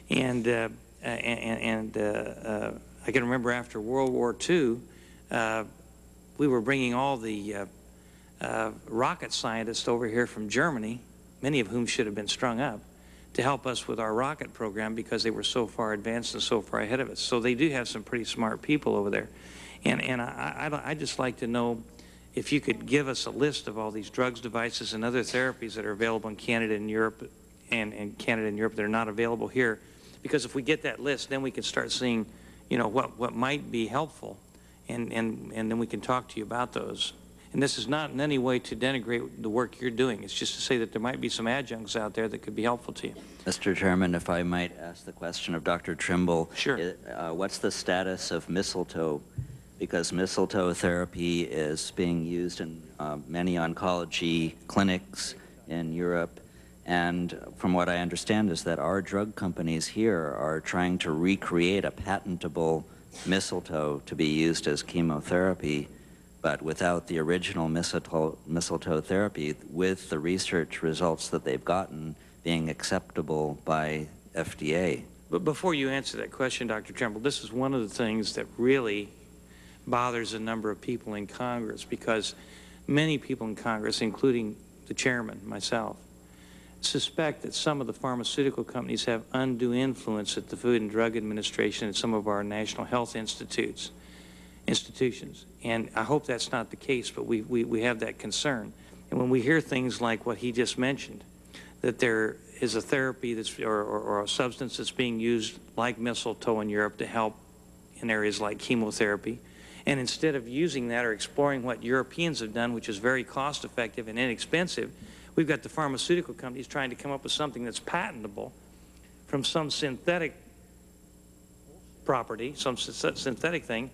And, uh, and, and uh, uh, I can remember after World War II, uh, we were bringing all the uh, uh, rocket scientists over here from Germany, many of whom should have been strung up, to help us with our rocket program because they were so far advanced and so far ahead of us. So they do have some pretty smart people over there. And, and I, I, I'd just like to know if you could give us a list of all these drugs, devices, and other therapies that are available in Canada and Europe, and, and Canada and Europe that are not available here. Because if we get that list, then we can start seeing, you know, what, what might be helpful, and, and, and then we can talk to you about those. And this is not in any way to denigrate the work you're doing. It's just to say that there might be some adjuncts out there that could be helpful to you. Mr. Chairman, if I might ask the question of Dr. Trimble. Sure. Uh, what's the status of mistletoe? Because mistletoe therapy is being used in uh, many oncology clinics in Europe, And from what I understand is that our drug companies here are trying to recreate a patentable mistletoe to be used as chemotherapy, but without the original mistletoe, mistletoe therapy, with the research results that they've gotten being acceptable by FDA. But before you answer that question, Dr. Trimble, this is one of the things that really bothers a number of people in Congress because many people in Congress, including the chairman, myself, suspect that some of the pharmaceutical companies have undue influence at the Food and Drug Administration and some of our national health institutes, institutions. And I hope that's not the case, but we, we, we have that concern. And when we hear things like what he just mentioned, that there is a therapy that's, or, or, or a substance that's being used like mistletoe in Europe to help in areas like chemotherapy, and instead of using that or exploring what Europeans have done, which is very cost effective and inexpensive, we've got the pharmaceutical companies trying to come up with something that's patentable from some synthetic property, some synthetic thing,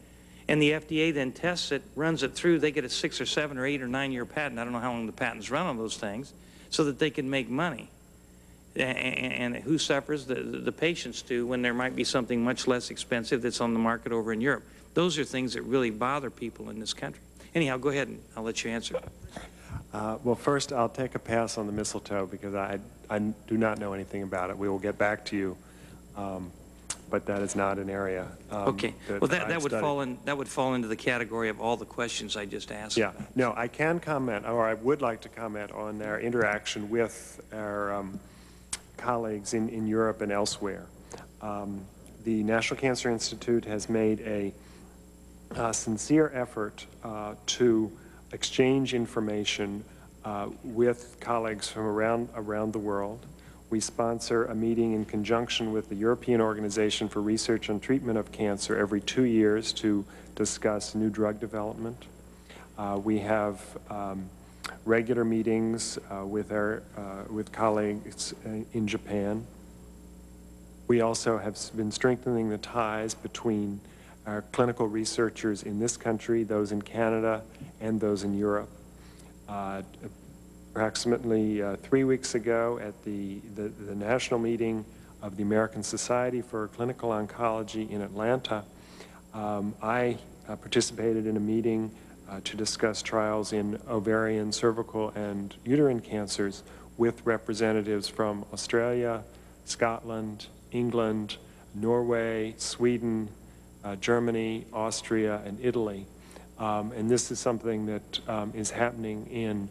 and the FDA then tests it, runs it through, they get a six or seven or eight or nine year patent, I don't know how long the patents run on those things, so that they can make money. And who suffers? The, the patients do when there might be something much less expensive that's on the market over in Europe. Those are things that really bother people in this country. Anyhow, go ahead and I'll let you answer. Uh, Well, first, I'll take a pass on the mistletoe because I, I do not know anything about it. We will get back to you, um, but that is not an area. um, Okay, well, that, I've that would studied. fall in, that would fall into the category of all the questions I just asked. Yeah, no, I can comment, or I would like to comment on our interaction with our um, colleagues in, in Europe and elsewhere. Um, The National Cancer Institute has made a uh, sincere effort uh, to exchange information uh, with colleagues from around, around the world. We sponsor a meeting in conjunction with the European Organization for Research and Treatment of Cancer every two years to discuss new drug development. Uh, We have um, regular meetings uh, with our, uh, with colleagues uh, in Japan. We also have been strengthening the ties between our clinical researchers in this country, those in Canada, and those in Europe. Uh, Approximately uh, three weeks ago at the, the the national meeting of the American Society for Clinical Oncology in Atlanta, um, I uh, participated in a meeting uh, to discuss trials in ovarian, cervical, and uterine cancers with representatives from Australia, Scotland, England, Norway, Sweden, uh, Germany, Austria, and Italy. Um, And this is something that um, is happening in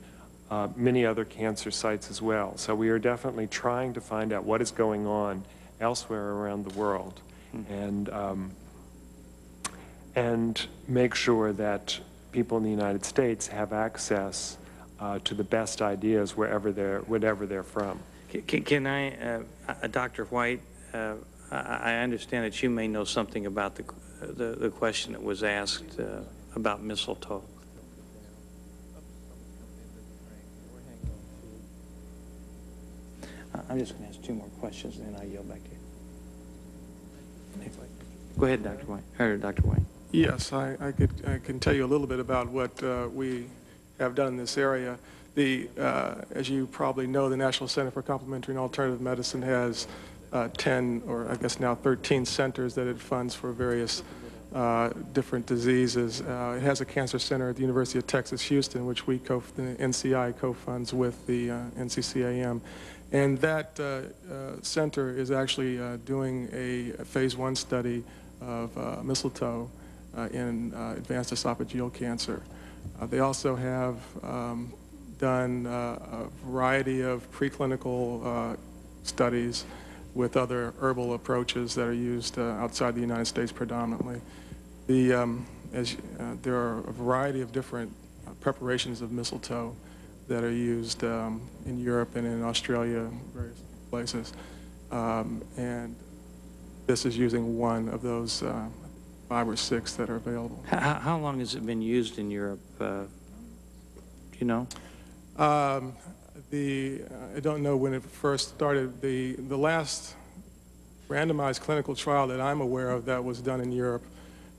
uh, many other cancer sites as well. So we are definitely trying to find out what is going on elsewhere around the world and, um, and make sure that people in the United States have access uh, to the best ideas wherever they're, whatever they're from. Can, can I, uh, uh, Dr. White, uh, I, I understand that you may know something about the, the, the question that was asked uh, about mistletoe. I- I'm just going to ask two more questions, and then I yield back to you. Go ahead, Dr. White, or Dr. White. Yes, I, I could, I can tell you a little bit about what uh, we have done in this area. The, uh, as you probably know, the National Center for Complementary and Alternative Medicine has uh, 10, or I guess now 13 centers that it funds for various uh, different diseases. Uh, It has a cancer center at the University of Texas, Houston, which we, co the NCI co-funds with the uh, NCCAM. And that uh, uh, center is actually doing a phase one study of mistletoe in advanced esophageal cancer. They also have um, done a variety of preclinical studies with other herbal approaches that are used uh, outside the United States predominantly. The, um, as, uh, there are a variety of different uh, preparations of mistletoe that are used um, in Europe and in Australia, various places. Um, and this is using one of those uh, five or six that are available. How, how long has it been used in Europe? Uh, do you know? The, I don't know when it first started. The, the last randomized clinical trial that I'm aware of that was done in Europe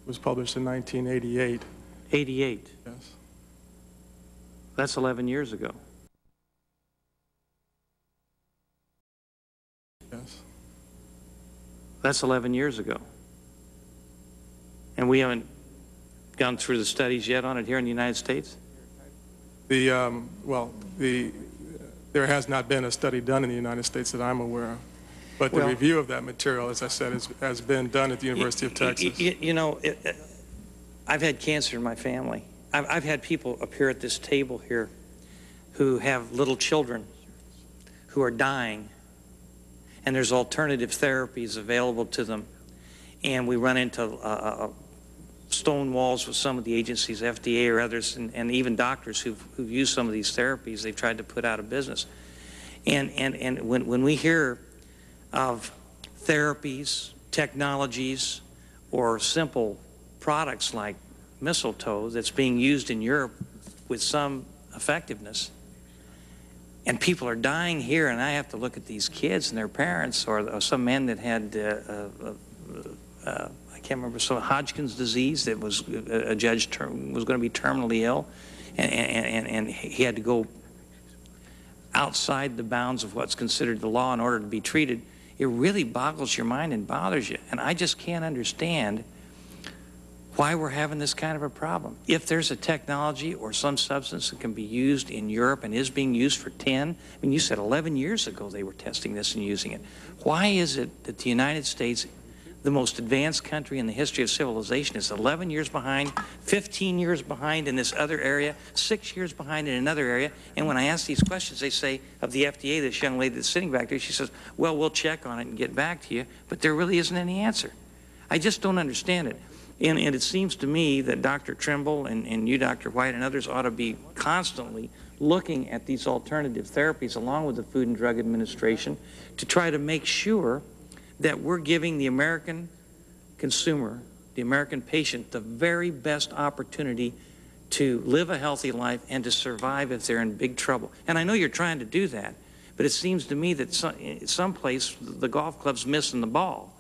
was published in 1988. 88? Yes. That's 11 years ago. Yes. That's 11 years ago. And we haven't gone through the studies yet on it here in the United States? The, um, well, the, there has not been a study done in the United States that I'm aware of. But the Well- review of that material, as I said, has, has been done at the University of Texas. y- You know, it- it- I've had cancer in my family. I've, I've had people appear at this table here who have little children who are dying, and there's alternative therapies available to them. And we run into stone walls with some of the agencies, FDA or others, and, and even doctors who've, who've used some of these therapies they've tried to put out of business. And, and, and when, when we hear of therapies, technologies, or simple products like mistletoe that's being used in Europe with some effectiveness, and people are dying here, and I have to look at these kids and their parents, or, or some men that had, uh, uh, uh, uh, can't remember, so Hodgkin's disease that was uh, a judge term, was going to be terminally ill, and, and, and, and he had to go outside the bounds of what's considered the law in order to be treated, it really boggles your mind and bothers you. And I just can't understand why we're having this kind of a problem. If there's a technology or some substance that can be used in Europe and is being used for 10, I mean, you said 11 years ago they were testing this and using it. Why is it that the United States, the most advanced country in the history of civilization, is 11 years behind, 15 years behind in this other area, six years behind in another area? And when I ask these questions, they say, of the FDA, this young lady that's sitting back there, she says, well, we'll check on it and get back to you. But there really isn't any answer. I just don't understand it. And, and it seems to me that Dr. Trimble and, and you, Dr. White, and others ought to be constantly looking at these alternative therapies along with the Food and Drug Administration to try to make sure that we're giving the American consumer, the American patient, the very best opportunity to live a healthy life and to survive if they're in big trouble. And I know you're trying to do that, but it seems to me that some, someplace the golf club's missing the ball.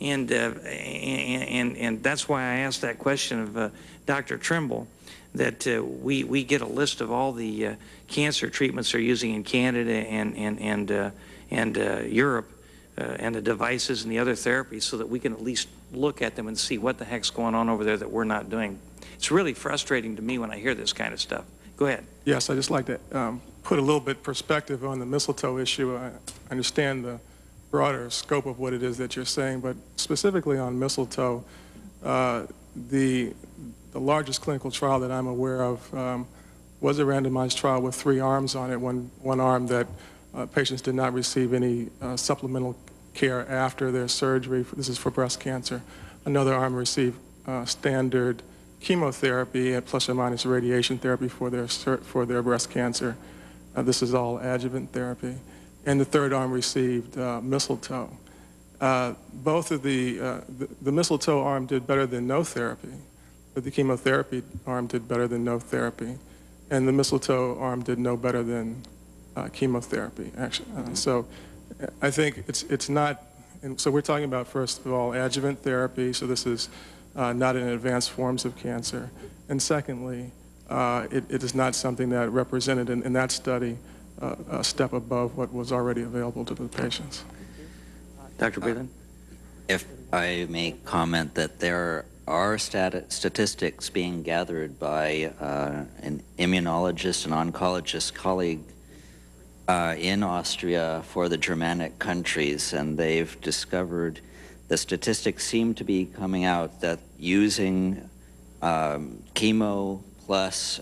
And, uh, and, and, and that's why I asked that question of uh, Dr. Trimble, that uh, we, we get a list of all the uh, cancer treatments they're using in Canada and, and, and, uh, and uh, Europe, and the devices and the other therapies so that we can at least look at them and see what the heck's going on over there that we're not doing. It's really frustrating to me when I hear this kind of stuff. Go ahead. Yes, I'd just like to um, put a little bit perspective on the mistletoe issue. I understand the broader scope of what it is that you're saying, but specifically on mistletoe, uh, the, the largest clinical trial that I'm aware of um, was a randomized trial with three arms on it. One, one arm that uh, patients did not receive any uh, supplemental care after their surgery. This is for breast cancer. Another arm received uh, standard chemotherapy and plus or minus radiation therapy for their, for their breast cancer. Uh, this is all adjuvant therapy. And the third arm received uh, mistletoe. Uh, both of the, uh, the, the mistletoe arm did better than no therapy, but the chemotherapy arm did better than no therapy, and the mistletoe arm did no better than uh, chemotherapy, actually. Uh, so I think it's, it's not, and so we're talking about, first of all, adjuvant therapy, so this is uh, not in advanced forms of cancer. And secondly, uh, it, it is not something that represented in, in that study uh, a step above what was already available to the patients. Dr. Beilin? If I may comment that there are stat statistics being gathered by uh, an immunologist and oncologist colleague uh, in Austria for the Germanic countries, and they've discovered the statistics seem to be coming out that using um, chemo plus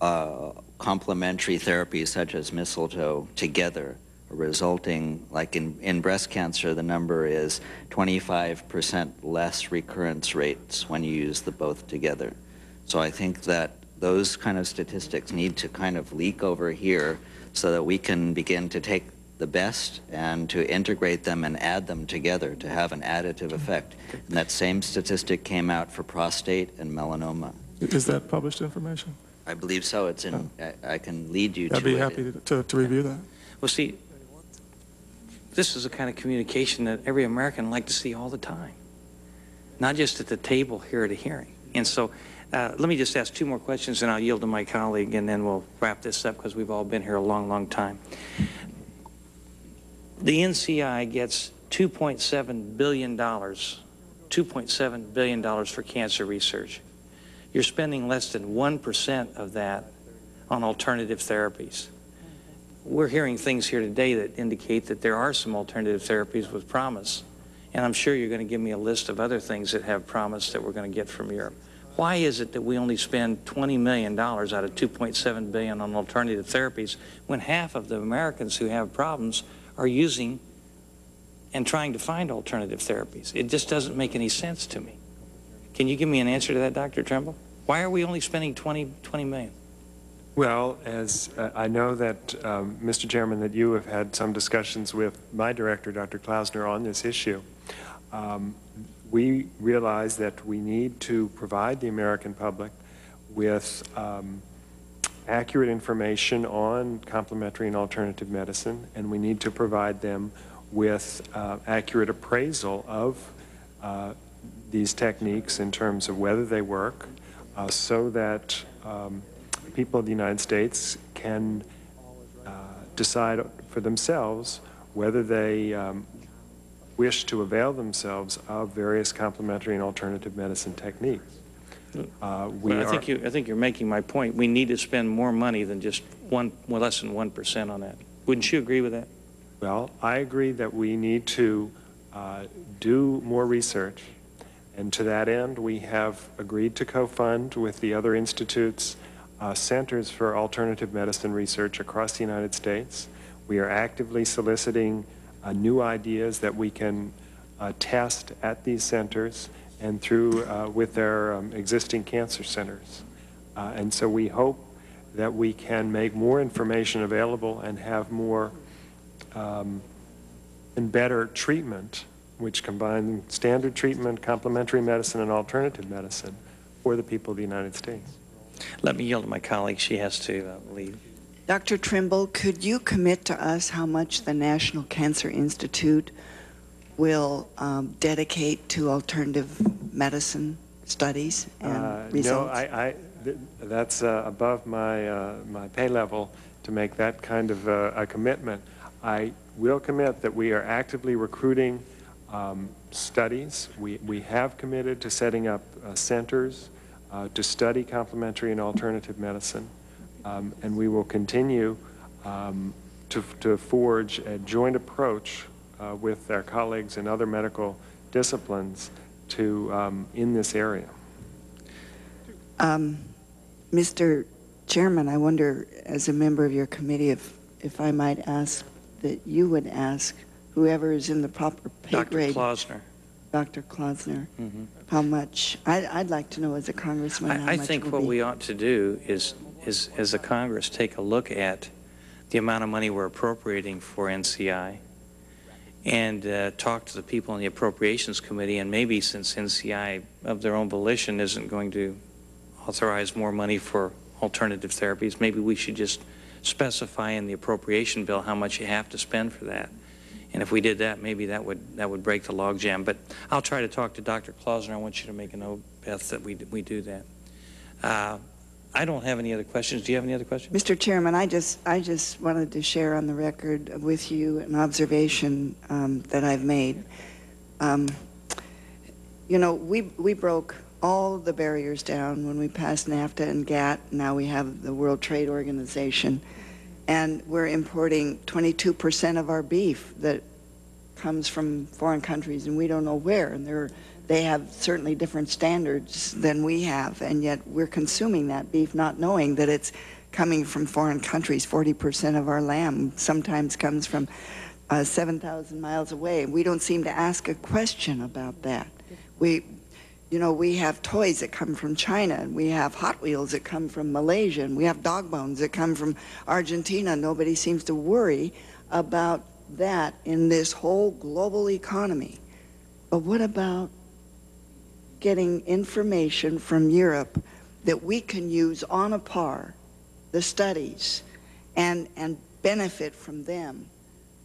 uh, complementary therapies such as mistletoe together resulting, like in, in breast cancer, the number is 25% less recurrence rates when you use the both together. So I think that those kind of statistics need to kind of leak over here so that we can begin to take the best and to integrate them and add them together to have an additive effect. And that same statistic came out for prostate and melanoma. Is that published information? I believe so. It's in, oh. I, I can lead you to the I'd be it. happy to, to, to review that. Well, see, this is the kind of communication that every American would like to see all the time, not just at the table here at a hearing. And so uh, let me just ask two more questions, and I'll yield to my colleague, and then we'll wrap this up because we've all been here a long, long time. The NCI gets $2.7 billion, $2.7 billion for cancer research. You're spending less than 1% of that on alternative therapies. We're hearing things here today that indicate that there are some alternative therapies with promise. And I'm sure you're going to give me a list of other things that have promise that we're going to get from Europe. Why is it that we only spend $20 million out of 2.7 billion on alternative therapies when half of the Americans who have problems are using and trying to find alternative therapies? It just doesn't make any sense to me. Can you give me an answer to that, Dr. Trimble? Why are we only spending 20, 20 million? Well, as uh, I know that, um, Mr. Chairman, that you have had some discussions with my director, Dr. Klausner, on this issue. Um, we realize that we need to provide the American public with um, accurate information on complementary and alternative medicine, and we need to provide them with uh, accurate appraisal of uh, these techniques in terms of whether they work, uh, so that um, people of the United States can uh, decide for themselves whether they um, wish to avail themselves of various complementary and alternative medicine techniques. Uh, we Well, I think you, I think you're making my point. We need to spend more money than just one, well, less than 1% on that. Wouldn't you agree with that? Well, I agree that we need to uh, do more research, and to that end, we have agreed to co-fund with the other institutes uh, centers for alternative medicine research across the United States. We are actively soliciting uh, new ideas that we can uh, test at these centers and through uh, with their um, existing cancer centers. Uh, and so we hope that we can make more information available and have more um, and better treatment, which combine standard treatment, complementary medicine, and alternative medicine for the people of the United States. Let me yield to my colleague. She has to uh, leave. Dr. Trimble, could you commit to us how much the National Cancer Institute will um, dedicate to alternative medicine studies and Uh, results? No, I, I, th- that's uh, above my, uh, my pay level to make that kind of uh, a commitment. I will commit that we are actively recruiting um, studies. We, we have committed to setting up uh, centers uh, to study complementary and alternative medicine. Um, And we will continue um, to, to forge a joint approach uh, with our colleagues in other medical disciplines to, um, in this area. Um, Mr. Chairman, I wonder, as a member of your committee, if, if I might ask that you would ask whoever is in the proper pay Dr. grade. Klausner. Dr. Klausner, Mhm. how much, I, I'd like to know as a congressman how I, I think what be- we ought to do is, is, as a Congress, take a look at the amount of money we're appropriating for NCI and uh, talk to the people in the Appropriations Committee, and maybe since NCI of their own volition isn't going to authorize more money for alternative therapies, maybe we should just specify in the appropriation bill how much you have to spend for that. And if we did that, maybe that would, that would break the logjam. But I'll try to talk to Dr. Klausner. I want you to make a note, Beth, that we, we do that. Uh, I don't have any other questions. Do you have any other questions? Mr. Chairman, I just, I just wanted to share on the record with you an observation um, that I've made. Um, You know, we, we broke all the barriers down when we passed NAFTA and GATT. Now we have the World Trade Organization. And we're importing 22% of our beef that comes from foreign countries, and we don't know where. And they're, they have certainly different standards than we have, and yet we're consuming that beef not knowing that it's coming from foreign countries. 40% of our lamb sometimes comes from uh, 7,000 miles away. We don't seem to ask a question about that. We, you know, we have toys that come from China, and we have Hot Wheels that come from Malaysia, and we have dog bones that come from Argentina. Nobody seems to worry about that in this whole global economy. But what about getting information from Europe that we can use on a par, the studies, and, and benefit from them?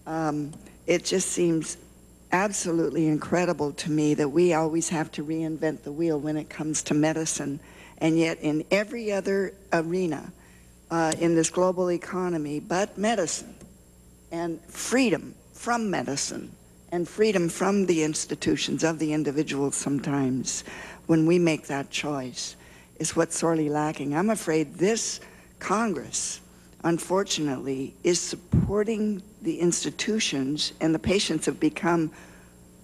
Um, it just seems absolutely incredible to me that we always have to reinvent the wheel when it comes to medicine. And yet, in every other arena uh, in this global economy but medicine and freedom from medicine and freedom from the institutions of the individuals sometimes when we make that choice is what's sorely lacking. I'm afraid this Congress, unfortunately, is supporting the institutions, and the patients have become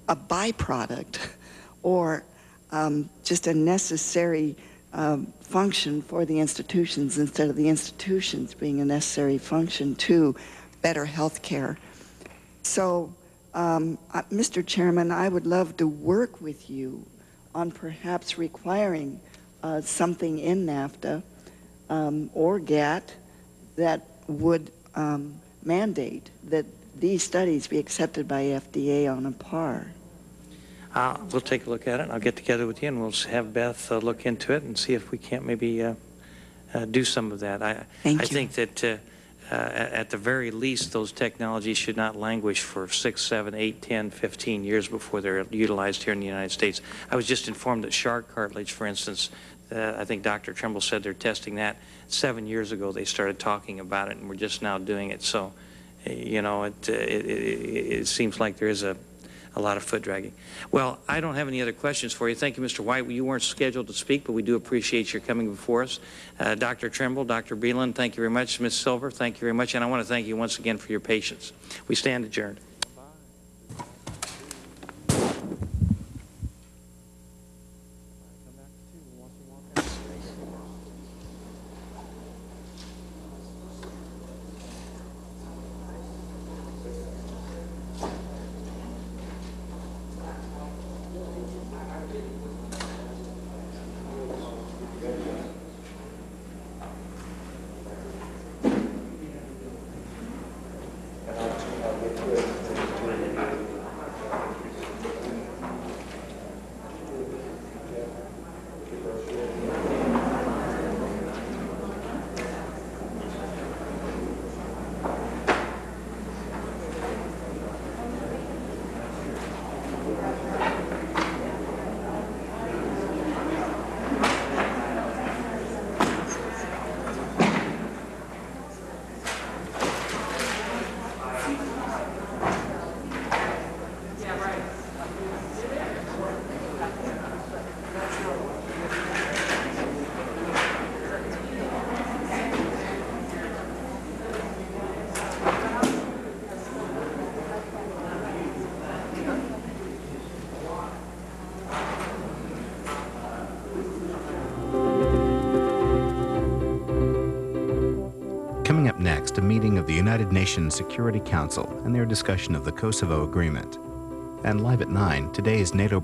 a byproduct (laughs) or um, just a necessary um, function for the institutions instead of the institutions being a necessary function to better health care. So, um, uh, Mr. Chairman, I would love to work with you on perhaps requiring uh, something in NAFTA um, or GATT that would um, mandate that these studies be accepted by FDA on a par. Uh, We'll take a look at it, I'll get together with you, and we'll have Beth uh, look into it and see if we can't maybe uh, uh, do some of that. I Thank I you. think that uh, at the very least, those technologies should not languish for six, seven, eight, 10, 15 years before they're utilized here in the United States. I was just informed that shark cartilage, for instance, uh, I think Dr. Trimble said they're testing that. Seven years ago, they started talking about it, and we're just now doing it. So, uh, you know, it, uh, it, it, it seems like there is a, a lot of foot dragging. Well, I don't have any other questions for you. Thank you, Mr. White. You weren't scheduled to speak, but we do appreciate your coming before us. Uh, Dr. Trimble, Dr. Beilin, thank you very much. Ms. Silver, thank you very much. And I want to thank you once again for your patience. We stand adjourned. Coming up next, a meeting of the United Nations Security Council and their discussion of the Kosovo Agreement. And live at 9, today's NATO.